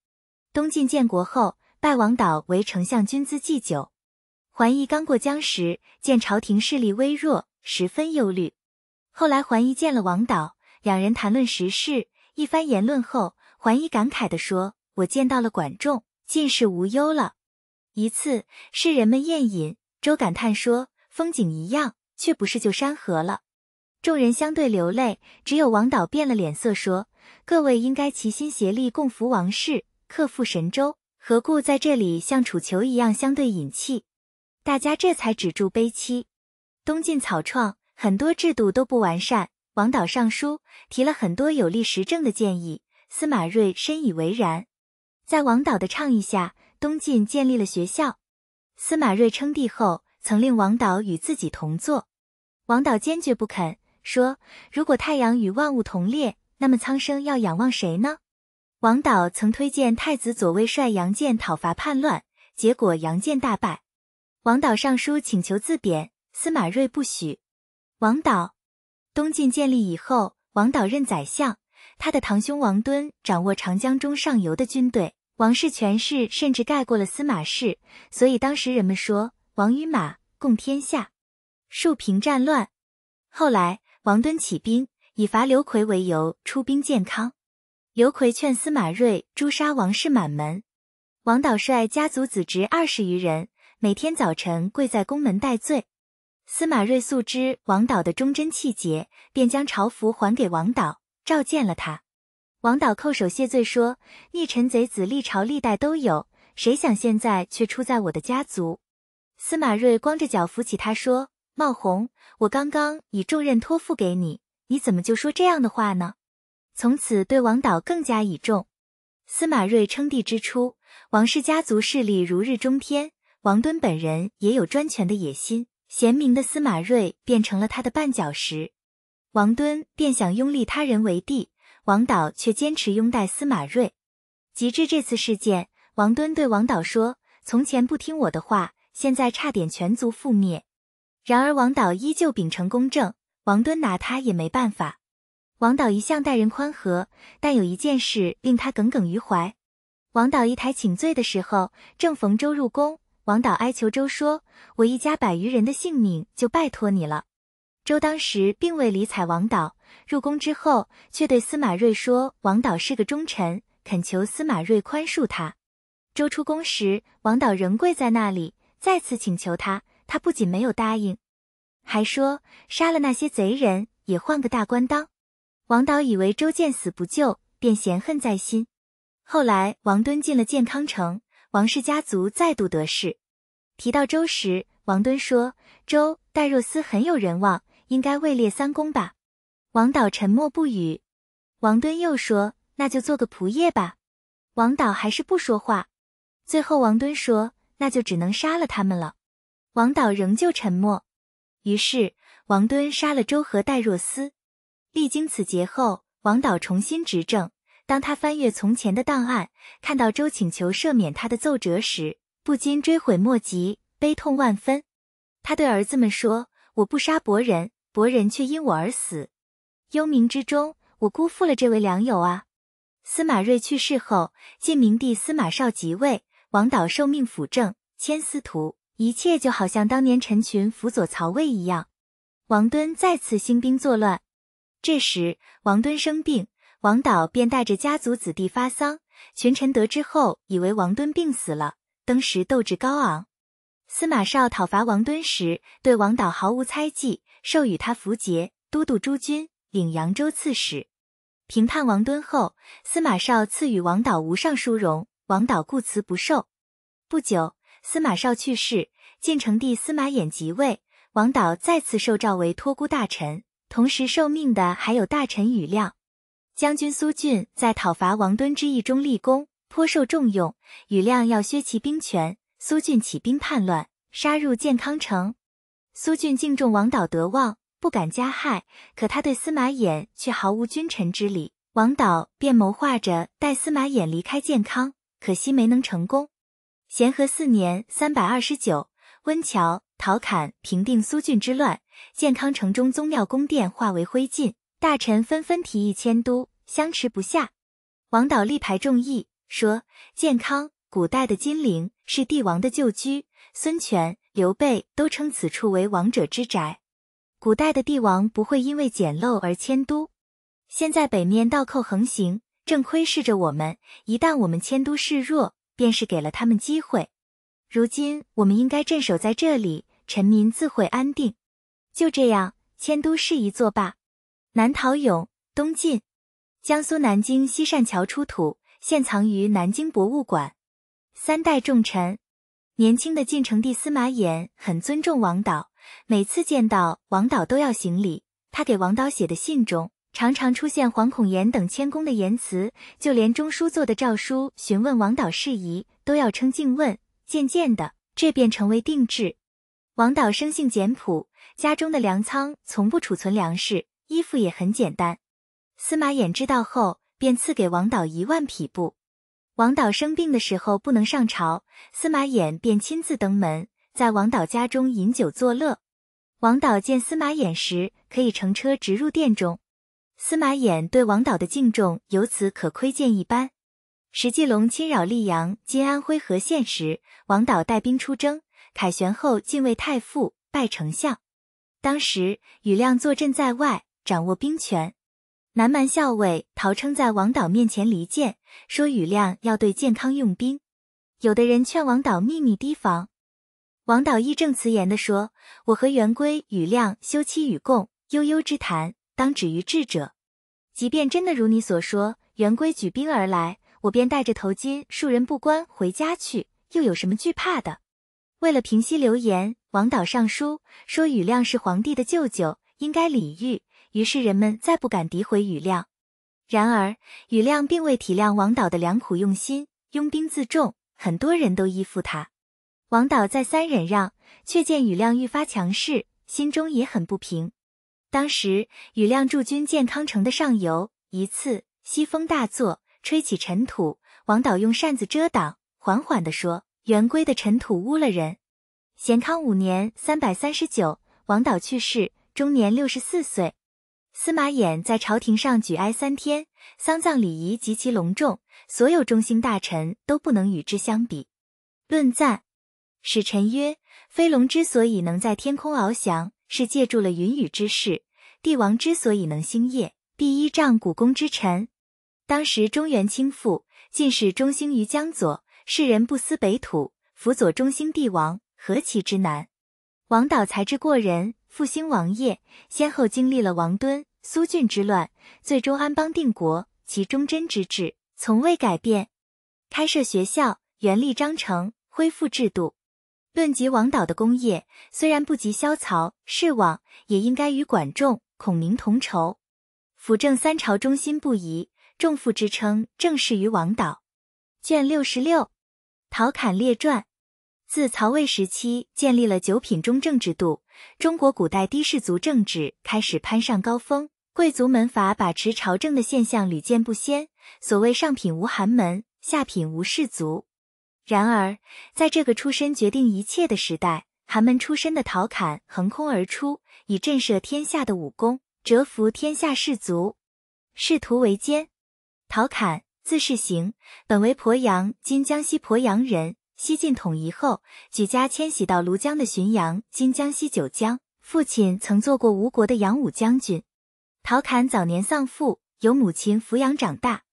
东晋建国后，拜王导为丞相军资祭酒。桓义刚过江时，见朝廷势力微弱，十分忧虑。后来桓义见了王导，两人谈论时事，一番言论后，桓义感慨地说：“我见到了管仲，尽是无忧了。”一次，世人们宴饮，周感叹说：“风景一样，却不是就山河了。”众人相对流泪，只有王导变了脸色，说：“各位应该齐心协力，共扶王室，克复神州，何故在这里像楚囚一样相对饮泣？”大家这才止住悲戚。东晋草创，很多制度都不完善。王导上书提了很多有利时政的建议，司马睿深以为然。在王导的倡议下，东晋建立了学校。司马睿称帝后，曾令王导与自己同坐，王导坚决不肯，说：“如果太阳与万物同列，那么苍生要仰望谁呢？”王导曾推荐太子左卫率杨健讨伐叛乱，结果杨健大败。王导上书请求自贬，司马睿不许。王导，东晋建立以后，王导任宰相，他的堂兄王敦掌握长江中上游的军队，王室权势甚至盖过了司马氏，所以当时人们说王与马共天下，树平战乱。后来王敦起兵，以伐刘奎为由出兵建康，刘奎劝司马睿诛杀王氏满门，王导率家族子侄二十余人。每天早晨跪在宫门戴罪，司马睿素知王导的忠贞气节，便将朝服还给王导，召见了他。王导叩首谢罪说：“逆臣贼子历朝历代都有，谁想现在却出在我的家族？”司马睿光着脚扶起他说：“茂宏，我刚刚以重任托付给你，你怎么就说这样的话呢？”从此对王导更加倚重。司马睿称帝之初，王氏家族势力如日中天。王敦本人也有专权的野心，贤明的司马睿变成了他的绊脚石。王敦便想拥立他人为帝，王导却坚持拥戴司马睿。及至这次事件，王敦对王导说：“从前不听我的话，现在差点全族覆灭。”然而王导依旧秉承公正，王敦拿他也没办法。王导一向待人宽和，但有一件事令他耿耿于怀。王导一台请罪的时候，正逢周入宫。王导哀求周说：“我一家百余人的性命就拜托你了。”周当时并未理睬王导，入宫之后却对司马睿说：“王导是个忠臣，恳求司马睿宽恕他。”周出宫时，王导仍跪在那里，再次请求他，他不仅没有答应，还说：“杀了那些贼人，也换个大官当。”王导以为周见死不救，便嫌恨在心。后来王敦进了建康城。王氏家族再度得势。提到周时，王敦说：“周戴若思很有人望，应该位列三公吧？”王导沉默不语。王敦又说：“那就做个仆役吧。”王导还是不说话。最后，王敦说：“那就只能杀了他们了。”王导仍旧沉默。于是，王敦杀了周和戴若思。历经此劫后，王导重新执政。当他翻阅从前的档案，看到周请求赦免他的奏折时，不禁追悔莫及，悲痛万分。他对儿子们说：“我不杀伯仁，伯仁却因我而死，幽冥之中，我辜负了这位良友啊！”司马睿去世后，晋明帝司马绍即位，王导受命辅政，迁司徒，一切就好像当年陈群辅佐曹魏一样。王敦再次兴兵作乱，这时王敦生病。王导便带着家族子弟发丧，群臣得知后，以为王敦病死了。当时斗志高昂，司马绍讨伐王敦时，对王导毫无猜忌，授予他符节、都督诸军、领扬州刺史。平叛王敦后，司马绍赐予王导无上殊荣，王导故辞不受。不久，司马绍去世，晋成帝司马衍即位，王导再次受召为托孤大臣，同时受命的还有大臣庾亮。将军苏峻在讨伐王敦之役中立功，颇受重用。庾亮要削其兵权，苏峻起兵叛乱，杀入建康城。苏峻敬重王导德望，不敢加害，可他对司马衍却毫无君臣之礼，王导便谋划着带司马衍离开建康，可惜没能成功。咸和四年（三百二十九），温峤、陶侃平定苏峻之乱，建康城中宗庙宫殿化为灰烬，大臣纷纷提议迁都，相持不下。王导力排众议，说：“建康，古代的金陵，是帝王的旧居，孙权、刘备都称此处为王者之宅。古代的帝王不会因为简陋而迁都。现在北面倒寇横行，正窥视着我们，一旦我们迁都示弱，便是给了他们机会。如今我们应该镇守在这里，臣民自会安定。就这样，迁都事宜作罢。南陶俑，东晋。”江苏南京西善桥出土，现藏于南京博物馆。三代重臣，年轻的晋成帝司马炎很尊重王导，每次见到王导都要行礼。他给王导写的信中，常常出现惶恐言等谦恭的言辞，就连中书做的诏书询问王导事宜，都要称敬问。渐渐的，这便成为定制。王导生性简朴，家中的粮仓从不储存粮食，衣服也很简单。司马衍知道后，便赐给王导一万匹布。王导生病的时候不能上朝，司马衍便亲自登门，在王导家中饮酒作乐。王导见司马衍时，可以乘车直入殿中。司马衍对王导的敬重由此可窥见一斑。史继龙侵扰溧阳（今安徽和县）时，王导带兵出征，凯旋后进位太傅，拜丞相。当时庾亮坐镇在外，掌握兵权。南蛮校尉陶称在王导面前离间，说庾亮要对建康用兵。有的人劝王导秘密提防，王导义正辞严地说：“我和元归、庾亮休戚与共，悠悠之谈，当止于智者。即便真的如你所说，元归举兵而来，我便带着头巾、数人不关回家去，又有什么惧怕的？”为了平息流言，王导上书说庾亮是皇帝的舅舅，应该礼遇。于是人们再不敢诋毁庾亮。然而庾亮并未体谅王导的良苦用心，拥兵自重，很多人都依附他。王导再三忍让，却见庾亮愈发强势，心中也很不平。当时庾亮驻军建康城的上游，一次西风大作，吹起尘土，王导用扇子遮挡，缓缓地说：“元归的尘土污了人。”咸康五年（三百三十九），王导去世，终年六十四岁。司马衍在朝廷上举哀三天，丧葬礼仪极其隆重，所有中兴大臣都不能与之相比。论赞，使臣曰：飞龙之所以能在天空翱翔，是借助了云雨之势；帝王之所以能兴业，必依仗古公之臣。当时中原倾覆，尽是中兴于江左，世人不思北土，辅佐中兴帝王，何其之难！王导才智过人。复兴王业，先后经历了王敦、苏峻之乱，最终安邦定国，其忠贞之治从未改变。开设学校，原立章程，恢复制度。论及王导的功业，虽然不及萧曹、世王，也应该与管仲、孔明同筹。辅政三朝，忠心不移，重父之称正是于王导。卷六十六，陶侃列传。自曹魏时期建立了九品中正制度，中国古代低士族政治开始攀上高峰，贵族门阀把持朝政的现象屡见不鲜。所谓上品无寒门，下品无士族。然而，在这个出身决定一切的时代，寒门出身的陶侃横空而出，以震慑天下的武功折服天下士族，仕途为艰。陶侃，字世行，本为鄱阳（今江西鄱阳）人。西晋统一后，举家迁徙到庐江的浔阳（今江西九江）。父亲曾做过吴国的扬武将军。陶侃早年丧父，由母亲抚养长大。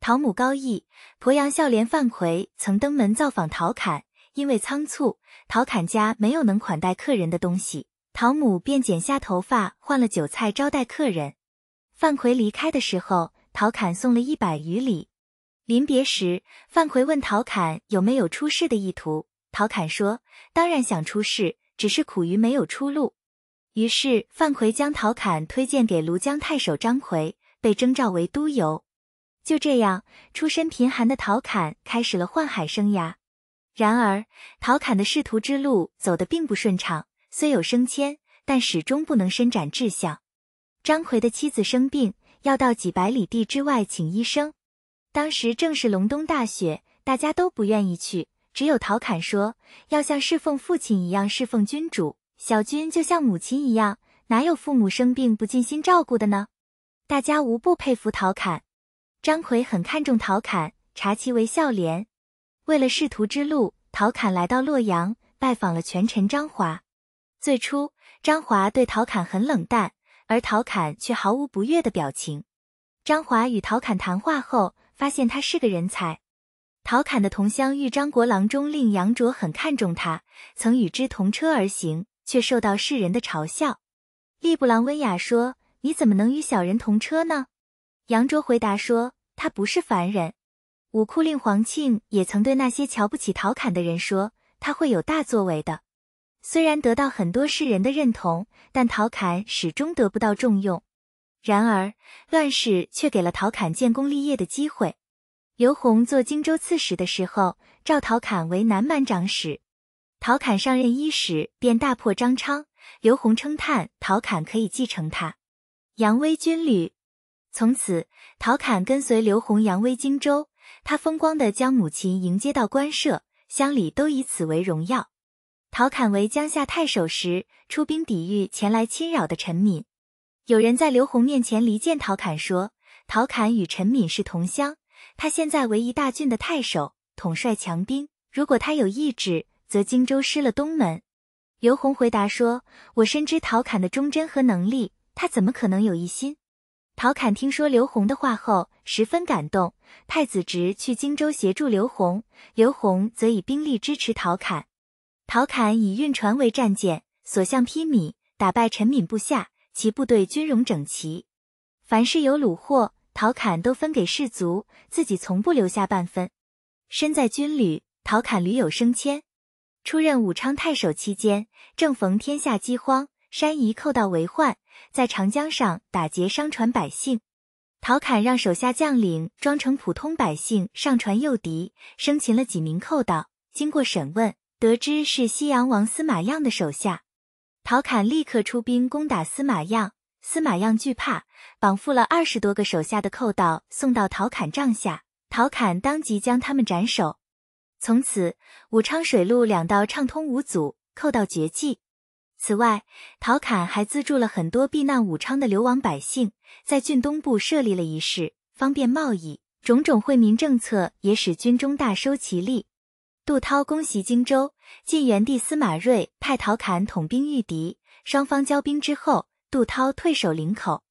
陶母高义，鄱阳孝廉范奎曾登门造访陶侃，因为仓促，陶侃家没有能款待客人的东西，陶母便剪下头发换了酒菜招待客人。范奎离开的时候，陶侃送了一百余里。临别时，范奎问陶侃有没有出仕的意图。陶侃说：“当然想出仕，只是苦于没有出路。”于是范奎将陶侃推荐给庐江太守张奎，被征召为都邮。就这样，出身贫寒的陶侃开始了宦海生涯。然而，陶侃的仕途之路走得并不顺畅，虽有升迁，但始终不能伸展志向。张奎的妻子生病，要到几百里地之外请医生。当时正是隆冬大雪，大家都不愿意去，只有陶侃说要像侍奉父亲一样侍奉君主。小君就像母亲一样，哪有父母生病不尽心照顾的呢？大家无不佩服陶侃。张奎很看重陶侃，察其为孝廉。为了仕途之路，陶侃来到洛阳，拜访了权臣张华。最初，张华对陶侃很冷淡，而陶侃却毫无不悦的表情。张华与陶侃谈话后，发现他是个人才。陶侃的同乡豫章国郎中令杨卓很看重他，曾与之同车而行。却受到世人的嘲笑。吏部郎温雅说：“你怎么能与小人同车呢？”杨卓回答说：“他不是凡人。”武库令黄庆也曾对那些瞧不起陶侃的人说：“他会有大作为的。”虽然得到很多世人的认同，但陶侃始终得不到重用。然而，乱世却给了陶侃建功立业的机会。刘宏做荆州刺史的时候，召陶侃为南蛮长史。陶侃上任伊始，便大破张昌。刘宏称叹陶侃可以继承他，扬威军旅。从此，陶侃跟随刘宏扬威荆州。他风光的将母亲迎接到官舍，乡里都以此为荣耀。陶侃为江夏太守时，出兵抵御前来侵扰的陈敏。有人在刘宏面前离间陶侃，说陶侃与陈敏是同乡，他现在为一大郡的太守，统帅强兵，如果他有意志。则荆州失了东门。刘宏回答说：“我深知陶侃的忠贞和能力，他怎么可能有异心？”陶侃听说刘宏的话后，十分感动。太子侄去荆州协助刘宏，刘宏则以兵力支持陶侃。陶侃以运船为战舰，所向披靡，打败陈敏部下，其部队军容整齐。凡是有虏获，陶侃都分给士卒，自己从不留下半分。身在军旅，陶侃屡有升迁。出任武昌太守期间，正逢天下饥荒，山夷寇盗为患，在长江上打劫商船百姓。陶侃让手下将领装成普通百姓上船诱敌，生擒了几名寇盗。经过审问，得知是西阳王司马亮的手下。陶侃立刻出兵攻打司马样，司马样惧怕，绑缚了二十多个手下的寇盗送到陶侃帐下，陶侃当即将他们斩首。从此，武昌水陆两道畅通无阻，寇盗绝迹。此外，陶侃还资助了很多避难武昌的流亡百姓，在郡东部设立了一市，方便贸易。种种惠民政策也使军中大收其利。杜涛攻袭荆州，晋元帝司马睿派陶侃统兵御敌，双方交兵之后，杜涛退守林口。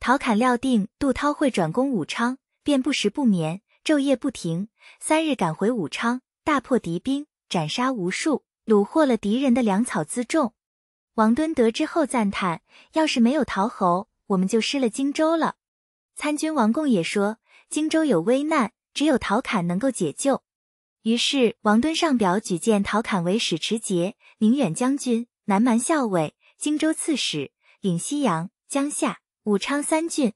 陶侃料定杜涛会转攻武昌，便不食不眠，昼夜不停，三日赶回武昌。大破敌兵，斩杀无数，虏获了敌人的粮草辎重。王敦得知后赞叹：“要是没有陶侯，我们就失了荆州了。”参军王贡也说：“荆州有危难，只有陶侃能够解救。”于是王敦上表举荐陶侃为使持节、宁远将军、南蛮校尉、荆州刺史，领西阳、江夏、武昌三郡。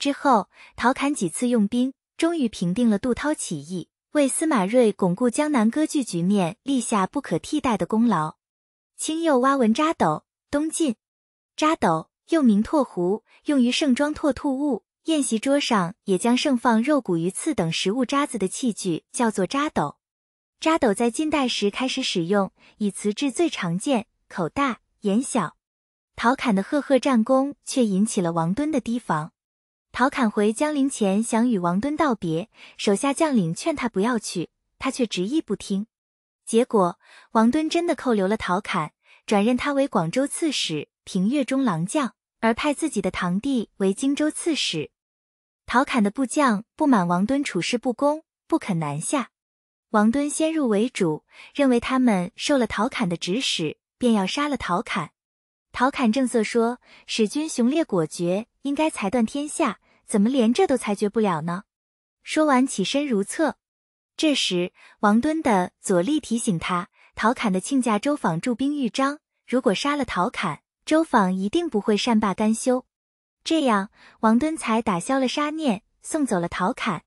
之后，陶侃几次用兵，终于平定了杜涛起义。为司马睿巩固江南割据局面立下不可替代的功劳。清右挖文扎斗，东晋扎斗又名拓壶，用于盛装拓兔物。宴席桌上也将盛放肉骨鱼刺等食物渣子的器具叫做扎斗。扎斗在近代时开始使用，以瓷制最常见，口大眼小。陶侃的赫赫战功却引起了王敦的提防。陶侃回江陵前，想与王敦道别，手下将领劝他不要去，他却执意不听。结果，王敦真的扣留了陶侃，转任他为广州刺史、平越中郎将，而派自己的堂弟为荆州刺史。陶侃的部将不满王敦处事不公，不肯南下。王敦先入为主，认为他们受了陶侃的指使，便要杀了陶侃。陶侃正色说：“使君雄烈果决，应该裁断天下，怎么连这都裁决不了呢？”说完起身如厕。这时，王敦的左吏提醒他：“陶侃的亲家周访驻兵豫章，如果杀了陶侃，周访一定不会善罢甘休。”这样，王敦才打消了杀念，送走了陶侃。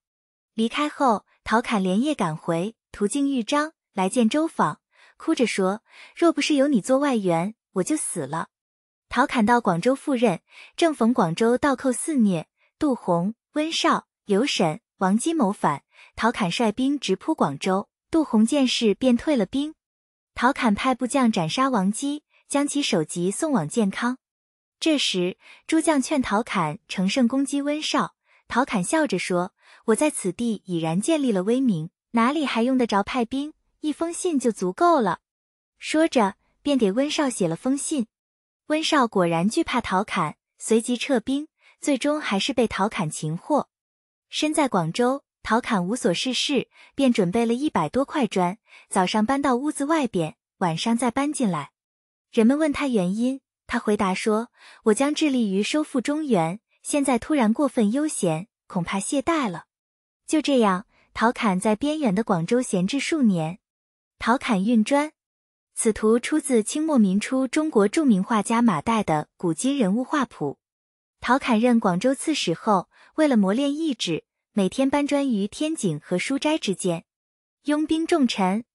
离开后，陶侃连夜赶回，途经豫章，来见周访，哭着说：“若不是有你做外援，我就死了。”陶侃到广州赴任，正逢广州盗寇肆虐，杜洪、温绍、刘审、王基谋反，陶侃率兵直扑广州，杜洪见势便退了兵。陶侃派部将斩杀王基，将其首级送往建康。这时，诸将劝陶侃乘胜攻击温绍。陶侃笑着说：“我在此地已然建立了威名，哪里还用得着派兵？一封信就足够了。”说着，便给温绍写了封信。温绍果然惧怕陶侃，随即撤兵，最终还是被陶侃擒获。身在广州，陶侃无所事事，便准备了一百多块砖，早上搬到屋子外边，晚上再搬进来。人们问他原因。他回答说：“我将致力于收复中原，现在突然过分悠闲，恐怕懈怠了。”就这样，陶侃在边远的广州闲置数年。陶侃运砖，此图出自清末民初中国著名画家马岱的《古今人物画谱》。陶侃任广州刺史后，为了磨练意志，每天搬砖于天井和书斋之间，拥兵重臣。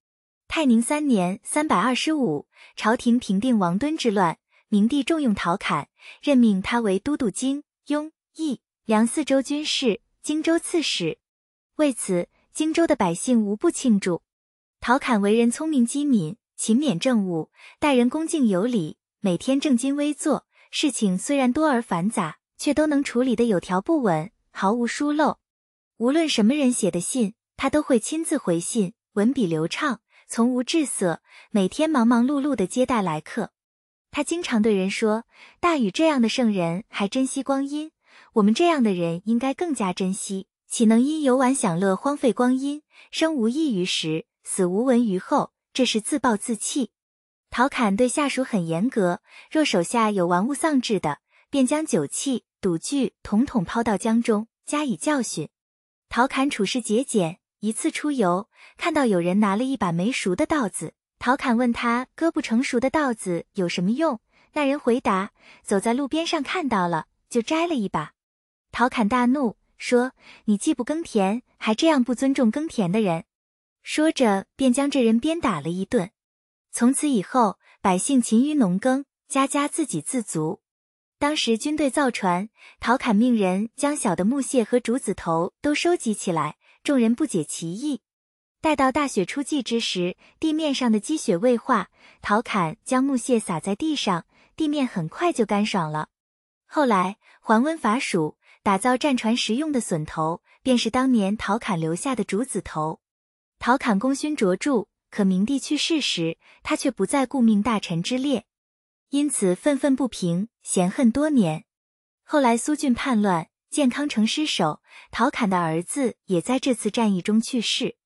泰宁三年（三百二十五），朝廷平定王敦之乱。明帝重用陶侃，任命他为都督京、雍、益、梁四州军事、荆州刺史。为此，荆州的百姓无不庆祝。陶侃为人聪明机敏，勤勉政务，待人恭敬有礼，每天正襟危坐，事情虽然多而繁杂，却都能处理得有条不紊，毫无疏漏。无论什么人写的信，他都会亲自回信，文笔流畅，从无滞涩，每天忙忙碌碌地接待来客。他经常对人说：“大禹这样的圣人还珍惜光阴，我们这样的人应该更加珍惜，岂能因游玩享乐荒废光阴，生无益于时，死无闻于后？这是自暴自弃。”陶侃对下属很严格，若手下有玩物丧志的，便将酒器、赌具统统抛到江中，加以教训。陶侃处事节俭，一次出游，看到有人拿了一把没熟的稻子。陶侃问他：“割不成熟的稻子有什么用？”那人回答：“走在路边上看到了，就摘了一把。”陶侃大怒，说：“你既不耕田，还这样不尊重耕田的人！”说着，便将这人鞭打了一顿。从此以后，百姓勤于农耕，家家自给自足。当时军队造船，陶侃命人将小的木屑和竹子头都收集起来，众人不解其意。待到大雪初霁之时，地面上的积雪未化，陶侃将木屑撒在地上，地面很快就干爽了。后来桓温伐蜀，打造战船时用的榫头，便是当年陶侃留下的竹子头。陶侃功勋卓著，可明帝去世时，他却不在顾命大臣之列，因此愤愤不平，嫌恨多年。后来苏峻叛乱，建康城失守，陶侃的儿子也在这次战役中去世。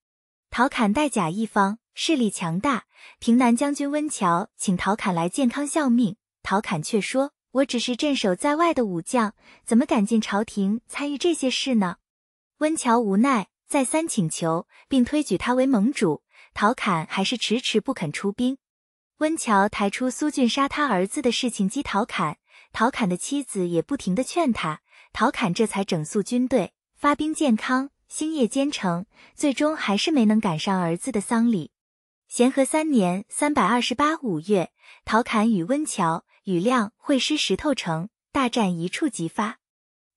陶侃带甲一方，势力强大。平南将军温峤请陶侃来建康效命，陶侃却说：“我只是镇守在外的武将，怎么敢进朝廷参与这些事呢？”温峤无奈，再三请求，并推举他为盟主。陶侃还是迟迟不肯出兵。温峤抬出苏峻杀他儿子的事情激陶侃，陶侃的妻子也不停地劝他，陶侃这才整肃军队，发兵建康。星夜兼程，最终还是没能赶上儿子的丧礼。咸和三年（三百二十八）五月，陶侃与温峤、庾亮会师石头城，大战一触即发。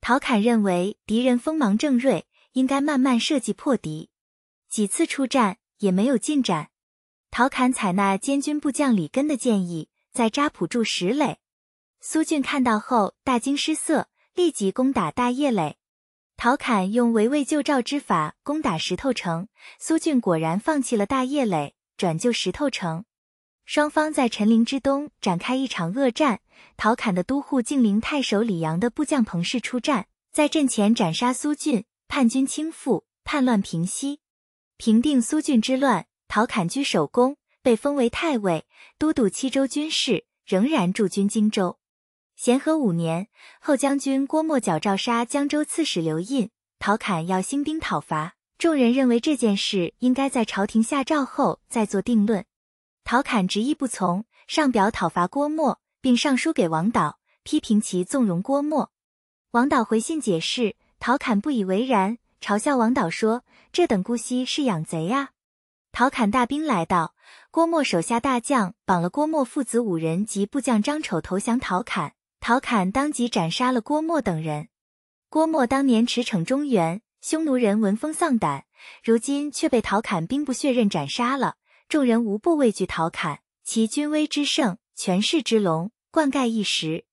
陶侃认为敌人锋芒正锐，应该慢慢设计破敌。几次出战也没有进展。陶侃采纳监军部将李根的建议，在扎浦筑石垒。苏峻看到后大惊失色，立即攻打大业垒。陶侃用围魏救赵之法攻打石头城，苏峻果然放弃了大业垒，转救石头城。双方在陈陵之东展开一场恶战。陶侃的都护晋陵太守李阳的部将彭氏出战，在阵前斩杀苏峻，叛军倾覆，叛乱平息。平定苏峻之乱，陶侃居首功，被封为太尉，都督七州军事，仍然驻军荆州。咸和五年，后将军郭沫矫诏杀江州刺史刘胤，陶侃要兴兵讨伐。众人认为这件事应该在朝廷下诏后再做定论。陶侃执意不从，上表讨伐郭沫，并上书给王导，批评其纵容郭沫。王导回信解释，陶侃不以为然，嘲笑王导说：“这等姑息是养贼啊！”陶侃大兵来到，郭沫手下大将绑了郭沫父子五人及部将张丑投降陶侃。陶侃当即斩杀了郭沫等人。郭沫当年驰骋中原，匈奴人闻风丧胆，如今却被陶侃兵不血刃斩杀了。众人无不畏惧陶侃，其军威之盛，权势之隆，冠盖一时。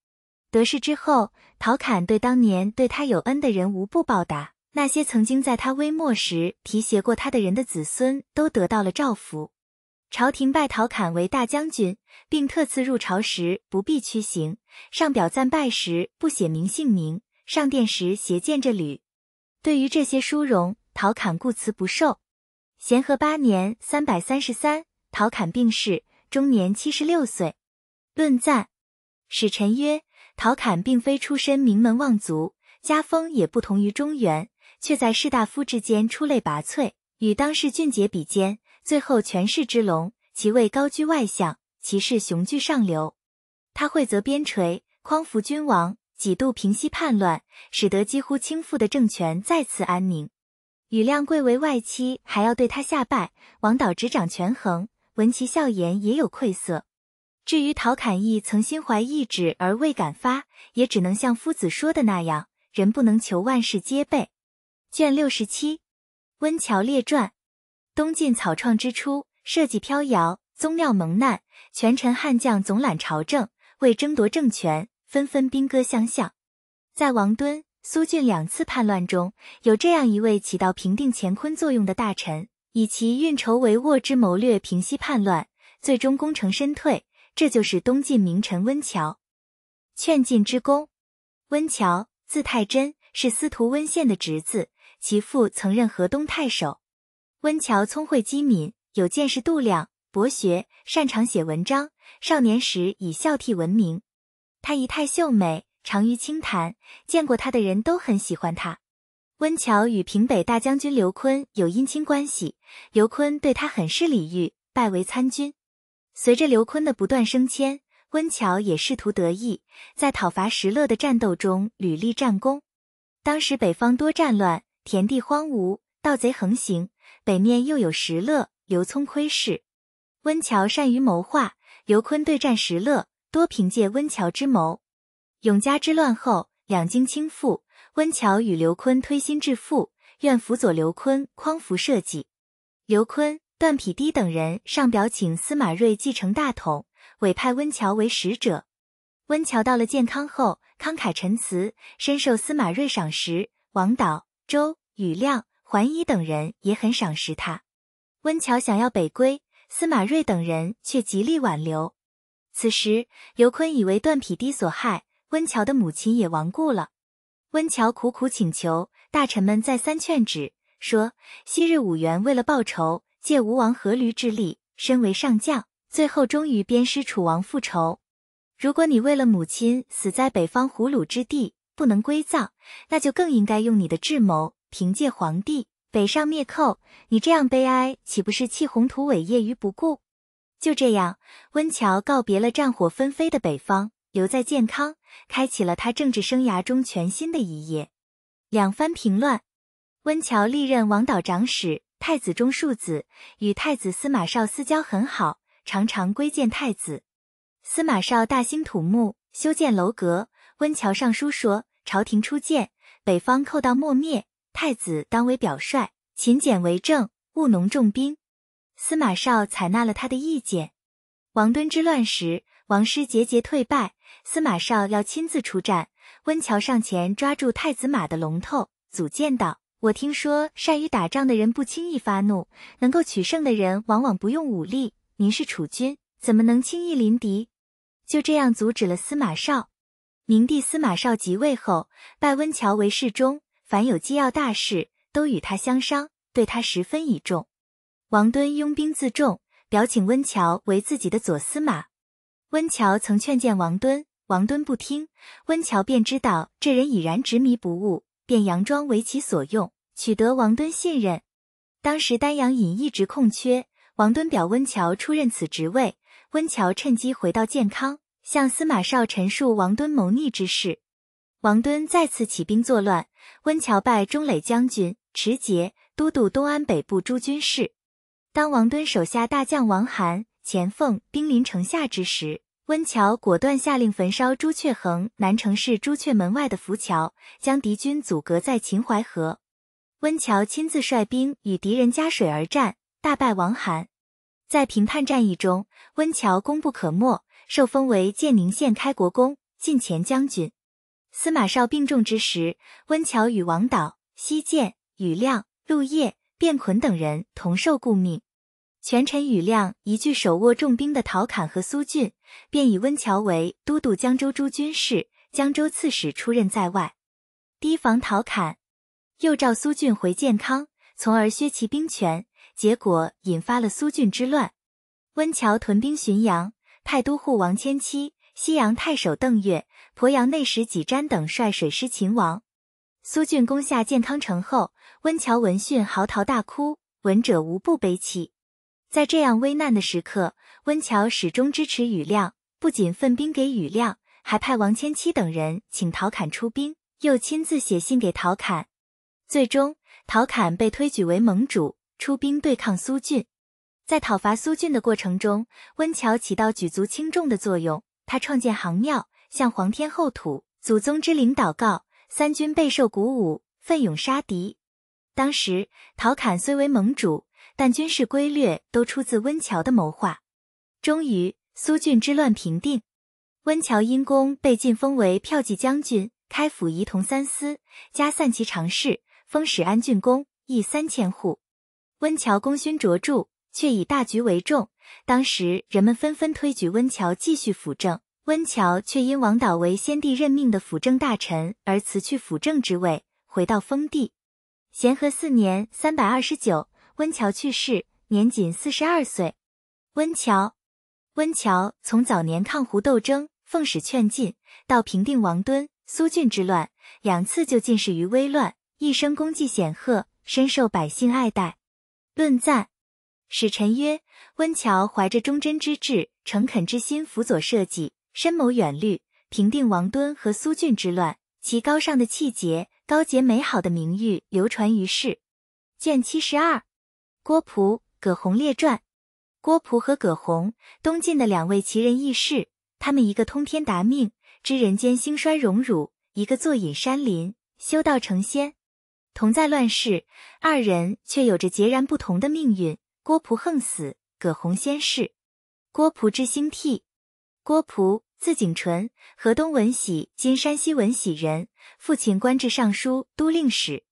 得势之后，陶侃对当年对他有恩的人无不报答。那些曾经在他微末时提携过他的人的子孙，都得到了照福。朝廷拜陶侃为大将军，并特赐入朝时不必屈行，上表赞拜时不写明姓名，上殿时携剑着履。对于这些殊荣，陶侃固辞不受。咸和八年（三百三十三），陶侃病逝，终年七十六岁。论赞，使臣曰：陶侃并非出身名门望族，家风也不同于中原。却在士大夫之间出类拔萃，与当世俊杰比肩，最后权势之隆，其位高居外相，其势雄踞上流。他会责边陲，匡扶君王，几度平息叛乱，使得几乎倾覆的政权再次安宁。宇亮贵为外戚，还要对他下拜。王导执掌权衡，闻其笑言，也有愧色。至于陶侃义曾心怀意志而未敢发，也只能像夫子说的那样：人不能求万事皆备。卷六十七，温峤列传。东晋草创之初，社稷飘摇，宗庙蒙难，权臣悍将总揽朝政，为争夺政权，纷纷兵戈相向。在王敦、苏峻两次叛乱中，有这样一位起到平定乾坤作用的大臣，以其运筹帷幄之谋略平息叛乱，最终功成身退。这就是东晋名臣温峤。劝进之功，温峤字太真，是司徒温宪的侄子。其父曾任河东太守，温峤聪慧机敏，有见识度量，博学，擅长写文章。少年时以孝悌闻名。他仪态秀美，长于清谈，见过他的人都很喜欢他。温峤与平北大将军刘琨有姻亲关系，刘琨对他很是礼遇，拜为参军。随着刘琨的不断升迁，温峤也仕途得意，在讨伐石勒的战斗中屡立战功。当时北方多战乱。田地荒芜，盗贼横行，北面又有石勒、刘聪窥视。温峤善于谋划，刘琨对战石勒，多凭借温峤之谋。永嘉之乱后，两京倾覆，温峤与刘琨推心置腹，愿辅佐刘琨匡扶社稷。刘琨、段匹敌等人上表请司马睿继承大统，委派温峤为使者。温峤到了建康后，慷慨陈词，深受司马睿赏识。王导。周宇亮、桓伊等人也很赏识他。温峤想要北归，司马睿等人却极力挽留。此时，刘琨以为段匹敌所害，温峤的母亲也亡故了。温峤苦苦请求，大臣们再三劝止，说：昔日武元为了报仇，借吴王阖闾之力，身为上将，最后终于鞭尸楚王复仇。如果你为了母亲死在北方胡虏之地，不能归葬，那就更应该用你的智谋凭借皇帝北上灭寇。你这样悲哀，岂不是弃宏图伟业于不顾？就这样，温峤告别了战火纷飞的北方，留在建康，开启了他政治生涯中全新的一页。两番平乱，温峤历任王导长史、太子中庶子，与太子司马绍私交很好，常常归见太子。司马绍大兴土木，修建楼阁。温峤上书说：“朝廷初建，北方寇盗莫灭，太子当为表率，勤俭为政，务农重兵。”司马绍采纳了他的意见。王敦之乱时，王师节节退败，司马绍要亲自出战。温峤上前抓住太子马的龙头，组谏道：“我听说善于打仗的人不轻易发怒，能够取胜的人往往不用武力。您是楚军，怎么能轻易临敌？”就这样阻止了司马绍。明帝司马绍即位后，拜温峤为侍中，凡有机要大事，都与他相商，对他十分倚重。王敦拥兵自重，表请温峤为自己的左司马。温峤曾劝谏王敦，王敦不听。温峤便知道这人已然执迷不悟，便佯装为其所用，取得王敦信任。当时丹阳尹一直空缺，王敦表温峤出任此职位，温峤趁机回到建康。向司马绍陈述王敦谋逆之事，王敦再次起兵作乱。温峤拜中垒将军、持节都督东安北部诸军事。当王敦手下大将王涵、钱凤兵临城下之时，温峤果断下令焚烧朱雀横南城市朱雀门外的浮桥，将敌军阻隔在秦淮河。温峤亲自率兵与敌人夹水而战，大败王韩。在平叛战役中，温峤功不可没，受封为建宁县开国公、进前将军。司马绍病重之时，温峤与王导、西涧、庾亮、陆业、卞捆等人同受顾命。权臣庾亮一句手握重兵的陶侃和苏峻，便以温峤为都督江州诸军事、江州刺史出任在外，提防陶侃，又召苏峻回建康，从而削其兵权，结果引发了苏峻之乱。温峤屯兵浔阳，派都护王谦期、西阳太守邓岳、鄱阳内史纪瞻等率水师秦王。苏峻攻下建康城后，温峤闻讯嚎啕大哭，闻者无不悲泣。在这样危难的时刻，温峤始终支持庾亮，不仅分兵给庾亮，还派王迁期等人请陶侃出兵，又亲自写信给陶侃。最终，陶侃被推举为盟主，出兵对抗苏峻。在讨伐苏峻的过程中，温峤起到举足轻重的作用。他创建行庙，向皇天后土、祖宗之灵祷告，三军备受鼓舞，奋勇杀敌。当时，陶侃虽为盟主。但军事规略都出自温峤的谋划。终于，苏峻之乱平定，温峤因功被晋封为骠骑将军、开府仪同三司，加散骑常侍，封始安郡公，邑三千户。温峤功勋卓著，却以大局为重。当时人们纷纷推举温峤继续辅政，温峤却因王导为先帝任命的辅政大臣而辞去辅政之位，回到封地。咸和四年（三百二十九）。温峤去世，年仅四十二岁。温峤，温峤从早年抗胡斗争，奉使劝进，到平定王敦、苏峻之乱，两次就进士于危乱，一生功绩显赫，深受百姓爱戴。论赞，使臣曰：温峤怀着忠贞之志、诚恳之心，辅佐社稷，深谋远虑，平定王敦和苏峻之乱，其高尚的气节、高洁美好的名誉流传于世。卷七十二。郭璞、葛洪列传。郭璞和葛洪，东晋的两位奇人异士。他们一个通天达命，知人间兴衰荣辱；一个坐隐山林，修道成仙。同在乱世，二人却有着截然不同的命运。郭璞横死，葛洪先逝。郭璞之兴替。郭璞，字景纯，河东闻喜（今山西闻喜）人，父亲官至尚书、都令史。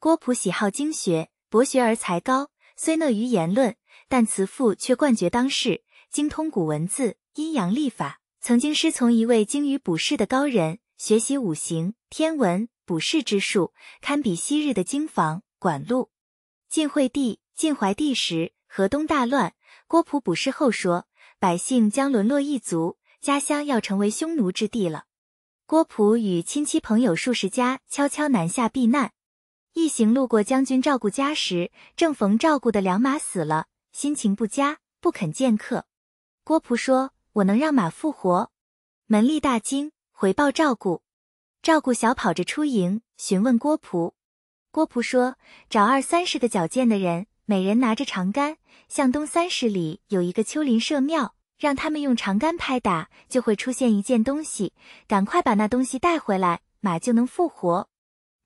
郭璞喜好经学，博学而才高。虽讷于言论，但慈父却冠绝当世，精通古文字、阴阳历法。曾经师从一位精于卜筮的高人，学习五行、天文、卜筮之术，堪比昔日的经房、管路。晋惠帝、晋怀帝时，河东大乱，郭璞卜筮后说，百姓将沦落异族，家乡要成为匈奴之地了。郭璞与亲戚朋友数十家悄悄南下避难。一行路过将军照顾家时，正逢照顾的良马死了，心情不佳，不肯见客。郭璞说：“我能让马复活。”门吏大惊，回报照顾。照顾小跑着出营，询问郭璞。郭璞说：“找二三十个矫健的人，每人拿着长杆，向东三十里有一个丘陵社庙，让他们用长杆拍打，就会出现一件东西，赶快把那东西带回来，马就能复活。”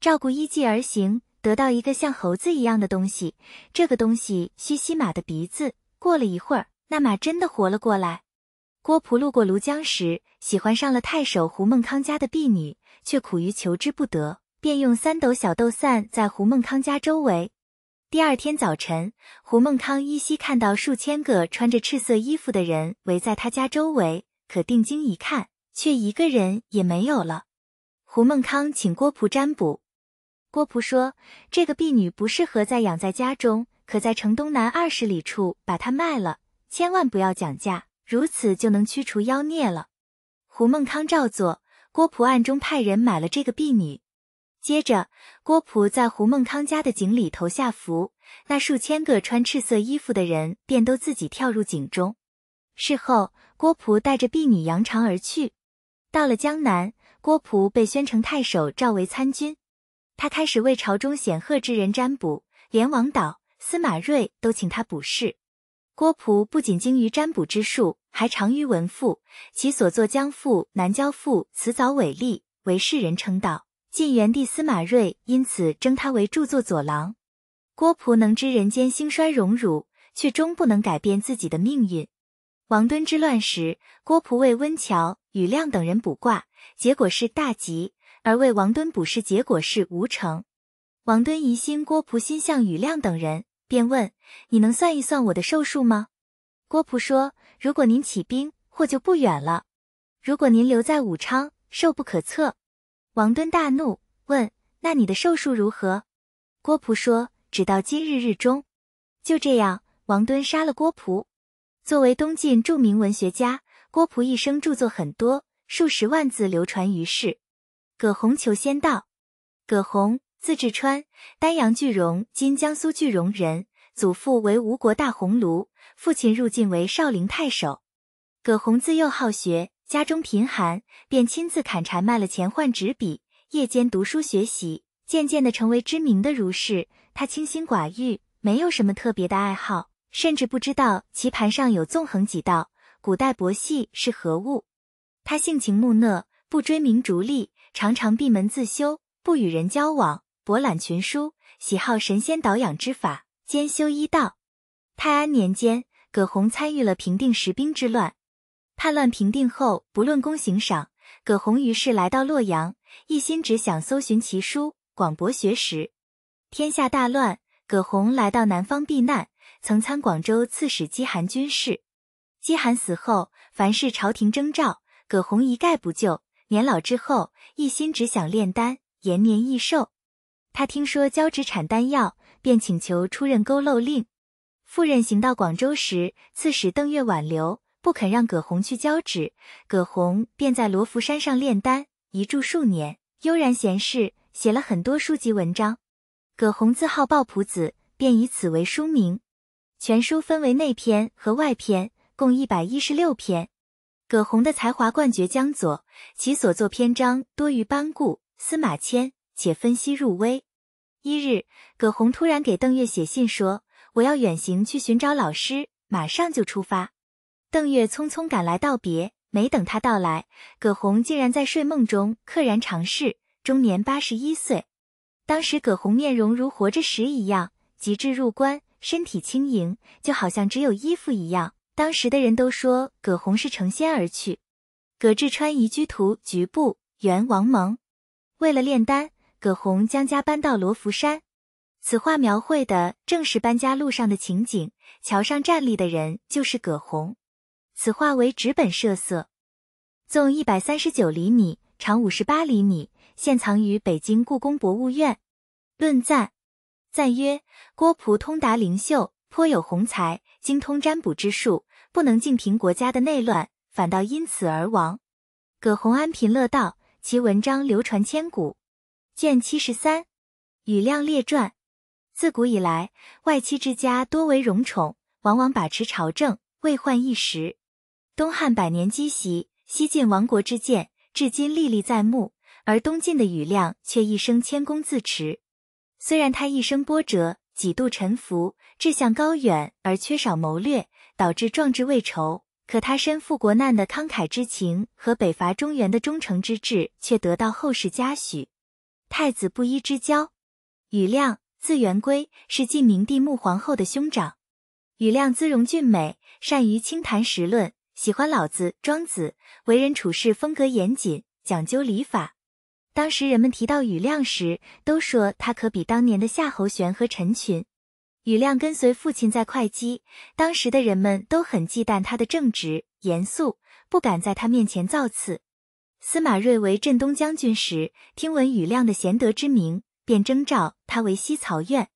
照顾依计而行，得到一个像猴子一样的东西。这个东西吸吸马的鼻子。过了一会儿，那马真的活了过来。郭璞路过庐江时，喜欢上了太守胡孟康家的婢女，却苦于求之不得，便用三斗小豆散在胡孟康家周围。第二天早晨，胡孟康依稀看到数千个穿着赤色衣服的人围在他家周围，可定睛一看，却一个人也没有了。胡孟康请郭璞占卜。郭璞说：“这个婢女不适合再养在家中，可在城东南二十里处把她卖了，千万不要讲价，如此就能驱除妖孽了。”胡孟康照做，郭璞暗中派人买了这个婢女。接着，郭璞在胡孟康家的井里投下符，那数千个穿赤色衣服的人便都自己跳入井中。事后，郭璞带着婢女扬长而去。到了江南，郭璞被宣城太守召为参军。他开始为朝中显赫之人占卜，连王导、司马睿都请他卜筮。郭璞不仅精于占卜之术，还长于文赋，其所作《江赋》《南郊赋》辞藻伟丽，为世人称道。晋元帝司马睿因此征他为著作佐郎。郭璞能知人间兴衰荣辱，却终不能改变自己的命运。王敦之乱时，郭璞为温峤、庾亮等人卜卦，结果是大吉；而为王敦卜筮，结果是无成。王敦疑心郭璞心向庾亮等人，便问：“你能算一算我的寿数吗？”郭璞说：“如果您起兵，祸就不远了；如果您留在武昌，寿不可测。”王敦大怒，问：“那你的寿数如何？”郭璞说：“只到今日日中。”就这样，王敦杀了郭璞。作为东晋著名文学家，郭璞一生著作很多，数十万字流传于世。葛洪求仙道。葛洪，字志川，丹阳句容（今江苏句容）人，祖父为吴国大鸿胪，父亲入晋为少陵太守。葛洪自幼好学。家中贫寒，便亲自砍柴卖了钱换纸笔，夜间读书学习，渐渐的成为知名的儒士。他清心寡欲，没有什么特别的爱好，甚至不知道棋盘上有纵横几道，古代博戏是何物。他性情木讷，不追名逐利，常常闭门自修，不与人交往，博览群书，喜好神仙导养之法，兼修医道。泰安年间，葛洪参与了平定石兵之乱。叛乱平定后，不论功行赏，葛洪于是来到洛阳，一心只想搜寻奇书，广博学识。天下大乱，葛洪来到南方避难，曾参广州刺史饥寒军事。饥寒死后，凡是朝廷征召，葛洪一概不就。年老之后，一心只想炼丹，延年益寿。他听说交趾产丹药，便请求出任勾漏令。赴任行到广州时，刺史邓岳挽留。不肯让葛洪去交趾，葛洪便在罗浮山上炼丹，一住数年，悠然闲适，写了很多书籍文章。葛洪自号抱朴子，便以此为书名。全书分为内篇和外篇，共一百一十六篇。葛洪的才华冠绝江左，其所作篇章多于班固、司马迁，且分析入微。一日，葛洪突然给邓岳写信说：“我要远行去寻找老师，马上就出发。”邓岳匆匆赶来道别，没等他到来，葛洪竟然在睡梦中溘然长逝，终年八十一岁。当时葛洪面容如活着时一样，极致入关，身体轻盈，就好像只有衣服一样。当时的人都说葛洪是成仙而去。葛志川移居图局部，原王蒙。为了炼丹，葛洪将家搬到罗浮山。此画描绘的正是搬家路上的情景，桥上站立的人就是葛洪。此画为纸本设色，纵一百三十九厘米，长五十八厘米，现藏于北京故宫博物院。论赞，赞曰：郭璞通达灵秀，颇有宏才，精通占卜之术，不能静平国家的内乱，反倒因此而亡。葛洪安贫乐道，其文章流传千古。卷七十三，庾亮列传。自古以来，外戚之家多为荣宠，往往把持朝政，未患一时。东汉百年积习，西晋亡国之鉴，至今历历在目。而东晋的庾亮却一生谦恭自持。虽然他一生波折，几度沉浮，志向高远而缺少谋略，导致壮志未酬。可他身负国难的慷慨之情和北伐中原的忠诚之志，却得到后世嘉许。太子布衣之交，庾亮字元圭，是晋明帝穆皇后的兄长。庾亮姿容俊美，善于清谈实论。喜欢老子、庄子，为人处事风格严谨，讲究礼法。当时人们提到庾亮时，都说他可比当年的夏侯玄和陈群。庾亮跟随父亲在会稽，当时的人们都很忌惮他的正直严肃，不敢在他面前造次。司马睿为镇东将军时，听闻庾亮的贤德之名，便征召他为西曹院。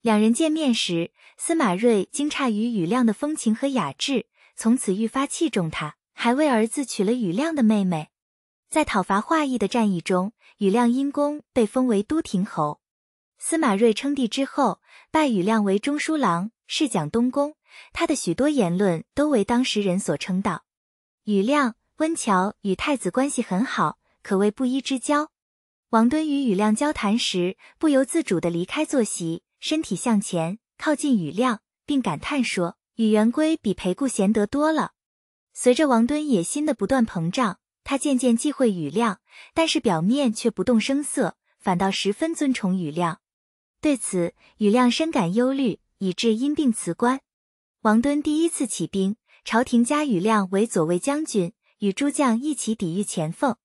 两人见面时，司马睿惊诧于庾亮的风情和雅致。从此愈发器重他，还为儿子娶了庾亮的妹妹。在讨伐华裔的战役中，庾亮因功被封为都亭侯。司马睿称帝之后，拜庾亮为中书郎，侍讲东宫。他的许多言论都为当时人所称道。庾亮、温峤与太子关系很好，可谓布衣之交。王敦与庾亮交谈时，不由自主地离开坐席，身体向前靠近庾亮，并感叹说。宇元圭比裴固贤德多了。随着王敦野心的不断膨胀，他渐渐忌讳庾亮，但是表面却不动声色，反倒十分尊崇庾亮。对此，庾亮深感忧虑，以致因病辞官。王敦第一次起兵，朝廷加庾亮为左卫将军，与诸将一起抵御前锋。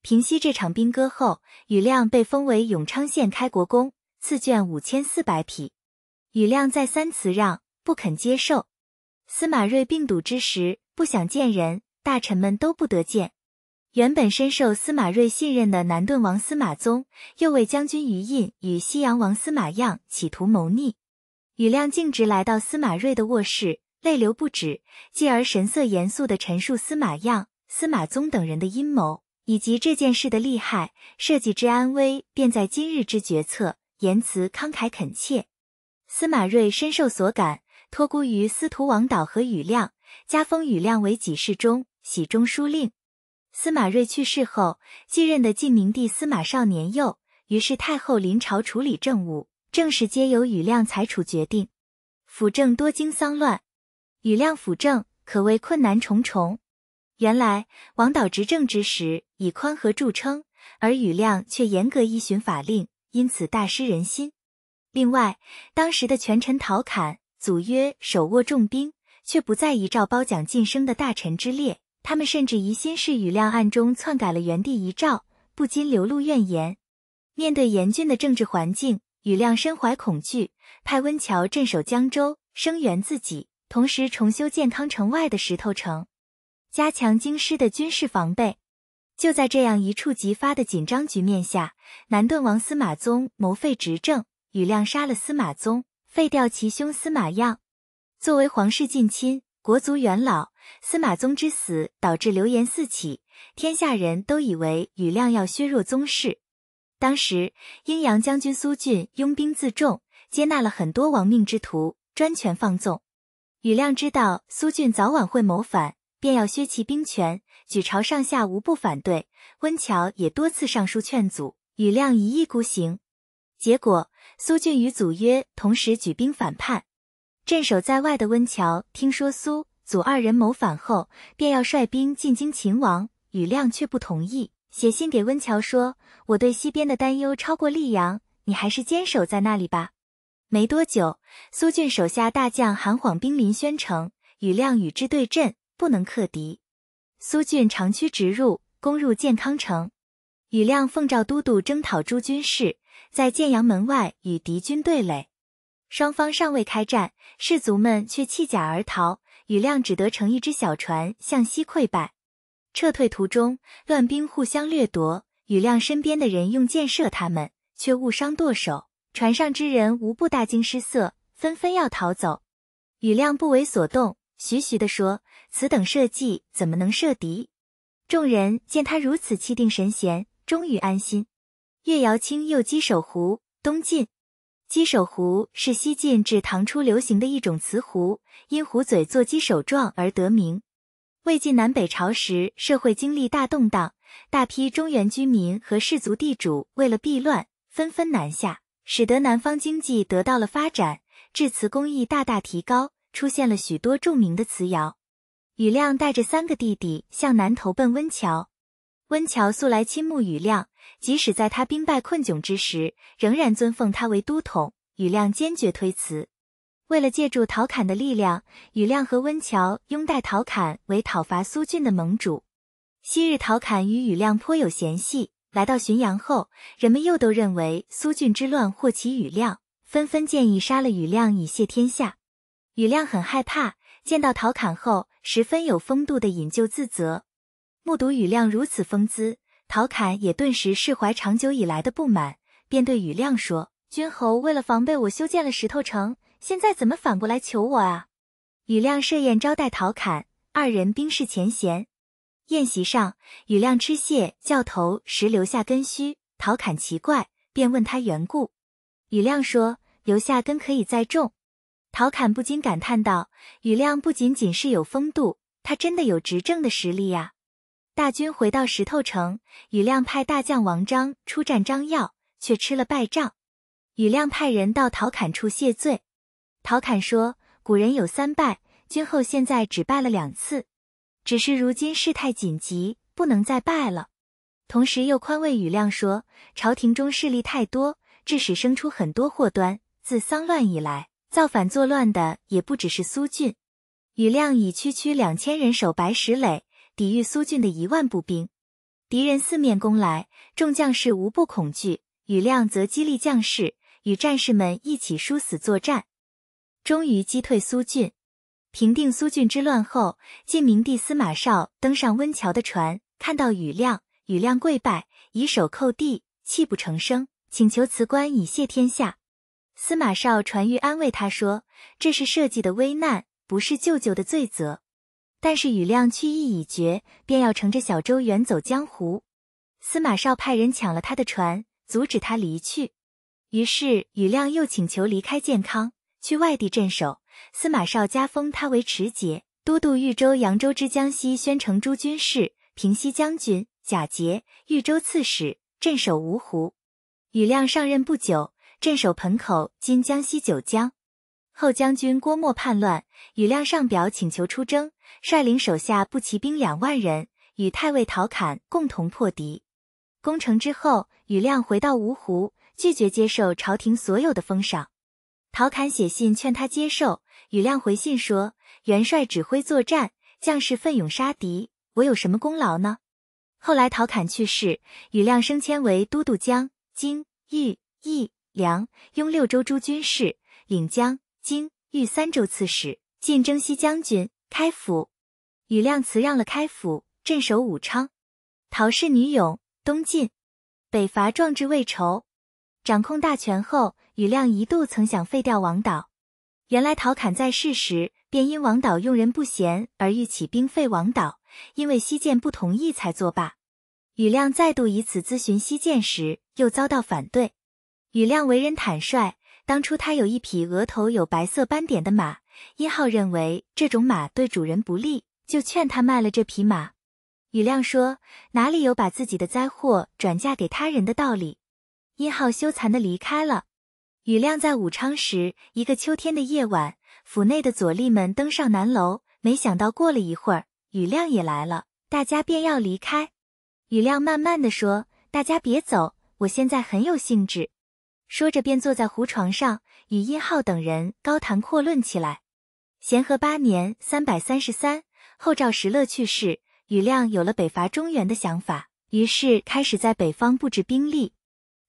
平息这场兵戈后，庾亮被封为永昌县开国公，赐卷五千四百匹。庾亮再三辞让，不肯接受。司马睿病笃之时，不想见人，大臣们都不得见。原本深受司马睿信任的南顿王司马宗，右卫将军于印与西阳王司马样企图谋逆。庾亮径直来到司马睿的卧室，泪流不止，继而神色严肃地陈述司马样、司马宗等人的阴谋，以及这件事的厉害，社稷之安危便在今日之决策。言辞慷慨恳切。司马睿深受所感，托孤于司徒王导和庾亮，加封庾亮为给事中、喜中书令。司马睿去世后，继任的晋明帝司马绍年幼，于是太后临朝处理政务。政事皆由庾亮裁处决定，辅政多经丧乱，庾亮辅政可谓困难重重。原来王导执政之时以宽和著称，而庾亮却严格依循法令，因此大失人心。另外，当时的权臣陶侃、祖约手握重兵，却不再依照褒奖晋升的大臣之列，他们甚至疑心是庾亮暗中篡改了元帝遗诏，不禁流露怨言。面对严峻的政治环境，庾亮身怀恐惧，派温峤镇守江州，声援自己，同时重修建康城外的石头城，加强京师的军事防备。就在这样一触即发的紧张局面下，南顿王司马宗谋废执政，庾亮杀了司马宗，废掉其兄司马样。作为皇室近亲、国族元老，司马宗之死导致流言四起，天下人都以为庾亮要削弱宗室。当时，阴阳将军苏峻拥兵自重，接纳了很多亡命之徒，专权放纵。庾亮知道苏峻早晚会谋反，便要削其兵权，举朝上下无不反对。温峤也多次上书劝阻，庾亮一意孤行。结果，苏峻与祖约同时举兵反叛。镇守在外的温峤听说苏祖二人谋反后，便要率兵进京擒王，庾亮却不同意。写信给温峤说：“我对西边的担忧超过溧阳，你还是坚守在那里吧。”没多久，苏峻手下大将韩晃兵临宣城，庾亮与之对阵，不能克敌。苏峻长驱直入，攻入建康城。庾亮奉诏都督征讨诸军事，在建阳门外与敌军对垒。双方尚未开战，士卒们却弃甲而逃，庾亮只得乘一只小船向西溃败。撤退途中，乱兵互相掠夺，庾亮身边的人用箭射他们，却误伤舵手。船上之人无不大惊失色，纷纷要逃走。庾亮不为所动，徐徐地说：“此等设计，怎么能射敌？”众人见他如此气定神闲，终于安心。岳瑶卿又击守湖，东晋。鸡首壶是西晋至唐初流行的一种瓷壶，因壶嘴做鸡首状而得名。魏晋南北朝时，社会经历大动荡，大批中原居民和士族地主为了避乱，纷纷南下，使得南方经济得到了发展，制瓷工艺大大提高，出现了许多著名的瓷窑。雨亮带着三个弟弟向南投奔温峤，温峤素来倾慕雨亮，即使在他兵败困窘之时，仍然尊奉他为都统。庾亮坚决推辞。为了借助陶侃的力量，庾亮和温峤拥戴陶侃为讨伐苏峻的盟主。昔日陶侃与庾亮颇有嫌隙，来到浔阳后，人们又都认为苏峻之乱祸起庾亮，纷纷建议杀了庾亮以谢天下。庾亮很害怕，见到陶侃后，十分有风度的引咎自责。目睹庾亮如此风姿，陶侃也顿时释怀长久以来的不满，便对庾亮说：“君侯为了防备我，修建了石头城。”现在怎么反过来求我啊？庾亮设宴招待陶侃，二人冰释前嫌。宴席上，庾亮吃蟹教头时留下根须，陶侃奇怪，便问他缘故。庾亮说：“留下根可以再种。”陶侃不禁感叹道：“庾亮不仅仅是有风度，他真的有执政的实力呀！”大军回到石头城，庾亮派大将王章出战张耀，却吃了败仗。庾亮派人到陶侃处谢罪。陶侃说：“古人有三拜，君后现在只拜了两次。”只是如今事态紧急，不能再拜了。同时又宽慰雨亮说，朝廷中势力太多，致使生出很多祸端。自丧乱以来，造反作乱的也不只是苏俊。雨亮以区区两千人守白石垒，抵御苏峻的一万步兵。敌人四面攻来，众将士无不恐惧。雨亮则激励将士，与战士们一起殊死作战，终于击退苏峻。平定苏峻之乱后，晋明帝司马绍登上温峤的船，看到雨亮，雨亮跪拜，以手叩地，泣不成声，请求辞官以谢天下。司马绍传谕安慰他说：“这是社稷的危难，不是舅舅的罪责。”但是雨亮去意已决，便要乘着小舟远走江湖。司马绍派人抢了他的船，阻止他离去。于是雨亮又请求离开建康，去外地镇守。司马绍加封他为持节都督豫州、扬州之江西宣城诸军事、平西将军、假节、豫州刺史，镇守芜湖。雨亮上任不久。镇守盆口（今江西九江），后将军郭沫叛乱，羽亮上表请求出征，率领手下步骑兵两万人，与太尉陶侃共同破敌。攻城之后，羽亮回到芜湖，拒绝接受朝廷所有的封赏。陶侃写信劝他接受，羽亮回信说：“元帅指挥作战，将士奋勇杀敌，我有什么功劳呢？”后来陶侃去世，羽亮升迁为都督江、津、豫、益。梁雍六州诸军事，领江、津、豫三州刺史，晋征西将军、开府。羽亮辞让了开府，镇守武昌。陶氏女勇，东晋北伐壮志未酬，掌控大权后，羽亮一度曾想废掉王导。原来陶侃在世时，便因王导用人不贤而欲起兵废王导，因为西晋不同意才作罢。羽亮再度以此咨询西晋时，又遭到反对。羽亮为人坦率，当初他有一匹额头有白色斑点的马，殷浩认为这种马对主人不利，就劝他卖了这匹马。雨亮说：“哪里有把自己的灾祸转嫁给他人的道理？”殷浩羞惭的离开了。雨亮在武昌时，一个秋天的夜晚，府内的左吏们登上南楼，没想到过了一会儿，羽亮也来了，大家便要离开。雨亮慢慢的说：“大家别走，我现在很有兴致。”说着，便坐在胡床上，与殷浩等人高谈阔论起来。咸和八年（三百三十三），后赵石勒去世，羽亮有了北伐中原的想法，于是开始在北方布置兵力。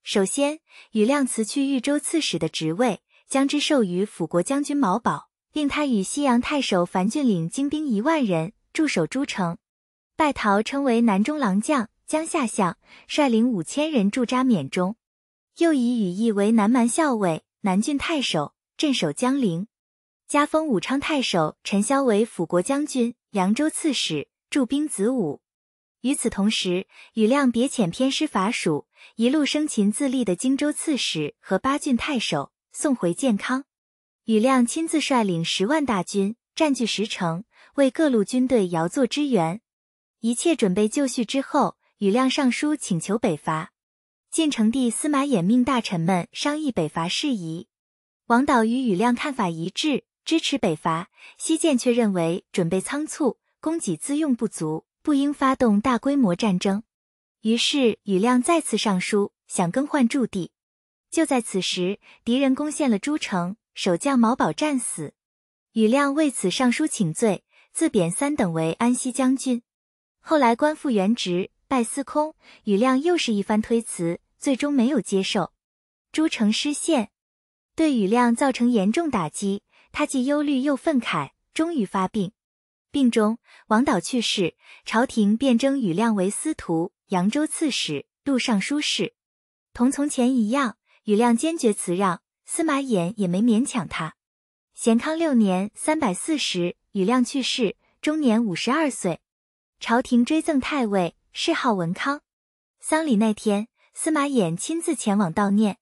首先，羽亮辞去豫州刺史的职位，将之授予辅国将军毛宝，令他与西阳太守樊俊领精兵一万人驻守诸城。拜陶称为南中郎将、江夏相，率领五千人驻扎缅中。又以羽翼为南蛮校尉、南郡太守，镇守江陵；加封武昌太守陈嚣为辅国将军、扬州刺史，驻兵子午。与此同时，羽亮别遣偏师伐蜀，一路生擒自立的荆州刺史和八郡太守，送回建康。羽亮亲自率领十万大军，占据石城，为各路军队遥作支援。一切准备就绪之后，羽亮上书请求北伐。晋成帝司马衍命大臣们商议北伐事宜，王导与羽亮看法一致，支持北伐。西晋却认为准备仓促，供给资用不足，不应发动大规模战争。于是羽亮再次上书，想更换驻地。就在此时，敌人攻陷了诸城，守将毛宝战死。羽亮为此上书请罪，自贬三等为安西将军。后来官复原职。拜司空，羽亮又是一番推辞，最终没有接受。诸城失陷，对羽亮造成严重打击，他既忧虑又愤慨，终于发病。病中，王导去世，朝廷便征羽亮为司徒、扬州刺史、录尚书事。同从前一样，羽亮坚决辞让，司马衍也没勉强他。咸康六年（三百四十），羽亮去世，终年五十二岁。朝廷追赠太尉。谥号文康。丧礼那天，司马衍亲自前往悼念。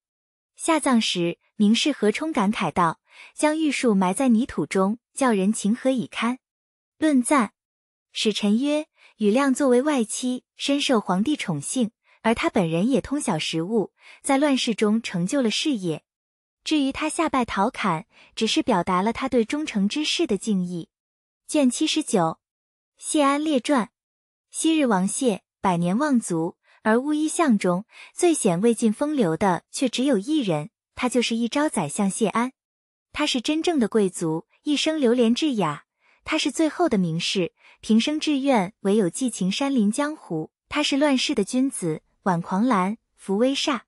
下葬时，名士何冲感慨道：“将玉树埋在泥土中，叫人情何以堪？”论赞，使臣曰：“羽亮作为外戚，深受皇帝宠幸，而他本人也通晓时务，在乱世中成就了事业。至于他下拜陶侃，只是表达了他对忠诚之士的敬意。”卷七十九。谢安列传：昔日王谢，百年望族，而巫医相中最显未尽风流的，却只有一人，他就是一朝宰相谢安。他是真正的贵族，一生流连至雅。他是最后的名士，平生志愿唯有寄情山林江湖。他是乱世的君子，挽狂澜，扶危煞，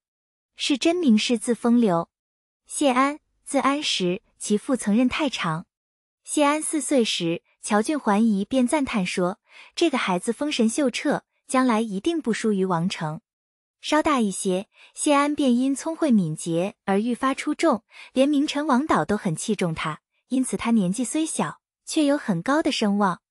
是真名士字风流。谢安，字安石，其父曾任太常。谢安四岁时，乔俊桓疑便赞叹说：“这个孩子风神秀彻，将来一定不输于王成。”稍大一些，谢安便因聪慧敏捷而愈发出众，连名臣王导都很器重他。因此，他年纪虽小，却有很高的声望。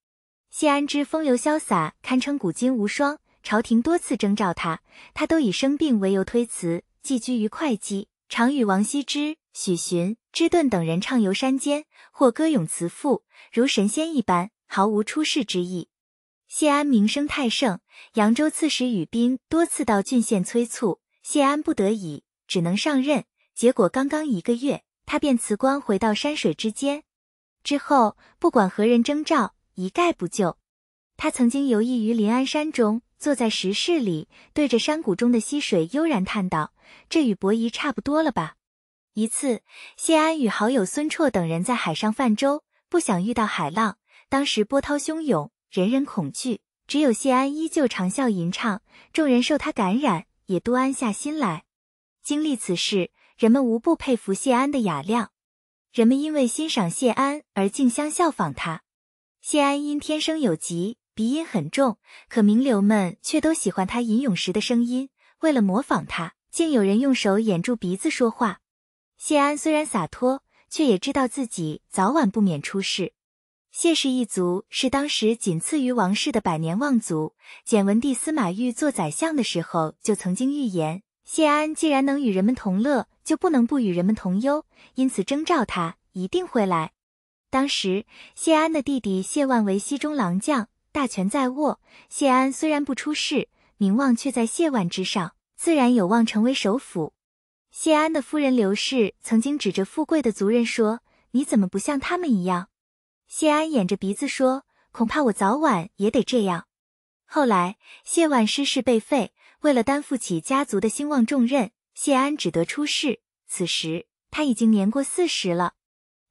谢安之风流潇洒，堪称古今无双。朝廷多次征召他，他都以生病为由推辞，寄居于会稽，常与王羲之、许寻、芝顿等人畅游山间，或歌咏词赋，如神仙一般，毫无出世之意。谢安名声太盛，扬州刺史宇斌多次到郡县催促，谢安不得已，只能上任。结果刚刚一个月，他便辞官回到山水之间。之后不管何人征召，一概不就。他曾经游弋于临安山中，坐在石室里，对着山谷中的溪水悠然叹道：“这与伯夷差不多了吧？”一次，谢安与好友孙绰等人在海上泛舟，不想遇到海浪，当时波涛汹涌。人人恐惧，只有谢安依旧长啸吟唱，众人受他感染，也都安下心来。经历此事，人们无不佩服谢安的雅量。人们因为欣赏谢安而竞相效仿他。谢安因天生有疾，鼻音很重，可名流们却都喜欢他吟咏时的声音。为了模仿他，竟有人用手掩住鼻子说话。谢安虽然洒脱，却也知道自己早晚不免出事。谢氏一族是当时仅次于王室的百年望族。简文帝司马懿做宰相的时候，就曾经预言：谢安既然能与人们同乐，就不能不与人们同忧，因此征召他一定会来。当时谢安的弟弟谢万为西中郎将，大权在握。谢安虽然不出世，名望却在谢万之上，自然有望成为首辅。谢安的夫人刘氏曾经指着富贵的族人说：“你怎么不像他们一样？”谢安掩着鼻子说：“恐怕我早晚也得这样。”后来谢万失势被废，为了担负起家族的兴旺重任，谢安只得出仕。此时他已经年过四十了。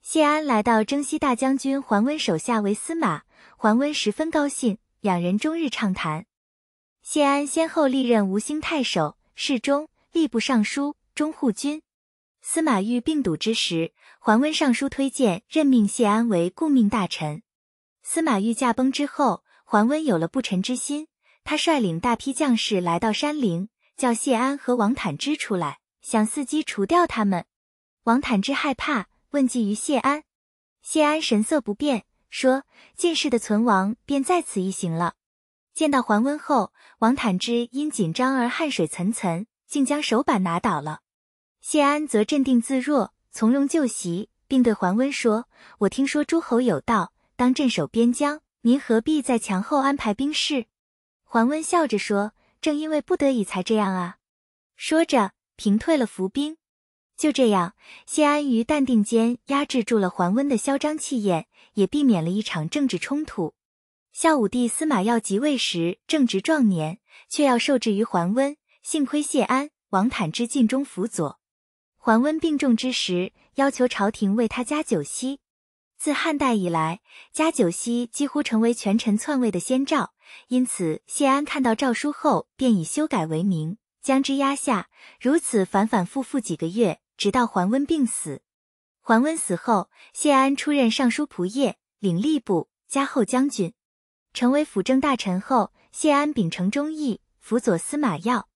谢安来到征西大将军桓温手下为司马，桓温十分高兴，两人终日畅谈。谢安先后历任吴兴太守、侍中、吏部尚书、中护军。司马懿病笃之时，桓温上书推荐任命谢安为顾命大臣。司马懿驾崩之后，桓温有了不臣之心，他率领大批将士来到山陵，叫谢安和王坦之出来，想伺机除掉他们。王坦之害怕，问计于谢安。谢安神色不变，说：“晋室的存亡便在此一行了。”见到桓温后，王坦之因紧张而汗水涔涔，竟将手板拿倒了。谢安则镇定自若，从容就席，并对桓温说：“我听说诸侯有道，当镇守边疆，您何必在墙后安排兵士？”桓温笑着说：“正因为不得已才这样啊。”说着，平退了伏兵。就这样，谢安于淡定间压制住了桓温的嚣张气焰，也避免了一场政治冲突。孝武帝司马曜即位时正值壮年，却要受制于桓温，幸亏谢安、王坦之尽忠辅佐。桓温病重之时，要求朝廷为他加九锡。自汉代以来，加九锡几乎成为权臣篡位的先兆。因此，谢安看到诏书后，便以修改为名，将之压下。如此反反复复几个月，直到桓温病死。桓温死后，谢安出任尚书仆射，领吏部，加后将军，成为辅政大臣后，谢安秉承忠义，辅佐司马曜。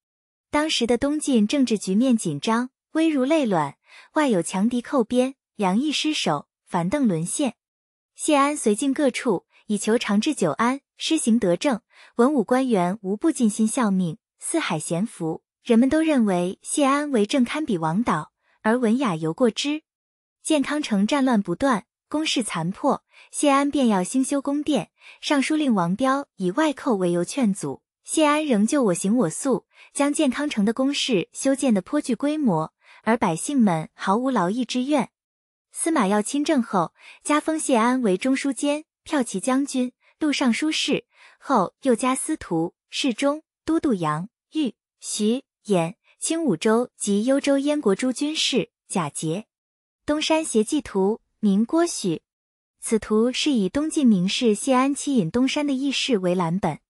当时的东晋政治局面紧张。危如累卵，外有强敌寇边，杨毅失守，樊邓沦陷。谢安随进各处，以求长治久安，施行德政。文武官员无不尽心效命，四海咸服。人们都认为谢安为政堪比王导，而文雅犹过之。建康城战乱不断，宫室残破，谢安便要兴修宫殿。尚书令王彪以外寇为由劝阻，谢安仍旧我行我素，将建康城的宫室修建的颇具规模。而百姓们毫无劳役之愿。司马曜亲政后，加封谢安为中书监、骠骑将军，录尚书事，后又加司徒、侍中、都督杨、豫、徐、兖、青五州及幽州燕国诸军事。贾节，东山协记图，名郭许。此图是以东晋名士谢安欺隐东山的轶事为蓝本。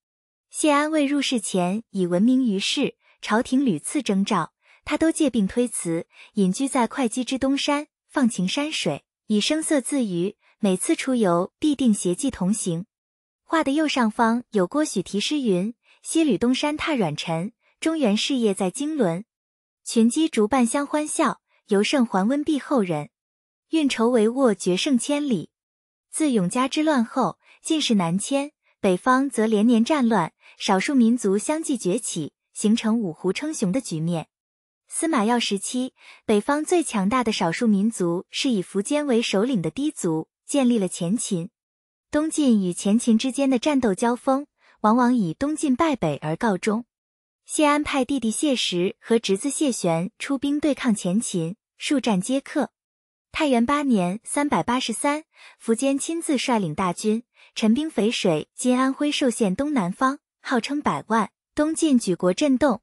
谢安未入仕前已闻名于世，朝廷屡次征召，他都借病推辞，隐居在会稽之东山，放情山水，以声色自娱。每次出游，必定携妓同行。画的右上方有郭许题诗云：“西吕东山踏软尘，中原事业在经纶。群鸡逐伴相欢笑。”尤胜还温避后人，运筹帷幄决胜千里。自永嘉之乱后，进士南迁，北方则连年战乱，少数民族相继崛起，形成五胡称雄的局面。司马曜时期，北方最强大的少数民族是以苻坚为首领的氐族，建立了前秦。东晋与前秦之间的战斗交锋，往往以东晋败北而告终。谢安派弟弟谢石和侄子谢玄出兵对抗前秦。数战皆克。太元八年（三百八十三），苻坚亲自率领大军，陈兵淝水（今安徽寿县东南方），号称百万。东晋举国震动。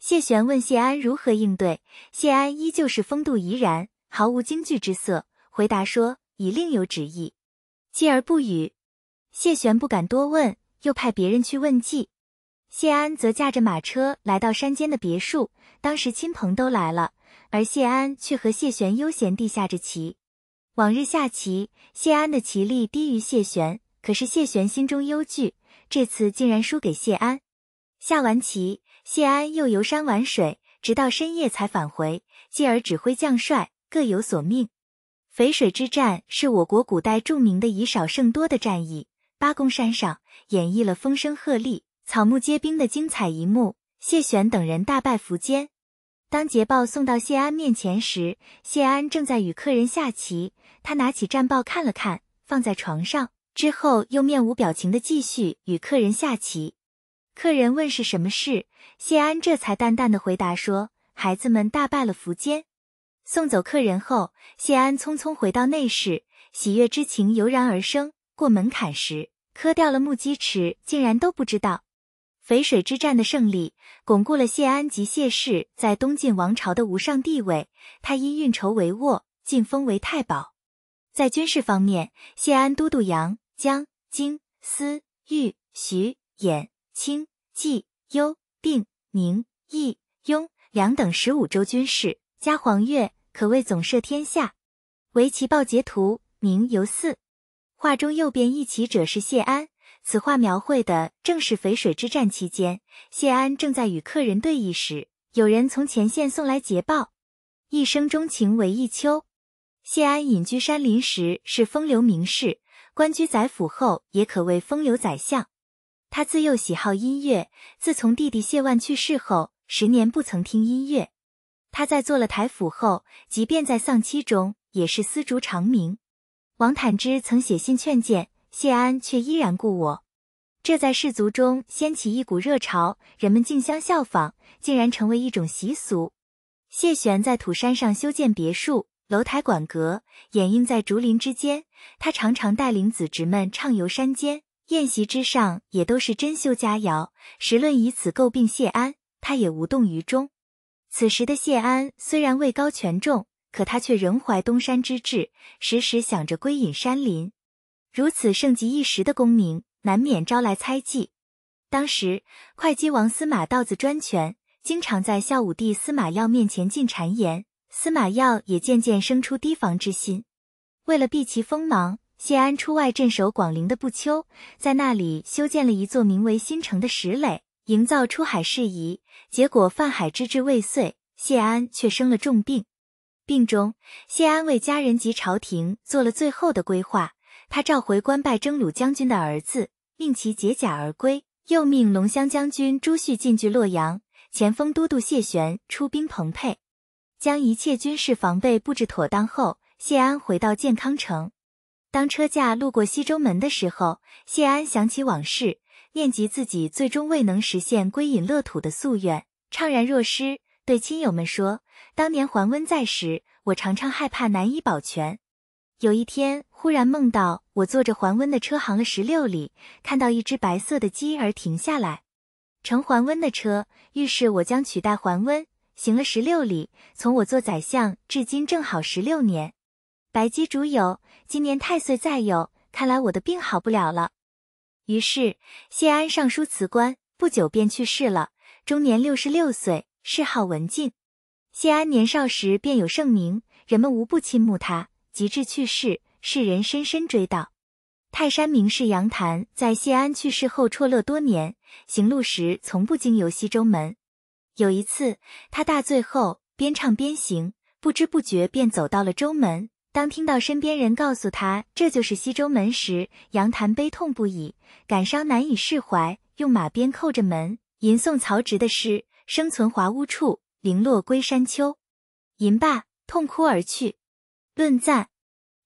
谢玄问谢安如何应对，谢安依旧是风度怡然，毫无惊惧之色，回答说已另有旨意，继而不语。谢玄不敢多问，又派别人去问计。谢安则驾着马车来到山间的别墅，当时亲朋都来了。而谢安却和谢玄悠闲地下着棋。往日下棋，谢安的棋力低于谢玄，可是谢玄心中忧惧，这次竟然输给谢安。下完棋，谢安又游山玩水，直到深夜才返回，继而指挥将帅各有所命。淝水之战是我国古代著名的以少胜多的战役，八公山上演绎了风声鹤唳、草木皆兵的精彩一幕。谢玄等人大败苻坚。当捷报送到谢安面前时，谢安正在与客人下棋。他拿起战报看了看，放在床上，之后又面无表情的继续与客人下棋。客人问是什么事，谢安这才淡淡的回答说：“孩子们大败了苻坚。”送走客人后，谢安匆匆回到内室，喜悦之情油然而生。过门槛时，磕掉了木屐齿，竟然都不知道。淝水之战的胜利，巩固了谢安及谢氏在东晋王朝的无上地位。他因运筹帷幄，晋封为太保。在军事方面，谢安都督杨、江、荆、司、豫、徐、兖、清、冀、幽、并、宁、益、雍、梁等十五州军事，加黄钺，可谓总摄天下。围棋报捷图，名游四。画中右边一棋者是谢安。此画描绘的正是淝水之战期间，谢安正在与客人对弈时，有人从前线送来捷报。一生钟情为弈秋。谢安隐居山林时是风流名士，官居宰府后也可谓风流宰相。他自幼喜好音乐，自从弟弟谢万去世后，十年不曾听音乐。他在做了台府后，即便在丧妻中，也是丝竹长鸣。王坦之曾写信劝谏。谢安却依然故我，这在士族中掀起一股热潮，人们竞相效仿，竟然成为一种习俗。谢玄在土山上修建别墅，楼台馆阁，掩映在竹林之间。他常常带领子侄们畅游山间，宴席之上也都是珍馐佳肴。时论以此诟病谢安，他也无动于衷。此时的谢安虽然位高权重，可他却仍怀东山之志，时时想着归隐山林。如此盛极一时的功名，难免招来猜忌。当时会稽王司马道子专权，经常在孝武帝司马曜面前进谗言，司马曜也渐渐生出提防之心。为了避其锋芒，谢安出外镇守广陵的不丘，在那里修建了一座名为新城的石垒，营造出海事宜。结果泛海之志未遂，谢安却生了重病。病中，谢安为家人及朝廷做了最后的规划。他召回官拜征虏将军的儿子，命其解甲而归，又命龙骧将军朱旭进据洛阳，前锋都督谢玄出兵彭沛，将一切军事防备布置妥当后，谢安回到建康城。当车驾路过西周门的时候，谢安想起往事，念及自己最终未能实现归隐乐土的夙愿，怅然若失，对亲友们说：“当年桓温在时，我常常害怕难以保全。”有一天，忽然梦到我坐着桓温的车行了十六里，看到一只白色的鸡儿停下来，乘桓温的车，预示我将取代桓温。行了十六里，从我做宰相至今正好十六年。白鸡主有，今年太岁再有，看来我的病好不了了。于是谢安上书辞官，不久便去世了，终年六十六岁，谥号文静。谢安年少时便有盛名，人们无不倾慕他。及至去世，世人深深追悼。泰山名士杨谭在谢安去世后辍乐多年，行路时从不经由西周门。有一次，他大醉后边唱边行，不知不觉便走到了周门。当听到身边人告诉他这就是西周门时，杨谭悲痛不已，感伤难以释怀，用马鞭扣着门，吟诵曹植的诗：“生存华屋处，零落归山丘。”吟罢，痛哭而去。论赞，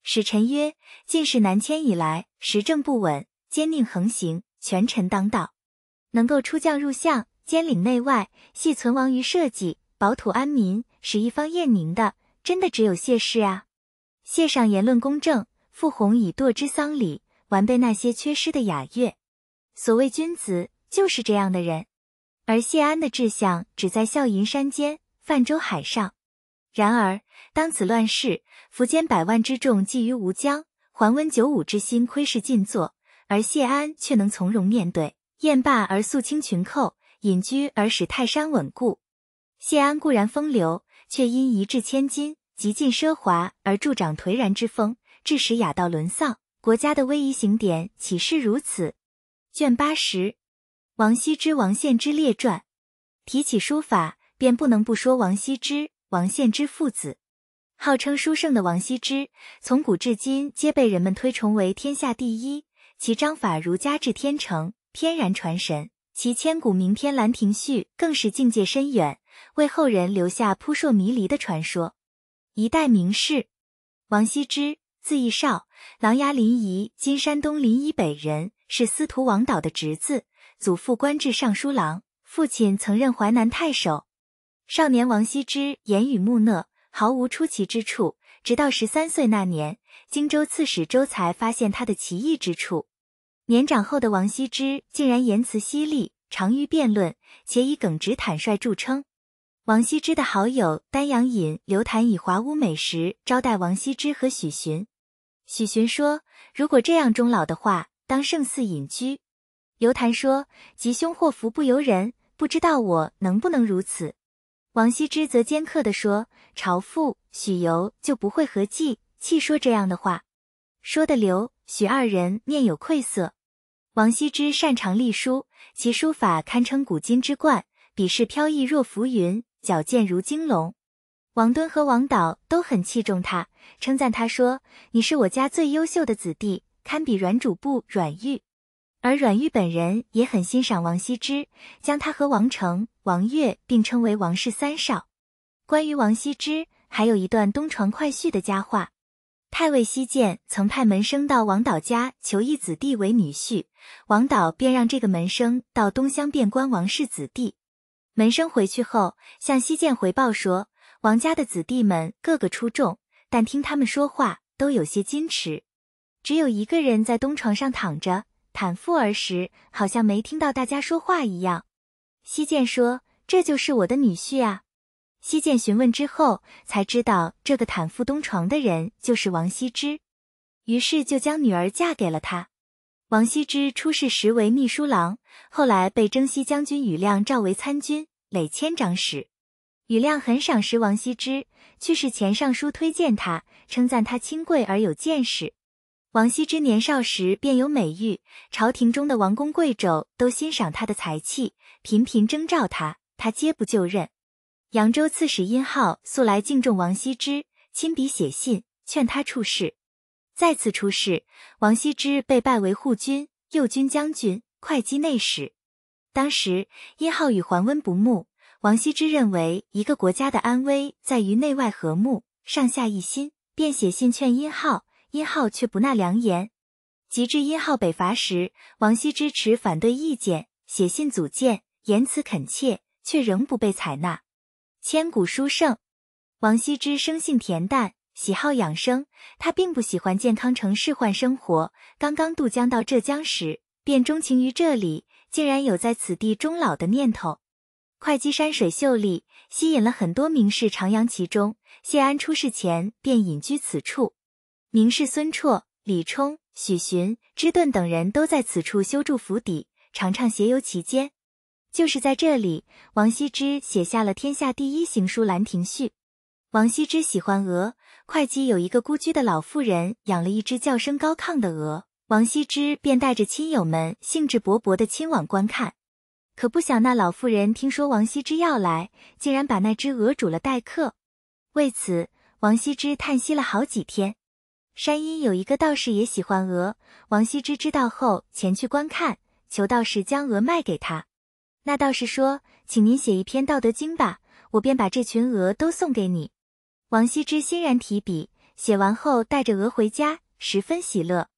使臣曰：进士南迁以来，时政不稳，奸佞横行，权臣当道，能够出将入相。兼领内外，系存亡于社稷，保土安民，使一方晏宁的，真的只有谢氏啊！谢上言论公正，傅红以堕之丧礼，完备那些缺失的雅乐。所谓君子，就是这样的人。而谢安的志向只在笑吟山间，泛舟海上。然而当此乱世，苻坚百万之众觊于吴江，桓温九五之心窥视尽作，而谢安却能从容面对，宴罢而肃清群寇。隐居而使泰山稳固。谢安固然风流，却因一掷千金、极尽奢华而助长颓然之风，致使雅道沦丧。国家的威仪行典岂是如此？卷八十，王羲之、王献之列传。提起书法，便不能不说王羲之、王献之父子。号称书圣的王羲之，从古至今皆被人们推崇为天下第一。其章法如家至天成，天然传神。其千古名篇《兰亭序》更是境界深远，为后人留下扑朔迷离的传说。一代名士王羲之，字逸少，琅琊临沂（今山东临沂北）人，是司徒王导的侄子，祖父官至尚书郎，父亲曾任淮南太守。少年王羲之言语木讷，毫无出奇之处，直到十三岁那年，荆州刺史周才发现他的奇异之处。年长后的王羲之竟然言辞犀利，长于辩论，且以耿直坦率著称。王羲之的好友丹阳尹刘谭以华屋美食招待王羲之和许寻。许寻说：“如果这样终老的话，当胜似隐居。”刘谭说：“吉凶祸福不由人，不知道我能不能如此。”王羲之则尖刻地说：“朝父、许由就不会和气，气说这样的话。”说的刘、许二人面有愧色。王羲之擅长隶书，其书法堪称古今之冠，笔势飘逸若浮云，矫健如金龙。王敦和王导都很器重他，称赞他说：“你是我家最优秀的子弟，堪比阮主簿阮玉。”而阮玉本人也很欣赏王羲之，将他和王成、王悦并称为王氏三少。关于王羲之，还有一段东床快婿的佳话。太尉西涧曾派门生到王导家求一子弟为女婿，王导便让这个门生到东乡遍观王氏子弟。门生回去后向西涧回报说，王家的子弟们个个出众，但听他们说话都有些矜持，只有一个人在东床上躺着，袒腹而食，好像没听到大家说话一样。西涧说：“这就是我的女婿啊。”西涧询问之后，才知道这个袒腹东床的人就是王羲之，于是就将女儿嫁给了他。王羲之出世时为秘书郎，后来被征西将军庾亮召为参军，累迁长史。庾亮很赏识王羲之，去世前上书推荐他，称赞他清贵而有见识。王羲之年少时便有美誉，朝廷中的王公贵胄都欣赏他的才气，频频征召他，他皆不就任。扬州刺史殷浩素来敬重王羲之，亲笔写信劝他出仕。再次出仕，王羲之被拜为护军、右军将军、会稽内史。当时殷浩与桓温不睦，王羲之认为一个国家的安危在于内外和睦、上下一心，便写信劝殷浩，殷浩却不纳良言。及至殷浩北伐时，王羲之持反对意见，写信阻谏，言辞恳切，却仍不被采纳。千古书圣王羲之生性恬淡，喜好养生，他并不喜欢健康城市换生活。刚刚渡江到浙江时，便钟情于这里，竟然有在此地终老的念头。会稽山水秀丽，吸引了很多名士徜徉其中。谢安出世前便隐居此处，名士孙绰、李冲、许寻、芝顿等人都在此处修筑府邸，常常携游其间。就是在这里，王羲之写下了天下第一行书《兰亭序》。王羲之喜欢鹅，会稽有一个孤居的老妇人养了一只叫声高亢的鹅，王羲之便带着亲友们兴致勃勃地亲往观看。可不想那老妇人听说王羲之要来，竟然把那只鹅煮了待客。为此，王羲之叹息了好几天。山阴有一个道士也喜欢鹅，王羲之知道后前去观看，求道士将鹅卖给他。那道士说：“请您写一篇《道德经》吧，我便把这群鹅都送给你。”王羲之欣然提笔，写完后带着鹅回家，十分喜乐。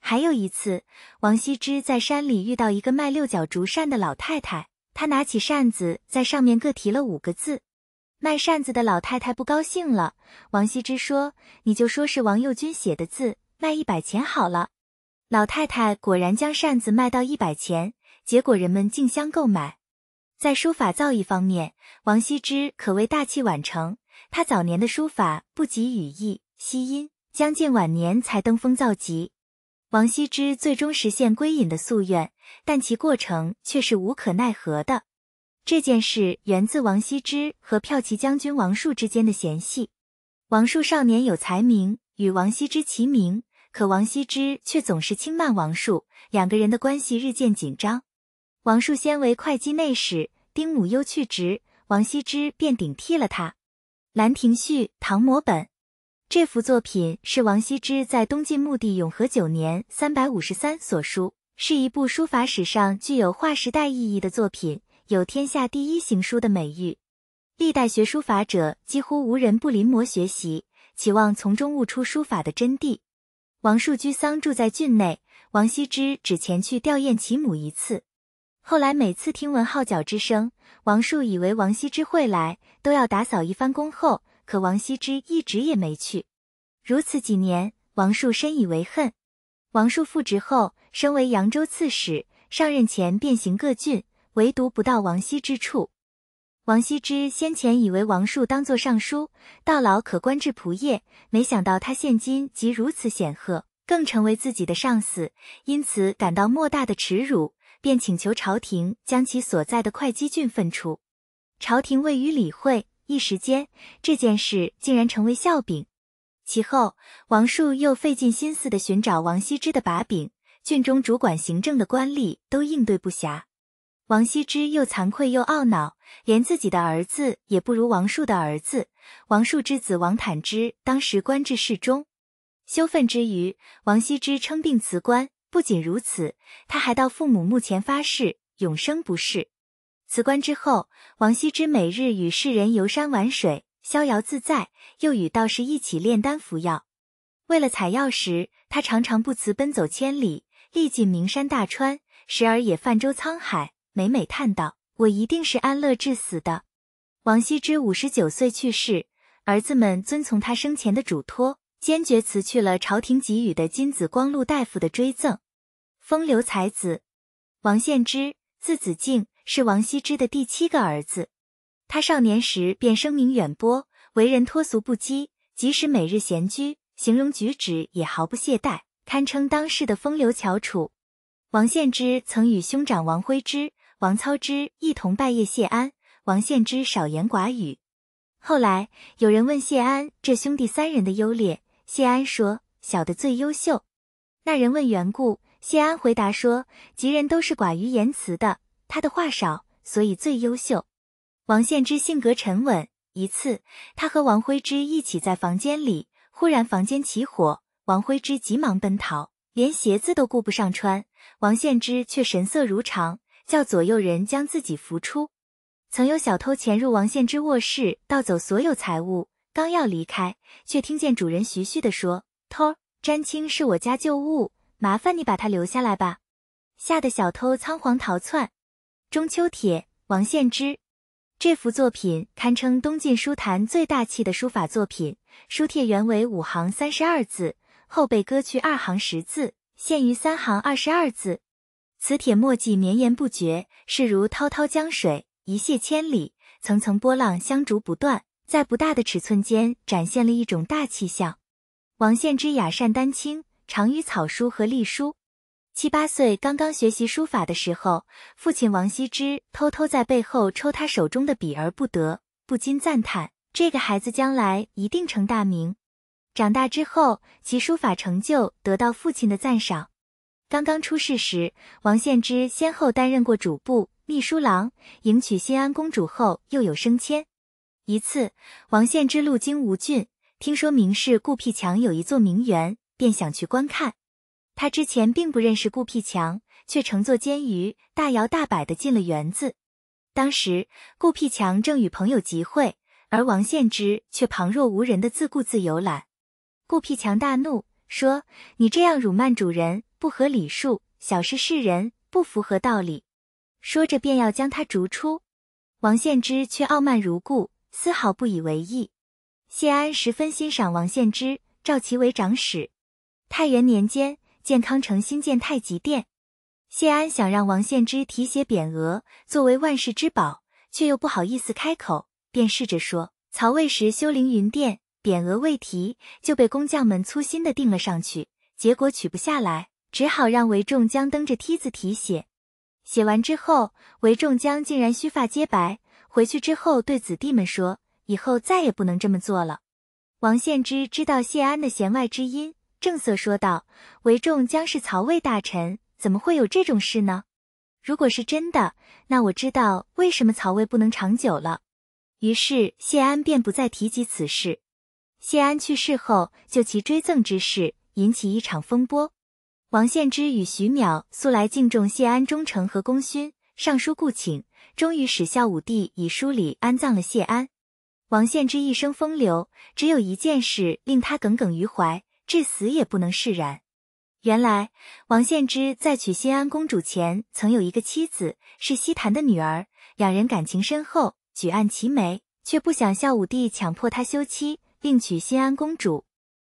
还有一次，王羲之在山里遇到一个卖六角竹扇的老太太，他拿起扇子，在上面各题了五个字。卖扇子的老太太不高兴了。王羲之说：“你就说是王右军写的字，卖一百钱好了。”老太太果然将扇子卖到一百钱，结果人们竞相购买。在书法造诣方面，王羲之可谓大器晚成。他早年的书法不及羽翼、惜音，将近晚年才登峰造极。王羲之最终实现归隐的夙愿，但其过程却是无可奈何的。这件事源自王羲之和骠骑将军王树之间的嫌隙。王树少年有才名，与王羲之齐名，可王羲之却总是轻慢王树，两个人的关系日渐紧张。王树先为会稽内史，丁母忧去职，王羲之便顶替了他。《兰亭序》唐摹本，这幅作品是王羲之在东晋穆帝永和九年（三百五十三）所书，是一部书法史上具有划时代意义的作品，有“天下第一行书”的美誉。历代学书法者几乎无人不临摹学习，期望从中悟出书法的真谛。王树居丧住在郡内，王羲之只前去吊唁其母一次。后来每次听闻号角之声，王树以为王羲之会来，都要打扫一番恭候。可王羲之一直也没去。如此几年，王树深以为恨。王树复职后，升为扬州刺史，上任前遍行各郡，唯独不到王羲之处。王羲之先前以为王树当作尚书，到老可官至仆射，没想到他现今即如此显赫，更成为自己的上司，因此感到莫大的耻辱。便请求朝廷将其所在的会稽郡分出，朝廷未予理会。一时间，这件事竟然成为笑柄。其后，王树又费尽心思的寻找王羲之的把柄，郡中主管行政的官吏都应对不暇。王羲之又惭愧又懊恼，连自己的儿子也不如王树的儿子。王树之子王坦之当时官至侍中，羞愤之余，王羲之称病辞官。不仅如此，他还到父母墓前发誓永生不仕。辞官之后，王羲之每日与世人游山玩水，逍遥自在，又与道士一起炼丹服药。为了采药时，他常常不辞奔走千里，历尽名山大川，时而也泛舟沧海，每每叹道：“我一定是安乐至死的。”王羲之五十九岁去世，儿子们遵从他生前的嘱托。坚决辞去了朝廷给予的金子光禄大夫的追赠。风流才子王献之，字子敬，是王羲之的第七个儿子。他少年时便声名远播，为人脱俗不羁，即使每日闲居，形容举止也毫不懈怠，堪称当世的风流翘楚。王献之曾与兄长王徽之、王操之一同拜谒谢安。王献之少言寡语。后来有人问谢安这兄弟三人的优劣。谢安说：“小的最优秀。”那人问缘故，谢安回答说：“吉人都是寡于言辞的，他的话少，所以最优秀。”王献之性格沉稳。一次，他和王徽之一起在房间里，忽然房间起火，王徽之急忙奔逃，连鞋子都顾不上穿，王献之却神色如常，叫左右人将自己扶出。曾有小偷潜入王献之卧室，盗走所有财物。刚要离开，却听见主人徐徐地说：“偷，詹青是我家旧物，麻烦你把它留下来吧。”吓得小偷仓皇逃窜。中秋帖，王献之。这幅作品堪称东晋书坛最大气的书法作品。书帖原为五行三十二字，后被割去二行十字，现于三行二十二字。此帖墨迹绵延不绝，势如滔滔江水，一泻千里，层层波浪相逐不断，在不大的尺寸间展现了一种大气象。王献之雅善丹青，长于草书和隶书。七八岁刚刚学习书法的时候，父亲王羲之偷偷在背后抽他手中的笔而不得，不禁赞叹：这个孩子将来一定成大名。长大之后，其书法成就得到父亲的赞赏。刚刚出世时，王献之先后担任过主簿、秘书郎，迎娶新安公主后又有升迁。一次，王献之路经吴郡，听说名士顾辟强有一座名园，便想去观看。他之前并不认识顾辟强，却乘坐监舆，大摇大摆地进了园子。当时顾辟强正与朋友集会，而王献之却旁若无人的自顾自游览。顾辟强大怒，说：“你这样辱慢主人，不合礼数，小视世人，不符合道理。”说着便要将他逐出。王献之却傲慢如故，丝毫不以为意。谢安十分欣赏王献之，召其为长史。太元年间。建康城新建太极殿，谢安想让王献之题写匾额作为万世之宝，却又不好意思开口，便试着说：“曹魏时修凌云殿，匾额未题，就被工匠们粗心的钉了上去，结果取不下来，只好让韦仲将蹬着梯子题写。写完之后，韦仲将竟然须发皆白，回去之后对子弟们说：以后再也不能这么做了。”王献之知道谢安的弦外之音。正色说道：“韦仲将是曹魏大臣，怎么会有这种事呢？如果是真的，那我知道为什么曹魏不能长久了。”于是谢安便不再提及此事。谢安去世后，就其追赠之事引起一场风波。王献之与徐邈素来敬重谢安忠诚和功勋，上书故请，终于使孝武帝以书礼安葬了谢安。王献之一生风流，只有一件事令他耿耿于怀。至死也不能释然。原来王献之在娶新安公主前，曾有一个妻子，是西坛的女儿，两人感情深厚，举案齐眉，却不想孝武帝强迫他休妻，另娶新安公主。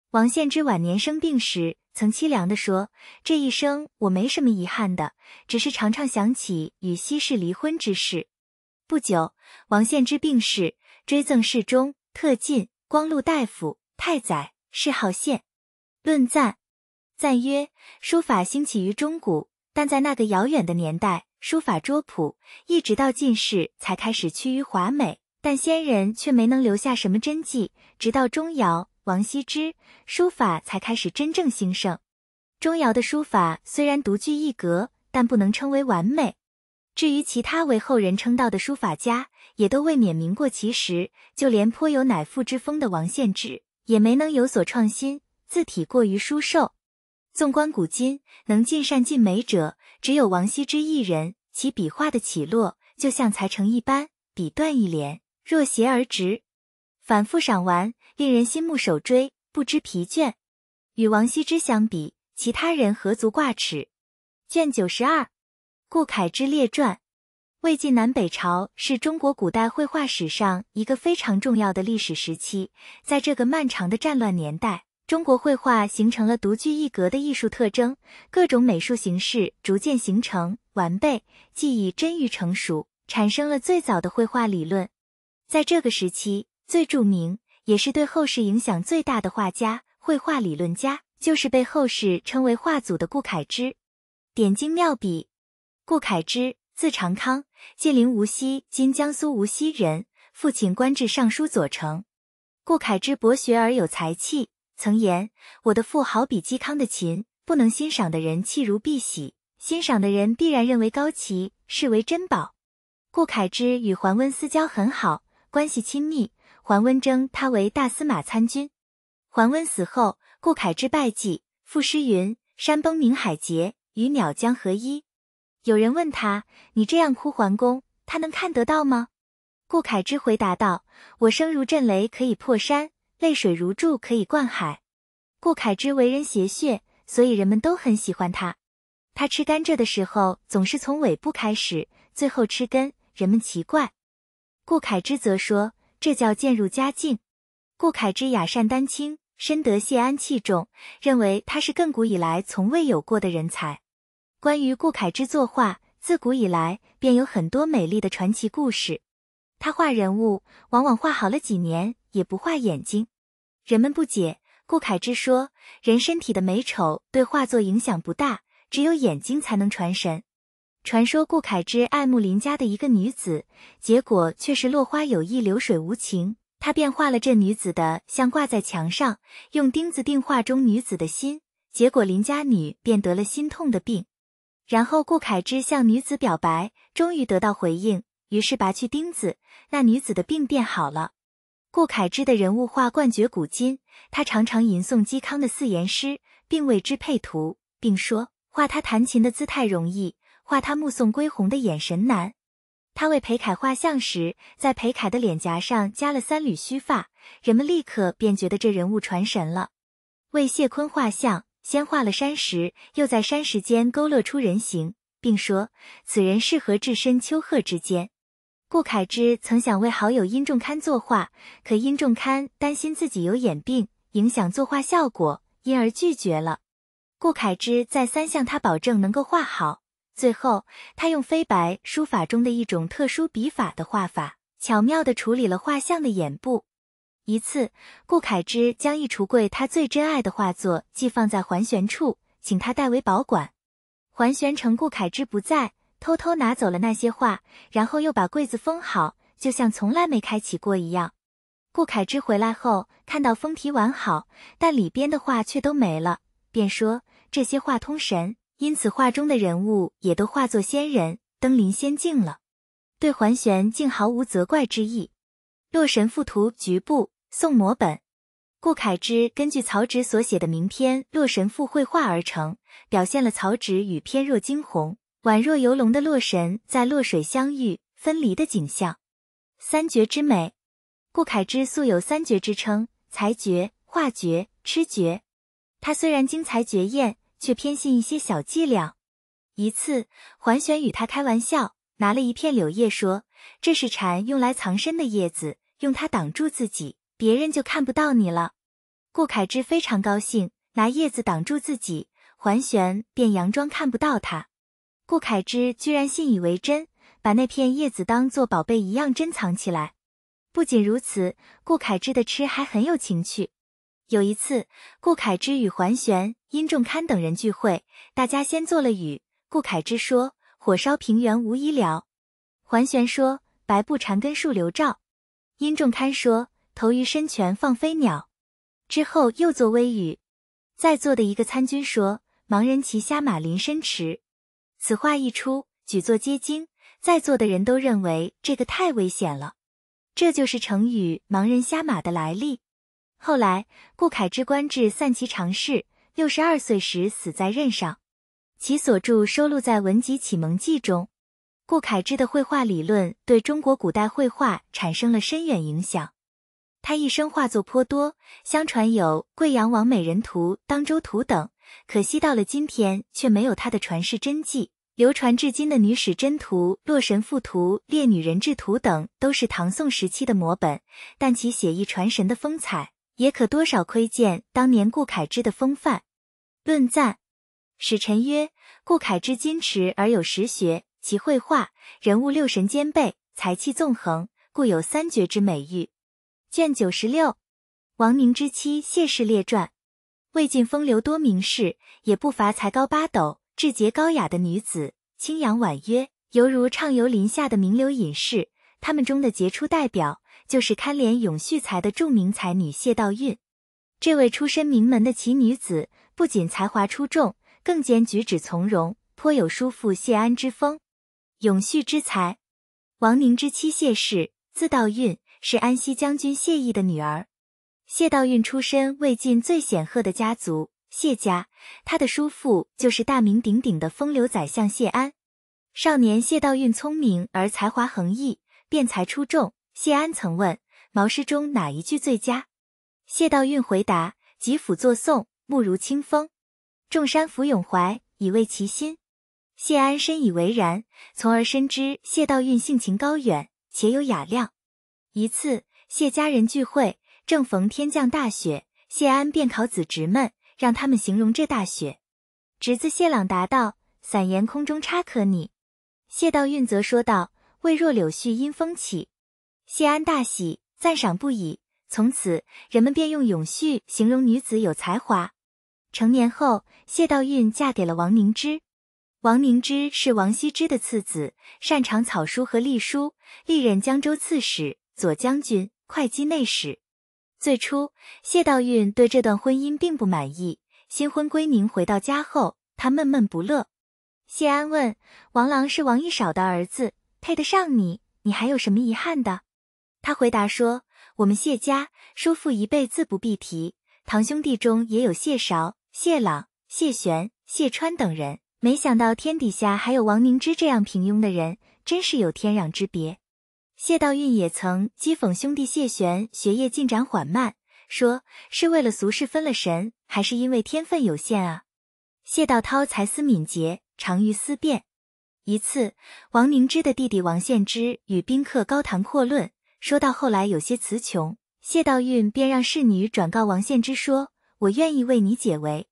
王献之晚年生病时，曾凄凉地说：“这一生我没什么遗憾的，只是常常想起与西氏离婚之事。”不久，王献之病逝，追赠侍中、特进、光禄大夫、太宰，谥号献。论赞，赞曰：书法兴起于中古，但在那个遥远的年代，书法拙朴，一直到进士才开始趋于华美。但先人却没能留下什么真迹，直到钟繇、王羲之，书法才开始真正兴盛。钟繇的书法虽然独具一格，但不能称为完美。至于其他为后人称道的书法家，也都未免名过其实。就连颇有乃父之风的王献之，也没能有所创新。字体过于疏瘦，纵观古今，能尽善尽美者，只有王羲之一人。其笔画的起落，就像裁成一般，笔断一连，若斜而直，反复赏玩，令人心目手追，不知疲倦。与王羲之相比，其他人何足挂齿。卷九十二，顾恺之列传。魏晋南北朝是中国古代绘画史上一个非常重要的历史时期，在这个漫长的战乱年代。中国绘画形成了独具一格的艺术特征，各种美术形式逐渐形成完备，技艺臻于成熟，产生了最早的绘画理论。在这个时期，最著名也是对后世影响最大的画家、绘画理论家，就是被后世称为画祖的顾恺之。点睛妙笔，顾恺之，字长康，晋陵无锡（今江苏无锡）人，父亲官至尚书左丞。顾恺之博学而有才气。曾言：“我的父好比嵇康的琴，不能欣赏的人弃如敝屣，欣赏的人必然认为高奇，视为珍宝。”顾恺之与桓温私交很好，关系亲密。桓温征他为大司马参军。桓温死后，顾恺之拜祭，赋诗云：“山崩明海竭，与鸟将合一。”有人问他：“你这样哭桓公，他能看得到吗？”顾恺之回答道：“我声如震雷，可以破山。”泪水如注，可以灌海。顾恺之为人邪谑，所以人们都很喜欢他。他吃甘蔗的时候，总是从尾部开始，最后吃根，人们奇怪。顾恺之则说：“这叫渐入佳境。”顾恺之雅善丹青，深得谢安器重，认为他是亘古以来从未有过的人才。关于顾恺之作画，自古以来便有很多美丽的传奇故事。他画人物，往往画好了几年也不画眼睛。人们不解，顾恺之说：“人身体的美丑对画作影响不大，只有眼睛才能传神。”传说顾恺之爱慕邻家的一个女子，结果却是落花有意，流水无情。他便画了这女子的像挂在墙上，用钉子钉画中女子的心，结果邻家女便得了心痛的病。然后顾恺之向女子表白，终于得到回应，于是拔去钉子，那女子的病变好了。顾恺之的人物画冠绝古今，他常常吟诵嵇康的四言诗，并为之配图，并说画他弹琴的姿态容易。画他目送归鸿的眼神难。他为裴凯画像时，在裴凯的脸颊上加了三缕须发，人们立刻便觉得这人物传神了。为谢坤画像，先画了山石，又在山石间勾勒出人形，并说此人适合置身丘壑之间。顾恺之曾想为好友殷仲堪作画，可殷仲堪担心自己有眼病，影响作画效果，因而拒绝了。顾恺之再三向他保证能够画好。最后，他用飞白书法中的一种特殊笔法的画法，巧妙地处理了画像的眼部。一次，顾恺之将一橱柜他最珍爱的画作寄放在桓玄处，请他代为保管。桓玄趁顾恺之不在，偷偷拿走了那些画，然后又把柜子封好，就像从来没开启过一样。顾恺之回来后，看到封皮完好，但里边的画却都没了，便说这些画通神。因此，画中的人物也都化作仙人，登临仙境了。对桓玄竟毫无责怪之意。《洛神赋图》局部，宋摹本。顾恺之根据曹植所写的名篇《洛神赋》绘画而成，表现了曹植与翩若惊鸿、宛若游龙的洛神在洛水相遇分离的景象。三绝之美。顾恺之素有三绝之称：才绝、画绝、痴绝。他虽然精才绝艳。却偏信一些小伎俩。一次，桓玄与他开玩笑，拿了一片柳叶，说：“这是蝉用来藏身的叶子，用它挡住自己，别人就看不到你了。”顾恺之非常高兴，拿叶子挡住自己，桓玄便佯装看不到他。顾恺之居然信以为真，把那片叶子当做宝贝一样珍藏起来。不仅如此，顾恺之的吃还很有情趣。有一次，顾恺之与桓玄、殷仲堪等人聚会，大家先做了雨。顾恺之说：“火烧平原无医疗。”桓玄说：“白布缠根树留照。”殷仲堪说：“投鱼深泉放飞鸟。”之后又作微雨。在座的一个参军说：“盲人骑瞎马临深池。”此话一出，举座皆惊，在座的人都认为这个太危险了。这就是成语“盲人瞎马”的来历。后来，顾恺之官至散骑常侍，六十二岁时死在任上。其所著收录在《文集启蒙记》中。顾恺之的绘画理论对中国古代绘画产生了深远影响。他一生画作颇多，相传有《贵阳王美人图》《当州图》等，可惜到了今天却没有他的传世真迹。流传至今的《女史箴图》《洛神赋图》《列女人志图》等，都是唐宋时期的摹本，但其写意传神的风采。也可多少窥见当年顾恺之的风范。论赞，使臣曰：顾恺之矜持而有实学，其绘画人物六神兼备，才气纵横，故有三绝之美誉。卷九十六，王凝之妻谢氏列传。魏晋风流多名士，也不乏才高八斗、志节高雅的女子，清扬婉约，犹如畅游林下的名流隐士。他们中的杰出代表。就是堪怜永续才的著名才女谢道韫。这位出身名门的奇女子，不仅才华出众，更兼举止从容，颇有叔父谢安之风。永续之才，王凝之妻谢氏，字道韫，是安西将军谢毅的女儿。谢道韫出身魏晋最显赫的家族谢家，她的叔父就是大名鼎鼎的风流宰相谢安。少年谢道韫聪明而才华横溢，辩才出众。谢安曾问毛诗中哪一句最佳？谢道韫回答：“吉甫作颂，目如清风，众山俯咏怀，以慰其心。”谢安深以为然，从而深知谢道韫性情高远，且有雅量，一次，谢家人聚会，正逢天降大雪，谢安便考子侄们，让他们形容这大雪。侄子谢朗答道：“伞言空中差可拟。”谢道韫则说道：“未若柳絮因风起。”谢安大喜，赞赏不已。从此，人们便用永续形容女子有才华。成年后，谢道韫嫁给了王凝之。王凝之是王羲之的次子，擅长草书和隶书，历任江州刺史、左将军、会稽内史。最初，谢道韫对这段婚姻并不满意。新婚归宁回到家后，他闷闷不乐。谢安问王朗是王一少的儿子，配得上你，你还有什么遗憾的？他回答说。我们谢家叔父一辈自不必提，堂兄弟中也有谢韶、谢朗、谢玄、谢川等人。没想到天底下还有王凝之这样平庸的人，真是有天壤之别。谢道韫也曾讥讽兄弟谢玄学业进展缓慢，说是为了俗世分了神，还是因为天分有限啊？谢道韬才思敏捷，常于思辨。一次，王凝之的弟弟王献之与宾客高谈阔论。说到后来有些词穷，谢道韫便让侍女转告王献之说：“我愿意为你解围。”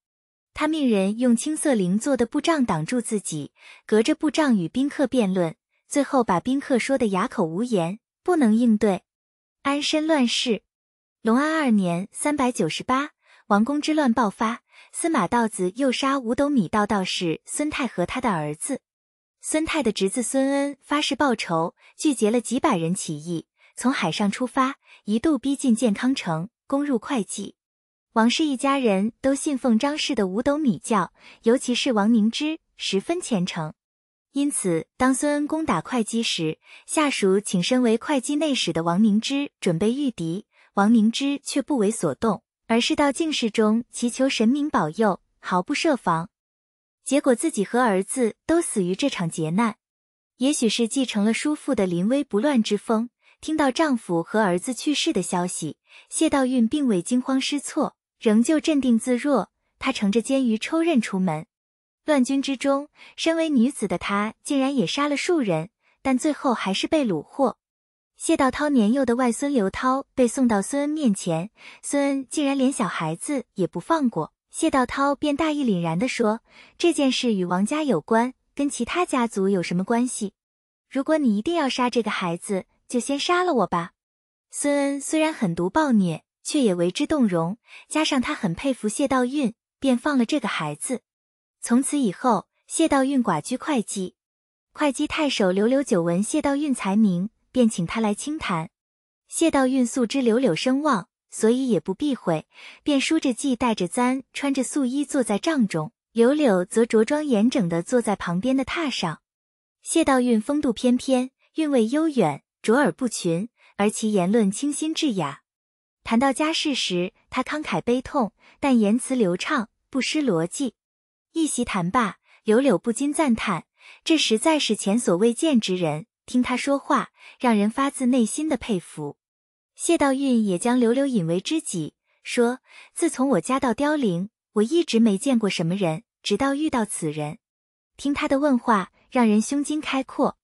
他命人用青色绫做的布帐挡住自己，隔着布帐与宾客辩论，最后把宾客说的哑口无言，不能应对。安身乱世，隆安二年（三百九十八），王宫之乱爆发，司马道子诱杀五斗米道道士孙泰和他的儿子。孙泰的侄子孙恩发誓报仇，聚集了几百人起义。从海上出发，一度逼近建康城，攻入会稽。王氏一家人都信奉张氏的五斗米教，尤其是王凝之十分虔诚。因此，当孙恩攻打会稽时，下属请身为会稽内史的王凝之准备御敌，王凝之却不为所动，而是到境室中祈求神明保佑，毫不设防。结果自己和儿子都死于这场劫难。也许是继承了叔父的临危不乱之风。听到丈夫和儿子去世的消息，谢道韫并未惊慌失措，仍旧镇定自若。她乘着监舆抽刃出门。乱军之中，身为女子的她竟然也杀了数人，但最后还是被虏获。谢道韬年幼的外孙刘涛被送到孙恩面前，孙恩竟然连小孩子也不放过。谢道韬便大义凛然地说：“这件事与王家有关，跟其他家族有什么关系？如果你一定要杀这个孩子。”就先杀了我吧。孙恩虽然狠毒暴虐，却也为之动容。加上他很佩服谢道韫，便放了这个孩子。从此以后，谢道韫寡居会稽。会稽太守刘柳久闻谢道韫才名，便请他来清谈。谢道韫素知柳柳声望，所以也不避讳，便梳着髻，带着簪，穿着素衣坐在帐中。柳柳则着装严整的坐在旁边的榻上。谢道韫风度翩翩，韵味悠远。卓尔不群，而其言论清新智雅。谈到家事时，他慷慨悲痛，但言辞流畅，不失逻辑。一席谈罢，柳柳不禁赞叹：这实在是前所未见之人。听他说话，让人发自内心的佩服。谢道韫也将柳柳引为知己，说：自从我家到凋零，我一直没见过什么人，直到遇到此人。听他的问话，让人胸襟开阔。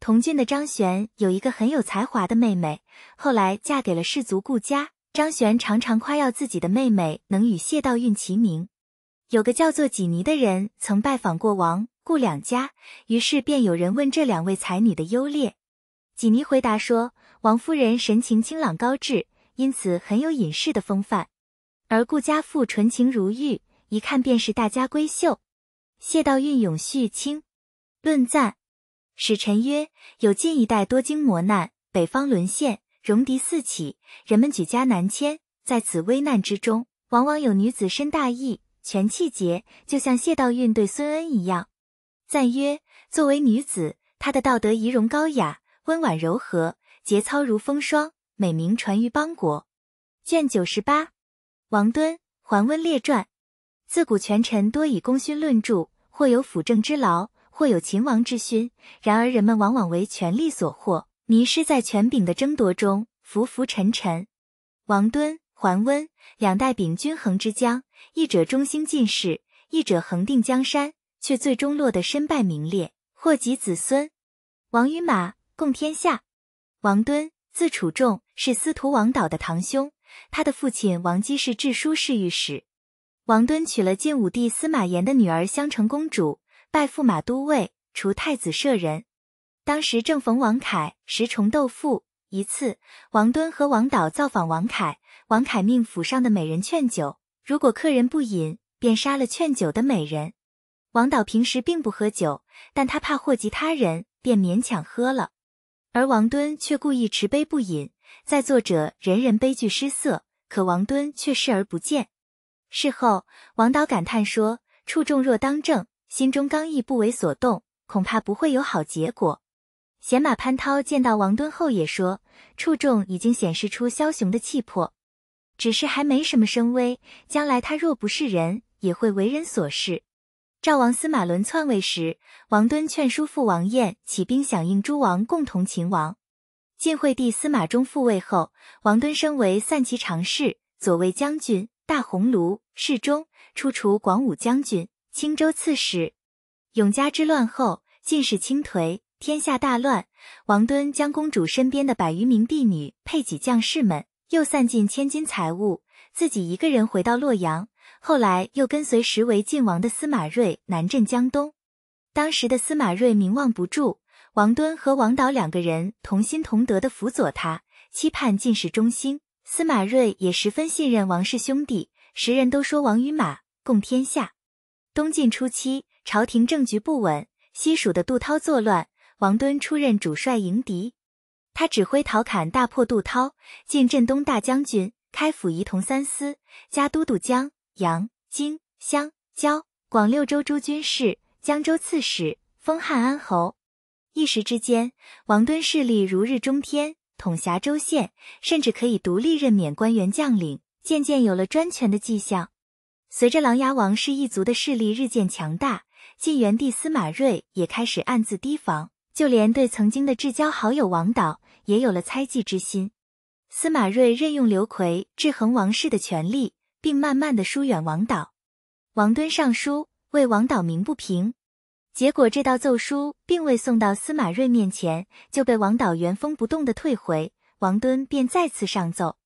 同郡的张璇有一个很有才华的妹妹，后来嫁给了士族顾家。张璇常常夸耀自己的妹妹能与谢道韫齐名。有个叫做济尼的人曾拜访过王顾两家，于是便有人问这两位才女的优劣。济尼回答说，王夫人神情清朗高致，因此很有隐士的风范；而顾家妇纯情如玉，一看便是大家闺秀。谢道韫永续清论赞。使臣曰：“有晋一代多经磨难，北方沦陷，戎狄四起，人们举家南迁。在此危难之中，往往有女子身大义，全气节，就像谢道韫对孙恩一样。赞曰：作为女子，她的道德仪容高雅，温婉柔和，节操如风霜，美名传于邦国。卷九十八，王敦桓温列传。自古权臣多以功勋论著，或有辅政之劳。”或有秦王之勋，然而人们往往为权力所惑，迷失在权柄的争夺中，浮浮沉沉。王敦、桓温两代秉均衡之将，一者忠心尽士，一者恒定江山，却最终落得身败名裂，祸及子孙。王与马共天下。王敦，字楚仲，是司徒王导的堂兄。他的父亲王基是治书侍御史。王敦娶了晋武帝司马炎的女儿襄城公主，拜驸马都尉，除太子舍人。当时正逢王凯十重斗富，一次，王敦和王导造访王凯，王凯命府上的美人劝酒，如果客人不饮，便杀了劝酒的美人。王导平时并不喝酒，但他怕祸及他人，便勉强喝了。而王敦却故意持杯不饮，在座者人人悲剧失色，可王敦却视而不见。事后，王导感叹说：“处众若当政，心中刚毅不为所动，恐怕不会有好结果。”贤马潘涛见到王敦后也说：“处众已经显示出枭雄的气魄，只是还没什么声威，将来他若不是人，也会为人所视。”赵王司马伦篡位时，王敦劝叔父王晏起兵响应诸王共同擒王。晋惠帝司马衷复位后，王敦升为散骑常侍、左卫将军、大鸿胪、侍中，出除广武将军、青州刺史。永嘉之乱后，晋室倾颓，天下大乱。王敦将公主身边的百余名婢女配给将士们，又散尽千金财物，自己一个人回到洛阳。后来又跟随时为晋王的司马睿南镇江东，当时的司马睿名望不著，王敦和王导两个人同心同德的辅佐他，期盼晋室中兴。司马睿也十分信任王氏兄弟，时人都说王与马共天下。东晋初期，朝廷政局不稳，西蜀的杜涛作乱，王敦出任主帅迎敌，他指挥陶侃大破杜涛，进镇东大将军，开府仪同三司，加都督江。阳、荆、襄、交、广六州诸军事，江州刺史，封汉安侯。一时之间，王敦势力如日中天，统辖州县，甚至可以独立任免官员将领，渐渐有了专权的迹象。随着琅琊王氏一族的势力日渐强大，晋元帝司马睿也开始暗自提防，就连对曾经的至交好友王导也有了猜忌之心。司马睿任用刘奎制衡王室的权力。并慢慢的疏远王导。王敦上书为王导鸣不平，结果这道奏书并未送到司马睿面前，就被王导原封不动的退回。王敦便再次上奏。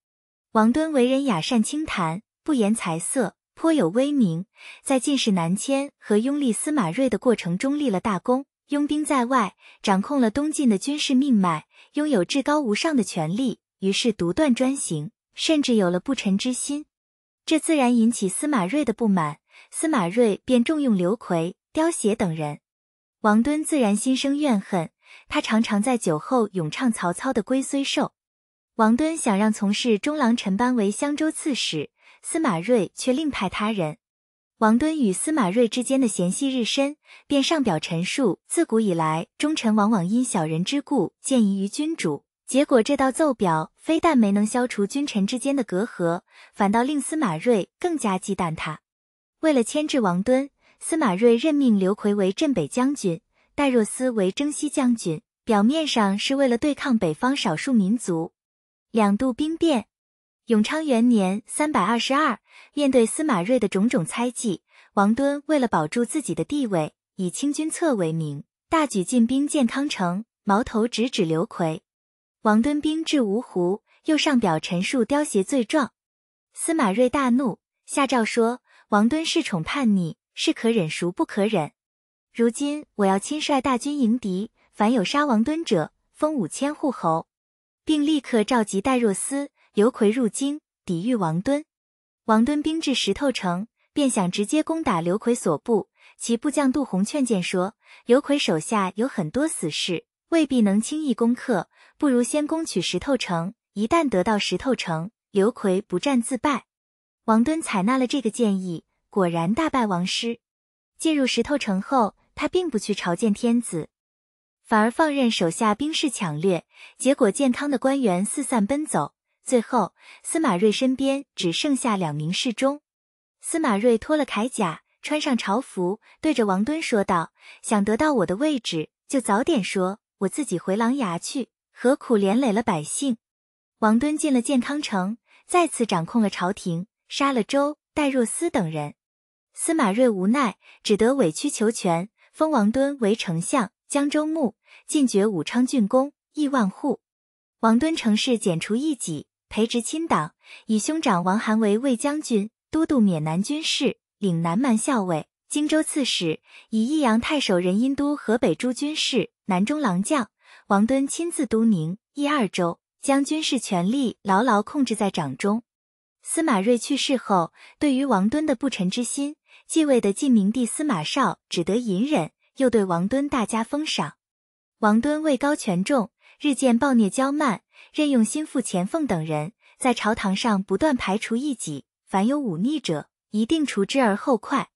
王敦为人雅善清谈，不言财色，颇有威名，在进士南迁和拥立司马睿的过程中立了大功，拥兵在外，掌控了东晋的军事命脉，拥有至高无上的权力，于是独断专行，甚至有了不臣之心。这自然引起司马睿的不满，司马睿便重用刘奎、刁协等人。王敦自然心生怨恨，他常常在酒后咏唱曹操的《龟虽寿》。王敦想让从事中郎臣班为襄州刺史，司马睿却另派他人。王敦与司马睿之间的嫌隙日深，便上表陈述，自古以来忠臣往往因小人之故见疑于君主。结果这道奏表非但没能消除君臣之间的隔阂，反倒令司马睿更加忌惮他。为了牵制王敦，司马睿任命刘奎为镇北将军，戴若思为征西将军，表面上是为了对抗北方少数民族。两度兵变，永昌元年（三百二十二），面对司马睿的种种猜忌，王敦为了保住自己的地位，以清君侧为名，大举进兵建康城，矛头直指刘奎。王敦兵至芜湖，又上表陈述刁协罪状。司马睿大怒，下诏说：“王敦恃宠叛逆，是可忍孰不可忍。如今我要亲率大军迎敌，凡有杀王敦者，封五千户侯，并立刻召集戴若思、刘奎入京，抵御王敦。”王敦兵至石头城，便想直接攻打刘奎所部，其部将杜洪劝谏说：“刘奎手下有很多死士。”未必能轻易攻克，不如先攻取石头城。一旦得到石头城，刘奎不战自败。王敦采纳了这个建议，果然大败王师。进入石头城后，他并不去朝见天子，反而放任手下兵士抢掠，结果健康的官员四散奔走。最后，司马睿身边只剩下两名侍中。司马睿脱了铠甲，穿上朝服，对着王敦说道：“想得到我的位置，就早点说。”我自己回琅琊去，何苦连累了百姓？王敦进了建康城，再次掌控了朝廷，杀了周戴若思等人。司马睿无奈，只得委曲求全，封王敦为丞相、江州牧，进爵武昌郡公，亿万户。王敦乘势剪除异己，培植亲党，以兄长王涵为卫将军、都督缅南军事，领南蛮校尉、荆州刺史；以益阳太守任阴都河北诸军事、南中郎将。王敦亲自督宁、益二州，将军事权力牢牢控制在掌中。司马睿去世后，对于王敦的不臣之心，继位的晋明帝司马绍只得隐忍，又对王敦大加封赏。王敦位高权重，日渐暴虐骄慢，任用心腹钱凤等人，在朝堂上不断排除异己，凡有忤逆者，一定除之而后快。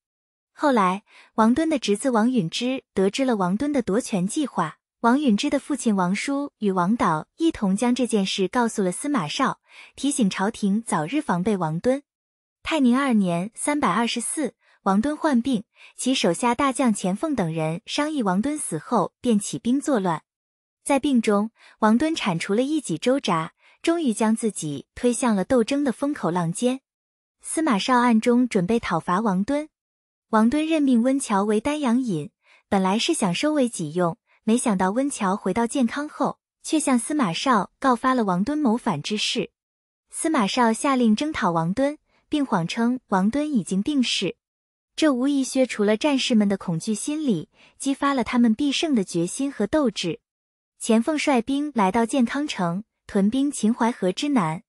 后来，王敦的侄子王允之得知了王敦的夺权计划。王允之的父亲王叔与王导一同将这件事告诉了司马绍，提醒朝廷早日防备王敦。泰宁二年（三百二十四），王敦患病，其手下大将钱凤等人商议王敦死后，便起兵作乱。在病中，王敦铲除了一己周札，终于将自己推向了斗争的风口浪尖。司马绍暗中准备讨伐王敦，王敦任命温峤为丹阳尹，本来是想收为己用。没想到温峤回到建康后，却向司马绍告发了王敦谋反之事。司马绍下令征讨王敦，并谎称王敦已经病逝。这无疑削除了战士们的恐惧心理，激发了他们必胜的决心和斗志。钱凤率兵来到建康城，屯兵秦淮河之南。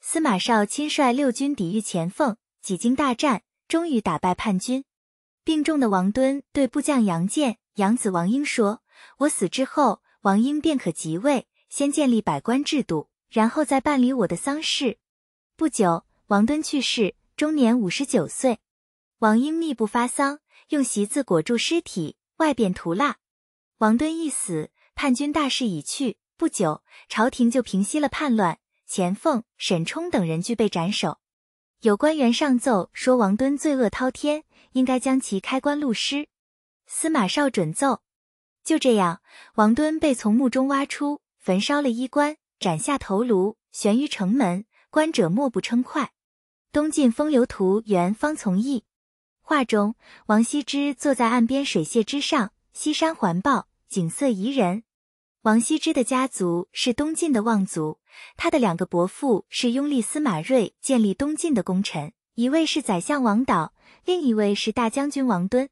司马绍亲率六军抵御钱凤，几经大战，终于打败叛军。病重的王敦对部将杨建、养子王英说。我死之后，王英便可即位，先建立百官制度，然后再办理我的丧事。不久，王敦去世，终年五十九岁。王英密不发丧，用席子裹住尸体，外边涂蜡。王敦一死，叛军大势已去。不久，朝廷就平息了叛乱，钱凤、沈冲等人俱被斩首。有官员上奏说，王敦罪恶滔天，应该将其开棺录尸。司马绍准奏。就这样，王敦被从墓中挖出，焚烧了衣冠，斩下头颅，悬于城门。观者莫不称快。东晋风流图原方从义画中，王羲之坐在岸边水榭之上，西山环抱，景色宜人。王羲之的家族是东晋的望族，他的两个伯父是拥立司马睿建立东晋的功臣，一位是宰相王导，另一位是大将军王敦。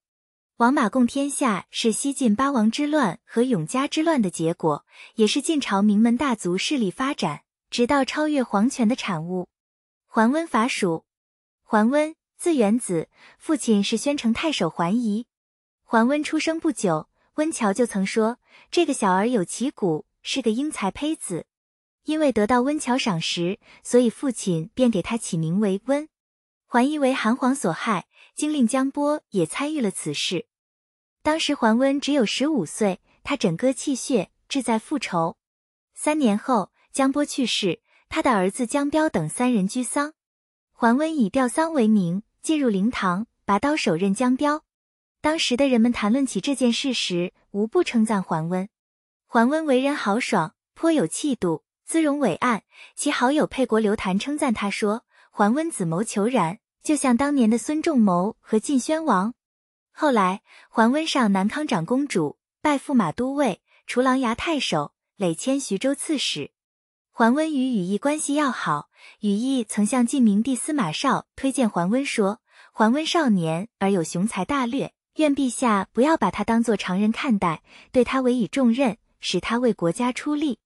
王马共天下是西晋八王之乱和永嘉之乱的结果，也是晋朝名门大族势力发展，直到超越皇权的产物。桓温伐蜀。桓温，字元子，父亲是宣城太守桓仪。桓温出生不久，温峤就曾说这个小儿有奇骨，是个英才胚子。因为得到温峤赏识，所以父亲便给他起名为温。桓仪为韩黄所害，经令江波也参与了此事。当时桓温只有十五岁，他枕戈泣血，志在复仇。三年后，江波去世，他的儿子江彪等三人居丧。桓温以吊丧为名，进入灵堂，拔刀手刃江彪。当时的人们谈论起这件事时，无不称赞桓温。桓温为人豪爽，颇有气度，姿容伟岸。其好友沛国刘谭称赞他说：“桓温子谋求然，就像当年的孙仲谋和晋宣王。”后来，桓温上南康长公主，拜驸马都尉、除琅琊太守，累迁徐州刺史。桓温与羽翼关系要好，羽翼曾向晋明帝司马绍推荐桓温说：“桓温少年而有雄才大略，愿陛下不要把他当作常人看待，对他委以重任，使他为国家出力。”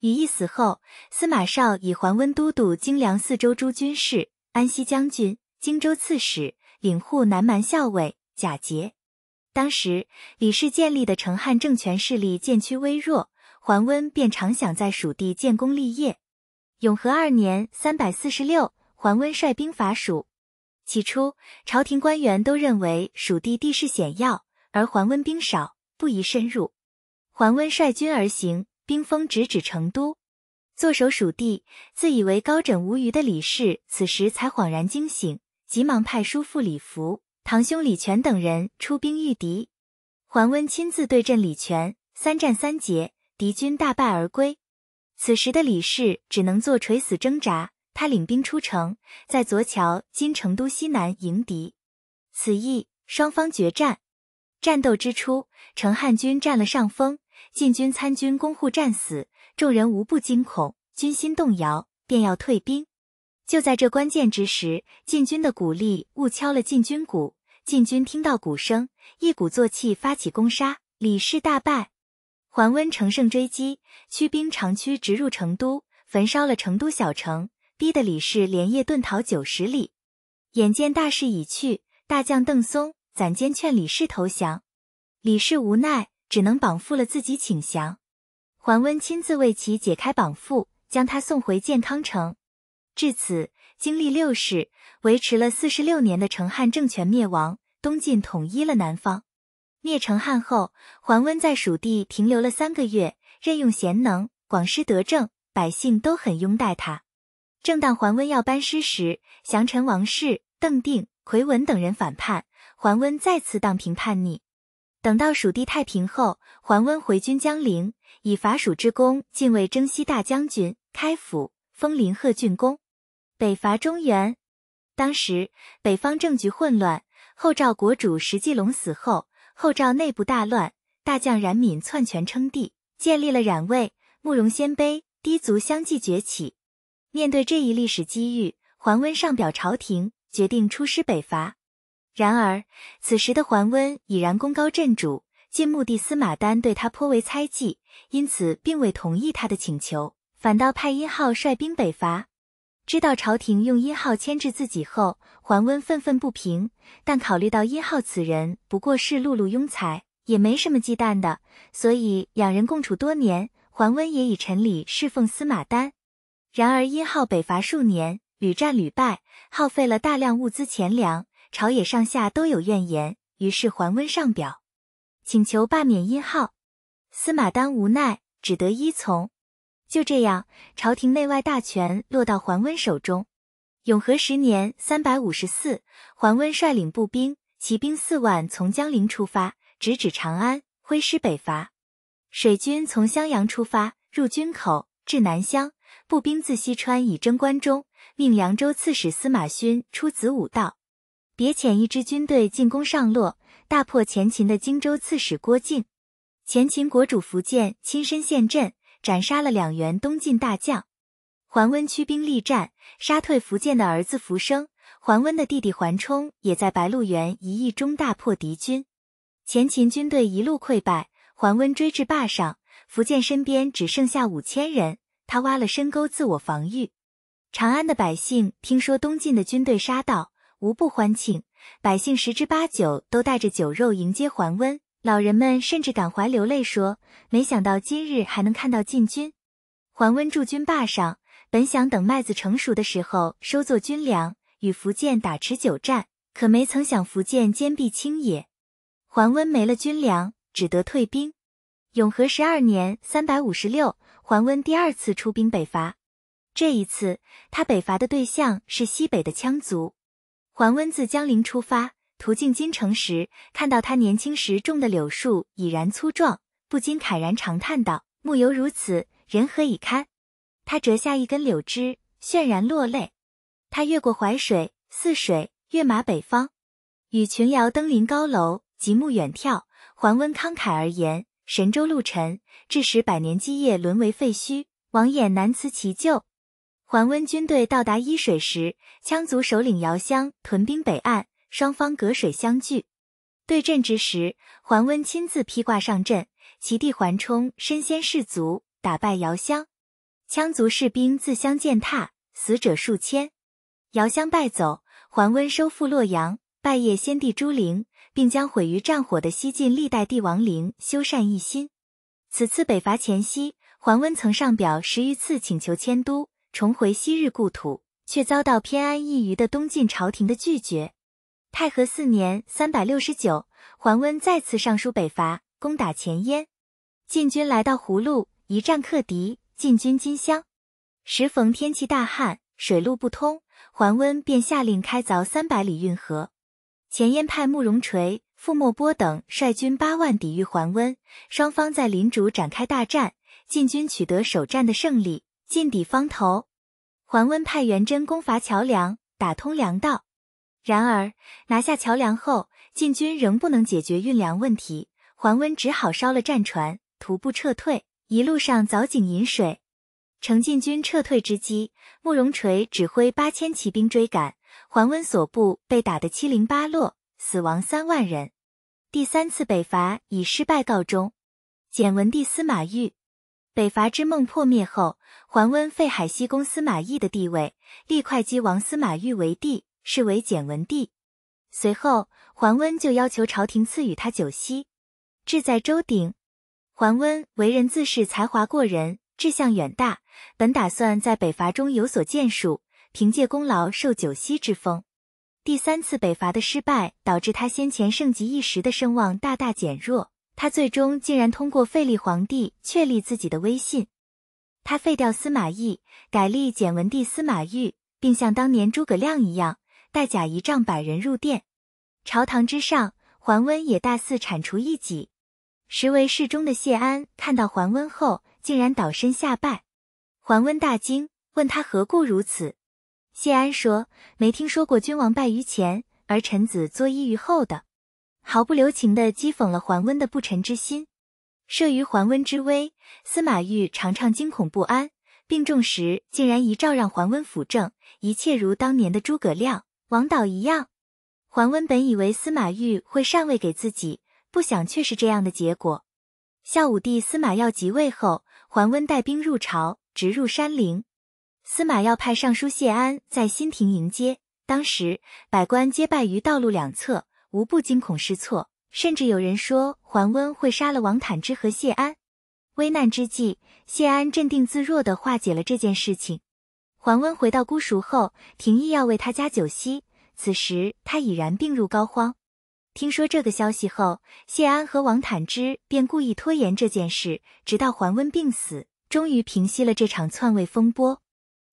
羽翼死后，司马绍以桓温都督荆凉四州诸军事、安西将军、荆州刺史，领护南蛮校尉。贾节，当时李氏建立的成汉政权势力渐趋微弱，桓温便常想在蜀地建功立业。永和二年（三百四十六），桓温率兵伐蜀。起初，朝廷官员都认为蜀地地势险要，而桓温兵少，不宜深入。桓温率军而行，兵锋直指成都。坐守蜀地，自以为高枕无虞的李氏，此时才恍然惊醒，急忙派叔父李福。堂兄李全等人出兵御敌，桓温亲自对阵李全，三战三捷，敌军大败而归。此时的李氏只能做垂死挣扎。他领兵出城，在左桥（今成都西南）迎敌。此役双方决战，战斗之初，成汉军占了上风，晋军参军攻护战死，众人无不惊恐，军心动摇，便要退兵。就在这关键之时，晋军的鼓吏误敲了晋军鼓。晋军听到鼓声，一鼓作气发起攻杀，李氏大败。桓温乘胜追击，驱兵长驱直入成都，焚烧了成都小城，逼得李氏连夜遁逃九十里。眼见大势已去，大将邓松攒间劝李氏投降，李氏无奈，只能绑缚了自己请降。桓温亲自为其解开绑缚，将他送回建康城。至此，经历六世，维持了四十六年的成汉政权灭亡，东晋统一了南方。灭成汉后，桓温在蜀地停留了三个月，任用贤能，广施德政，百姓都很拥戴他。正当桓温要班师时，降臣王氏、邓定、奎文等人反叛，桓温再次荡平叛逆。等到蜀地太平后，桓温回军江陵，以伐蜀之功进位征西大将军、开府，封临贺郡公。北伐中原，当时北方政局混乱，后赵国主石季龙死后。后赵内部大乱，大将冉闵篡权称帝，建立了冉魏。慕容鲜卑、氐族相继崛起。面对这一历史机遇，桓温上表朝廷，决定出师北伐。然而，此时的桓温已然功高震主，晋穆帝司马丹对他颇为猜忌，因此并未同意他的请求，反倒派殷浩率兵北伐。知道朝廷用殷浩牵制自己后，桓温愤愤不平。但考虑到殷浩此人不过是碌碌庸才，也没什么忌惮的，所以两人共处多年，桓温也以陈礼侍奉司马丹。然而殷浩北伐数年，屡战屡败，耗费了大量物资钱粮，朝野上下都有怨言。于是桓温上表，请求罢免殷浩。司马丹无奈，只得依从。就这样，朝廷内外大权落到桓温手中。永和十年（三百五十四），桓温率领步兵、骑兵四万从江陵出发，直指长安，挥师北伐。水军从襄阳出发，入军口，至南乡，步兵自西川以征关中，命凉州刺史司马勋出子午道，别遣一支军队进攻上洛，大破前秦的荆州刺史郭靖。前秦国主苻建亲身陷阵。斩杀了两员东晋大将，桓温驱兵力战，杀退苻建的儿子苻生。桓温的弟弟桓冲也在白鹿原一役中大破敌军，前秦军队一路溃败。桓温追至霸上，苻建身边只剩下五千人，他挖了深沟自我防御。长安的百姓听说东晋的军队杀到，无不欢庆，百姓十之八九都带着酒肉迎接桓温。老人们甚至感怀流泪，说：“没想到今日还能看到晋军。”桓温驻军坝上，本想等麦子成熟的时候收作军粮，与苻建打持久战，可没曾想苻建坚壁清野，桓温没了军粮，只得退兵。永和十二年（三百五十六），桓温第二次出兵北伐，这一次他北伐的对象是西北的羌族。桓温自江陵出发。途径金城时，看到他年轻时种的柳树已然粗壮，不禁慨然长叹道：“木犹如此，人何以堪？”他折下一根柳枝，泫然落泪。他越过淮水、泗水，跃马北方，与群僚登临高楼，极目远眺。桓温慷慨而言：“神州陆沉，致使百年基业沦为废墟，王衍难辞其咎。”桓温军队到达伊水时，羌族首领姚襄屯兵北岸。双方隔水相距，对阵之时，桓温亲自披挂上阵，其弟桓冲身先士卒，打败姚襄。羌族士兵自相践踏，死者数千。姚襄败走，桓温收复洛阳，拜谒先帝朱陵，并将毁于战火的西晋历代帝王陵修缮一新。此次北伐前夕，桓温曾上表十余次请求迁都，重回昔日故土，却遭到偏安一隅的东晋朝廷的拒绝。太和四年（三百六十九），桓温再次上书北伐，攻打前燕。晋军来到葫芦，一战克敌，进军金乡。时逢天气大旱，水路不通，桓温便下令开凿三百里运河。前燕派慕容垂、傅莫波等率军八万抵御桓温，双方在临渚展开大战，晋军取得首战的胜利，进抵方头。桓温派元贞攻伐桥梁，打通粮道。然而拿下桥梁后，晋军仍不能解决运粮问题，桓温只好烧了战船，徒步撤退，一路上凿井引水。乘晋军撤退之机，慕容垂指挥八千骑兵追赶，桓温所部被打得七零八落，死亡三万人。第三次北伐以失败告终。简文帝司马昱，北伐之梦破灭后，桓温废海西公司马懿的地位，立会稽王司马昱为帝，是为简文帝。随后，桓温就要求朝廷赐予他九锡，志在周鼎。桓温为人自恃才华过人，志向远大，本打算在北伐中有所建树，凭借功劳受九锡之封。第三次北伐的失败，导致他先前盛极一时的声望大大减弱。他最终竟然通过废立皇帝确立自己的威信。他废掉司马懿，改立简文帝司马昱，并像当年诸葛亮一样，带甲仪仗百人入殿。朝堂之上，桓温也大肆铲除异己。实为侍中的谢安看到桓温后，竟然倒身下拜。桓温大惊，问他何故如此。谢安说：“没听说过君王败于前，而臣子作揖于后的。”毫不留情地讥讽了桓温的不臣之心。慑于桓温之威，司马懿常常惊恐不安。病重时，竟然遗诏让桓温辅政，一切如当年的诸葛亮、王导一样。桓温本以为司马懿会禅位给自己，不想却是这样的结果。孝武帝司马曜即位后，桓温带兵入朝，直入山陵。司马曜派尚书谢安在新亭迎接，当时百官皆拜于道路两侧，无不惊恐失措，甚至有人说桓温会杀了王坦之和谢安。危难之际，谢安镇定自若地化解了这件事情。桓温回到姑熟后，廷议要为他加九锡，此时他已然病入膏肓。听说这个消息后，谢安和王坦之便故意拖延这件事，直到桓温病死，终于平息了这场篡位风波。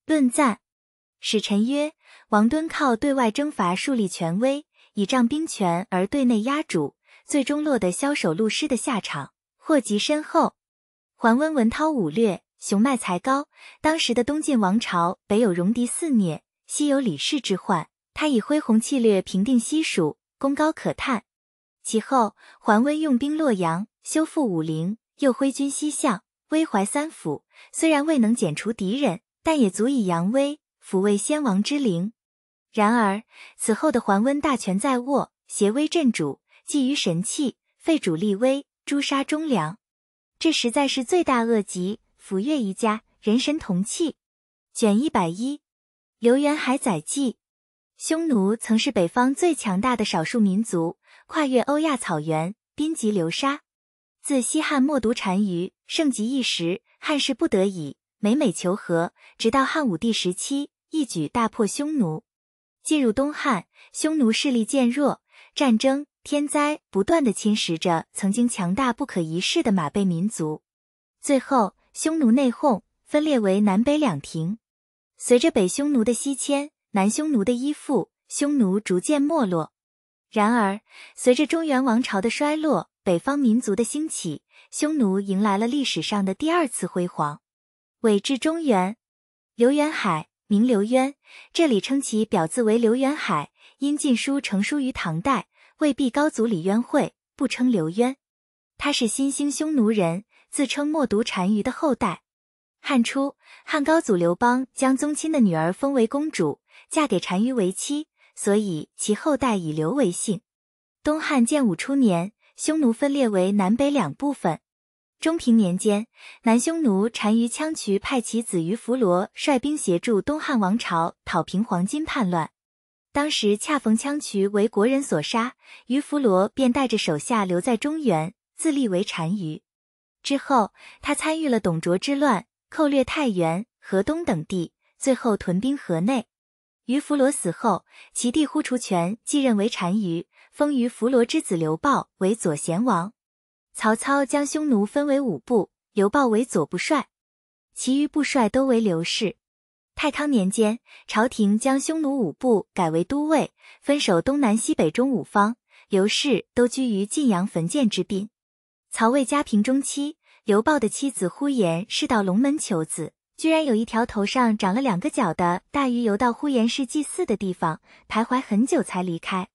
论赞，使臣曰：王敦靠对外征伐树立权威，倚仗兵权而对内压主，最终落得枭首戮师的下场，祸及身后。桓温文韬武略，雄迈才高。当时的东晋王朝，北有戎狄肆虐，西有李氏之患，他以恢弘气略平定西蜀，功高可叹。其后，桓温用兵洛阳，修复武陵，又挥军西向，威怀三府，虽然未能剪除敌人。但也足以扬威，抚慰先王之灵。然而此后的桓温大权在握，挟威镇主，觊觎神器，废主立威，诛杀忠良，这实在是罪大恶极，抚越一家，人神同气。卷一百一，刘元海载记：匈奴曾是北方最强大的少数民族，跨越欧亚草原，濒及流沙。自西汉末毒单于盛极一时，汉室不得已。每每求和，直到汉武帝时期，一举大破匈奴。进入东汉，匈奴势力渐弱，战争、天灾不断的侵蚀着曾经强大不可一世的马背民族。最后，匈奴内讧，分裂为南北两庭。随着北匈奴的西迁，南匈奴的依附，匈奴逐渐没落。然而，随着中原王朝的衰落，北方民族的兴起，匈奴迎来了历史上的第二次辉煌。伪至中原，刘元海名刘渊，这里称其表字为刘元海，因晋书成书于唐代，魏必高祖李渊会，不称刘渊。他是新兴匈奴人，自称冒毒单于的后代。汉初，汉高祖刘邦将宗亲的女儿封为公主，嫁给单于为妻，所以其后代以刘为姓。东汉建武初年，匈奴分裂为南北两部分。中平年间，南匈奴单于羌渠派其子于弗罗率兵协助东汉王朝讨平黄巾叛乱。当时恰逢羌渠为国人所杀，于弗罗便带着手下留在中原，自立为单于。之后，他参与了董卓之乱，寇掠太原、河东等地，最后屯兵河内。于弗罗死后，其弟呼除权继任为单于，封于弗罗之子刘豹为左贤王。曹操将匈奴分为五部，刘豹为左部帅，其余部帅都为刘氏。太康年间，朝廷将匈奴五部改为都尉，分守东南西北中五方。刘氏都居于晋阳坟涧之滨。曹魏嘉平中期，刘豹的妻子呼延是到龙门求子，居然有一条头上长了两个角的大鱼游到呼延氏祭祀的地方，徘徊很久才离开。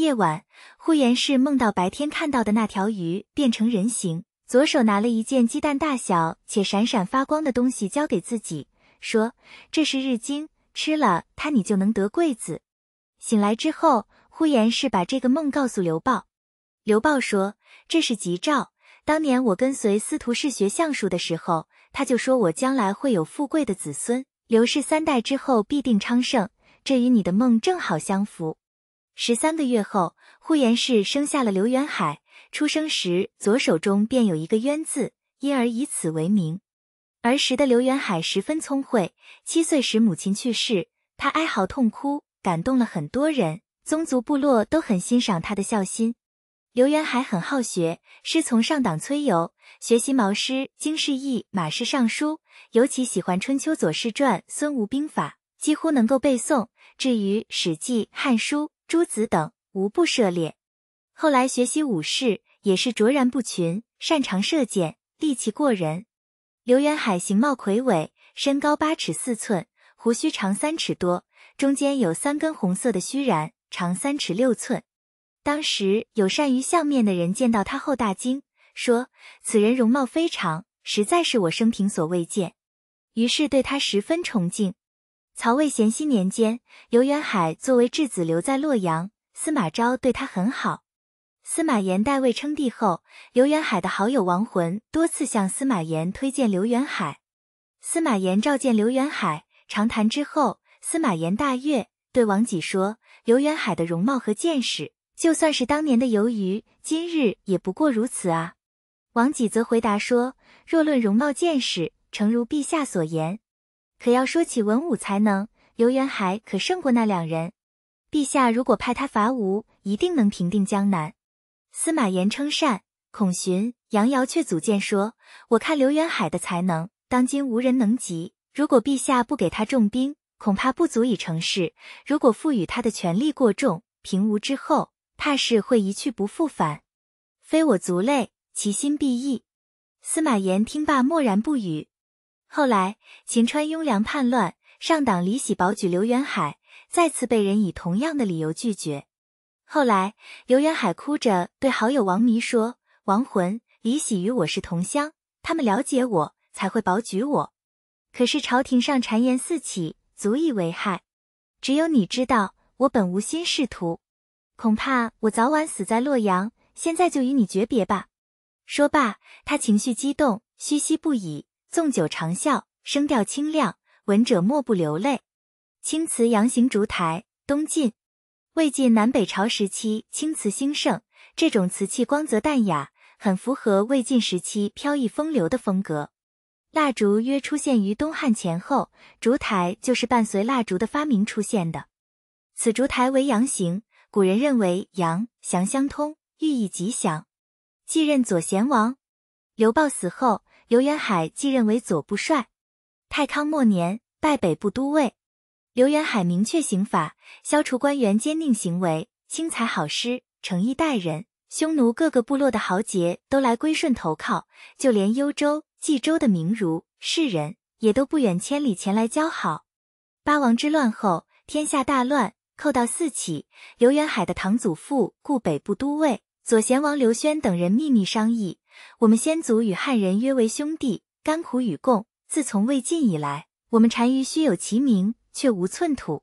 夜晚，呼延氏梦到白天看到的那条鱼变成人形，左手拿了一件鸡蛋大小且闪闪发光的东西交给自己，说：“这是日精，吃了它你就能得贵子。”醒来之后，呼延氏把这个梦告诉刘豹。刘豹说：“这是吉兆。当年我跟随司徒氏学相术的时候，他就说我将来会有富贵的子孙，刘氏三代之后必定昌盛。这与你的梦正好相符。”十三个月后，呼延氏生下了刘元海。出生时左手中便有一个渊字，因而以此为名。儿时的刘元海十分聪慧。七岁时母亲去世，他哀嚎痛哭。感动了很多人，宗族部落都很欣赏他的孝心。刘元海很好学，师从上党崔游，学习毛诗、经世义、马氏尚书，尤其喜欢《春秋左氏传》《孙吴兵法》，几乎能够背诵。至于《史记》《汉书》《诸子》等，无不涉猎。后来学习武士，也是卓然不群，擅长射箭，力气过人。刘元海形貌魁伟，身高八尺四寸，胡须长三尺多。中间有三根红色的须髯，长三尺六寸。当时有善于相面的人见到他后大惊，说：“此人容貌非常，实在是我生平所未见。”于是对他十分崇敬。曹魏咸熙年间，刘元海作为质子留在洛阳，司马昭对他很好。司马炎代魏称帝后，刘元海的好友王浑多次向司马炎推荐刘元海。司马炎召见刘元海，长谈之后。司马炎大悦，对王己说：“刘元海的容貌和见识，就算是当年的游鱼，今日也不过如此啊。”王己则回答说：“若论容貌见识，诚如陛下所言。可要说起文武才能，刘元海可胜过那两人。陛下如果派他伐吴，一定能平定江南。”司马炎称善，孔荀、杨瑶却组谏说：“我看刘元海的才能，当今无人能及。如果陛下不给他重兵，”恐怕不足以成事。如果赋予他的权力过重，平吴之后，怕是会一去不复返。非我族类，其心必异。司马炎听罢，默然不语。后来秦川雍凉叛乱，上党李喜保举刘元海，再次被人以同样的理由拒绝。后来刘元海哭着对好友王弥说：“亡魂，李喜与我是同乡，他们了解我，才会保举我。可是朝廷上谗言四起。”足以为害，只有你知道，我本无心仕途，恐怕我早晚死在洛阳。现在就与你诀别吧。说罢，他情绪激动，吁兮不已，纵酒长啸，声调清亮，闻者莫不流泪。青瓷阳形烛台，东晋、魏晋南北朝时期青瓷兴盛，这种瓷器光泽淡雅，很符合魏晋时期飘逸风流的风格。蜡烛约出现于东汉前后，烛台就是伴随蜡烛的发明出现的。此烛台为阳形，古人认为阳祥相通，寓意吉祥。继任左贤王，刘豹死后，刘元海继任为左部帅。太康末年，拜北部都尉。刘元海明确刑法，消除官员奸佞行为，轻财好施，诚意待人。匈奴各个部落的豪杰都来归顺投靠，就连幽州。冀州的名儒士人也都不远千里前来交好。八王之乱后，天下大乱，寇盗四起。刘元海的堂祖父故北部都尉左贤王刘宣等人秘密商议：我们先祖与汉人约为兄弟，甘苦与共。自从魏晋以来，我们单于虚有其名，却无寸土。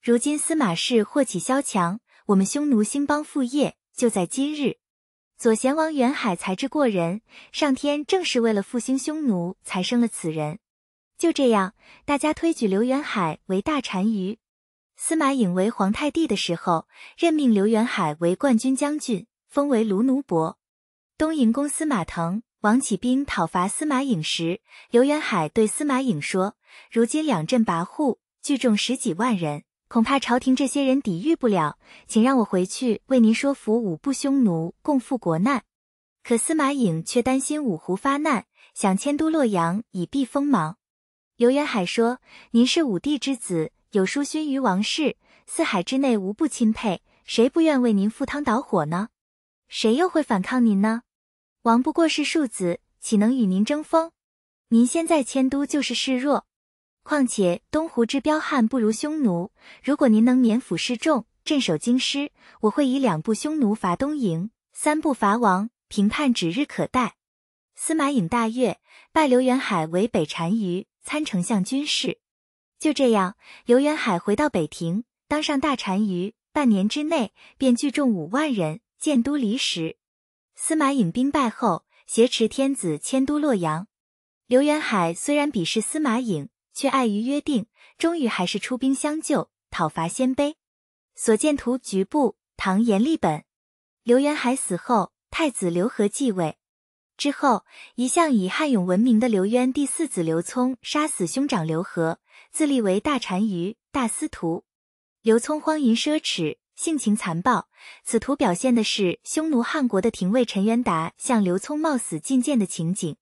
如今司马氏祸起萧墙，我们匈奴兴邦复业，就在今日。左贤王元海才智过人，上天正是为了复兴匈奴才生了此人。就这样，大家推举刘元海为大单于。司马颖为皇太帝的时候，任命刘元海为冠军将军，封为卢奴伯。东营公司马腾、王起兵讨伐司马颖时，刘元海对司马颖说：“如今两镇跋扈，聚众十几万人。”恐怕朝廷这些人抵御不了，请让我回去为您说服五部匈奴共赴国难。可司马颖却担心五胡发难，想迁都洛阳以避锋芒。刘元海说：“您是武帝之子，有叔勋于王室，四海之内无不钦佩，谁不愿为您赴汤蹈火呢？谁又会反抗您呢？王不过是庶子，岂能与您争锋？您现在迁都就是示弱。”况且东湖之彪悍不如匈奴，如果您能免府示众，镇守京师，我会以两部匈奴伐东营，三部伐王，评判指日可待。司马颖大悦，拜刘元海为北单于参丞相军事。就这样，刘元海回到北庭，当上大单于，半年之内便聚众五万人建都离石。司马颖兵败后，挟持天子迁都洛阳。刘元海虽然鄙视司马颖，却碍于约定，终于还是出兵相救，讨伐鲜卑。所见图局部，唐阎立本。刘元海死后，太子刘和继位。之后，一向以汉勇闻名的刘渊第四子刘聪杀死兄长刘和，自立为大单于、大司徒。刘聪荒淫奢侈，性情残暴。此图表现的是匈奴汉国的廷尉陈元达向刘聪冒死进谏的情景。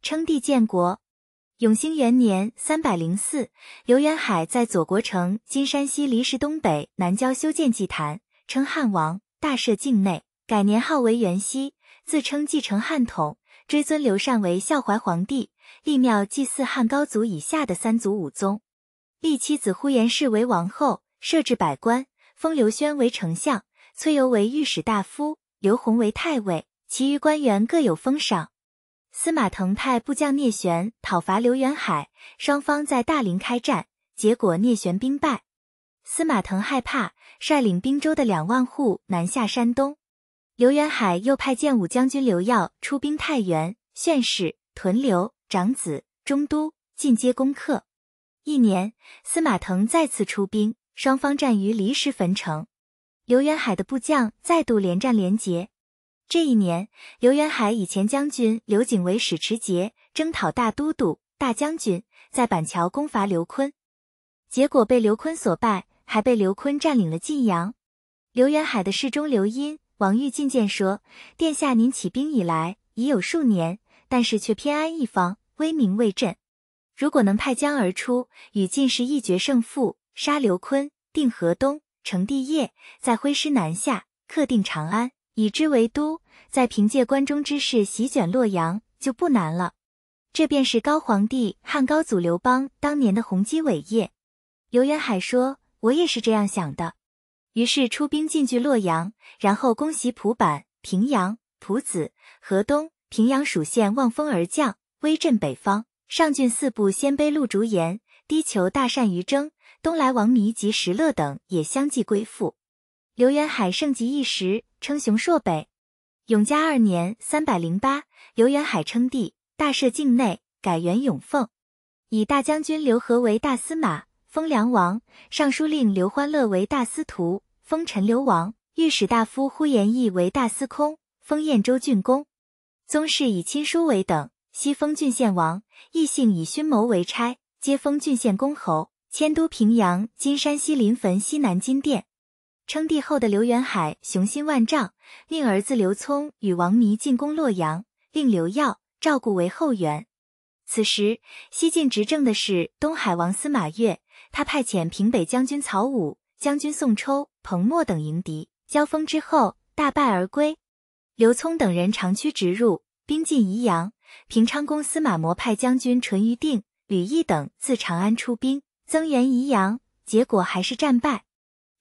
称帝建国，永兴元年（三百零四），刘元海在左国城（今山西离石东北南郊）修建祭坛，称汉王，大赦境内，改年号为元熙，自称继承汉统，追尊刘禅为孝怀皇帝，立庙祭祀汉高祖以下的三祖五宗，立妻子呼延氏为王后，设置百官，封刘轩为丞相，崔由为御史大夫，刘弘为太尉，其余官员各有封赏。司马腾派部将聂玄讨伐刘元海，双方在大陵开战，结果聂玄兵败。司马腾害怕，率领滨州的两万户南下山东。刘元海又派建武将军刘耀出兵太原、宣氏、屯留、长子、中都，进阶攻克。一年，司马腾再次出兵，双方战于离石汾城。刘元海的部将再度连战连捷。这一年，刘元海以前将军刘景为使持节，征讨大都督、大将军，在板桥攻伐刘琨，结果被刘琨所败，还被刘琨占领了晋阳。刘元海的侍中刘殷、王玉进谏说：“殿下您起兵以来已有数年，但是却偏安一方，威名未振。如果能派将而出，与晋士一决胜负，杀刘琨，定河东，成帝业，再挥师南下，克定长安。”以之为都，再凭借关中之势席卷洛阳，就不难了。这便是高皇帝汉高祖刘邦当年的宏基伟业。刘元海说：“我也是这样想的。”于是出兵进据洛阳，然后攻袭蒲坂、平阳、蒲子、河东、平阳属县，望风而降，威震北方。上郡四部鲜卑陆竹言、低求大善于征，东莱王弥及石勒等也相继归附。刘元海盛极一时。称雄朔北，永嘉二年（三百零八），刘元海称帝，大赦境内，改元永凤，以大将军刘和为大司马，封梁王；尚书令刘欢乐为大司徒，封陈留王；御史大夫呼延义为大司空，封燕州郡公；宗室以亲疏为等，西封郡县王；异姓以勋谋为差，皆封郡县公侯。迁都平阳（今山西临汾西南金殿）。称帝后的刘元海雄心万丈，令儿子刘聪与王弥进攻洛阳，令刘耀、赵固为后援。此时西晋执政的是东海王司马越，他派遣平北将军曹武、将军宋抽、彭默等迎敌，交锋之后大败而归。刘聪等人长驱直入，兵进宜阳。平昌公司马模派将军淳于定、吕毅等自长安出兵增援宜阳，结果还是战败。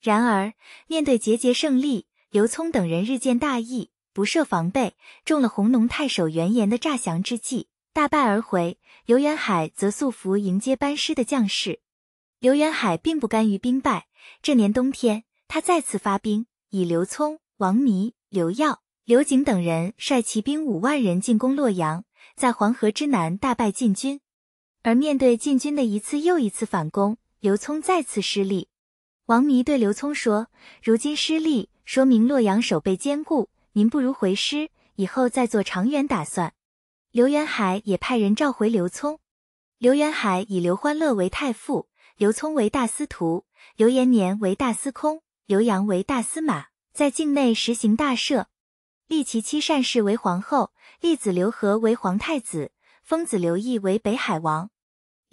然而，面对节节胜利，刘聪等人日渐大意，不设防备，中了弘农太守袁岩的诈降之计，大败而回。刘元海则素服迎接班师的将士。刘元海并不甘于兵败，这年冬天，他再次发兵，以刘聪、王弥、刘耀、刘景等人率骑兵五万人进攻洛阳，在黄河之南大败晋军。而面对晋军的一次又一次反攻，刘聪再次失利。王弥对刘聪说：“如今失利，说明洛阳守备坚固，您不如回师，以后再做长远打算。”刘元海也派人召回刘聪。刘元海以刘欢乐为太傅，刘聪为大司徒，刘延年为大司空，刘阳为大司马，在境内实行大赦，立其妻单氏为皇后，立子刘和为皇太子，封子刘义为北海王。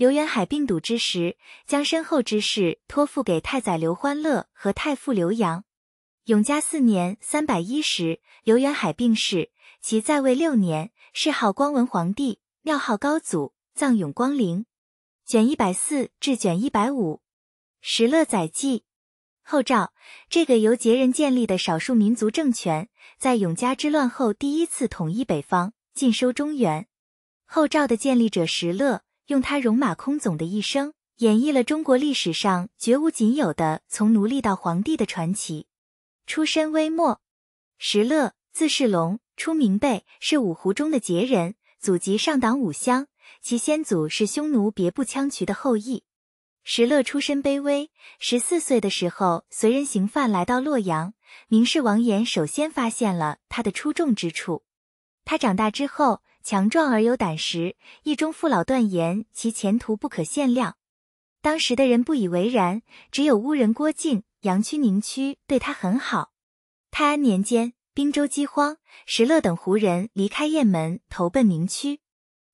刘元海病笃之时，将身后之事托付给太宰刘欢乐和太傅刘阳。永嘉四年（三百一十），刘元海病逝，其在位六年，谥号光文皇帝，庙号高祖，葬永光陵。卷一百四至卷一百五，石勒载记。后赵这个由羯人建立的少数民族政权，在永嘉之乱后第一次统一北方，尽收中原。后赵的建立者石勒，用他戎马倥偬的一生，演绎了中国历史上绝无仅有的从奴隶到皇帝的传奇。出身微末，石勒字世龙，出名辈，是五胡中的羯人，祖籍上党武乡，其先祖是匈奴别部羌渠的后裔。石勒出身卑微，十四岁的时候随人行犯来到洛阳，明氏王衍首先发现了他的出众之处。他长大之后强壮而有胆识，一中父老断言其前途不可限量。当时的人不以为然，只有乌人郭靖、阳曲宁屈对他很好。泰安年间，滨州饥荒，石勒等胡人离开雁门，投奔宁屈。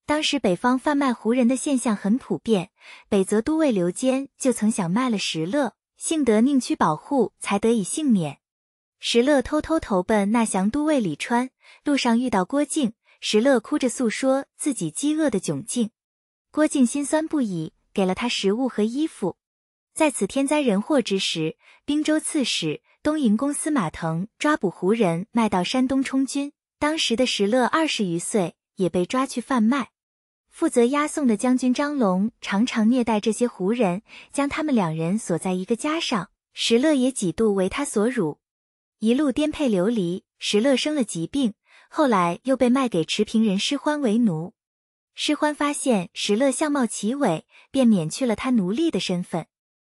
当时北方贩卖胡人的现象很普遍，北泽都尉刘坚就曾想卖了石勒，幸得宁屈保护，才得以幸免。石勒偷偷投奔纳降都尉李川，路上遇到郭靖，石勒哭着诉说自己饥饿的窘境，郭靖心酸不已，给了他食物和衣服。在此天灾人祸之时，滨州刺史东营公司马腾抓捕胡人，卖到山东充军。当时的石勒二十余岁，也被抓去贩卖。负责押送的将军张龙常常虐待这些胡人，将他们两人锁在一个家上。石勒也几度为他所辱，一路颠沛流离。石勒生了疾病，后来又被卖给持平人施欢为奴。施欢发现石勒相貌奇伟，便免去了他奴隶的身份。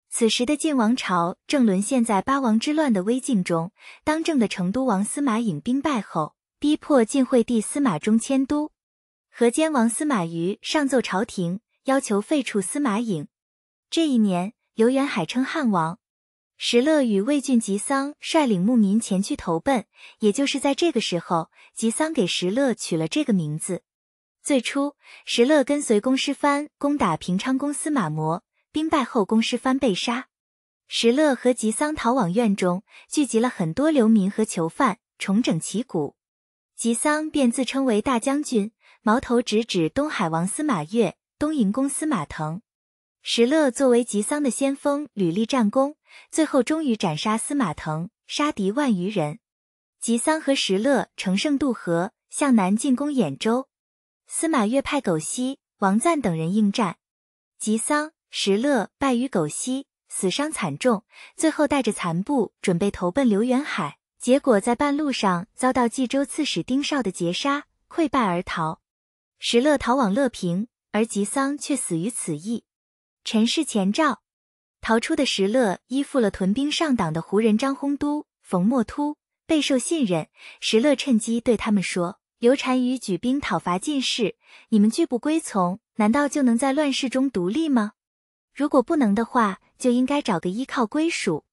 此时的晋王朝正沦陷在八王之乱的危境中，当政的成都王司马颖兵败后，逼迫晋惠帝司马衷迁都。河间王司马懿上奏朝廷，要求废黜司马颖。这一年，刘元海称汉王。石勒与魏郡吉桑率领牧民前去投奔，也就是在这个时候，吉桑给石勒取了这个名字。最初，石勒跟随公师藩攻打平昌公司马模，兵败后，公师藩被杀。石勒和吉桑逃往院中，聚集了很多流民和囚犯，重整旗鼓。吉桑便自称为大将军。矛头直指东海王司马越、东营公司马腾。石勒作为吉桑的先锋，屡立战功，最后终于斩杀司马腾，杀敌万余人。吉桑和石勒乘胜渡河，向南进攻兖州。司马越派苟熙、王赞等人应战，吉桑、石勒败于苟熙，死伤惨重。最后带着残部准备投奔刘元海，结果在半路上遭到冀州刺史丁绍的截杀，溃败而逃。石勒逃往乐平，而吉桑却死于此役。陈氏前兆，逃出的石勒依附了屯兵上党的胡人张烘都、冯莫突，备受信任。石勒趁机对他们说：“刘禅于举兵讨伐晋士，你们拒不归从，难道就能在乱世中独立吗？如果不能的话，就应该找个依靠归属。”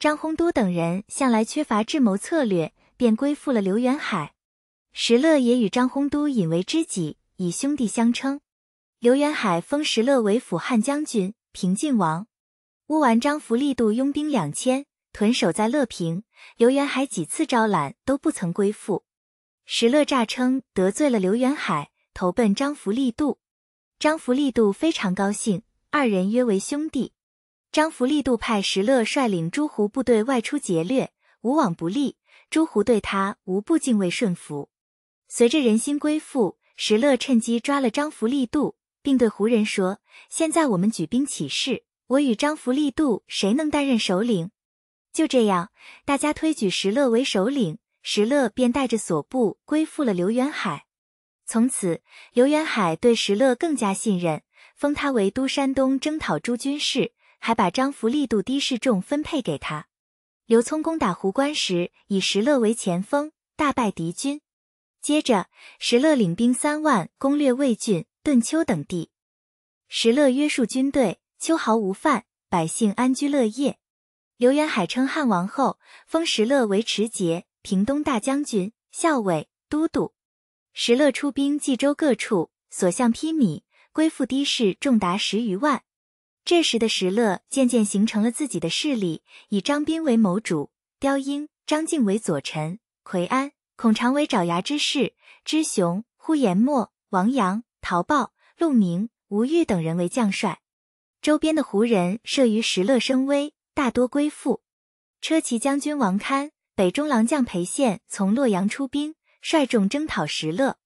张烘都等人向来缺乏智谋策略，便归附了刘元海。石勒也与张烘都引为知己。以兄弟相称，刘元海封石勒为辅汉将军、平晋王。乌丸张福力度拥兵两千，屯守在乐平。刘元海几次招揽，都不曾归附。石勒诈称得罪了刘元海，投奔张福力度。张福力度非常高兴，二人约为兄弟。张福力度派石勒率领诸胡部队外出劫掠，无往不利，诸胡对他无不敬畏顺服。随着人心归附。石勒趁机抓了张福力度，并对胡人说：“现在我们举兵起事，我与张福力度谁能担任首领？”就这样，大家推举石勒为首领，石勒便带着所部归附了刘元海。从此，刘元海对石勒更加信任，封他为都山东征讨诸军事，还把张福力度低士众分配给他。刘聪攻打壶关时，以石勒为前锋，大败敌军。接着，石勒领兵三万攻略魏郡、顿丘等地。石勒约束军队，秋毫无犯，百姓安居乐业。刘元海称汉王后，封石勒为持节、平东大将军、校尉、都督。石勒出兵冀州各处，所向披靡，归附的士众达十余万。这时的石勒渐渐形成了自己的势力，以张斌为谋主，刁英、张敬为左臣，奎安。孔常为爪牙之士，知雄、呼延默、王阳、陶豹、陆明、吴玉等人为将帅。周边的胡人慑于石勒声威，大多归附。车骑将军王堪、北中郎将裴宪从洛阳出兵，率众征讨石勒。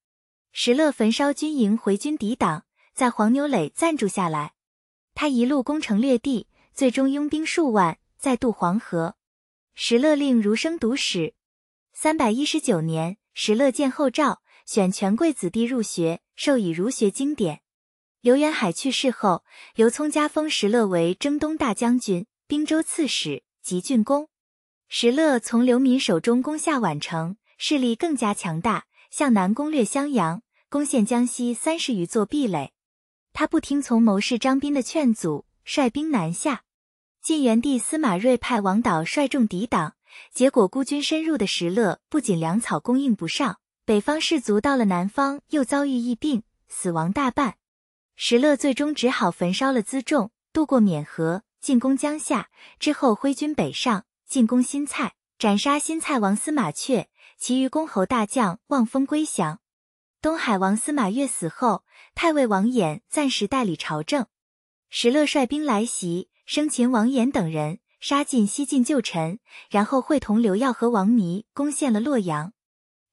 石勒焚烧军营，回军抵挡，在黄牛垒暂住下来。他一路攻城略地，最终拥兵数万，再渡黄河。石勒令儒生读史。三百一十九年，石勒见后诏，选权贵子弟入学，授以儒学经典。刘元海去世后，刘聪加封石勒为征东大将军、兵州刺史、及郡公。石勒从刘民手中攻下宛城，势力更加强大，向南攻略襄阳，攻陷江西三十余座壁垒。他不听从谋士张斌的劝阻，率兵南下。晋元帝司马睿派王导率众抵挡，结果孤军深入的石勒不仅粮草供应不上，北方士卒到了南方又遭遇疫病，死亡大半。石勒最终只好焚烧了辎重，渡过沔河，进攻江夏。之后挥军北上，进攻新蔡，斩杀新蔡王司马阙，其余公侯大将望风归降。东海王司马越死后，太尉王衍暂时代理朝政。石勒率兵来袭，生擒王衍等人，杀尽西晋旧臣，然后会同刘耀和王弥攻陷了洛阳。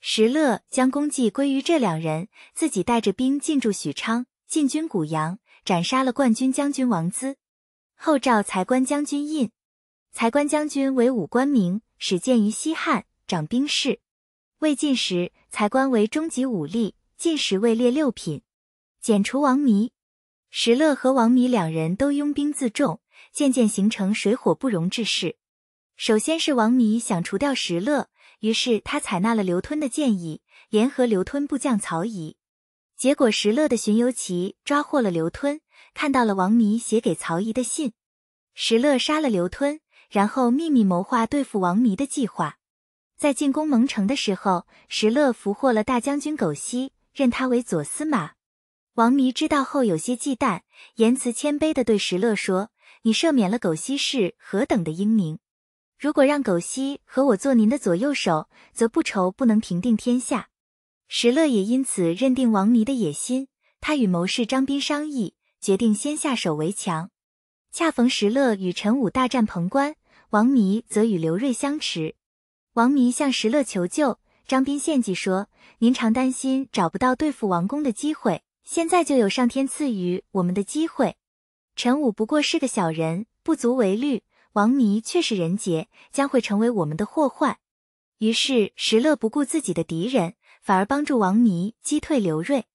石勒将功绩归于这两人，自己带着兵进驻许昌。进军谷阳，斩杀了冠军将军王资，后召才官将军印。才官将军为武官名，始建于西汉，掌兵事。魏晋时，才官为中级武力，晋时位列六品。剪除王弥，石勒和王弥两人都拥兵自重，渐渐形成水火不容之势。首先是王弥想除掉石勒，于是他采纳了刘吞的建议，联合刘吞部将曹仪。结果，石勒的巡游骑抓获了刘吞，看到了王弥写给曹仪的信。石勒杀了刘吞，然后秘密谋划对付王弥的计划。在进攻蒙城的时候，石勒俘获了大将军苟晞，任他为左司马。王弥知道后有些忌惮，言辞谦卑地对石勒说：“你赦免了苟晞是何等的英明！如果让苟晞和我做您的左右手，则不愁不能平定天下。”石勒也因此认定王弥的野心，他与谋士张斌商议，决定先下手为强。恰逢石勒与陈武大战潼关，王弥则与刘瑞相持。王弥向石勒求救，张斌献计说：“您常担心找不到对付王公的机会，现在就有上天赐予我们的机会。陈武不过是个小人，不足为虑；王弥却是人杰，将会成为我们的祸患。”于是石勒不顾自己的敌人。反而帮助王弥击退刘瑞，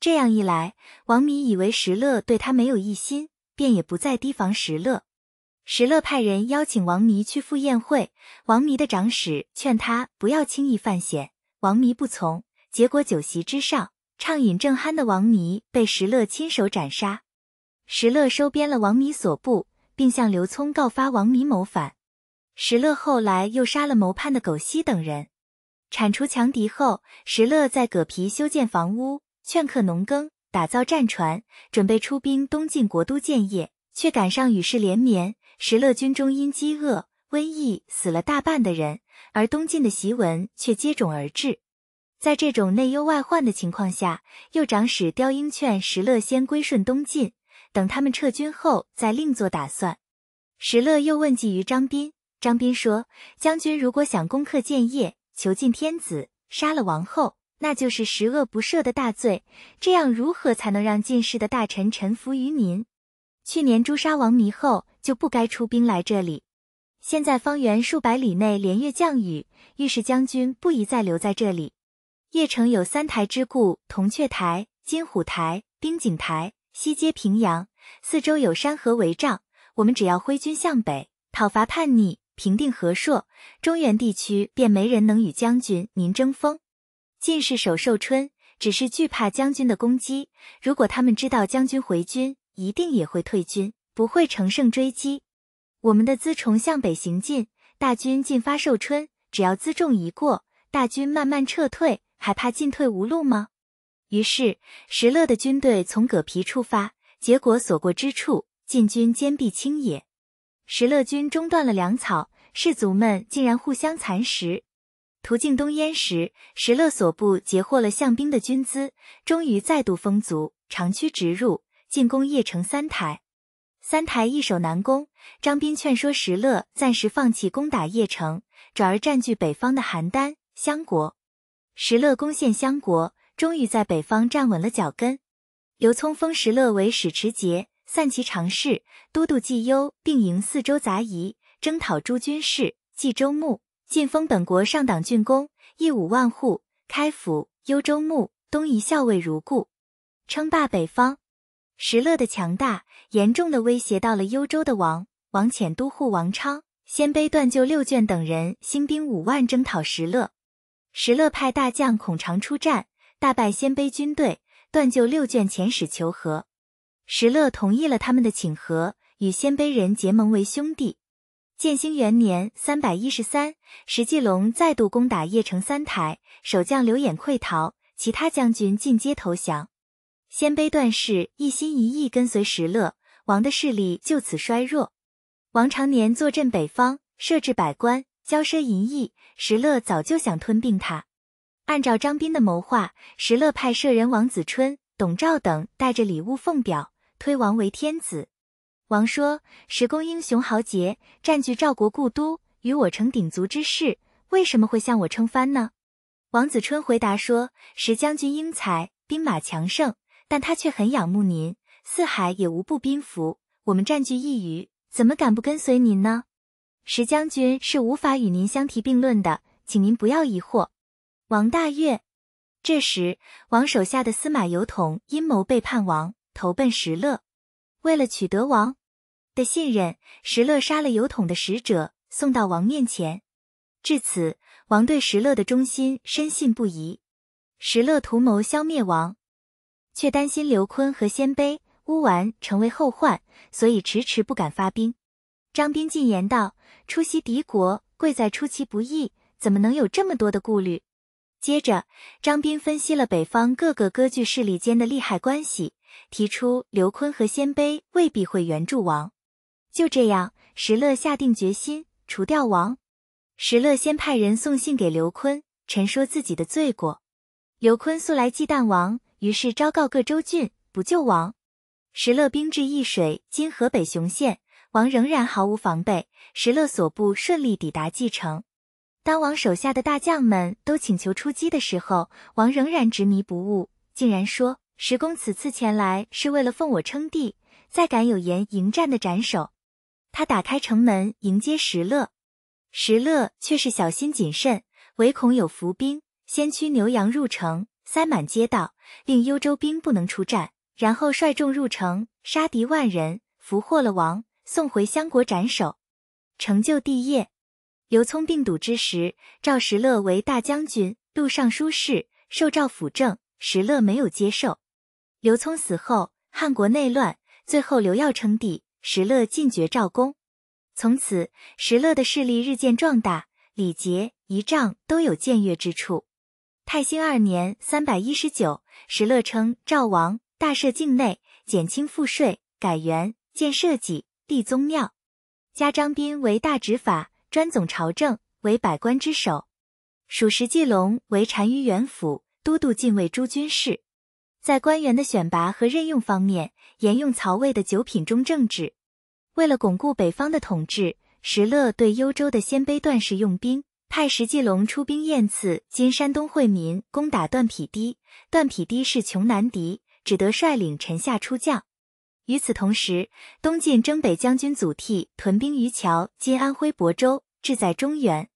这样一来，王弥以为石勒对他没有异心，便也不再提防石勒。石勒派人邀请王弥去赴宴会，王弥的长史劝他不要轻易犯险，王弥不从，结果酒席之上，畅饮正酣的王弥被石勒亲手斩杀。石勒收编了王弥所部，并向刘聪告发王弥谋反。石勒后来又杀了谋叛的苟晞等人。铲除强敌后，石勒在葛皮修建房屋，劝客农耕，打造战船，准备出兵东晋国都建业，却赶上雨势连绵。石勒军中因饥饿、瘟疫死了大半的人，而东晋的檄文却接踵而至。在这种内忧外患的情况下，右长史刁英劝石勒先归顺东晋，等他们撤军后再另做打算。石勒又问计于张斌，张斌说：“将军如果想攻克建业，”囚禁天子，杀了王后，那就是十恶不赦的大罪。这样如何才能让进士的大臣臣服于您？去年诛杀王弥后，就不该出兵来这里。现在方圆数百里内连月降雨，御史将军不宜再留在这里。邺城有三台之固：铜雀台、金虎台、冰井台，西接平阳，四周有山河为障。我们只要挥军向北，讨伐叛逆。平定和硕，中原地区便没人能与将军您争锋。晋士守寿春，只是惧怕将军的攻击。如果他们知道将军回军，一定也会退军，不会乘胜追击。我们的辎重向北行进，大军进发寿春，只要辎重一过，大军慢慢撤退，还怕进退无路吗？于是石勒的军队从葛皮出发，结果所过之处，晋军坚壁清野。石勒军中断了粮草，士卒们竟然互相蚕食。途径东燕时，石勒所部截获了项兵的军资，终于再度丰足，长驱直入，进攻邺城三台。三台易守难攻，张斌劝说石勒暂时放弃攻打邺城，转而占据北方的邯郸、襄国。石勒攻陷襄国，终于在北方站稳了脚跟。刘聪封石勒为使持节，散骑常侍、都督冀幽，并营四州杂役，征讨诸军事，冀州牧，晋封本国上党郡公，邑五万户，开府、幽州牧、东夷校尉如故，称霸北方。石勒的强大严重的威胁到了幽州的王，王遣都护王昌、鲜卑段就六卷等人兴兵五万征讨石勒。石勒派大将孔常出战，大败鲜卑军队，段就六卷遣使求和。石勒同意了他们的请和，与鲜卑人结盟为兄弟。建兴元年（三百一十三），石继龙再度攻打邺城三台，守将刘演溃逃，其他将军尽皆投降。鲜卑段氏一心一意跟随石勒，王的势力就此衰弱。王常年坐镇北方，设置百官，骄奢淫逸。石勒早就想吞并他。按照张斌的谋划，石勒派舍人王子春、董昭等带着礼物奉表，推王为天子。王说：“石公英雄豪杰，占据赵国故都，与我成鼎足之势，为什么会向我称藩呢？”王子春回答说：“石将军英才，兵马强盛。”但他却很仰慕您，四海也无不宾服。我们占据一隅，怎么敢不跟随您呢？石将军是无法与您相提并论的，请您不要疑惑。王大悦。这时，王手下的司马游统阴谋背叛王，投奔石勒。为了取得王的信任，石勒杀了游统的使者，送到王面前。至此，王对石勒的忠心深信不疑。石勒图谋消灭王。却担心刘琨和鲜卑乌丸成为后患，所以迟迟不敢发兵。张斌进言道：“出席敌国，贵在出其不意，怎么能有这么多的顾虑？”接着，张斌分析了北方各个割据势力间的利害关系，提出刘琨和鲜卑未必会援助王。就这样，石勒下定决心除掉王。石勒先派人送信给刘琨，陈说自己的罪过。刘琨素来忌惮王。于是昭告各州郡不救王。石勒兵至易水（今河北雄县），王仍然毫无防备。石勒所部顺利抵达蓟城。当王手下的大将们都请求出击的时候，王仍然执迷不悟，竟然说：“石公此次前来是为了奉我称帝，再敢有言迎战的斩首。”他打开城门迎接石勒，石勒却是小心谨慎，唯恐有伏兵，先驱牛羊入城。塞满街道，令幽州兵不能出战，然后率众入城，杀敌万人，俘获了王，送回相国斩首，成就帝业。刘聪病笃之时，召石勒为大将军、录尚书事，受诏辅政。石勒没有接受。刘聪死后，汉国内乱，最后刘耀称帝，石勒进爵赵公。从此，石勒的势力日渐壮大，礼节仪仗都有僭越之处。太兴二年（三百一十九），石勒称赵王大赦境内，减轻赋税，改元，建社稷，立宗庙，加张斌为大执法，专总朝政，为百官之首。属石继龙为单于元辅，都督禁卫诸军事。在官员的选拔和任用方面，沿用曹魏的九品中正制。为了巩固北方的统治，石勒对幽州的鲜卑段氏用兵。派石继龙出兵燕刺（今山东惠民），攻打段匹堤。段匹堤势穷难敌，只得率领臣下出将。与此同时，东晋征北将军祖逖屯兵于桥（今安徽亳州），志在中原。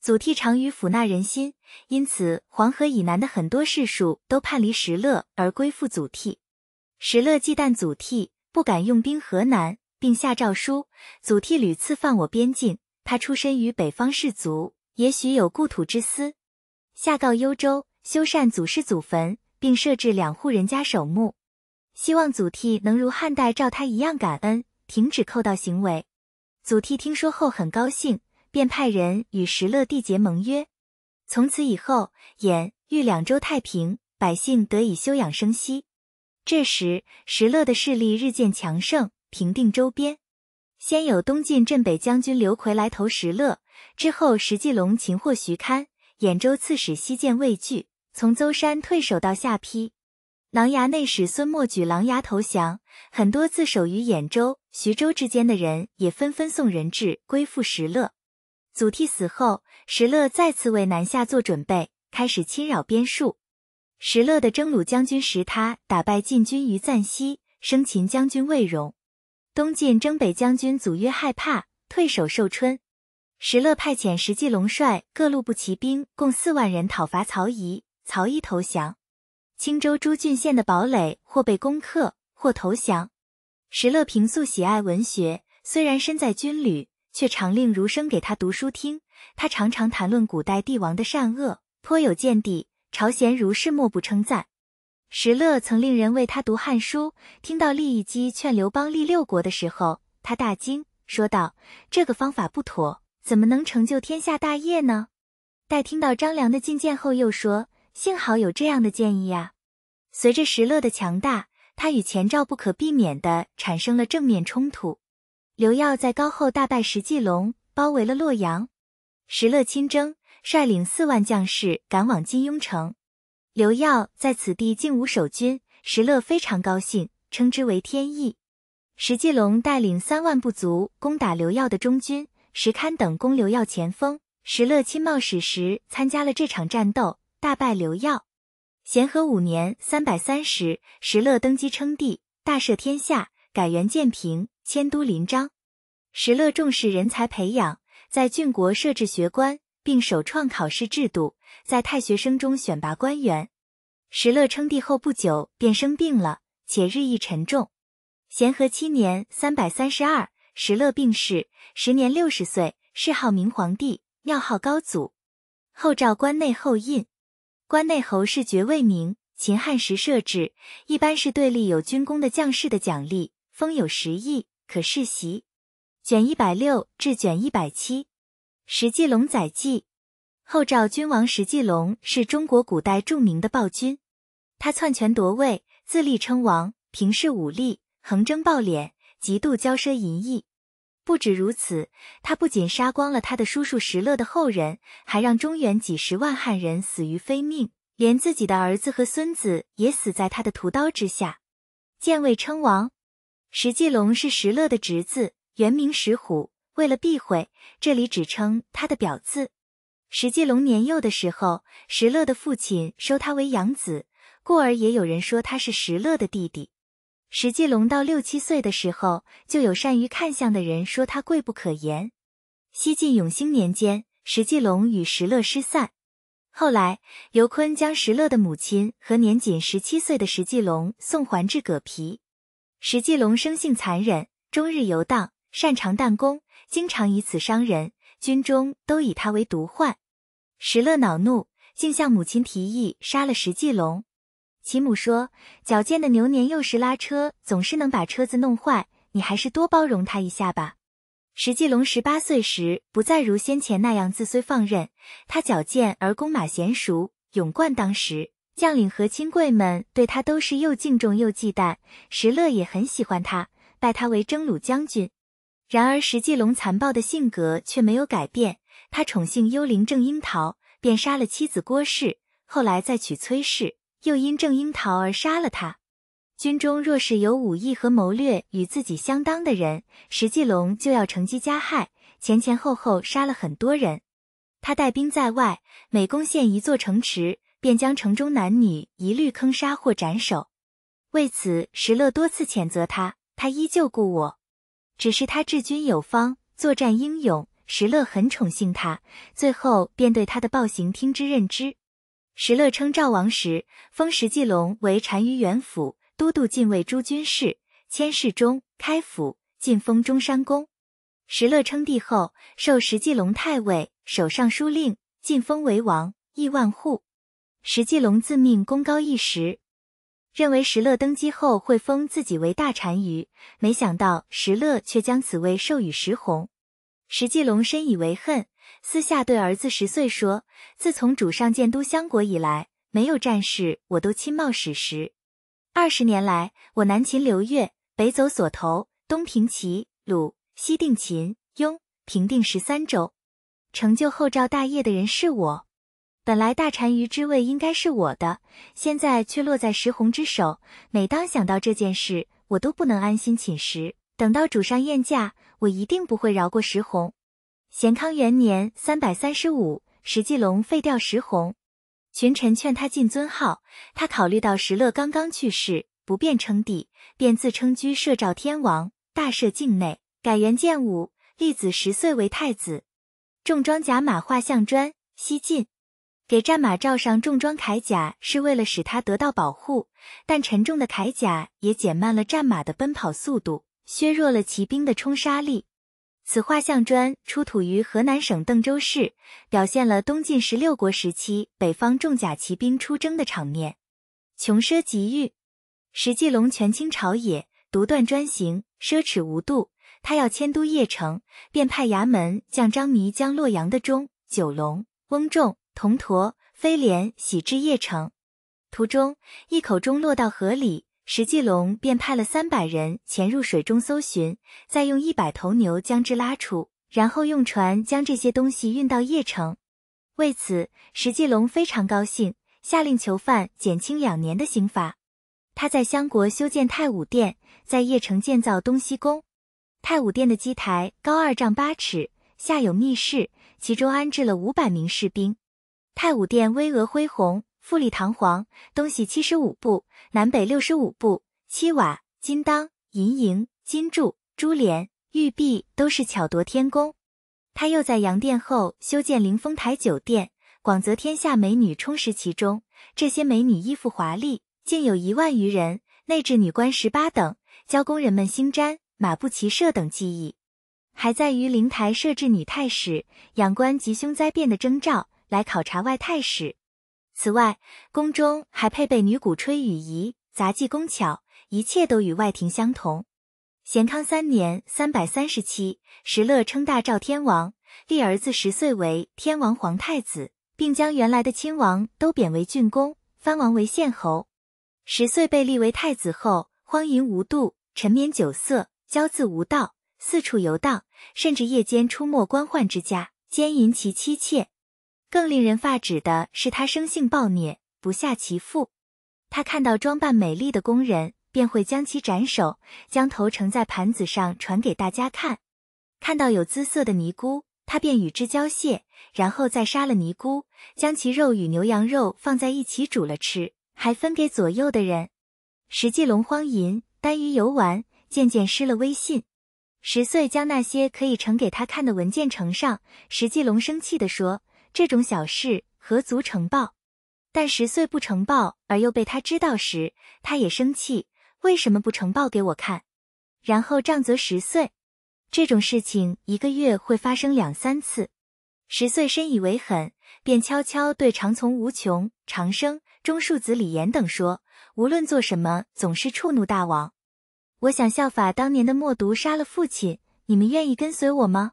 祖逖常于抚纳人心，因此黄河以南的很多士庶都叛离石勒而归附祖逖。石勒忌惮祖逖，不敢用兵河南，并下诏书：祖逖屡次犯我边境，他出身于北方士族。也许有故土之思，下告幽州修缮祖师祖坟，并设置两户人家守墓，希望祖逖能如汉代赵他一样感恩，停止寇盗行为。祖逖听说后很高兴，便派人与石勒缔结盟约。从此以后，兖豫两州太平，百姓得以休养生息。这时，石勒的势力日渐强盛，平定周边。先有东晋镇北将军刘奎来投石勒，之后石继龙擒获徐堪，兖州刺史西涧畏惧，从邹山退守到下邳。琅琊内史孙默举琅琊投降，很多自守于兖州、徐州之间的人也纷纷送人质归附石勒。祖逖死后，石勒再次为南下做准备，开始侵扰边戍。石勒的征虏将军石他打败晋军于赞西，生擒将军魏荣。东晋征北将军祖约害怕，退守寿春。石勒派遣石季龙率各路部骑兵共四万人讨伐曹仪，曹仪投降。青州诸郡县的堡垒或被攻克，或投降。石勒平素喜爱文学，虽然身在军旅，却常令儒生给他读书听。他常常谈论古代帝王的善恶，颇有见地。朝鲜儒士莫不称赞。石勒曾令人为他读《汉书》，听到利益姬劝刘邦立六国的时候，他大惊，说道：“这个方法不妥，怎么能成就天下大业呢？”待听到张良的进谏后，又说：“幸好有这样的建议呀。”随着石勒的强大，他与前赵不可避免的产生了正面冲突。刘耀在高后大败石季龙，包围了洛阳，石勒亲征，率领四万将士赶往金庸城。刘耀在此地竟无守军，石勒非常高兴，称之为天意。石季龙带领三万部族攻打刘耀的中军，石堪等攻刘耀前锋。石勒亲冒矢石参加了这场战斗，大败刘耀。咸和五年（三百三十），石勒登基称帝，大赦天下，改元建平，迁都临漳。石勒重视人才培养，在郡国设置学官。并首创考试制度，在太学生中选拔官员。石勒称帝后不久便生病了，且日益沉重。咸和七年（三百三十二），石勒病逝，时年六十岁，谥号明皇帝，庙号高祖。后赵关内侯印，关内侯是爵位名，秦汉时设置，一般是对立有军功的将士的奖励，封有十亿，可世袭。卷一百六至卷一百七。石季龙载记，后赵君王石季龙是中国古代著名的暴君，他篡权夺位，自立称王，平视武力，横征暴敛，极度骄奢淫逸。不止如此，他不仅杀光了他的叔叔石勒的后人，还让中原几十万汉人死于非命，连自己的儿子和孙子也死在他的屠刀之下。建位称王，石季龙是石勒的侄子，原名石虎。为了避讳，这里只称他的表字。石季龙年幼的时候，石勒的父亲收他为养子，故而也有人说他是石勒的弟弟。石季龙到六七岁的时候，就有善于看相的人说他贵不可言。西晋永兴年间，石季龙与石勒失散，后来刘琨将石勒的母亲和年仅十七岁的石季龙送还至葛皮。石继龙生性残忍，终日游荡，擅长弹弓。经常以此伤人，军中都以他为毒患。石勒恼怒，竟向母亲提议杀了石继龙。其母说：“矫健的牛年幼时拉车，总是能把车子弄坏，你还是多包容他一下吧。”石继龙十八岁时，不再如先前那样自虽放任，他矫健而弓马娴熟，勇冠当时，将领和亲贵们对他都是又敬重又忌惮。石勒也很喜欢他，拜他为征虏将军。然而石季龙残暴的性格却没有改变，他宠幸幽灵郑樱桃，便杀了妻子郭氏，后来再娶崔氏，又因郑樱桃而杀了他。军中若是有武艺和谋略与自己相当的人，石季龙就要乘机加害，前前后后杀了很多人。他带兵在外，每攻陷一座城池，便将城中男女一律坑杀或斩首。为此，石勒多次谴责他，他依旧故我。只是他治军有方，作战英勇，石勒很宠幸他，最后便对他的暴行听之任之。石勒称赵王时，封石季龙为单于元辅，都督禁卫诸军事，迁侍中、开府，晋封中山公。石勒称帝后，授石季龙太尉，守尚书令，晋封为王，亿万户。石季龙自命功高一时。认为石勒登基后会封自己为大单于，没想到石勒却将此位授予石弘。石季龙深以为恨，私下对儿子石岁说：“自从主上建都相国以来，没有战事，我都亲冒矢石。二十年来，我南秦刘越，北走索头，东平齐鲁，西定秦雍，平定十三州，成就后赵大业的人是我。”本来大单于之位应该是我的，现在却落在石弘之手。每当想到这件事，我都不能安心寝食。等到主上宴驾，我一定不会饶过石弘。咸康元年（三百三十五），石季龙废掉石弘。群臣劝他进尊号，他考虑到石勒刚刚去世，不便称帝，便自称居摄赵天王，大赦境内，改元建武，立子十岁为太子。重装甲马画像砖，西晋。给战马罩上重装铠甲，是为了使它得到保护，但沉重的铠甲也减慢了战马的奔跑速度，削弱了骑兵的冲杀力。此画像砖出土于河南省邓州市，表现了东晋十六国时期北方重甲骑兵出征的场面。穷奢极欲，石继龙权倾朝野，独断专行，奢侈无度。他要迁都邺城，便派衙门将张弥将洛阳的钟、九龙、翁仲。铜驼飞廉徙至邺城，途中一口钟落到河里，石继龙便派了三百人潜入水中搜寻，再用一百头牛将之拉出，然后用船将这些东西运到邺城。为此，石继龙非常高兴，下令囚犯减轻两年的刑罚。他在襄国修建太武殿，在邺城建造东西宫。太武殿的基台高二丈八尺，下有密室，其中安置了五百名士兵。太武殿巍峨恢宏，富丽堂皇，东西七十五步，南北六十五步，七瓦、金当、银楹、金柱、珠帘、玉璧都是巧夺天工。他又在阳殿后修建凌风台酒店，广泽天下美女充实其中。这些美女衣服华丽，竟有一万余人，内置女官十八等，教工人们星占、马步骑射等技艺。还在于灵台设置女太史，仰观吉凶灾变的征兆。来考察外太史。此外，宫中还配备女鼓吹羽仪、杂技工巧，一切都与外廷相同。咸康三年（三百三十七），石勒称大赵天王，立儿子十岁为天王皇太子，并将原来的亲王都贬为郡公，藩王为县侯。十岁被立为太子后，荒淫无度，沉湎酒色，骄恣无道，四处游荡，甚至夜间出没官宦之家，奸淫其妻妾。更令人发指的是，他生性暴虐，不下其父。他看到装扮美丽的工人，便会将其斩首，将头盛在盘子上传给大家看。看到有姿色的尼姑，他便与之交谢，然后再杀了尼姑，将其肉与牛羊肉放在一起煮了吃，还分给左右的人。石继龙荒淫，耽于游玩，渐渐失了威信。十岁将那些可以呈给他看的文件呈上，石继龙生气地说。这种小事何足呈报？但十岁不呈报，而又被他知道时，他也生气。为什么不呈报给我看？然后杖责十岁。这种事情一个月会发生两三次。十岁深以为狠，便悄悄对长从无穷、长生、钟庶子李严等说：“无论做什么，总是触怒大王。我想效法当年的默毒杀了父亲，你们愿意跟随我吗？”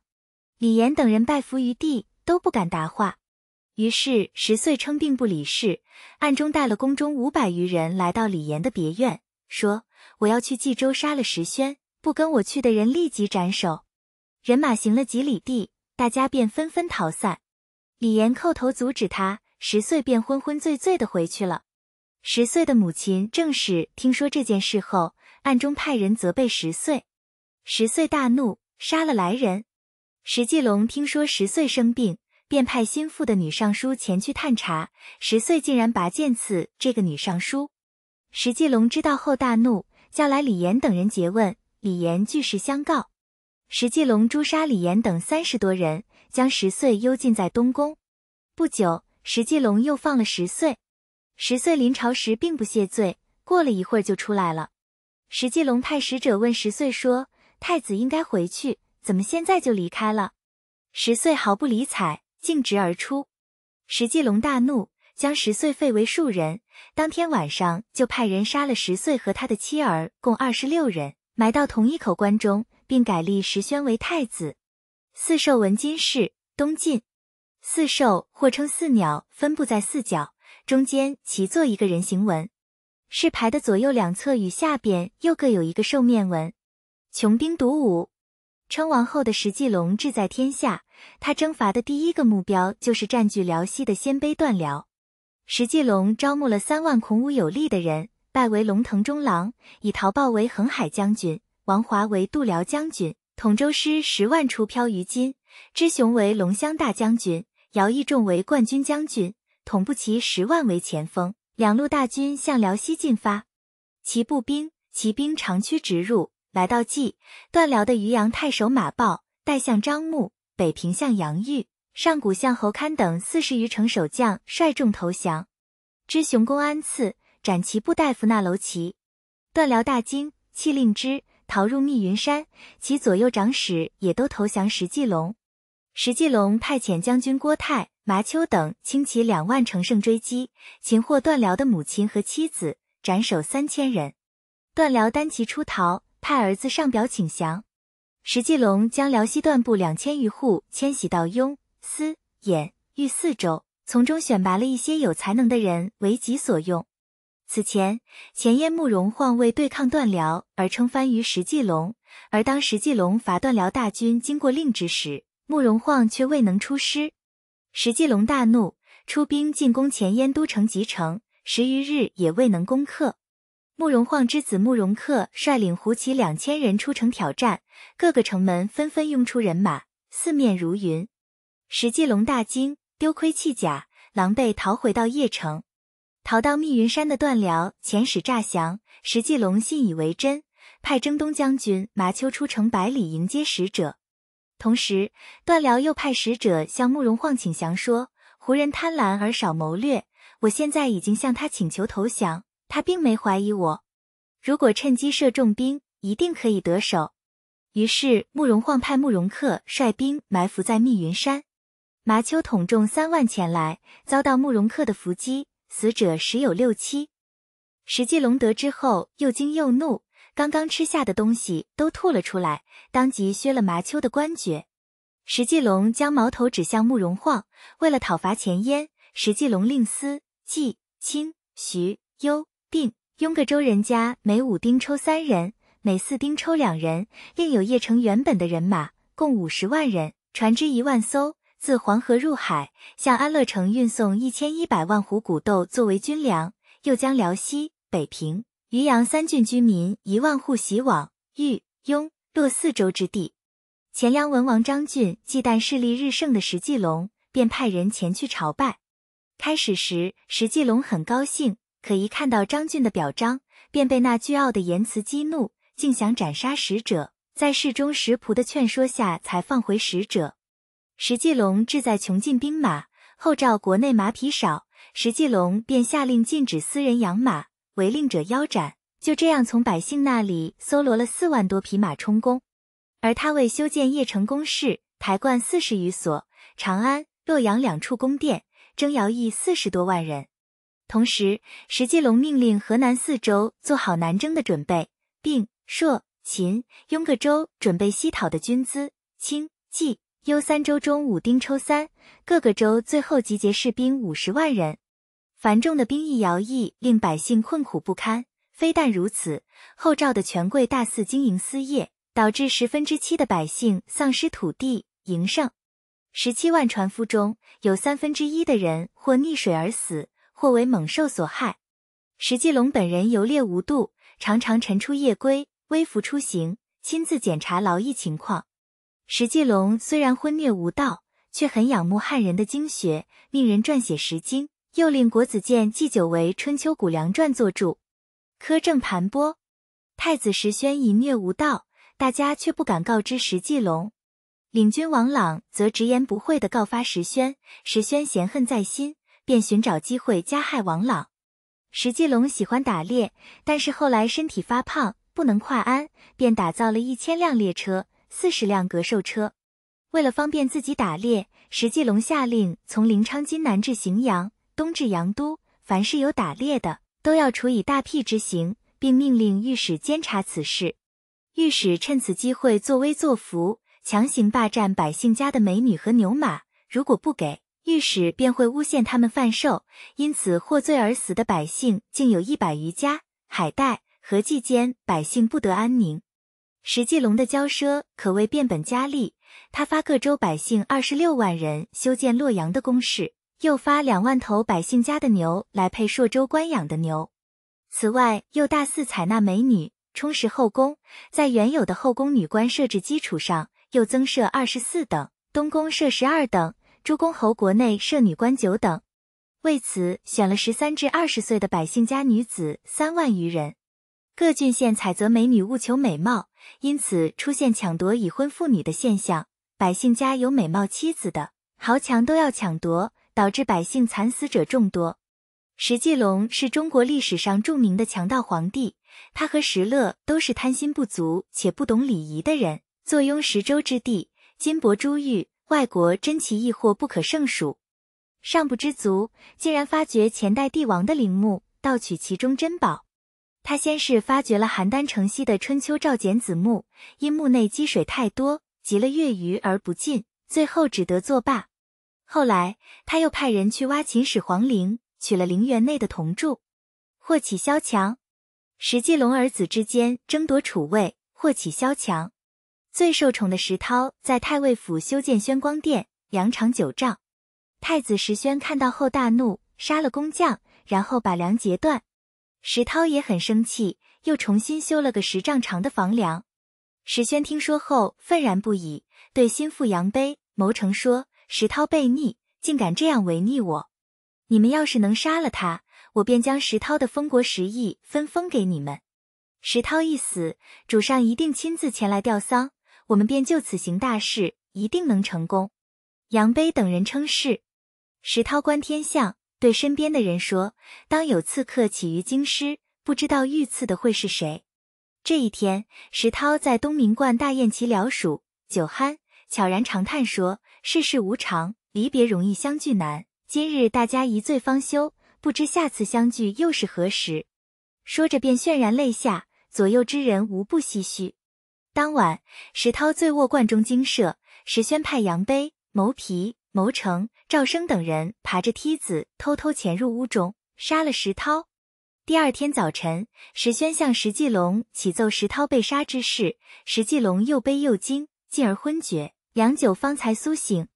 李严等人拜伏于地。都不敢答话，于是十岁称病不理事，暗中带了宫中五百余人来到李严的别院，说：“我要去冀州杀了石宣，不跟我去的人立即斩首。”人马行了几里地，大家便纷纷逃散。李严叩头阻止他，十岁便昏昏醉醉的回去了。十岁的母亲正是听说这件事后，暗中派人责备十岁，十岁大怒，杀了来人。石继龙听说十岁生病，便派心腹的女尚书前去探查。十岁竟然拔剑刺这个女尚书。石继龙知道后大怒，叫来李岩等人诘问。李岩据实相告。石继龙诛杀李岩等三十多人，将十岁幽禁在东宫。不久，石继龙又放了十岁。十岁临朝时并不谢罪，过了一会儿就出来了。石继龙派使者问十岁说：“太子应该回去。”怎么现在就离开了？十岁毫不理睬，径直而出。石继龙大怒，将十岁废为庶人。当天晚上就派人杀了十岁和他的妻儿，共二十六人，埋到同一口棺中，并改立石宣为太子。四兽纹金饰，东晋。四兽或称四鸟，分布在四角，中间齐坐一个人形纹。饰牌的左右两侧与下边又各有一个兽面纹。穷兵黩武。称王后的石继龙志在天下，他征伐的第一个目标就是占据辽西的鲜卑段辽。石继龙招募了三万孔武有力的人，拜为龙腾中郎，以陶豹为横海将军，王华为度辽将军，统州师十万出漂于金，支雄为龙骧大将军，姚义仲为冠军将军，统步骑十万为前锋，两路大军向辽西进发。骑步兵、骑兵长驱直入，来到蓟段辽的渔阳太守马报代相张牧、北平相杨玉、上谷相侯堪等四十余城守将率众投降。知雄公安次斩其部大夫那楼骑，段辽大惊，弃令之，逃入密云山。其左右长史也都投降石继龙。石继龙派遣将军郭泰、麻丘等轻骑两万乘胜追击，擒获段辽的母亲和妻子，斩首三千人。段辽单骑出逃，派儿子上表请降。石继龙将辽西段部两千余户迁徙到雍、司、兖、豫四州，从中选拔了一些有才能的人为己所用。此前，前燕慕容晃为对抗段辽而称藩于石继龙，而当石继龙伐段辽大军经过令之时，慕容晃却未能出师，石继龙大怒，出兵进攻前燕都城吉城，十余日也未能攻克。慕容晃之子慕容恪率领胡骑两千人出城挑战，各个城门纷纷拥出人马，四面如云。石继龙大惊，丢盔弃甲，狼狈逃回到邺城。逃到密云山的段辽遣使诈降，石继龙信以为真，派征东将军麻丘出城百里迎接使者。同时，段辽又派使者向慕容晃请降，说胡人贪婪而少谋略。我现在已经向他请求投降，他并没怀疑我。如果趁机射重兵，一定可以得手。于是，慕容晃派慕容恪率兵埋伏在密云山，麻丘统众三万前来，遭到慕容恪的伏击，死者十有六七。石继龙得知后，又惊又怒。刚刚吃下的东西都吐了出来，当即削了麻丘的官爵。石继龙将矛头指向慕容晃，为了讨伐前燕，石继龙令司、纪、清、徐、幽、定、雍各州人家每五丁抽三人，每四丁抽两人，另有邺城原本的人马，共五十万人，船只一万艘，自黄河入海，向安乐城运送一千一百万斛谷豆作为军粮，又将辽西、北平。渔阳三郡居民一万户徙往豫、雍、洛四州之地。前梁文王张俊忌惮势力日盛的石继龙，便派人前去朝拜。开始时，石继龙很高兴，可一看到张俊的表彰，便被那倨傲的言辞激怒，竟想斩杀使者。在侍中石仆的劝说下，才放回使者。石继龙志在穷尽兵马，后赵国内马匹少，石继龙便下令禁止私人养马。违令者腰斩，就这样从百姓那里搜罗了四万多匹马充公。而他为修建邺城宫室、抬棺四十余所，长安、洛阳两处宫殿，征徭役四十多万人。同时，石继龙命令河南四州做好南征的准备，并朔、秦、雍各州准备西讨的军资。清、冀、幽三州中五丁抽三，各个州最后集结士兵五十万人。繁重的兵役徭役令百姓困苦不堪。非但如此，后赵的权贵大肆经营私业，导致十分之七的百姓丧失土地营生。十七万船夫中有三分之一的人或溺水而死，或为猛兽所害。石继龙本人游猎无度，常常晨出夜归，微服出行，亲自检查劳役情况。石继龙虽然昏虐无道，却很仰慕汉人的经学，命人撰写《石经》。又令国子监祭酒为《春秋谷梁传》作注，苛政盘剥。太子石宣淫虐无道，大家却不敢告知石继龙。领军王朗则直言不讳地告发石宣，石宣嫌恨在心，便寻找机会加害王朗。石继龙喜欢打猎，但是后来身体发胖，不能跨鞍，便打造了一千辆列车，四十辆格兽车。为了方便自己打猎，石继龙下令从临昌津南至荥阳。东至阳都，凡是有打猎的，都要处以大辟之刑，并命令御史监察此事。御史趁此机会作威作福，强行霸占百姓家的美女和牛马。如果不给，御史便会诬陷他们贩售。因此获罪而死的百姓竟有一百余家。海带、合计间，百姓不得安宁。石继龙的骄奢可谓变本加厉，他发各州百姓二十六万人修建洛阳的宫室。又发两万头百姓家的牛来配朔州官养的牛，此外又大肆采纳美女，充实后宫，在原有的后宫女官设置基础上，又增设二十四等，东宫设十二等，诸公侯国内设女官九等。为此选了十三至二十岁的百姓家女子三万余人。各郡县采择美女，务求美貌，因此出现抢夺已婚妇女的现象。百姓家有美貌妻子的，豪强都要抢夺，导致百姓惨死者众多。石继龙是中国历史上著名的强盗皇帝，他和石勒都是贪心不足且不懂礼仪的人。坐拥十州之地，金帛珠玉，外国珍奇异货不可胜数。尚不知足，竟然发掘前代帝王的陵墓，盗取其中珍宝。他先是发掘了邯郸城西的春秋赵简子墓，因墓内积水太多，积了月余而不尽，最后只得作罢。后来他又派人去挖秦始皇陵，取了陵园内的铜柱，祸起萧墙。石继龙儿子之间争夺储位，祸起萧墙。最受宠的石涛在太尉府修建宣光殿，梁长九丈。太子石宣看到后大怒，杀了工匠，然后把梁截断。石涛也很生气，又重新修了个十丈长的房梁。石宣听说后愤然不已，对心腹杨碑、谋成说：“石涛悖逆，竟敢这样违逆我！你们要是能杀了他，我便将石涛的封国十亿分封给你们。石涛一死，主上一定亲自前来吊丧，我们便就此行大事，一定能成功。”杨卑等人称是。石涛观天象。对身边的人说：“当有刺客起于京师，不知道遇刺的会是谁。”这一天，石涛在东明观大宴其僚属，酒酣，悄然长叹说：“世事无常，离别容易，相聚难。今日大家一醉方休，不知下次相聚又是何时。”说着便潸然泪下，左右之人无不唏嘘。当晚，石涛醉卧观中惊舍，石宣派杨卑、谋皮。谋成、赵生等人爬着梯子偷偷潜入屋中，杀了石涛。第二天早晨，石宣向石继龙启奏石涛被杀之事，石继龙又悲又惊，进而昏厥，良久方才苏醒。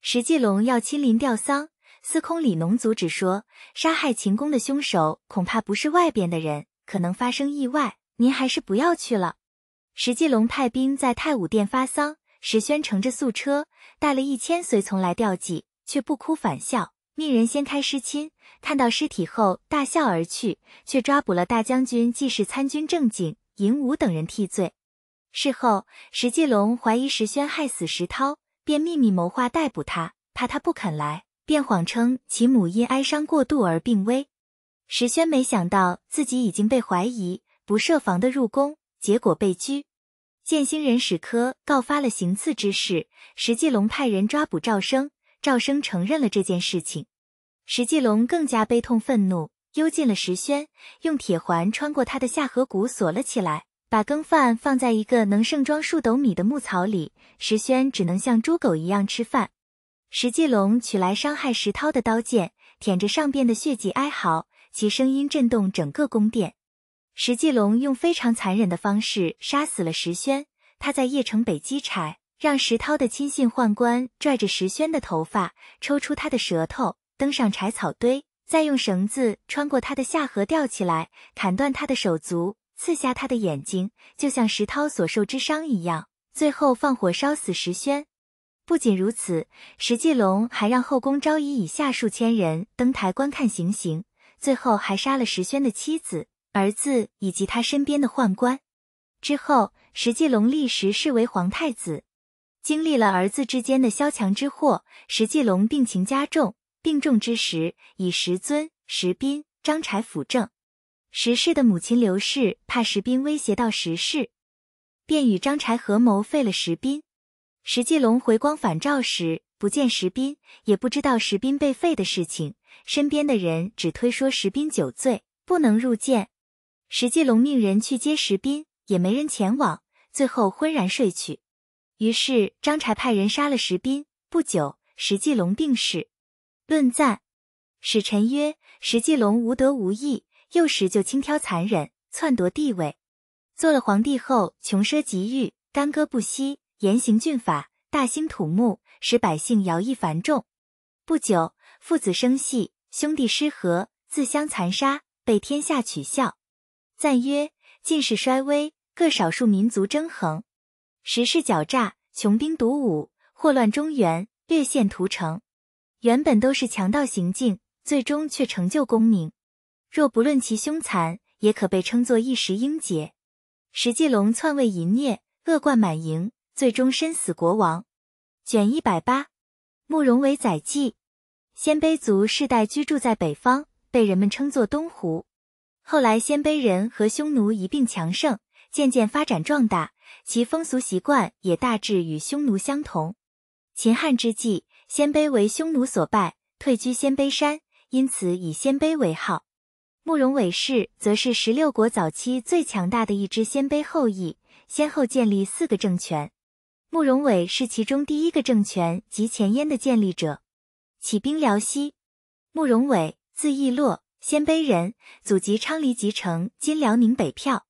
石继龙要亲临吊丧，司空李农阻止说：“杀害秦公的凶手恐怕不是外边的人，可能发生意外，您还是不要去了。”石继龙派兵在太武殿发丧。石宣乘着素车，带了一千随从来吊祭，却不哭反笑，命人掀开尸亲，看到尸体后大笑而去，却抓捕了大将军季氏参军郑景、尹武等人替罪。事后，石继龙怀疑石宣害死石涛，便秘密谋划逮捕他，怕他不肯来，便谎称其母因哀伤过度而病危。石宣没想到自己已经被怀疑，不设防的入宫，结果被拘。建兴人史科告发了行刺之事，石继龙派人抓捕赵生，赵生承认了这件事情。石继龙更加悲痛愤怒，幽禁了石轩，用铁环穿过他的下颌骨锁了起来，把羹饭放在一个能盛装数斗米的木槽里，石轩只能像猪狗一样吃饭。石继龙取来伤害石涛的刀剑，舔着上边的血迹哀嚎，其声音震动整个宫殿。石继龙用非常残忍的方式杀死了石宣。他在邺城北击柴，让石涛的亲信宦官拽着石宣的头发，抽出他的舌头，登上柴草堆，再用绳子穿过他的下颌吊起来，砍断他的手足，刺瞎他的眼睛，就像石涛所受之伤一样。最后放火烧死石轩。不仅如此，石继龙还让后宫招仪以下数千人登台观看行刑，最后还杀了石轩的妻子。儿子以及他身边的宦官，之后石继龙立时视为皇太子。经历了儿子之间的萧墙之祸，石继龙病情加重。病重之时，以石尊、石斌、张柴辅政。石氏的母亲刘氏怕石斌威胁到石氏，便与张柴合谋废了石斌。石继龙回光返照时，不见石斌，也不知道石斌被废的事情。身边的人只推说石斌酒醉，不能入见。石继龙命人去接石斌，也没人前往，最后昏然睡去。于是张柴派人杀了石斌。不久，石继龙病逝。论赞，使臣曰：石继龙无德无义，幼时就轻佻残忍，篡夺地位。做了皇帝后，穷奢极欲，干戈不息，严刑峻法，大兴土木，使百姓徭役繁重。不久，父子生隙，兄弟失和，自相残杀，被天下取笑。赞曰：晋世衰微，各少数民族争衡，时势狡诈，穷兵黩武，祸乱中原，略陷屠城。原本都是强盗行径，最终却成就功名。若不论其凶残，也可被称作一时英杰。石继龙篡位淫孽，恶贯满盈，最终身死国亡。卷一百八，慕容为载记。鲜卑族世代居住在北方，被人们称作东胡。后来鲜卑人和匈奴一并强盛，渐渐发展壮大，其风俗习惯也大致与匈奴相同。秦汉之际，鲜卑为匈奴所败，退居鲜卑山，因此以鲜卑为号。慕容伟氏则是十六国早期最强大的一支鲜卑后裔，先后建立四个政权。慕容伟是其中第一个政权及前燕的建立者。起兵辽西，慕容伟，字义洛。鲜卑人，祖籍昌黎集城（今辽宁北票）。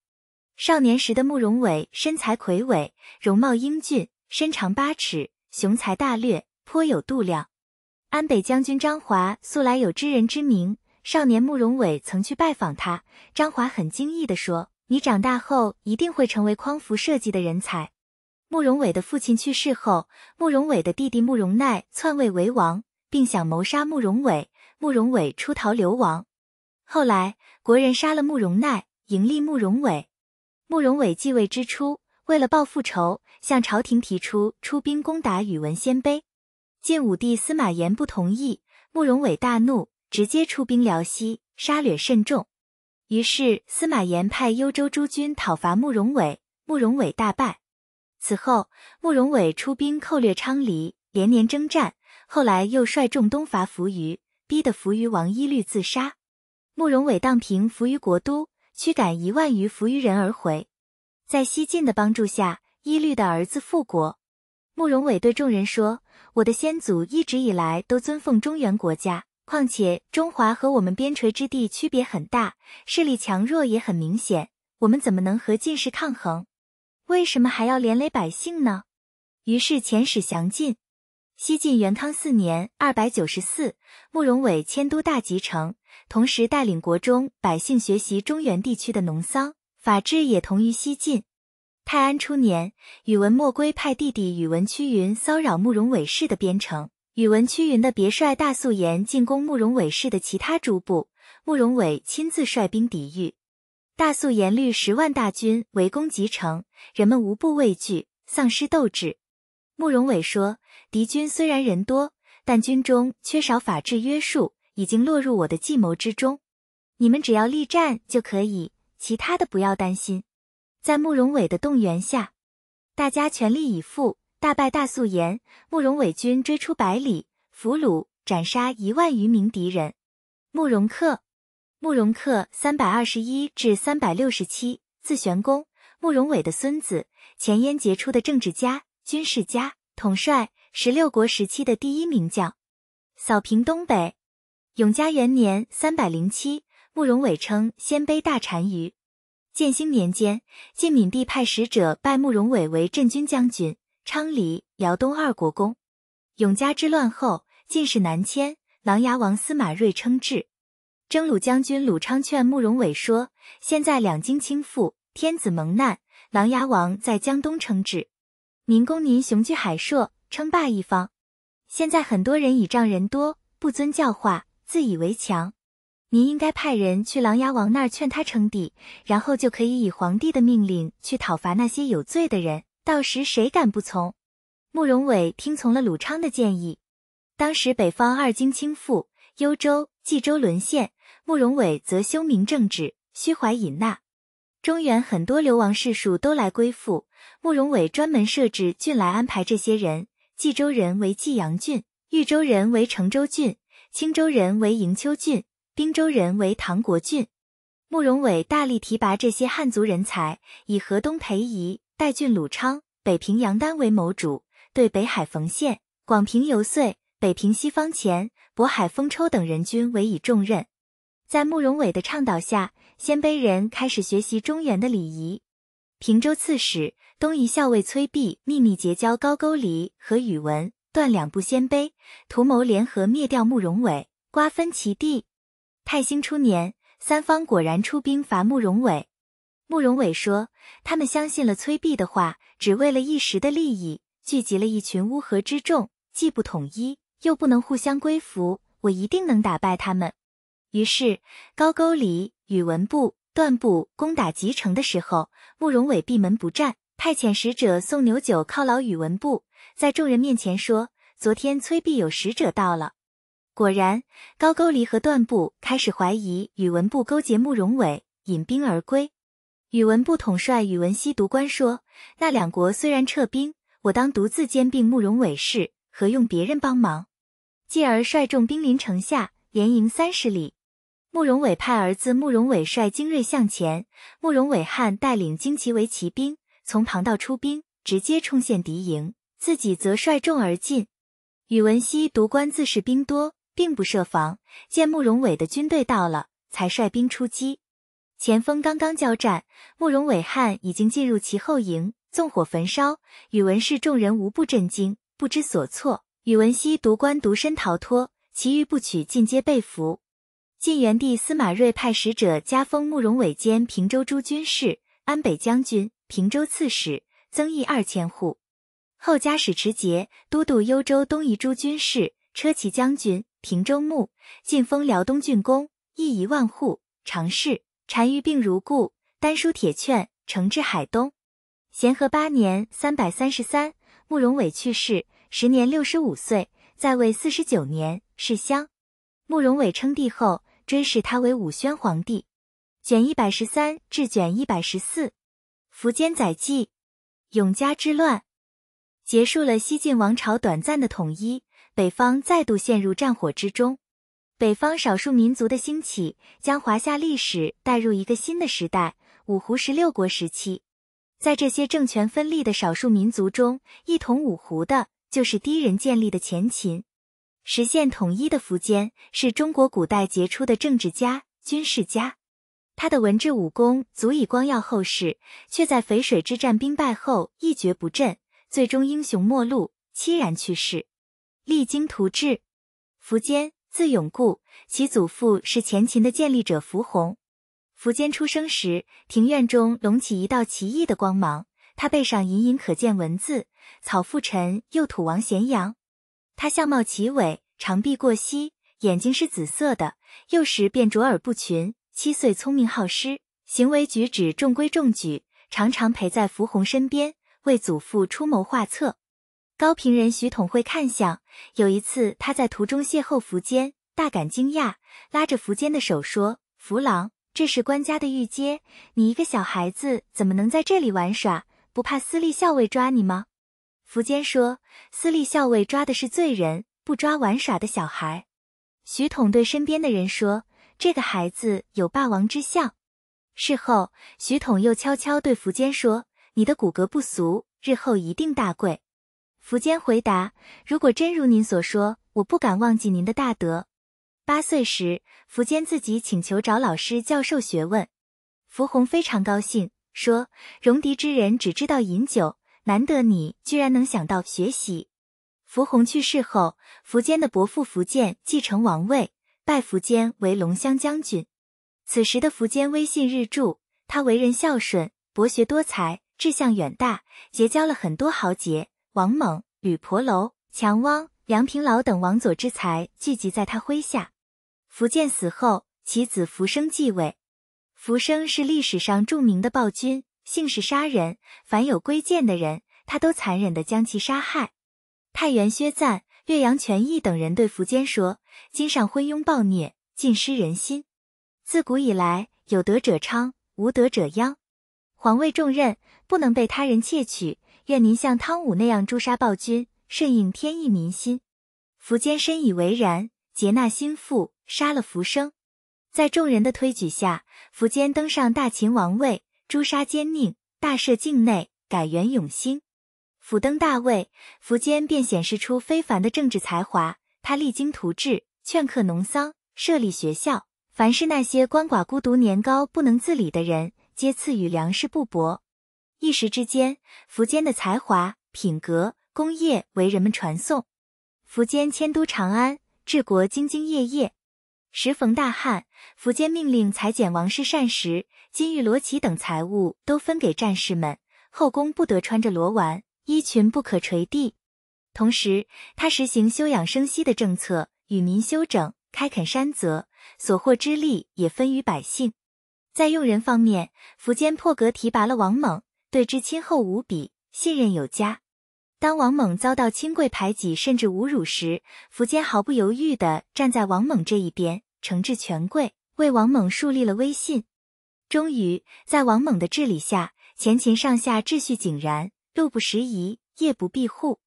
少年时的慕容伟身材魁伟，容貌英俊，身长八尺，雄才大略，颇有度量。安北将军张华素来有知人之名，少年慕容伟曾去拜访他。张华很惊异地说：“你长大后一定会成为匡扶社稷的人才。”慕容伟的父亲去世后，慕容伟的弟弟慕容奈篡位为王，并想谋杀慕容伟，慕容伟出逃流亡。后来，国人杀了慕容奈，迎立慕容伟。慕容伟继位之初，为了报复仇，向朝廷提出出兵攻打宇文鲜卑。晋武帝司马炎不同意，慕容伟大怒，直接出兵辽西，杀掠甚众。于是司马炎派幽州诸军讨伐慕容伟，慕容伟大败。此后，慕容伟出兵寇掠昌黎，连年征战。后来又率众东伐扶余，逼得扶余王伊律自杀。慕容伟荡平扶余国都，驱赶一万余扶余人而回。在西晋的帮助下，伊律的儿子复国。慕容伟对众人说：“我的先祖一直以来都尊奉中原国家，况且中华和我们边陲之地区别很大，势力强弱也很明显，我们怎么能和晋氏抗衡？为什么还要连累百姓呢？”于是遣使降晋。西晋元康四年（二百九十四），慕容伟迁都大吉城。同时带领国中百姓学习中原地区的农桑法制，也同于西晋。泰安初年，宇文墨归派弟弟宇文屈云骚扰慕容伟氏的边城，宇文屈云的别帅大素颜进攻慕容伟氏的其他诸部，慕容伟亲自率兵抵御。大素颜率十万大军围攻集城，人们无不畏惧，丧失斗志。慕容伟说：“敌军虽然人多，但军中缺少法制约束。”已经落入我的计谋之中，你们只要力战就可以，其他的不要担心。在慕容伟的动员下，大家全力以赴，大败大素颜。慕容伟军追出百里，俘虏斩杀一万余名敌人。慕容恪，慕容恪三百二十一至三百六十七，字玄公，慕容伟的孙子，前燕杰出的政治家、军事家，统帅十六国时期的第一名将，扫平东北。永嘉元年（三百零七），慕容伟称鲜卑大单于。建兴年间，晋闵帝派使者拜慕容伟为镇军将军、昌黎、辽东二国公。永嘉之乱后，晋室南迁，琅琊王司马睿称制。征虏将军鲁昌劝慕容伟说：“现在两京倾覆，天子蒙难，琅琊王在江东称制，民公您雄踞海朔，称霸一方。现在很多人倚仗人多，不遵教化。”自以为强，您应该派人去琅琊王那儿劝他称帝，然后就可以以皇帝的命令去讨伐那些有罪的人。到时谁敢不从？慕容伟听从了鲁昌的建议。当时北方二京倾覆，幽州、冀州沦陷，慕容伟则修明政治，虚怀隐纳。中原很多流亡士庶都来归附，慕容伟专门设置郡来安排这些人。冀州人为冀阳郡，豫州人为成州郡。青州人为营丘郡，滨州人为唐国郡。慕容伟大力提拔这些汉族人才，以河东裴仪、代郡鲁昌、北平杨丹为谋主，对北海冯宪、广平游遂、北平西方前、渤海封抽等人均委以重任。在慕容伟的倡导下，鲜卑人开始学习中原的礼仪。平州刺史、东夷校尉崔弼秘密结交高句丽和宇文。断两部鲜卑，图谋联合灭掉慕容伟，瓜分其地。太兴初年，三方果然出兵伐慕容伟。慕容伟说，他们相信了崔弼的话，只为了一时的利益，聚集了一群乌合之众，既不统一，又不能互相归服，我一定能打败他们。于是高句丽、宇文部、段部攻打集城的时候，慕容伟闭门不战，派遣使者送牛酒犒劳宇文部，在众人面前说：“昨天崔弼有使者到了。”果然，高句丽和段部开始怀疑宇文部勾结慕容伟，引兵而归。宇文部统帅宇文西独官说：“那两国虽然撤兵，我当独自兼并慕容伟事，何用别人帮忙？”继而率众兵临城下，连营三十里。慕容伟派儿子慕容伟率精锐向前，慕容伟汉带领精骑为骑兵，从旁道出兵，直接冲陷敌营，自己则率众而进。宇文熙独官自恃兵多，并不设防，见慕容伟的军队到了，才率兵出击。前锋刚刚交战，慕容伟汉已经进入其后营，纵火焚烧。宇文氏众人无不震惊，不知所措。宇文熙独官独身逃脱，其余部曲尽皆被俘。晋元帝司马睿派使者加封慕容伟兼平州诸军事、安北将军、平州刺史，增邑二千户。后加使持节都督幽州东夷诸军事、车骑将军、平州牧，晋封辽东郡公，邑一万户，常侍。单于病如故，丹书铁券，呈至海东。咸和八年（三百三十三），慕容伟去世，时年六十五岁，在位四十九年，世乡。慕容伟称帝后，追谥他为武宣皇帝。卷一百十三至卷一百十四，苻坚载记，永嘉之乱结束了西晋王朝短暂的统一，北方再度陷入战火之中。北方少数民族的兴起，将华夏历史带入一个新的时代——五胡十六国时期。在这些政权分立的少数民族中，一统五胡的就是第一人建立的前秦。实现统一的苻坚是中国古代杰出的政治家、军事家。他的文治武功足以光耀后世，却在淝水之战兵败后一蹶不振，最终英雄末路，凄然去世。励精图治，苻坚。字永固，其祖父是前秦的建立者苻弘。苻坚出生时，庭院中隆起一道奇异的光芒，他背上隐隐可见文字：“草覆尘，又土王咸阳。”他相貌奇伟，长臂过膝，眼睛是紫色的，幼时便卓尔不群。七岁聪明好诗，行为举止中规中矩，常常陪在苻弘身边，为祖父出谋划策。高平人徐统会看相，有一次他在途中邂逅苻坚，大感惊讶，拉着苻坚的手说：“苻郎，这是官家的御街，你一个小孩子怎么能在这里玩耍？不怕司隶校尉抓你吗？”苻坚说：“司隶校尉抓的是罪人，不抓玩耍的小孩。”徐统对身边的人说：“这个孩子有霸王之相。”事后，徐统又悄悄对苻坚说：“你的骨骼不俗，日后一定大贵。”苻坚回答：“如果真如您所说，我不敢忘记您的大德。”八岁时，苻坚自己请求找老师教授学问。苻弘非常高兴，说：“戎狄之人只知道饮酒，难得你居然能想到学习。”苻弘去世后，苻坚的伯父苻建继承王位，拜苻坚为龙骧将军。此时的苻坚威信日著，他为人孝顺，博学多才，志向远大，结交了很多豪杰。王猛、吕婆楼、强汪、梁平老等王佐之才聚集在他麾下。苻建死后，其子苻生继位。苻生是历史上著名的暴君，姓氏杀人，凡有归建的人，他都残忍的将其杀害。太原薛赞、岳阳权益等人对苻坚说：“今上昏庸暴虐，尽失人心。自古以来，有德者昌，无德者殃。皇位重任不能被他人窃取。”愿您像汤武那样诛杀暴君，顺应天意民心。苻坚深以为然，接纳心腹，杀了苻生。在众人的推举下，苻坚登上大秦王位，诛杀奸佞，大赦境内，改元永兴。甫登大位，苻坚便显示出非凡的政治才华。他励精图治，劝课农桑，设立学校，凡是那些鳏寡孤独、年高不能自理的人，皆赐予粮食布帛。一时之间，苻坚的才华、品格、功业为人们传颂。苻坚迁都长安，治国兢兢业业。时逢大旱，苻坚命令裁剪王室膳食，金玉罗绮等财物都分给战士们，后宫不得穿着罗纨，衣裙不可垂地。同时，他实行休养生息的政策，与民休整，开垦山泽，所获之利也分于百姓。在用人方面，苻坚破格提拔了王猛，对之亲厚无比，信任有加。当王猛遭到亲贵排挤甚至侮辱时，苻坚毫不犹豫地站在王猛这一边，惩治权贵，为王猛树立了威信。终于，在王猛的治理下，前秦上下秩序井然，路不拾遗，夜不闭户。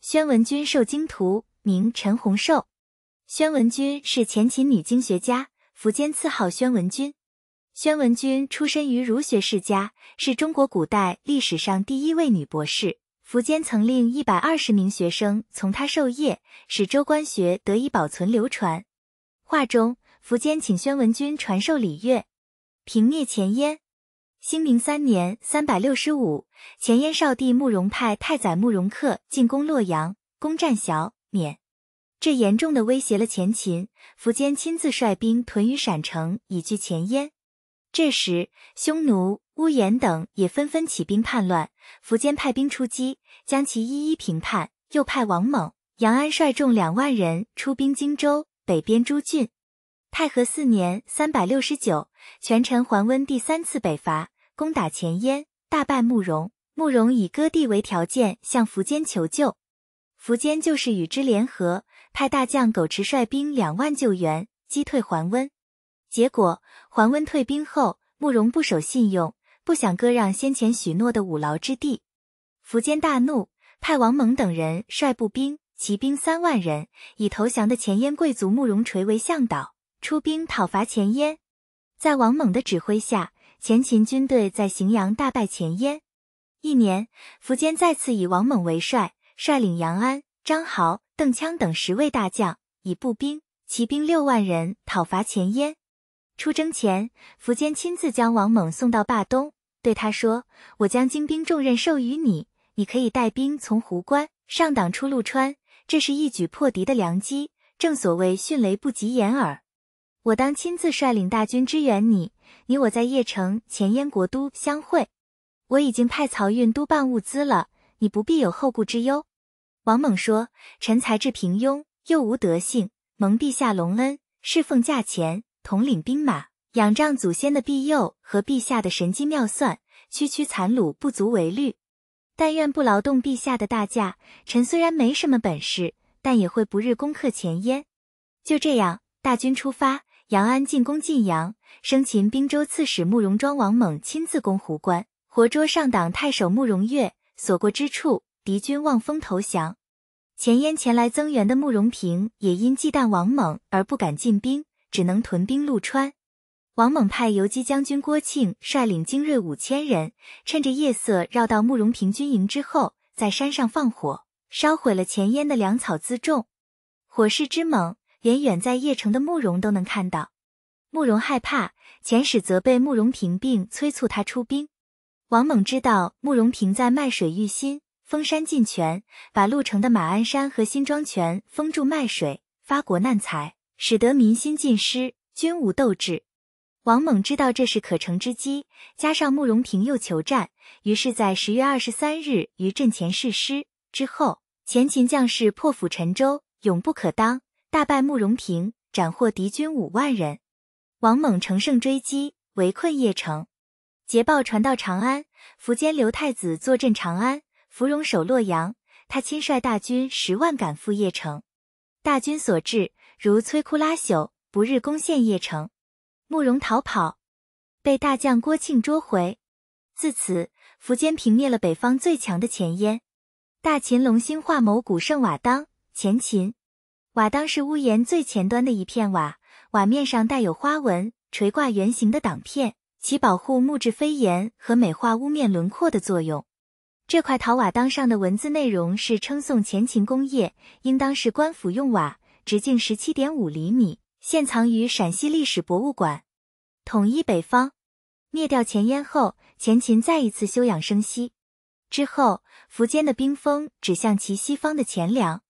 宣文君受经徒，名陈洪寿。宣文君是前秦女经学家，苻坚赐号宣文君。宣文君出身于儒学世家，是中国古代历史上第一位女博士。苻坚曾令一百二十名学生从他授业，使周官学得以保存流传。画中，苻坚请宣文君传授礼乐，平灭前燕。兴明三年（三百六十五），前燕少帝慕容派太宰慕容恪进攻洛阳，攻占小免，这严重的威胁了前秦。苻坚亲自率兵屯于陕城，以拒前燕。这时，匈奴、乌延等也纷纷起兵叛乱，苻坚派兵出击，将其一一平叛。又派王猛、杨安率众两万人出兵荆州北边诸郡。太和四年（三百六十九），权臣桓温第三次北伐，攻打前燕，大败慕容。慕容以割地为条件，向苻坚求救。苻坚就是与之联合，派大将苟持率兵两万救援，击退桓温。结果，桓温退兵后，慕容不守信用，不想割让先前许诺的五劳之地。苻坚大怒，派王猛等人率步兵、骑兵三万人，以投降的前燕贵族慕容垂为向导，出兵讨伐前燕。在王猛的指挥下，前秦军队在荥阳大败前燕。一年，苻坚再次以王猛为帅，率领杨安、张豪、邓羌等十位大将，以步兵、骑兵六万人讨伐前燕。出征前，苻坚亲自将王猛送到霸东，对他说：“我将精兵重任授予你，你可以带兵从壶关上党出陆川，这是一举破敌的良机。正所谓迅雷不及掩耳。我当亲自率领大军支援你，你我在邺城前燕国都相会。我已经派漕运督办物资了，你不必有后顾之忧。”王猛说：“臣才智平庸，又无德性，蒙陛下隆恩，侍奉驾前。”统领兵马，仰仗祖先的庇佑和陛下的神机妙算，区区残虏不足为虑。但愿不劳动陛下的大驾。臣虽然没什么本事，但也会不日攻克前燕。就这样，大军出发，杨安进攻晋阳，生擒兵州刺史慕容庄王猛亲自攻壶关，活捉上党太守慕容越。所过之处，敌军望风投降。前燕前来增援的慕容平也因忌惮王猛而不敢进兵。只能屯兵陆川。王猛派游击将军郭庆率领精锐五千人，趁着夜色绕到慕容平军营之后，在山上放火，烧毁了前燕的粮草辎重。火势之猛，连远在邺城的慕容都能看到。慕容害怕，遣使责备慕容平，并催促他出兵。王猛知道慕容平在卖水育心，封山进泉，把潞城的马鞍山和新庄泉封住卖水，发国难财。使得民心尽失，均无斗志。王猛知道这是可乘之机，加上慕容平又求战，于是，在十月二十三日于阵前誓师。之后，前秦将士破釜沉舟，勇不可当，大败慕容平，斩获敌军五万人。王猛乘胜追击，围困邺城。捷报传到长安，苻坚刘太子坐镇长安，芙蓉守洛阳。他亲率大军十万赶赴邺城，大军所至。如摧枯拉朽，不日攻陷邺城，慕容逃跑，被大将郭庆捉回。自此，苻坚平灭了北方最强的前燕。大秦隆兴化谋古圣瓦当，前秦瓦当是屋檐最前端的一片瓦，瓦面上带有花纹，垂挂圆形的挡片，起保护木质飞檐和美化屋面轮廓的作用。这块陶瓦当上的文字内容是称颂前秦工业，应当是官府用瓦。直径十七点五厘米，现藏于陕西历史博物馆。统一北方，灭掉前燕后，前秦再一次休养生息。之后，苻坚的兵锋指向其西方的前凉。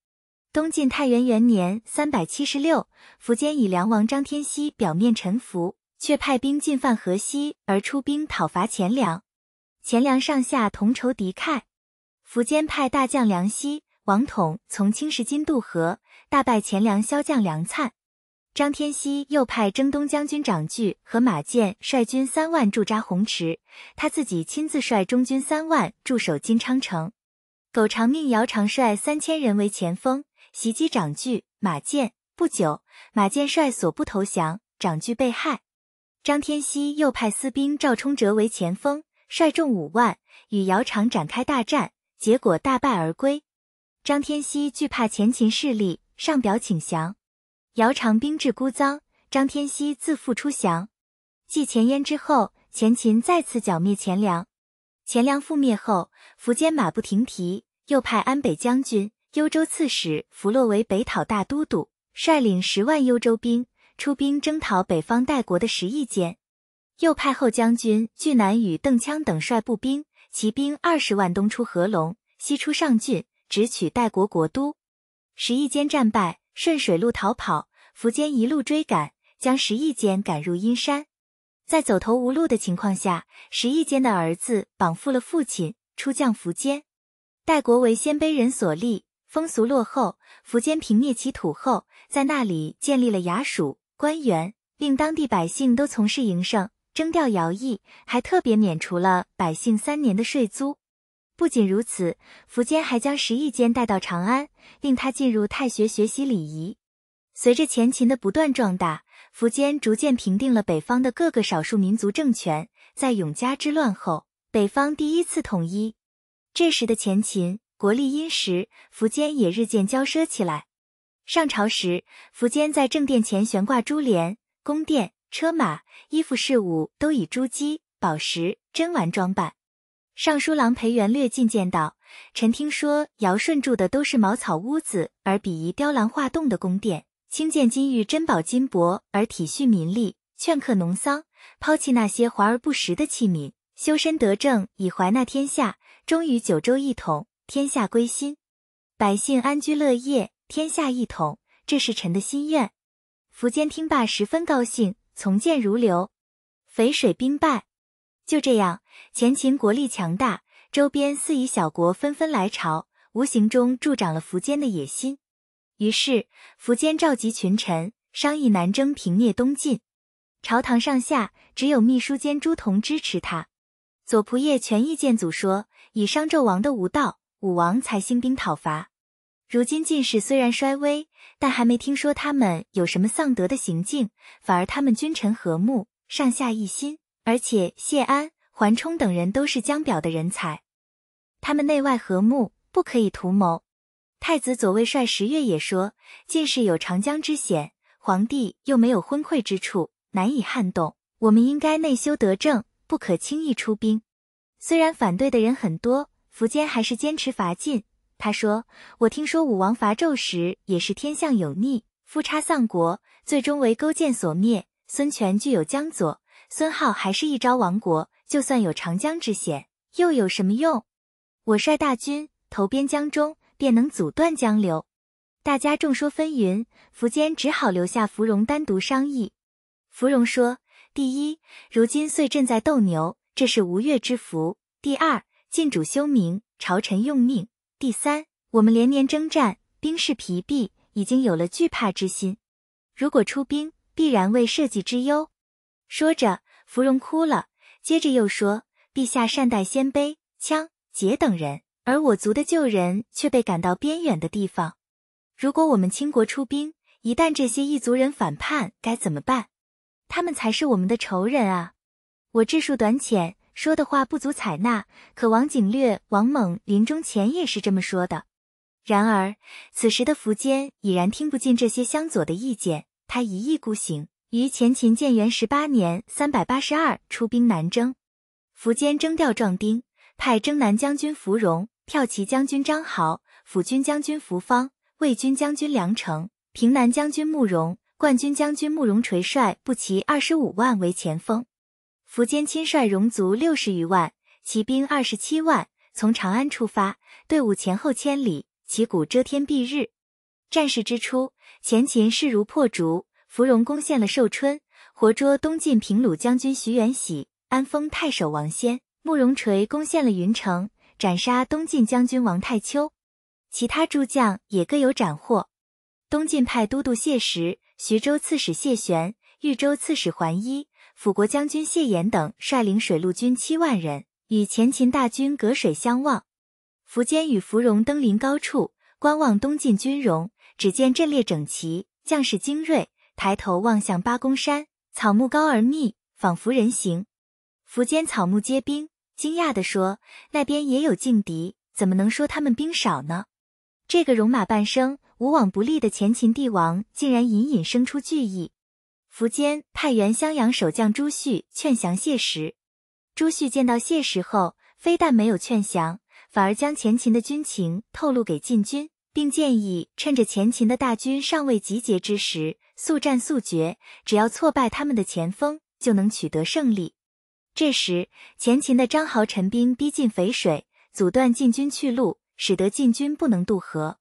东晋太元元年（三百七十六），苻坚以梁王张天锡表面臣服，却派兵进犯河西，而出兵讨伐前凉。前凉上下同仇敌忾，苻坚派大将梁奚王统从青石津渡河，大败前凉骁将梁粲。张天锡又派征东将军长据和马建率军三万驻扎红池，他自己亲自率中军三万驻守金昌城。苟长命姚长率三千人为前锋，袭击长据、马建。不久，马建率所部投降，长据被害。张天锡又派私兵赵冲哲为前锋，率众五万与姚长展开大战，结果大败而归。张天锡惧怕前秦势力，上表请降。姚长兵至孤臧，张天锡自负出降。继前燕之后，前秦再次剿灭前凉。前凉覆灭后，苻坚马不停蹄，又派安北将军、幽州刺史弗洛为北讨大都督，率领十万幽州兵出兵征讨北方代国的十亿间。又派后将军巨南与邓羌等率步兵、骑兵二十万东出合龙，西出上郡，直取代国国都。十邑间战败。顺水路逃跑，苻坚一路追赶，将石义坚赶入阴山。在走投无路的情况下，石义坚的儿子绑缚了父亲，出将苻坚。代国为鲜卑人所立，风俗落后。苻坚平灭其土后，在那里建立了衙署、官员，令当地百姓都从事营生、征调徭役，还特别免除了百姓三年的税租。不仅如此，苻坚还将石义坚带到长安，令他进入太学学习礼仪。随着前秦的不断壮大，苻坚逐渐平定了北方的各个少数民族政权。在永嘉之乱后，北方第一次统一。这时的前秦国力殷实，苻坚也日渐骄奢起来。上朝时，苻坚在正殿前悬挂珠帘，宫殿、车马、衣服饰物都以珠玑、宝石、珍玩装扮。尚书郎裴元略进谏道：“臣听说尧舜住的都是茅草屋子，而鄙夷雕栏画栋的宫殿；轻见金玉珍宝金帛，而体恤民力，劝客农桑，抛弃那些华而不实的器皿，修身得正，以怀纳天下，终于九州一统，天下归心，百姓安居乐业，天下一统，这是臣的心愿。”苻坚听罢，十分高兴，从谏如流。淝水兵败。就这样，前秦国力强大，周边四夷小国纷纷来朝，无形中助长了苻坚的野心。于是，苻坚召集群臣，商议南征平灭东晋。朝堂上下只有秘书监朱仝支持他。左仆射权义谏阻说：“以商纣王的无道，武王才兴兵讨伐。如今晋士虽然衰微，但还没听说他们有什么丧德的行径，反而他们君臣和睦，上下一心。”而且谢安、桓冲等人都是江表的人才，他们内外和睦，不可以图谋。太子左卫帅石越也说，晋士有长江之险，皇帝又没有昏聩之处，难以撼动。我们应该内修德政，不可轻易出兵。虽然反对的人很多，苻坚还是坚持伐晋。他说：“我听说武王伐纣时，也是天象有逆，夫差丧国，最终为勾践所灭。孙权具有江左。”孙浩还是一朝亡国，就算有长江之险，又有什么用？我率大军投边江中，便能阻断江流。大家众说纷纭，苻坚只好留下芙蓉单独商议。芙蓉说：“第一，如今岁朕在斗牛，这是吴越之福；第二，晋主休明，朝臣用命；第三，我们连年征战，兵士疲弊，已经有了惧怕之心。如果出兵，必然为社稷之忧。”说着，芙蓉哭了。接着又说：“陛下善待鲜卑、羌、羯等人，而我族的旧人却被赶到边远的地方。如果我们倾国出兵，一旦这些异族人反叛，该怎么办？他们才是我们的仇人啊！”我智术短浅，说的话不足采纳。可王景略、王猛临终前也是这么说的。然而此时的苻坚已然听不进这些相左的意见，他一意孤行。于前秦建元十八年（三百八十二）出兵南征，苻坚征调壮丁，派征南将军伏荣、骠骑将军张豪、辅军将军伏方、卫军将军梁成、平南将军慕容、冠军将军慕容垂率步骑二十五万为前锋。苻坚亲率戎卒六十余万，骑兵二十七万，从长安出发，队伍前后千里，旗鼓遮天蔽日。战事之初，前秦势如破竹。芙蓉攻陷了寿春，活捉东晋平鲁将军徐元喜，安封太守王先。慕容垂攻陷了云城，斩杀东晋将军王太丘。其他诸将也各有斩获。东晋派都督谢石、徐州刺史谢玄、豫州刺史桓伊、辅国将军谢琰等率领水陆军七万人，与前秦大军隔水相望。苻坚与芙蓉登临高处，观望东晋军容，只见阵列整齐，将士精锐，抬头望向八公山，草木高而密，仿佛人形。苻坚草木皆兵，惊讶地说：“那边也有劲敌，怎么能说他们兵少呢？”这个戎马半生、无往不利的前秦帝王，竟然隐隐生出惧意。苻坚派原襄阳守将朱旭劝降谢石。朱旭见到谢石后，非但没有劝降，反而将前秦的军情透露给晋军，并建议趁着前秦的大军尚未集结之时，速战速决，只要挫败他们的前锋，就能取得胜利。这时，前秦的张豪陈兵逼近淝水，阻断晋军去路，使得晋军不能渡河。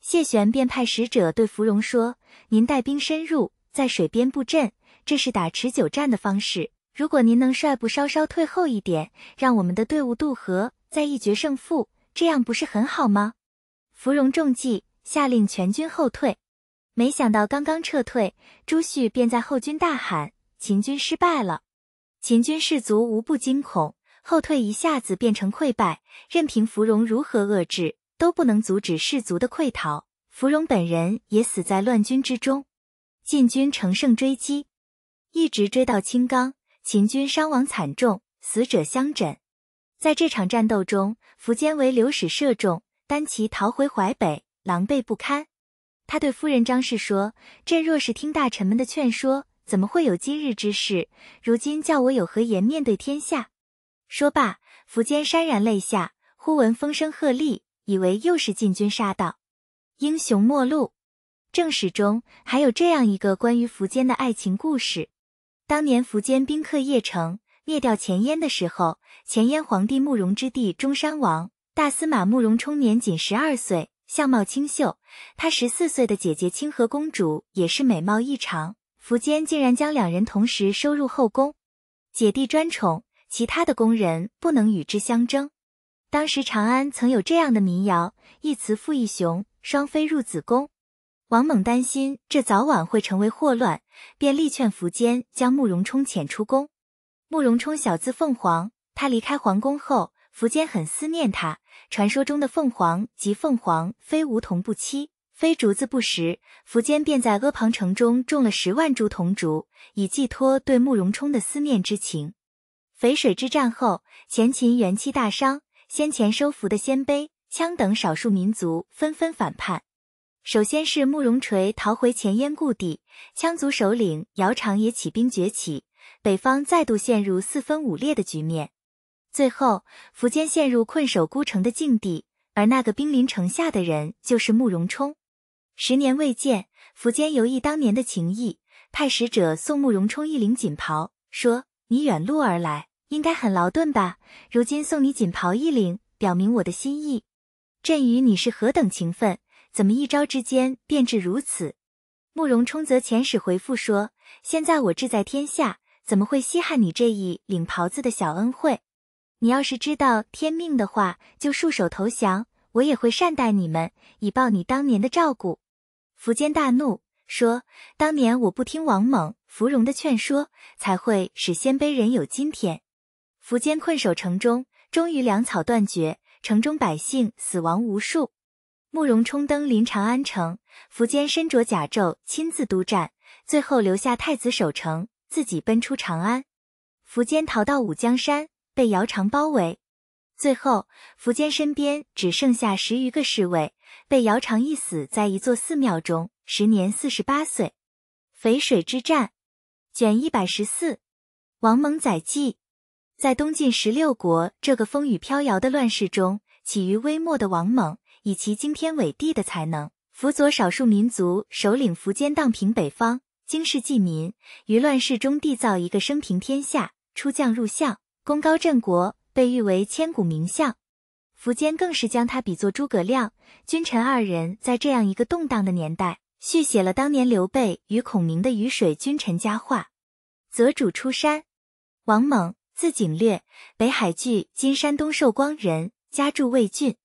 谢玄便派使者对芙蓉说：“您带兵深入。”在水边布阵，这是打持久战的方式。如果您能率部稍稍退后一点，让我们的队伍渡河，再一决胜负，这样不是很好吗？芙蓉中计，下令全军后退。没想到刚刚撤退，朱旭便在后军大喊：“秦军失败了！”秦军士卒无不惊恐，后退一下子变成溃败，任凭芙蓉如何遏制，都不能阻止士卒的溃逃。芙蓉本人也死在乱军之中。晋军乘胜追击，一直追到青冈，秦军伤亡惨重，死者相枕。在这场战斗中，苻坚为流矢射中，单骑逃回淮北，狼狈不堪。他对夫人张氏说：“朕若是听大臣们的劝说，怎么会有今日之事？如今叫我有何颜面对天下？”说罢，苻坚潸然泪下。忽闻风声鹤唳，以为又是禁军杀到，英雄末路。正史中还有这样一个关于苻坚的爱情故事：当年苻坚兵克邺城，灭掉前燕的时候，前燕皇帝慕容之弟中山王大司马慕容冲年仅十二岁，相貌清秀。他十四岁的姐姐清河公主也是美貌异常。苻坚竟然将两人同时收入后宫，姐弟专宠，其他的宫人不能与之相争。当时长安曾有这样的民谣：一雌负一雄，双飞入子宫。王猛担心这早晚会成为祸乱，便力劝苻坚将慕容冲遣出宫。慕容冲小字凤凰，他离开皇宫后，苻坚很思念他。传说中的凤凰即凤凰，非梧桐不栖，非竹子不食。苻坚便在阿房城中种了十万株桐竹，以寄托对慕容冲的思念之情。淝水之战后，前秦元气大伤，先前收服的鲜卑、羌等少数民族纷纷反叛。首先是慕容垂逃回前燕故地，羌族首领姚苌也起兵崛起，北方再度陷入四分五裂的局面。最后，苻坚陷入困守孤城的境地，而那个兵临城下的人就是慕容冲。十年未见，苻坚犹忆当年的情谊，派使者送慕容冲一领锦袍，说：“你远路而来，应该很劳顿吧？如今送你锦袍一领，表明我的心意。朕与你是何等情分？”怎么一朝之间变至如此？慕容冲则遣使回复说：“现在我志在天下，怎么会稀罕你这一领袍子的小恩惠？你要是知道天命的话，就束手投降，我也会善待你们，以报你当年的照顾。”苻坚大怒，说：“当年我不听王猛、芙蓉的劝说，才会使鲜卑人有今天。”苻坚困守城中，终于粮草断绝，城中百姓死亡无数。慕容冲登临长安城，苻坚身着甲胄，亲自督战，最后留下太子守城，自己奔出长安。苻坚逃到武江山，被姚苌包围。最后，苻坚身边只剩下十余个侍卫，被姚苌一死在一座寺庙中，时年四十八岁。淝水之战，卷一百十四，王猛载记，在东晋十六国这个风雨飘摇的乱世中，起于微末的王猛。以其惊天伟地的才能，辅佐少数民族首领苻坚荡平北方，经世济民，于乱世中缔造一个升平天下、出将入相、功高震国，被誉为千古名相。苻坚更是将他比作诸葛亮、君臣二人，在这样一个动荡的年代，续写了当年刘备与孔明的鱼水君臣佳话。择主出山，王猛，字景略，北海郡（今山东寿光）人，家住魏郡。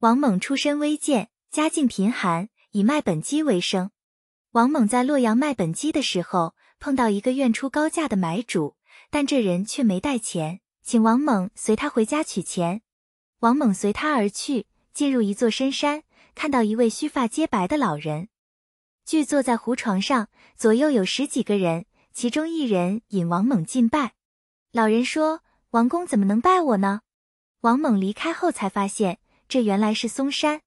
王猛出身微贱，家境贫寒，以卖本鸡为生。王猛在洛阳卖本鸡的时候，碰到一个愿出高价的买主，但这人却没带钱，请王猛随他回家取钱。王猛随他而去，进入一座深山，看到一位须发皆白的老人，具坐在胡床上，左右有十几个人，其中一人引王猛进拜。老人说：“王公怎么能拜我呢？”王猛离开后才发现。这原来是嵩山。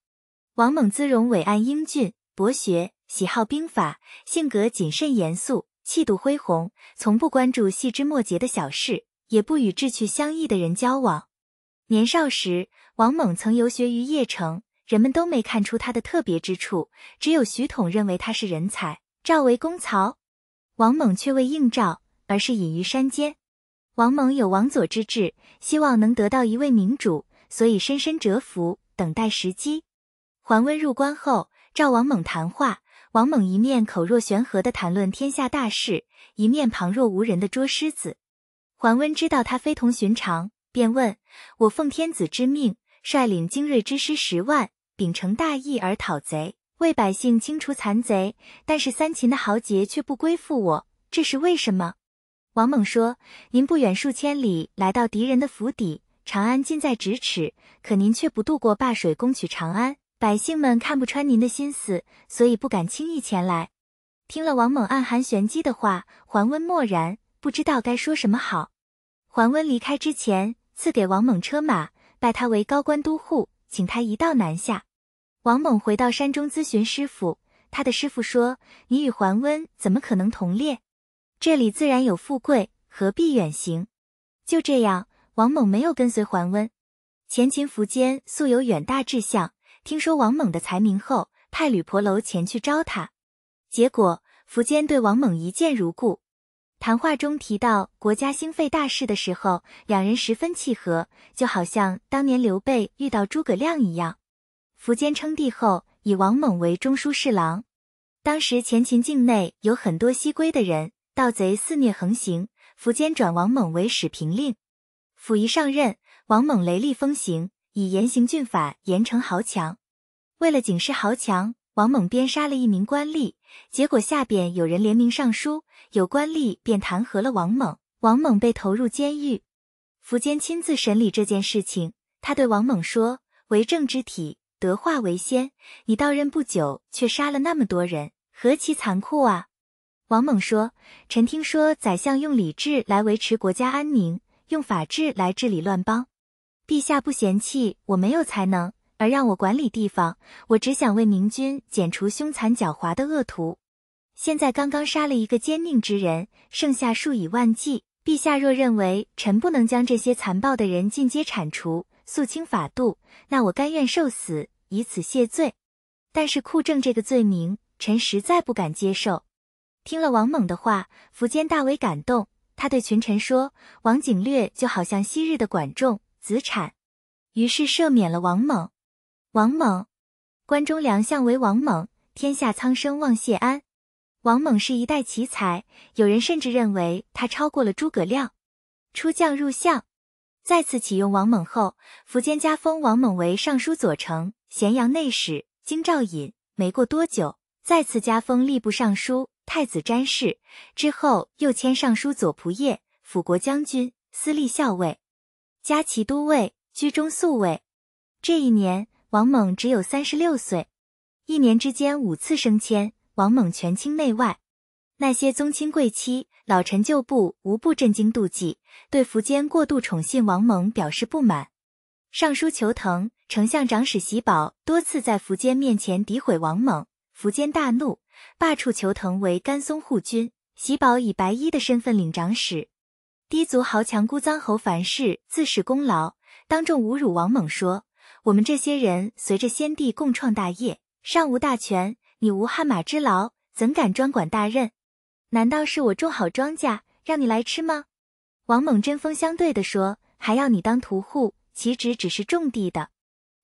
王猛姿容伟岸英俊，博学，喜好兵法，性格谨慎严肃，气度恢宏，从不关注细枝末节的小事，也不与志趣相异的人交往。年少时，王猛曾游学于邺城，人们都没看出他的特别之处，只有徐统认为他是人才，召为公曹。王猛却未应召，而是隐于山间。王猛有王佐之志，希望能得到一位明主。所以深深蛰伏，等待时机。桓温入关后，召王猛谈话。王猛一面口若悬河的谈论天下大事，一面旁若无人的捉狮子。桓温知道他非同寻常，便问：“我奉天子之命，率领精锐之师十万，秉承大义而讨贼，为百姓清除残贼。但是三秦的豪杰却不归附我，这是为什么？”王猛说：“您不远数千里来到敌人的府邸。”长安近在咫尺，可您却不渡过灞水攻取长安，百姓们看不穿您的心思，所以不敢轻易前来。听了王猛暗含玄机的话，桓温默然，不知道该说什么好。桓温离开之前，赐给王猛车马，拜他为高官都护，请他一道南下。王猛回到山中咨询师傅，他的师傅说：“你与桓温怎么可能同列？这里自然有富贵，何必远行？”就这样。王猛没有跟随桓温，前秦苻坚素有远大志向，听说王猛的才名后，派吕婆楼前去招他。结果苻坚对王猛一见如故。谈话中提到国家兴废大事的时候，两人十分契合，就好像当年刘备遇到诸葛亮一样。苻坚称帝后，以王猛为中书侍郎。当时前秦境内有很多西归的人，盗贼肆虐横行，苻坚转王猛为使平令。甫一上任，王猛雷厉风行，以严刑峻法严惩豪强。为了警示豪强，王猛鞭杀了一名官吏。结果下边有人联名上书，有官吏便弹劾了王猛，王猛被投入监狱。苻坚亲自审理这件事情，他对王猛说：“为政之体，德化为先。你到任不久，却杀了那么多人，何其残酷啊！”王猛说：“臣听说宰相用礼制来维持国家安宁。”用法治来治理乱邦，陛下不嫌弃我没有才能，而让我管理地方。我只想为明君剪除凶残狡猾的恶徒。现在刚刚杀了一个奸佞之人，剩下数以万计。陛下若认为臣不能将这些残暴的人尽皆铲除，肃清法度，那我甘愿受死，以此谢罪。但是酷政这个罪名，臣实在不敢接受。听了王猛的话，苻坚大为感动。他对群臣说：“王景略就好像昔日的管仲、子产。”于是赦免了王猛。王猛，关中良相为王猛，天下苍生望谢安。王猛是一代奇才，有人甚至认为他超过了诸葛亮。出将入相，再次启用王猛后，苻坚加封王猛为尚书左丞、咸阳内史、京兆尹。没过多久，再次加封吏部尚书。太子詹事之后，又迁尚书左仆射、辅国将军、司隶校尉，加骑都尉、居中宿卫。这一年，王猛只有三十六岁。一年之间五次升迁，王猛权倾内外。那些宗亲贵戚、老臣旧部无不震惊妒忌，对苻坚过度宠信王猛表示不满。尚书裘腾、丞相长史喜宝多次在苻坚面前诋毁王猛，苻坚大怒。罢黜裘腾为甘松护军，喜宝以白衣的身份领长史。氐族豪强孤臧侯樊氏自恃功劳，当众侮辱王猛说：“我们这些人随着先帝共创大业，尚无大权，你无汗马之劳，怎敢专管大任？难道是我种好庄稼让你来吃吗？”王猛针锋相对地说：“还要你当屠户，岂止只是种地的？”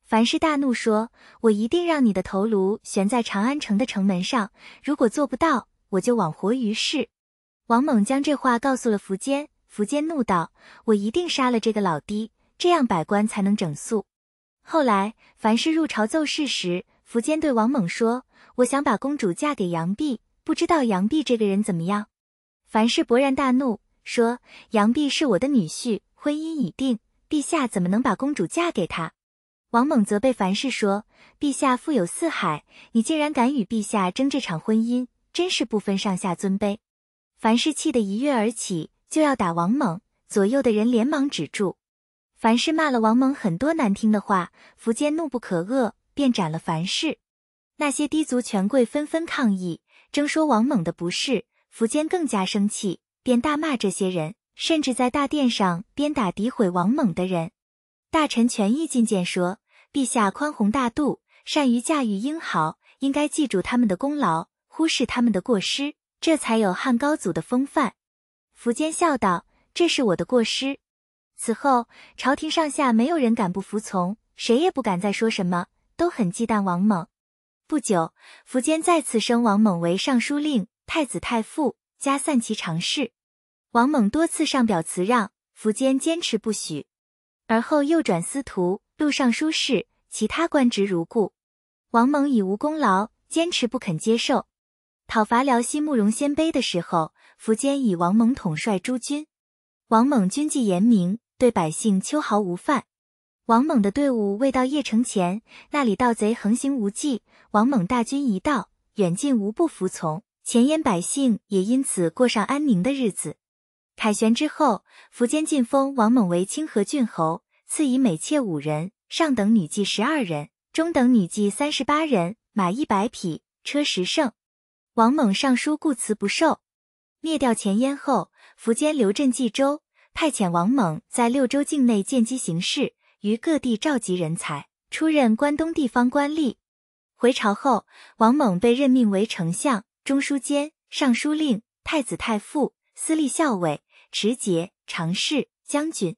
樊氏大怒说：“我一定让你的头颅悬在长安城的城门上，如果做不到，我就枉活于世。”王猛将这话告诉了苻坚，苻坚怒道：“我一定杀了这个老爹，这样百官才能整肃。”后来樊氏入朝奏事时，苻坚对王猛说：“我想把公主嫁给杨弼，不知道杨弼这个人怎么样？”樊氏勃然大怒，说：“杨弼是我的女婿，婚姻已定，陛下怎么能把公主嫁给他？”王猛责备樊氏说：“陛下富有四海，你竟然敢与陛下争这场婚姻，真是不分上下尊卑。”樊氏气得一跃而起，就要打王猛，左右的人连忙止住。樊氏骂了王猛很多难听的话，苻坚怒不可遏，便斩了樊氏。那些低族权贵纷纷抗议，争说王猛的不是。苻坚更加生气，便大骂这些人，甚至在大殿上鞭打诋毁王猛的人。大臣权益进谏说：“陛下宽宏大度，善于驾驭英豪，应该记住他们的功劳，忽视他们的过失，这才有汉高祖的风范。”苻坚笑道：“这是我的过失。”此后，朝廷上下没有人敢不服从，谁也不敢再说什么，都很忌惮王猛。不久，苻坚再次升王猛为尚书令、太子太傅，加散骑常侍。王猛多次上表辞让，苻坚坚持不许。而后又转司徒、录尚书事，其他官职如故。王猛以无功劳，坚持不肯接受。讨伐辽西慕容鲜卑的时候，苻坚以王猛统帅诸军。王猛军纪严明。对百姓秋毫无犯。王猛的队伍未到邺城前，那里盗贼横行无忌。王猛大军一到，远近无不服从，前燕百姓也因此过上安宁的日子。凯旋之后，苻坚晋封王猛为清河郡侯，赐以美妾五人，上等女妓十二人，中等女妓三十八人，马一百匹，车十乘。王猛上书故辞不受。灭掉前燕后，苻坚留镇冀州。派遣王猛在六州境内见机行事，于各地召集人才，出任关东地方官吏。回朝后，王猛被任命为丞相、中书监、尚书令、太子太傅、司隶校尉、持节、常侍、将军。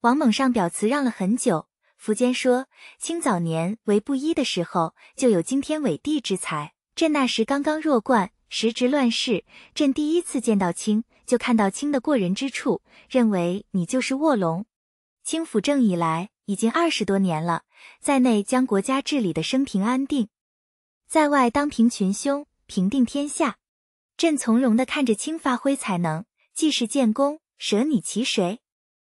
王猛上表辞让了很久。苻坚说：“卿早年为布衣的时候，就有惊天伟地之才。朕那时刚刚弱冠，时值乱世，朕第一次见到卿。”就看到卿的过人之处，认为你就是卧龙。卿辅政以来已经二十多年了，在内将国家治理的生平安定，在外当平群凶，平定天下。朕从容的看着卿发挥才能，济世建功，舍你其谁？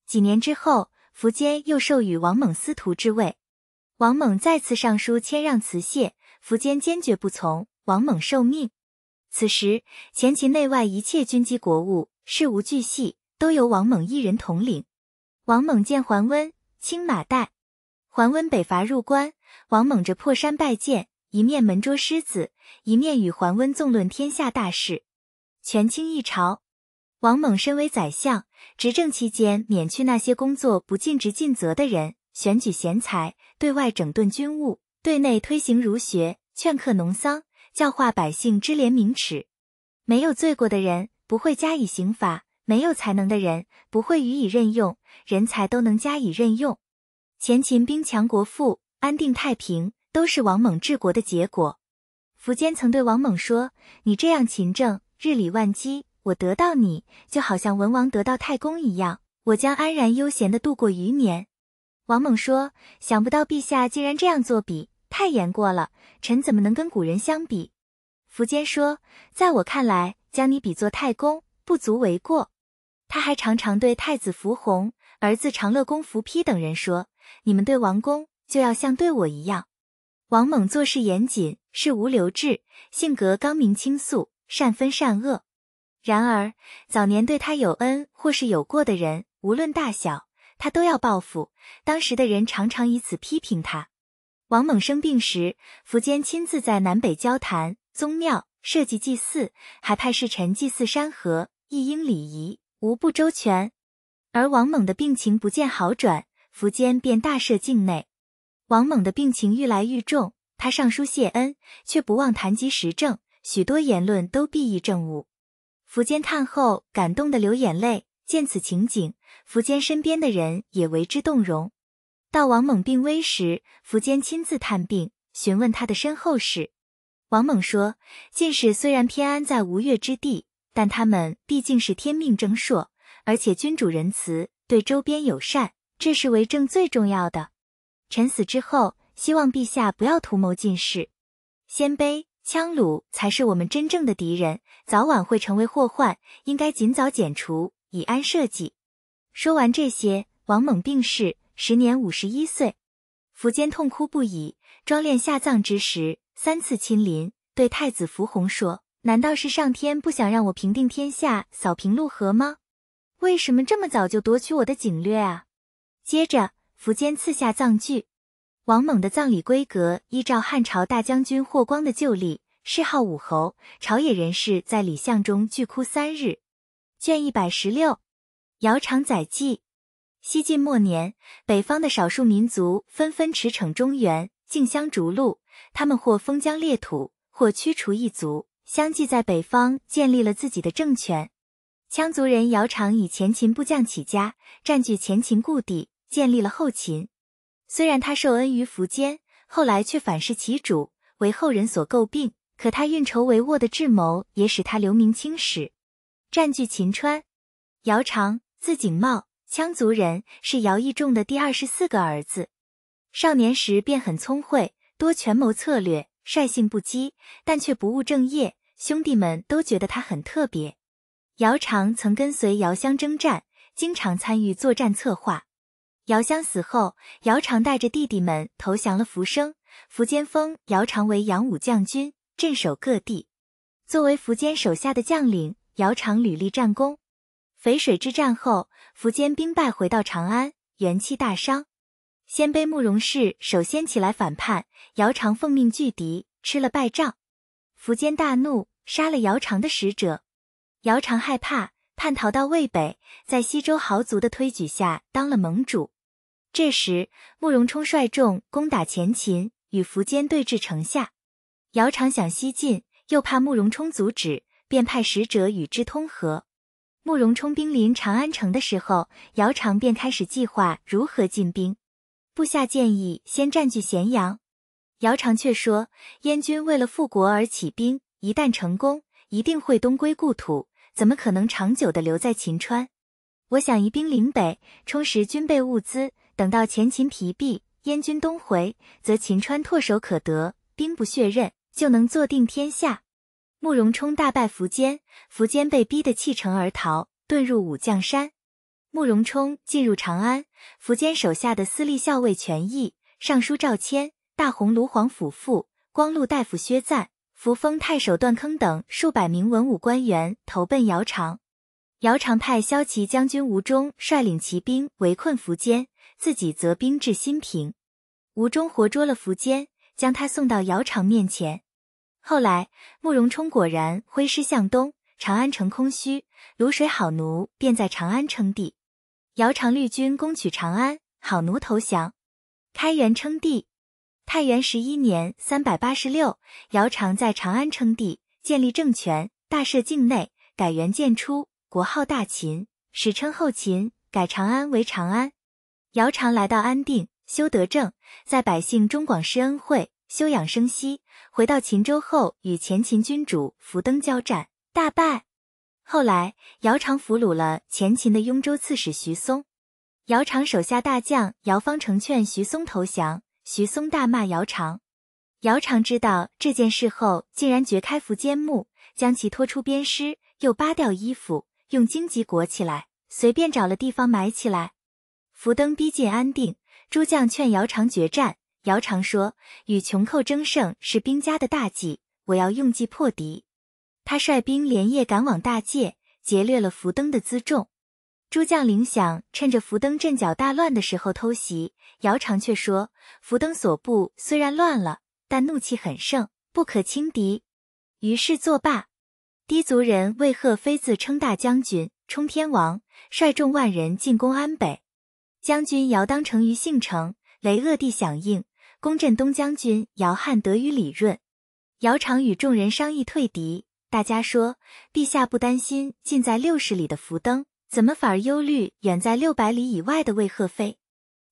几年之后，苻坚又授予王猛司徒之位，王猛再次上书谦让辞谢，苻坚坚决不从，王猛受命。此时，前秦内外一切军机国务、事无巨细，都由王猛一人统领。王猛见桓温，亲马代。桓温北伐入关，王猛着破山拜见，一面门捉狮子，一面与桓温纵论天下大事，权倾一朝。王猛身为宰相，执政期间免去那些工作不尽职尽责的人，选举贤才，对外整顿军务，对内推行儒学，劝课农桑。教化百姓知廉明耻，没有罪过的人不会加以刑罚，没有才能的人不会予以任用，人才都能加以任用。前秦兵强国富，安定太平，都是王猛治国的结果。苻坚曾对王猛说：“你这样勤政，日理万机，我得到你就好像文王得到太公一样，我将安然悠闲的度过余年。”王猛说：“想不到陛下竟然这样作比。”太言过了，臣怎么能跟古人相比？苻坚说，在我看来，将你比作太公，不足为过。他还常常对太子苻弘、儿子长乐公苻丕等人说：“你们对王公，就要像对我一样。”王猛做事严谨，事无留滞，性格刚明清肃，善分善恶。然而早年对他有恩或是有过的人，无论大小，他都要报复。当时的人常常以此批评他。王猛生病时，苻坚亲自在南北交谈宗庙，设计祭祀，还派侍臣祭祀山河，一应礼仪，无不周全。而王猛的病情不见好转，苻坚便大赦境内。王猛的病情愈来愈重，他上书谢恩，却不忘谈及时政，许多言论都避议政务。苻坚看后，感动的流眼泪。见此情景，苻坚身边的人也为之动容。到王猛病危时，苻坚亲自探病，询问他的身后事。王猛说：“进士虽然偏安在吴越之地，但他们毕竟是天命征硕，而且君主仁慈，对周边友善，这是为政最重要的。臣死之后，希望陛下不要图谋进士。鲜卑、羌虏才是我们真正的敌人，早晚会成为祸患，应该尽早剪除，以安社稷。说完这些，王猛病逝，时年五十一岁。苻坚痛哭不已，装殓下葬之时，三次亲临，对太子苻弘说：“难道是上天不想让我平定天下，扫平陆河吗？为什么这么早就夺取我的景略啊？”接着，苻坚赐下葬具。王猛的葬礼规格依照汉朝大将军霍光的旧例，谥号武侯。朝野人士在礼相中聚哭三日。卷一百十六，姚长载记。西晋末年，北方的少数民族纷纷驰骋中原，竞相逐鹿。他们或封疆裂土，或驱除异族，相继在北方建立了自己的政权。羌族人姚苌以前秦部将起家，占据前秦故地，建立了后秦。虽然他受恩于苻坚，后来却反噬其主，为后人所诟病。可他运筹帷幄的智谋，也使他留名青史，占据秦川。姚苌，字景茂。羌族人是姚义仲的第二十四个儿子，少年时便很聪慧，多权谋策略，率性不羁，但却不务正业。兄弟们都觉得他很特别。姚苌曾跟随姚襄征战，经常参与作战策划。姚襄死后，姚苌带着弟弟们投降了苻生，苻坚封姚苌为扬武将军，镇守各地。作为苻坚手下的将领，姚苌屡立战功。淝水之战后，苻坚兵败回到长安，元气大伤。鲜卑慕容氏首先起来反叛，姚苌奉命拒敌，吃了败仗。苻坚大怒，杀了姚苌的使者。姚苌害怕，叛逃到渭北，在西周豪族的推举下当了盟主。这时，慕容冲率众攻打前秦，与苻坚对峙城下。姚苌想西进，又怕慕容冲阻止，便派使者与之通和。慕容冲兵临长安城的时候，姚苌便开始计划如何进兵。部下建议先占据咸阳，姚苌却说：“燕军为了复国而起兵，一旦成功，一定会东归故土，怎么可能长久的留在秦川？我想移兵临北，充实军备物资，等到前秦疲弊，燕军东回，则秦川唾手可得，兵不血刃，就能坐定天下。”慕容冲大败苻坚，苻坚被逼得弃城而逃，遁入武将山。慕容冲进入长安，苻坚手下的司隶校尉权益、尚书赵谦、大鸿胪皇甫父、光禄大夫薛赞、扶风太守段坑等数百名文武官员投奔姚苌。姚苌派骁骑将军吴忠率领骑兵围困苻坚，自己则兵至新平。吴忠活捉了苻坚，将他送到姚苌面前。后来，慕容冲果然挥师向东，长安城空虚，卤水好奴便在长安称帝。姚苌率军攻取长安，好奴投降，开元称帝。太元十一年（三百八十六），姚苌在长安称帝，建立政权，大赦境内，改元建初，国号大秦，史称后秦，改长安为长安。姚苌来到安定，修德政，在百姓中广施恩惠。休养生息，回到秦州后，与前秦君主苻登交战，大败。后来，姚苌俘虏了前秦的雍州刺史徐松。姚苌手下大将姚方成劝徐松投降，徐松大骂姚苌。姚苌知道这件事后，竟然掘开苻坚墓，将其拖出鞭尸，又扒掉衣服，用荆棘裹起来，随便找了地方埋起来。苻登逼近安定，诸将劝姚苌决战。姚常说：“与穷寇争胜是兵家的大忌，我要用计破敌。”他率兵连夜赶往大界，劫掠了福登的辎重。诸将领想趁着福登阵脚大乱的时候偷袭，姚常却说：“福登所部虽然乱了，但怒气很盛，不可轻敌。”于是作罢。氐族人魏鹤飞自称大将军、冲天王，率众万人进攻安北。将军姚当城于信城，雷恶地响应。攻镇东将军姚汉得于李润，姚常与众人商议退敌。大家说：“陛下不担心近在六十里的福登，怎么反而忧虑远在六百里以外的魏鹤飞？”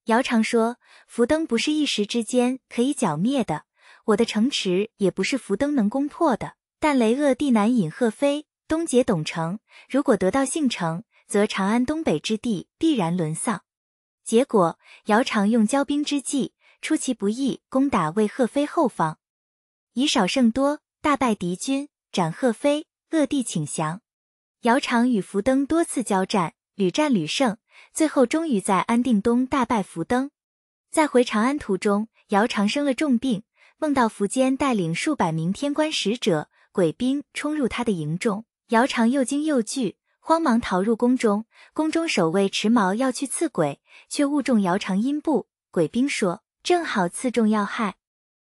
姚常说：“福登不是一时之间可以剿灭的，我的城池也不是福登能攻破的。但雷恶地南引鹤飞，东结董承，如果得到信城，则长安东北之地必然沦丧。结果，姚常用骄兵之计。”出其不意攻打魏贺飞后方，以少胜多，大败敌军，斩贺飞，扼地请降。姚常与福登多次交战，屡战屡胜，最后终于在安定东大败福登。在回长安途中，姚常生了重病，梦到苻坚带领数百名天官使者、鬼兵冲入他的营中，姚常又惊又惧。慌忙逃入宫中，宫中守卫持矛要去刺鬼，却误中姚长阴部。鬼兵说：“正好刺中要害。”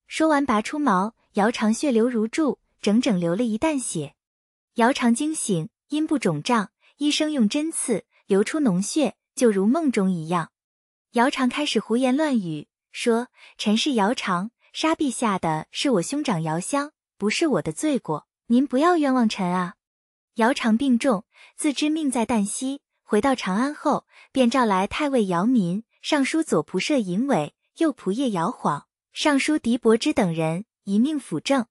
说完拔出矛，姚长血流如注，整整流了一担血。姚长惊醒，阴部肿胀，医生用针刺，流出脓血，就如梦中一样。姚长开始胡言乱语，说：“臣是姚长，杀陛下的是我兄长姚襄，不是我的罪过，您不要冤枉臣啊。”姚长病重，自知命在旦夕，回到长安后，便召来太尉姚民、尚书左仆射尹伟、右仆射姚晃、尚书狄伯之等人，一命辅政。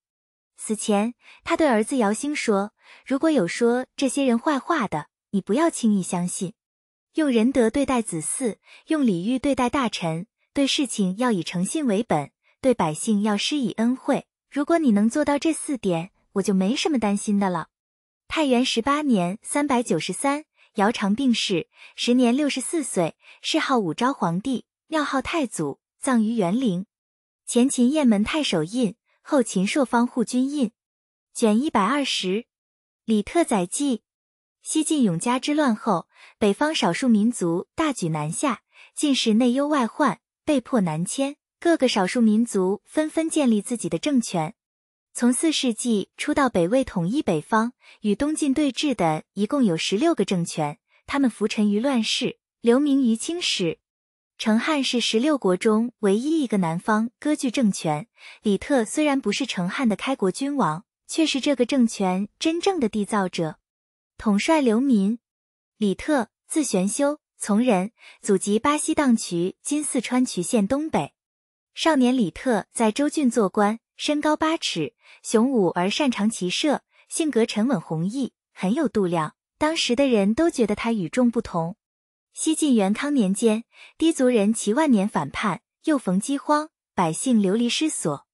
死前，他对儿子姚兴说：“如果有说这些人坏话的，你不要轻易相信。用仁德对待子嗣，用礼遇对待大臣，对事情要以诚信为本，对百姓要施以恩惠。如果你能做到这四点，我就没什么担心的了。”太元十八年（三百九十三），姚常病逝，时年六十四岁，谥号武昭皇帝，庙号太祖，葬于园陵。前秦雁门太守印，后秦朔方护军印。卷一百二十，李特载记。西晋永嘉之乱后，北方少数民族大举南下，晋士内忧外患，被迫南迁，各个少数民族纷纷建立自己的政权。从四世纪初到北魏统一北方，与东晋对峙的一共有十六个政权，他们浮沉于乱世，留名于青史。成汉是十六国中唯一一个南方割据政权。李特虽然不是成汉的开国君王，却是这个政权真正的缔造者。统帅流民，李特，字玄修，从人，祖籍巴西荡渠（今四川渠县东北）。少年李特在州郡做官。身高八尺，雄武而擅长骑射，性格沉稳弘毅，很有度量。当时的人都觉得他与众不同。西晋元康年间，氐族人齐万年反叛，又逢饥荒，百姓流离失所。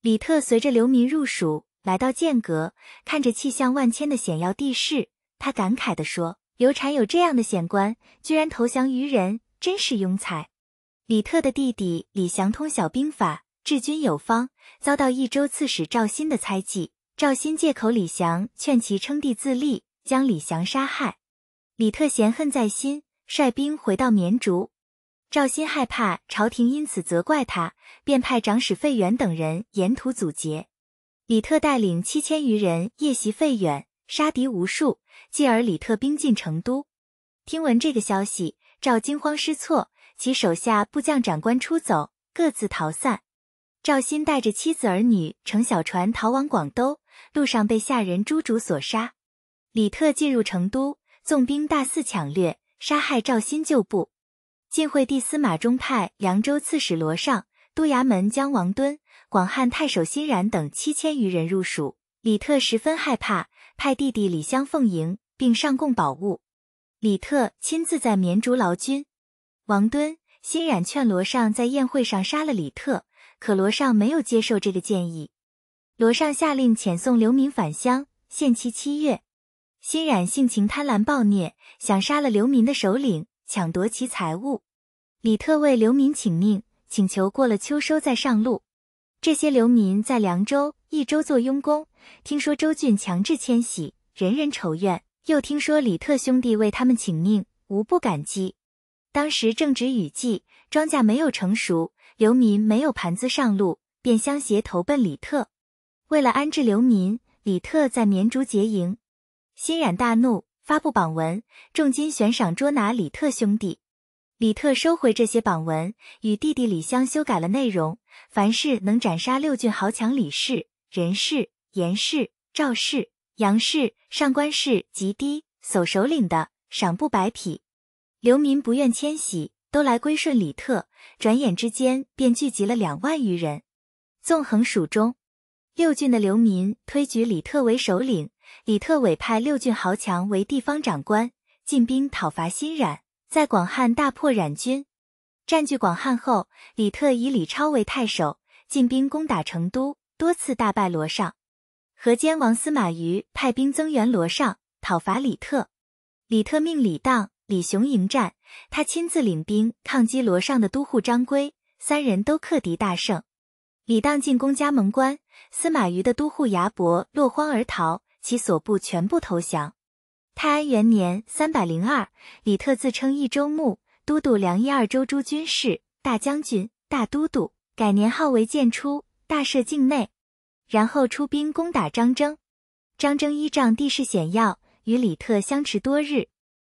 李特随着流民入蜀，来到剑阁，看着气象万千的险要地势，他感慨地说：“刘禅有这样的险关，居然投降于人，真是庸才。”李特的弟弟李祥通晓兵法。治军有方，遭到益州刺史赵新的猜忌。赵新借口李祥劝其称帝自立，将李祥杀害。李特嫌恨在心，率兵回到绵竹。赵鑫害怕朝廷因此责怪他，便派长史费远等人沿途阻截。李特带领七千余人夜袭费远，杀敌无数。继而李特兵进成都。听闻这个消息，赵惊慌失措，其手下部将长官出走，各自逃散。赵鑫带着妻子儿女乘小船逃往广州，路上被下人朱竹所杀。李特进入成都，纵兵大肆抢掠，杀害赵新旧部。晋惠帝司马衷派凉州刺史罗尚、都衙门将王敦、广汉太守辛冉等七千余人入蜀。李特十分害怕，派弟弟李襄奉迎，并上贡宝物。李特亲自在绵竹劳军。王敦、辛冉劝罗尚在宴会上杀了李特。可罗尚没有接受这个建议，罗尚下令遣送流民返乡，限期七月。辛冉性情贪婪暴虐，想杀了流民的首领，抢夺其财物。李特为流民请命，请求过了秋收再上路。这些流民在凉州、益州做佣工，听说州郡强制迁徙，人人仇怨；又听说李特兄弟为他们请命，无不感激。当时正值雨季，庄稼没有成熟。流民没有盘子上路，便相携投奔李特。为了安置流民，李特在绵竹结营。辛冉大怒，发布榜文，重金悬赏捉拿李特兄弟。李特收回这些榜文，与弟弟李湘修改了内容：凡是能斩杀六郡豪强李氏、任氏、严氏、赵氏、杨氏、上官氏及低叟首领的，赏布百匹。流民不愿迁徙。都来归顺李特，转眼之间便聚集了两万余人。纵横蜀中，六郡的流民推举李特为首领，李特委派六郡豪强为地方长官，进兵讨伐辛冉，在广汉大破冉军。占据广汉后，李特以李超为太守，进兵攻打成都，多次大败罗尚。河间王司马懿派兵增援罗尚，讨伐李特。李特命李当、李雄迎战，他亲自领兵抗击罗尚的都护张规，三人都克敌大胜。李当进攻加盟关，司马懿的都护牙伯落荒而逃，其所部全部投降。泰安元年（三百零二），李特自称益州牧。都督梁益二州诸军事，大将军、大都督，改年号为建初，大赦境内，然后出兵攻打张征。张征依仗地势险要，与李特相持多日。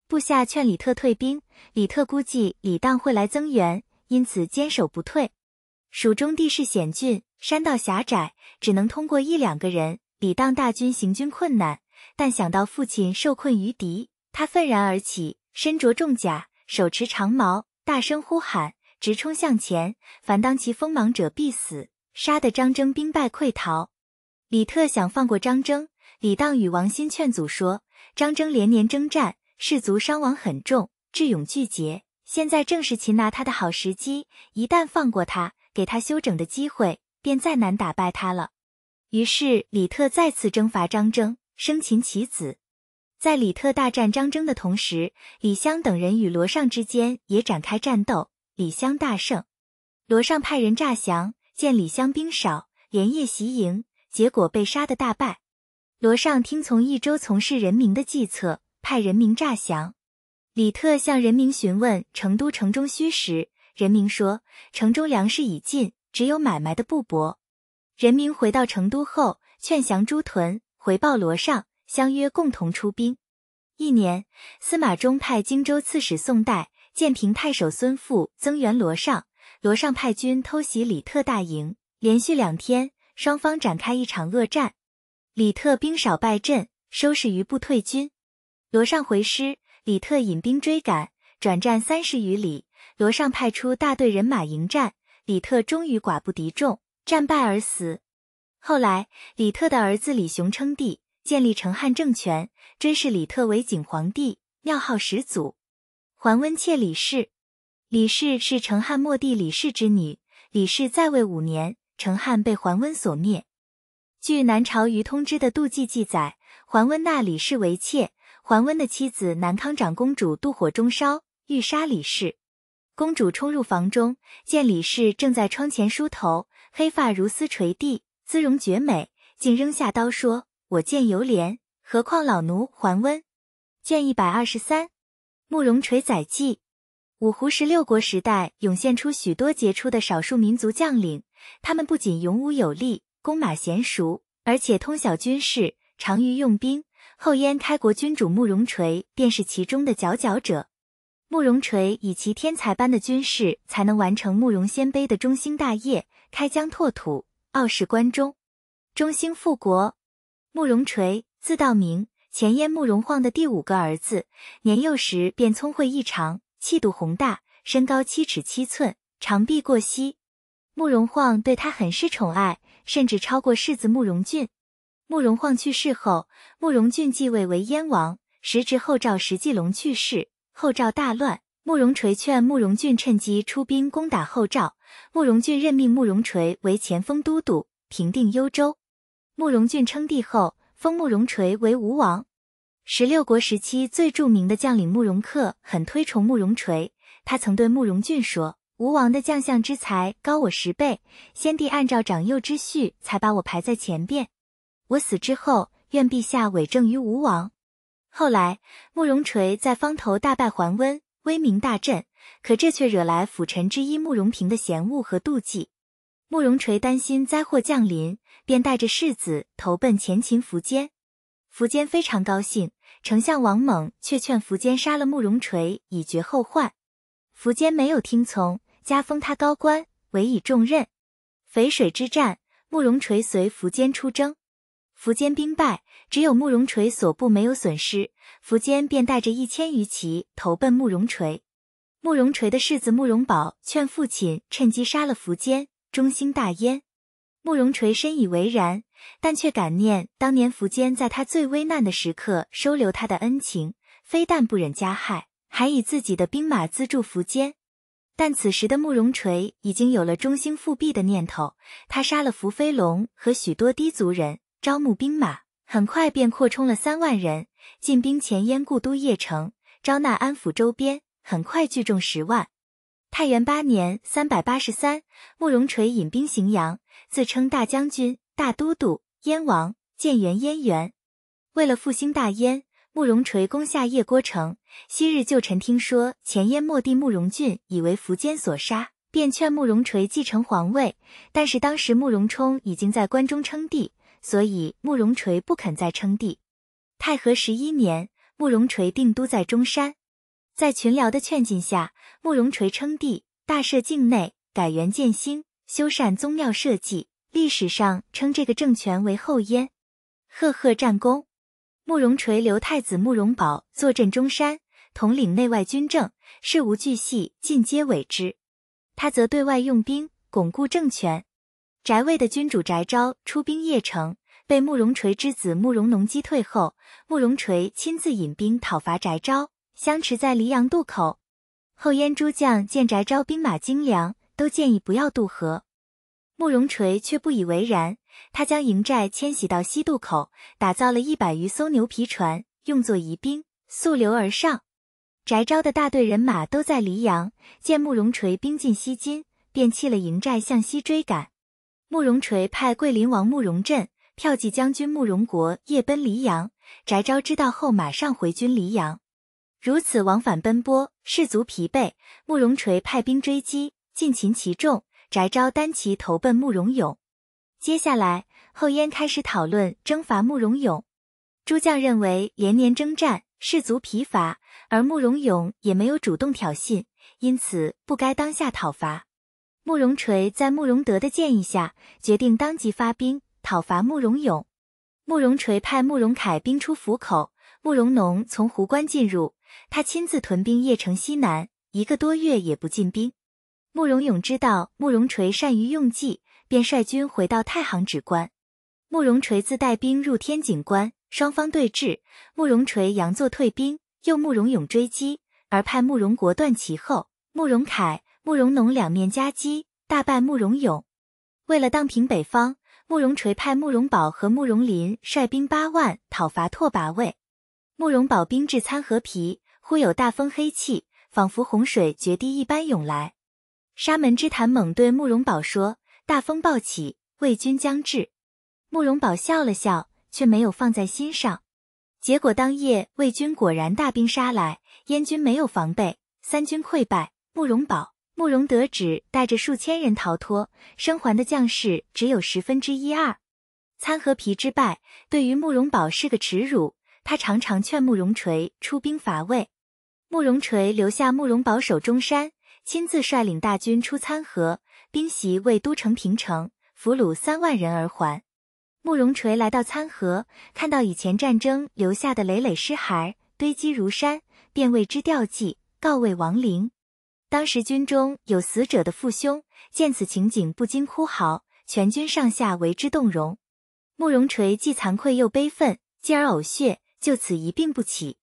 部下劝李特退兵，李特估计李当会来增援，因此坚守不退。蜀中地势险峻，山道狭窄，只能通过一两个人。李当大军行军困难，但想到父亲受困于敌，他愤然而起，身着重甲。手持长矛，大声呼喊，直冲向前。凡当其锋芒者必死，杀得张征兵败溃逃。李特想放过张征，李当与王欣劝阻说：“张征连年征战，士卒伤亡很重，智勇俱竭。现在正是擒拿他的好时机，一旦放过他，给他休整的机会，便再难打败他了。”于是李特再次征伐张征，生擒其子。在李特大战张征的同时，李湘等人与罗尚之间也展开战斗，李湘大胜。罗尚派人诈降，见李湘兵少，连夜袭营，结果被杀的大败。罗尚听从益州从事人民的计策，派人民诈降。李特向人民询问成都城中虚实，人民说城中粮食已尽，只有买卖的布帛。人民回到成都后，劝降朱屯，回报罗尚。相约共同出兵。一年，司马衷派荆州刺史宋代、建平太守孙富增援罗尚，罗尚派军偷袭李特大营，连续两天，双方展开一场恶战。李特兵少败阵，收拾余部退军。罗尚回师，李特引兵追赶，转战三十余里。罗尚派出大队人马迎战，李特终于寡不敌众，战败而死。后来，李特的儿子李雄称帝。建立成汉政权，追谥李特为景皇帝，庙号始祖。桓温妾李氏，李氏是成汉末帝李氏之女。李氏在位五年，成汉被桓温所灭。据南朝于通之的杜记记载，桓温纳李氏为妾。桓温的妻子南康长公主妒火中烧，欲杀李氏。公主冲入房中，见李氏正在窗前梳头，黑发如丝垂地，姿容绝美，竟扔下刀说。我见犹怜，何况老奴桓温？卷一百二十三，慕容垂载记。五胡十六国时代涌现出许多杰出的少数民族将领，他们不仅勇武有力、弓马娴熟，而且通晓军事，长于用兵。后燕开国君主慕容垂便是其中的佼佼者。慕容垂以其天才般的军事才能完成慕容鲜卑的中兴大业，开疆拓土，傲视关中，中兴复国。慕容垂，字道明，前燕慕容晃的第五个儿子。年幼时便聪慧异常，气度宏大，身高七尺七寸，长臂过膝。慕容晃对他很是宠爱，甚至超过世子慕容俊。慕容晃去世后，慕容俊继位为燕王。时值后赵石纪龙去世，后赵大乱。慕容垂劝慕容俊趁机出兵攻打后赵。慕容俊任命慕容垂为前锋都督，平定幽州。慕容俊称帝后，封慕容垂为吴王。十六国时期最著名的将领慕容恪很推崇慕容垂，他曾对慕容俊说：“吴王的将相之才高我十倍，先帝按照长幼之序才把我排在前边。我死之后，愿陛下委政于吴王。”后来，慕容垂在方头大败桓温，威名大振，可这却惹来辅臣之一慕容平的嫌恶和妒忌。慕容垂担心灾祸降临。便带着世子投奔前秦苻坚，苻坚非常高兴。丞相王猛却劝苻坚杀了慕容垂，以绝后患。苻坚没有听从，加封他高官，委以重任。淝水之战，慕容垂随苻坚出征，苻坚兵败，只有慕容垂所部没有损失。苻坚便带着一千余骑投奔慕容垂。慕容垂的世子慕容宝劝父亲趁机杀了苻坚，中兴大燕。慕容垂深以为然，但却感念当年苻坚在他最危难的时刻收留他的恩情，非但不忍加害，还以自己的兵马资助苻坚。但此时的慕容垂已经有了中兴复辟的念头，他杀了伏飞龙和许多氐族人，招募兵马，很快便扩充了三万人，进兵前燕故都邺城，招纳安抚周边，很快聚众十万。太元八年（三百八十三），慕容垂引兵荥阳，自称大将军、大都督、燕王，建元燕元。为了复兴大燕。慕容垂攻下邺郭城，昔日旧臣听说前燕末帝慕容俊已为苻坚所杀，便劝慕容垂继承皇位。但是当时慕容冲已经在关中称帝，所以慕容垂不肯再称帝。太和十一年，慕容垂定都在中山，在群僚的劝进下，慕容垂称帝，大赦境内，改元建兴，修缮宗庙社稷。历史上称这个政权为后燕。赫赫战功。慕容垂留太子慕容宝坐镇中山，统领内外军政，事无巨细尽皆委之。他则对外用兵，巩固政权。翟魏的君主翟昭出兵邺城，被慕容垂之子慕容农击退后，慕容垂亲自引兵讨伐翟昭，相持在黎阳渡口。后燕诸将见翟昭兵马精良，都建议不要渡河。慕容垂却不以为然，他将营寨迁徙到西渡口，打造了一百余艘牛皮船，用作疑兵，溯流而上。翟昭的大队人马都在黎阳，见慕容垂兵进西津，便弃了营寨向西追赶。慕容垂派桂林王慕容镇、骠骑将军慕容国夜奔黎阳，翟昭知道后马上回军黎阳。如此往返奔波，士卒疲惫，慕容垂派兵追击，尽擒其众。翟昭单骑投奔慕容永，接下来后燕开始讨论征伐慕容永。诸将认为连年征战，士卒疲乏，而慕容永也没有主动挑衅，因此不该当下讨伐。慕容垂在慕容德的建议下，决定当即发兵讨伐慕容永。慕容垂派慕容凯兵出府口，慕容农从湖关进入，他亲自屯兵邺城西南，一个多月也不进兵。慕容永知道慕容垂善于用计，便率军回到太行止关。慕容垂自带兵入天井关，双方对峙。慕容垂佯作退兵，诱慕容永追击，而派慕容国断其后。慕容凯、慕容农两面夹击，大败慕容永。为了荡平北方，慕容垂派慕容宝和慕容林率兵八万讨伐拓跋魏。慕容宝兵至参合皮，忽有大风黑气，仿佛洪水决堤一般涌来。沙门之谭猛对慕容宝说：“大风暴起，魏军将至。”慕容宝笑了笑，却没有放在心上。结果当夜，魏军果然大兵杀来，燕军没有防备，三军溃败。慕容宝、慕容德只带着数千人逃脱，生还的将士只有十分之一二。参合皮之败，对于慕容宝是个耻辱。他常常劝慕容垂出兵伐魏，慕容垂留下慕容宝守中山。亲自率领大军出参河，兵袭魏都城平城，俘虏三万人而还。慕容垂来到参河，看到以前战争留下的累累尸骸堆积如山，便为之吊祭，告慰亡灵。当时军中有死者的父兄，见此情景不禁哭嚎，全军上下为之动容。慕容垂既惭愧又悲愤，继而呕血，就此一病不起。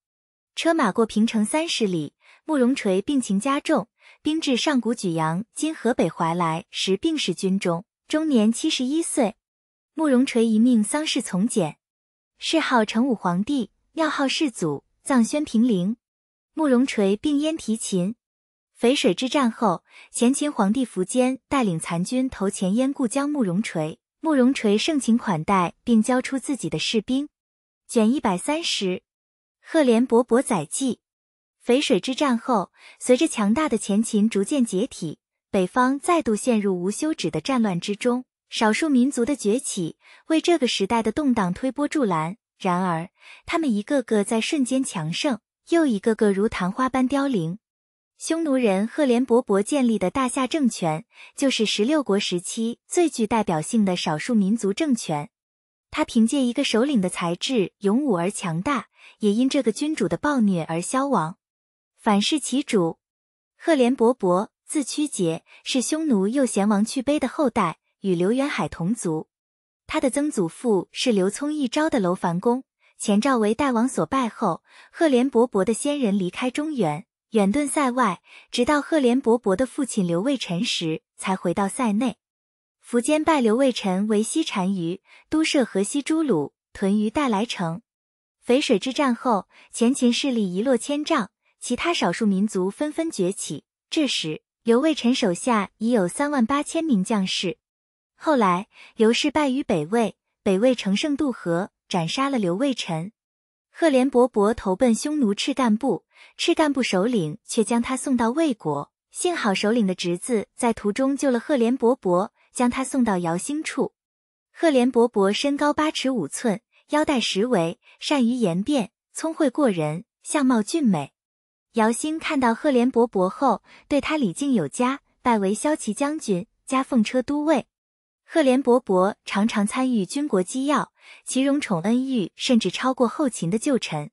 车马过平城三十里，慕容垂病情加重。兵至上古举阳（今河北怀来）时，病逝军中，终年七十一岁。慕容垂一命丧事从简，谥号成武皇帝，庙号世祖，葬宣平陵。慕容垂病燕提秦，淝水之战后，前秦皇帝苻坚带领残军投前燕故将慕容垂，慕容垂盛情款待，并交出自己的士兵。卷一百三十，赫连勃勃载记。淝水之战后，随着强大的前秦逐渐解体，北方再度陷入无休止的战乱之中。少数民族的崛起为这个时代的动荡推波助澜。然而，他们一个个在瞬间强盛，又一个个如昙花般凋零。匈奴人赫连勃勃建立的大夏政权，就是十六国时期最具代表性的少数民族政权。他凭借一个首领的才智，勇武而强大，也因这个君主的暴虐而消亡。反噬其主，赫连勃勃字屈节，是匈奴右贤王去卑的后代，与刘元海同族。他的曾祖父是刘聪一招的楼烦公，前赵为代王所败后，赫连勃勃的先人离开中原，远遁塞外，直到赫连勃勃的父亲刘卫辰时，才回到塞内。苻坚拜刘卫辰为西单于，都设河西诸鲁，屯于代来城。淝水之战后，前秦势力一落千丈，其他少数民族纷纷崛起。这时，刘卫辰手下已有三万八千名将士。后来，刘氏败于北魏，北魏乘胜渡河，斩杀了刘卫辰。赫连勃勃投奔匈奴赤干部，赤干部首领却将他送到魏国。幸好首领的侄子在途中救了赫连勃勃，将他送到姚兴处。赫连勃勃身高八尺五寸。腰带十围，善于言辩，聪慧过人，相貌俊美。姚兴看到赫连勃勃后，对他礼敬有加，拜为骁骑将军，加奉车都尉。赫连勃勃常常参与军国机要，其荣宠恩遇甚至超过后秦的旧臣。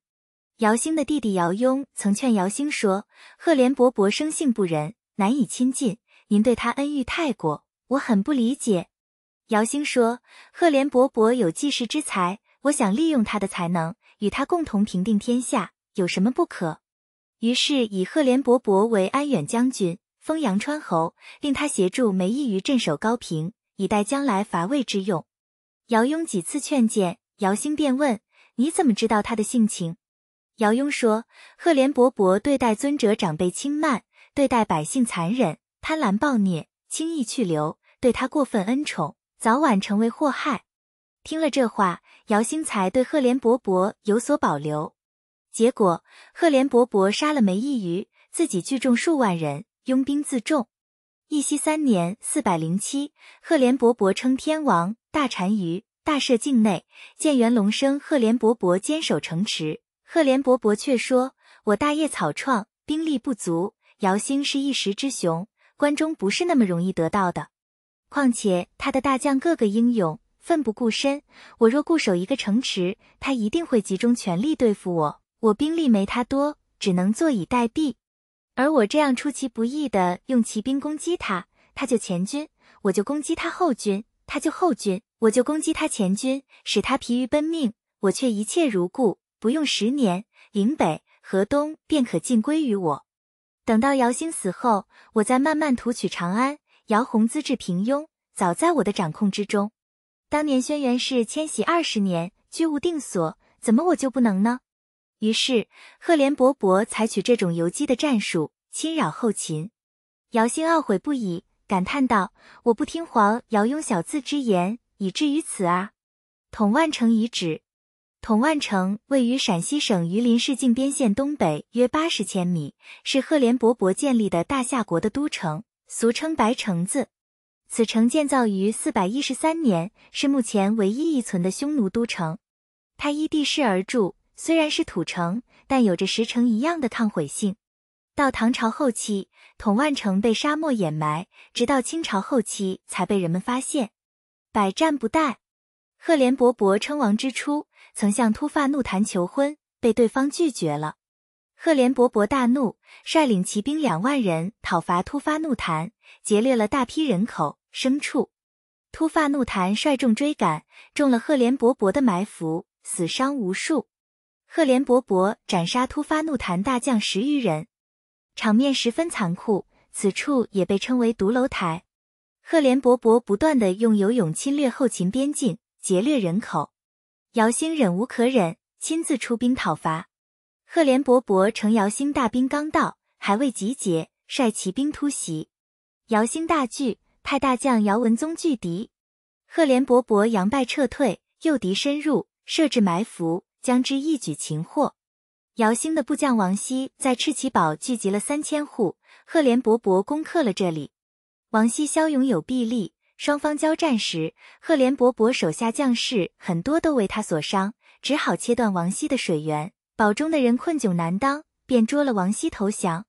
姚兴的弟弟姚雍曾劝姚兴说：“赫连勃勃生性不仁，难以亲近，您对他恩遇太过，我很不理解。”姚兴说：“赫连勃勃有济世之才。”我想利用他的才能，与他共同平定天下，有什么不可？于是以赫连勃勃为安远将军，封阳川侯，令他协助梅邑于镇守高平，以待将来伐魏之用。姚雍几次劝谏，姚兴便问：“你怎么知道他的性情？”姚雍说：“赫连勃勃对待尊者长辈轻慢，对待百姓残忍，贪婪暴虐，轻易去留，对他过分恩宠，早晚成为祸害。”听了这话，姚兴才对赫连勃勃有所保留。结果，赫连勃勃杀了梅邑余，自己聚众数万人，拥兵自重。义熙三年（四百零七），赫连勃勃称天王，大单于，大赦境内。建元龙生赫连勃勃坚守城池，赫连勃勃却说：“我大业草创，兵力不足。姚兴是一时之雄，关中不是那么容易得到的。况且他的大将个个英勇。”奋不顾身，我若固守一个城池，他一定会集中全力对付我。我兵力没他多，只能坐以待毙。而我这样出其不意的用骑兵攻击他，他就前军；我就攻击他后军，他就后军；我就攻击他前军，使他疲于奔命。我却一切如故，不用十年，岭北、河东便可尽归于我。等到姚兴死后，我再慢慢图取长安。姚宏资质平庸，早在我的掌控之中。当年轩辕氏迁徙二十年，居无定所，怎么我就不能呢？于是赫连勃勃采取这种游击的战术，侵扰后秦。姚兴懊悔不已，感叹道：“我不听皇姚雍小字之言，以至于此啊！”统万城遗址，统万城位于陕西省榆林市靖边县东北约八十千米，是赫连勃勃建立的大夏国的都城，俗称白城子。此城建造于四百一十三年，是目前唯一遗存的匈奴都城。它依地势而筑，虽然是土城，但有着石城一样的抗毁性。到唐朝后期，统万城被沙漠掩埋，直到清朝后期才被人们发现。百战不殆。赫连勃勃称王之初，曾向突发怒檀求婚，被对方拒绝了。赫连勃勃大怒，率领骑兵两万人讨伐突发怒檀，劫掠了大批人口。牲畜，突发怒檀率众追赶，中了赫连勃勃的埋伏，死伤无数。赫连勃勃斩杀突发怒檀大将十余人，场面十分残酷。此处也被称为独楼台。赫连勃勃不断的用游泳侵略后秦边境，劫掠人口。姚兴忍无可忍，亲自出兵讨伐。赫连勃勃乘姚兴大兵刚到，还未集结，率骑兵突袭，姚兴大惧。派大将姚文宗拒敌，赫连勃勃佯败撤退，诱敌深入，设置埋伏，将之一举擒获。姚兴的部将王熙在赤旗堡聚集了三千户，赫连勃勃攻克了这里。王熙骁勇有臂力，双方交战时，赫连勃勃手下将士很多都为他所伤，只好切断王熙的水源。堡中的人困窘难当，便捉了王熙投降。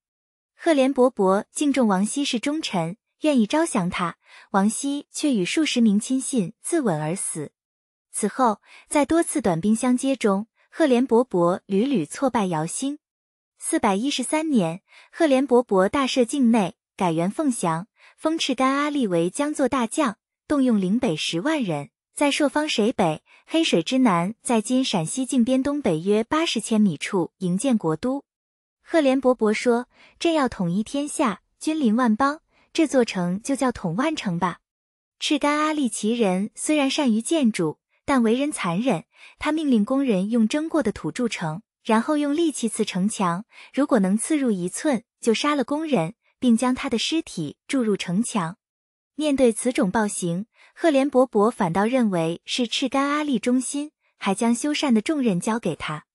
赫连勃勃敬重王熙是忠臣。愿意招降他，王熙却与数十名亲信自刎而死。此后，在多次短兵相接中，赫连勃勃屡屡挫败姚兴。四百一十三年，赫连勃勃大赦境内，改元凤翔，封赤干阿力为将作大将，动用岭北十万人，在朔方水北、黑水之南，在今陕西靖边东北约八十千米处营建国都。赫连勃勃说：“朕要统一天下，君临万邦，这座城就叫统万城吧。”赤干阿力其人虽然善于建筑，但为人残忍。他命令工人用蒸过的土筑城，然后用利器刺城墙，如果能刺入一寸，就杀了工人，并将他的尸体注入城墙。面对此种暴行，赫连勃勃反倒认为是赤干阿力忠心，还将修缮的重任交给他。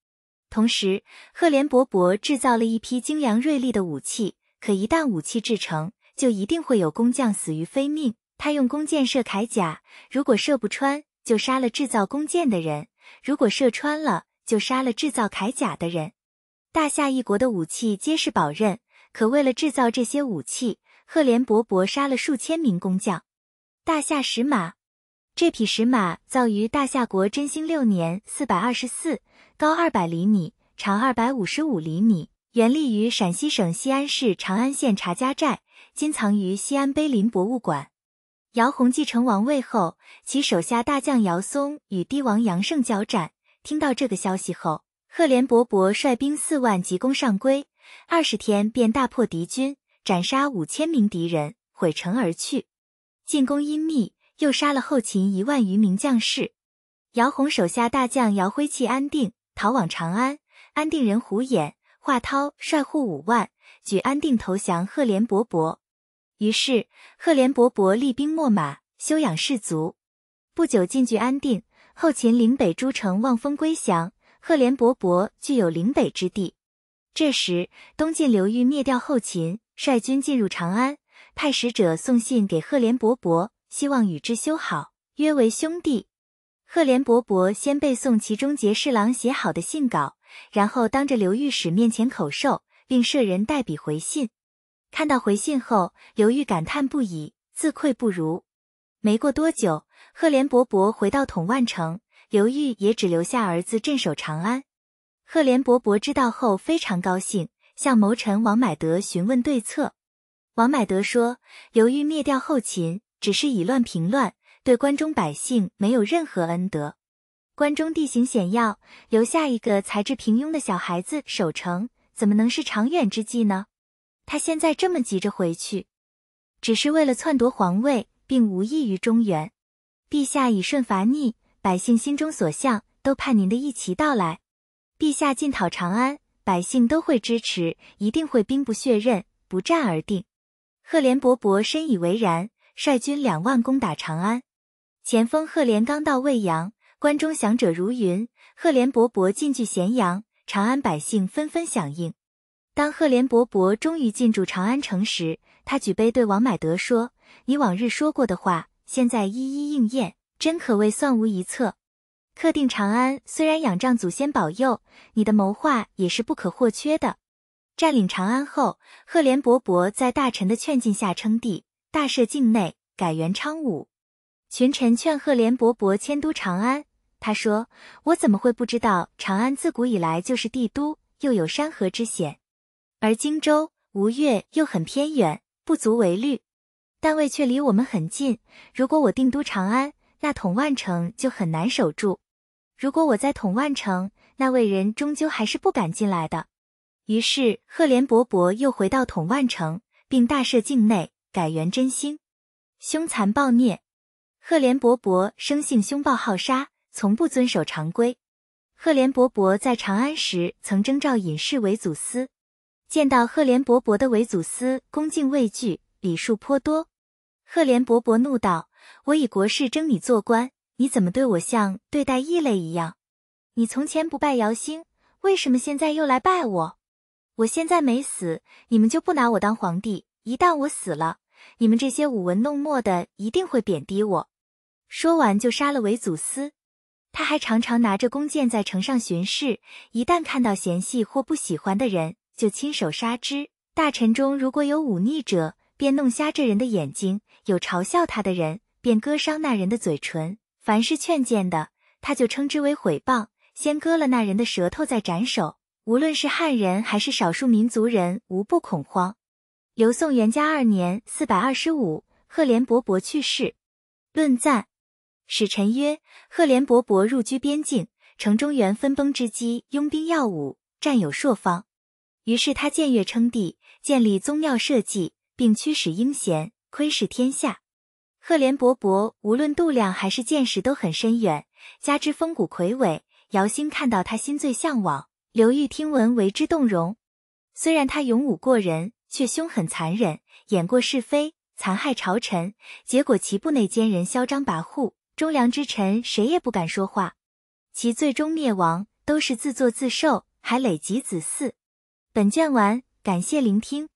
同时，赫连勃勃制造了一批精良锐利的武器。可一旦武器制成，就一定会有工匠死于非命。他用弓箭射铠甲，如果射不穿，就杀了制造弓箭的人；如果射穿了，就杀了制造铠甲的人。大夏一国的武器皆是宝刃，可为了制造这些武器，赫连勃勃杀了数千名工匠。大夏石马，这匹石马造于大夏国真兴六年（四百二十四）。高二百厘米，长二百五十五厘米，原立于陕西省西安市长安县查家寨，今藏于西安碑林博物馆。姚泓继承王位后，其手下大将姚松与帝王杨胜交战。听到这个消息后，赫连勃勃率兵四万急攻上归，二十天便大破敌军，斩杀五千名敌人，毁城而去。进攻阴密，又杀了后秦一万余名将士。姚泓手下大将姚辉弃安定。逃往长安，安定人胡衍、华涛率户五万，举安定投降赫连勃勃。于是赫连勃勃厉兵秣马，休养士卒。不久进据安定，后秦岭北诸城望风归降，赫连勃勃具有岭北之地。这时东晋刘裕灭掉后秦，率军进入长安，派使者送信给赫连勃勃，希望与之修好，约为兄弟。赫连勃勃先背诵其中节侍郎写好的信稿，然后当着刘御史面前口授，并设人代笔回信。看到回信后，刘裕感叹不已，自愧不如。没过多久，赫连勃勃回到统万城，刘裕也只留下儿子镇守长安。赫连勃勃知道后非常高兴，向谋臣王买德询问对策。王买德说：“刘裕灭掉后秦，只是以乱平乱。”对关中百姓没有任何恩德。关中地形险要，留下一个才智平庸的小孩子守城，怎么能是长远之计呢？他现在这么急着回去，只是为了篡夺皇位，并无益于中原。陛下以顺伐逆，百姓心中所向，都盼您的一齐到来。陛下进讨长安，百姓都会支持，一定会兵不血刃，不战而定。赫连勃勃深以为然，率军两万攻打长安。前锋赫连刚到未阳，关中降者如云。赫连勃勃进据咸阳，长安百姓纷纷响应。当赫连勃勃终于进驻长安城时，他举杯对王买德说：“你往日说过的话，现在一一应验，真可谓算无一策。克定长安，虽然仰仗祖先保佑，你的谋划也是不可或缺的。”占领长安后，赫连勃勃在大臣的劝进下称帝，大赦境内，改元昌武。群臣劝赫连勃勃迁都长安，他说：“我怎么会不知道长安自古以来就是帝都，又有山河之险，而荆州、吴越又很偏远，不足为虑。但魏却离我们很近，如果我定都长安，那统万城就很难守住。如果我在统万城，那魏人终究还是不敢进来的。”于是赫连勃勃又回到统万城，并大赦境内，改元真兴。凶残暴虐。赫连勃勃生性凶暴好杀，从不遵守常规。赫连勃勃在长安时，曾征召隐士为祖司，见到赫连勃勃的韦祖斯恭敬畏惧，礼数颇多。赫连勃勃怒道：“我以国事征你做官，你怎么对我像对待异类一样？你从前不拜姚兴，为什么现在又来拜我？我现在没死，你们就不拿我当皇帝；一旦我死了，你们这些舞文弄墨的一定会贬低我。”说完就杀了韦祖斯。他还常常拿着弓箭在城上巡视，一旦看到嫌隙或不喜欢的人，就亲手杀之。大臣中如果有忤逆者，便弄瞎这人的眼睛；有嘲笑他的人，便割伤那人的嘴唇。凡是劝谏的，他就称之为毁谤，先割了那人的舌头，再斩首。无论是汉人还是少数民族人，无不恐慌。刘宋元嘉二年（四百二十五），赫连勃勃去世。论赞。使臣曰：“赫连勃勃入居边境，城中原分崩之机，拥兵耀武，战有朔方。于是他僭越称帝，建立宗庙社稷，并驱使英贤，窥视天下。赫连勃勃无论度量还是见识都很深远，加之风骨魁伟，姚兴看到他心醉向往，刘裕听闻为之动容。虽然他勇武过人，却凶狠残忍，演过是非，残害朝臣，结果其部内奸人嚣张跋扈，忠良之臣谁也不敢说话。其最终灭亡，都是自作自受，还累及子嗣。本卷完，感谢聆听。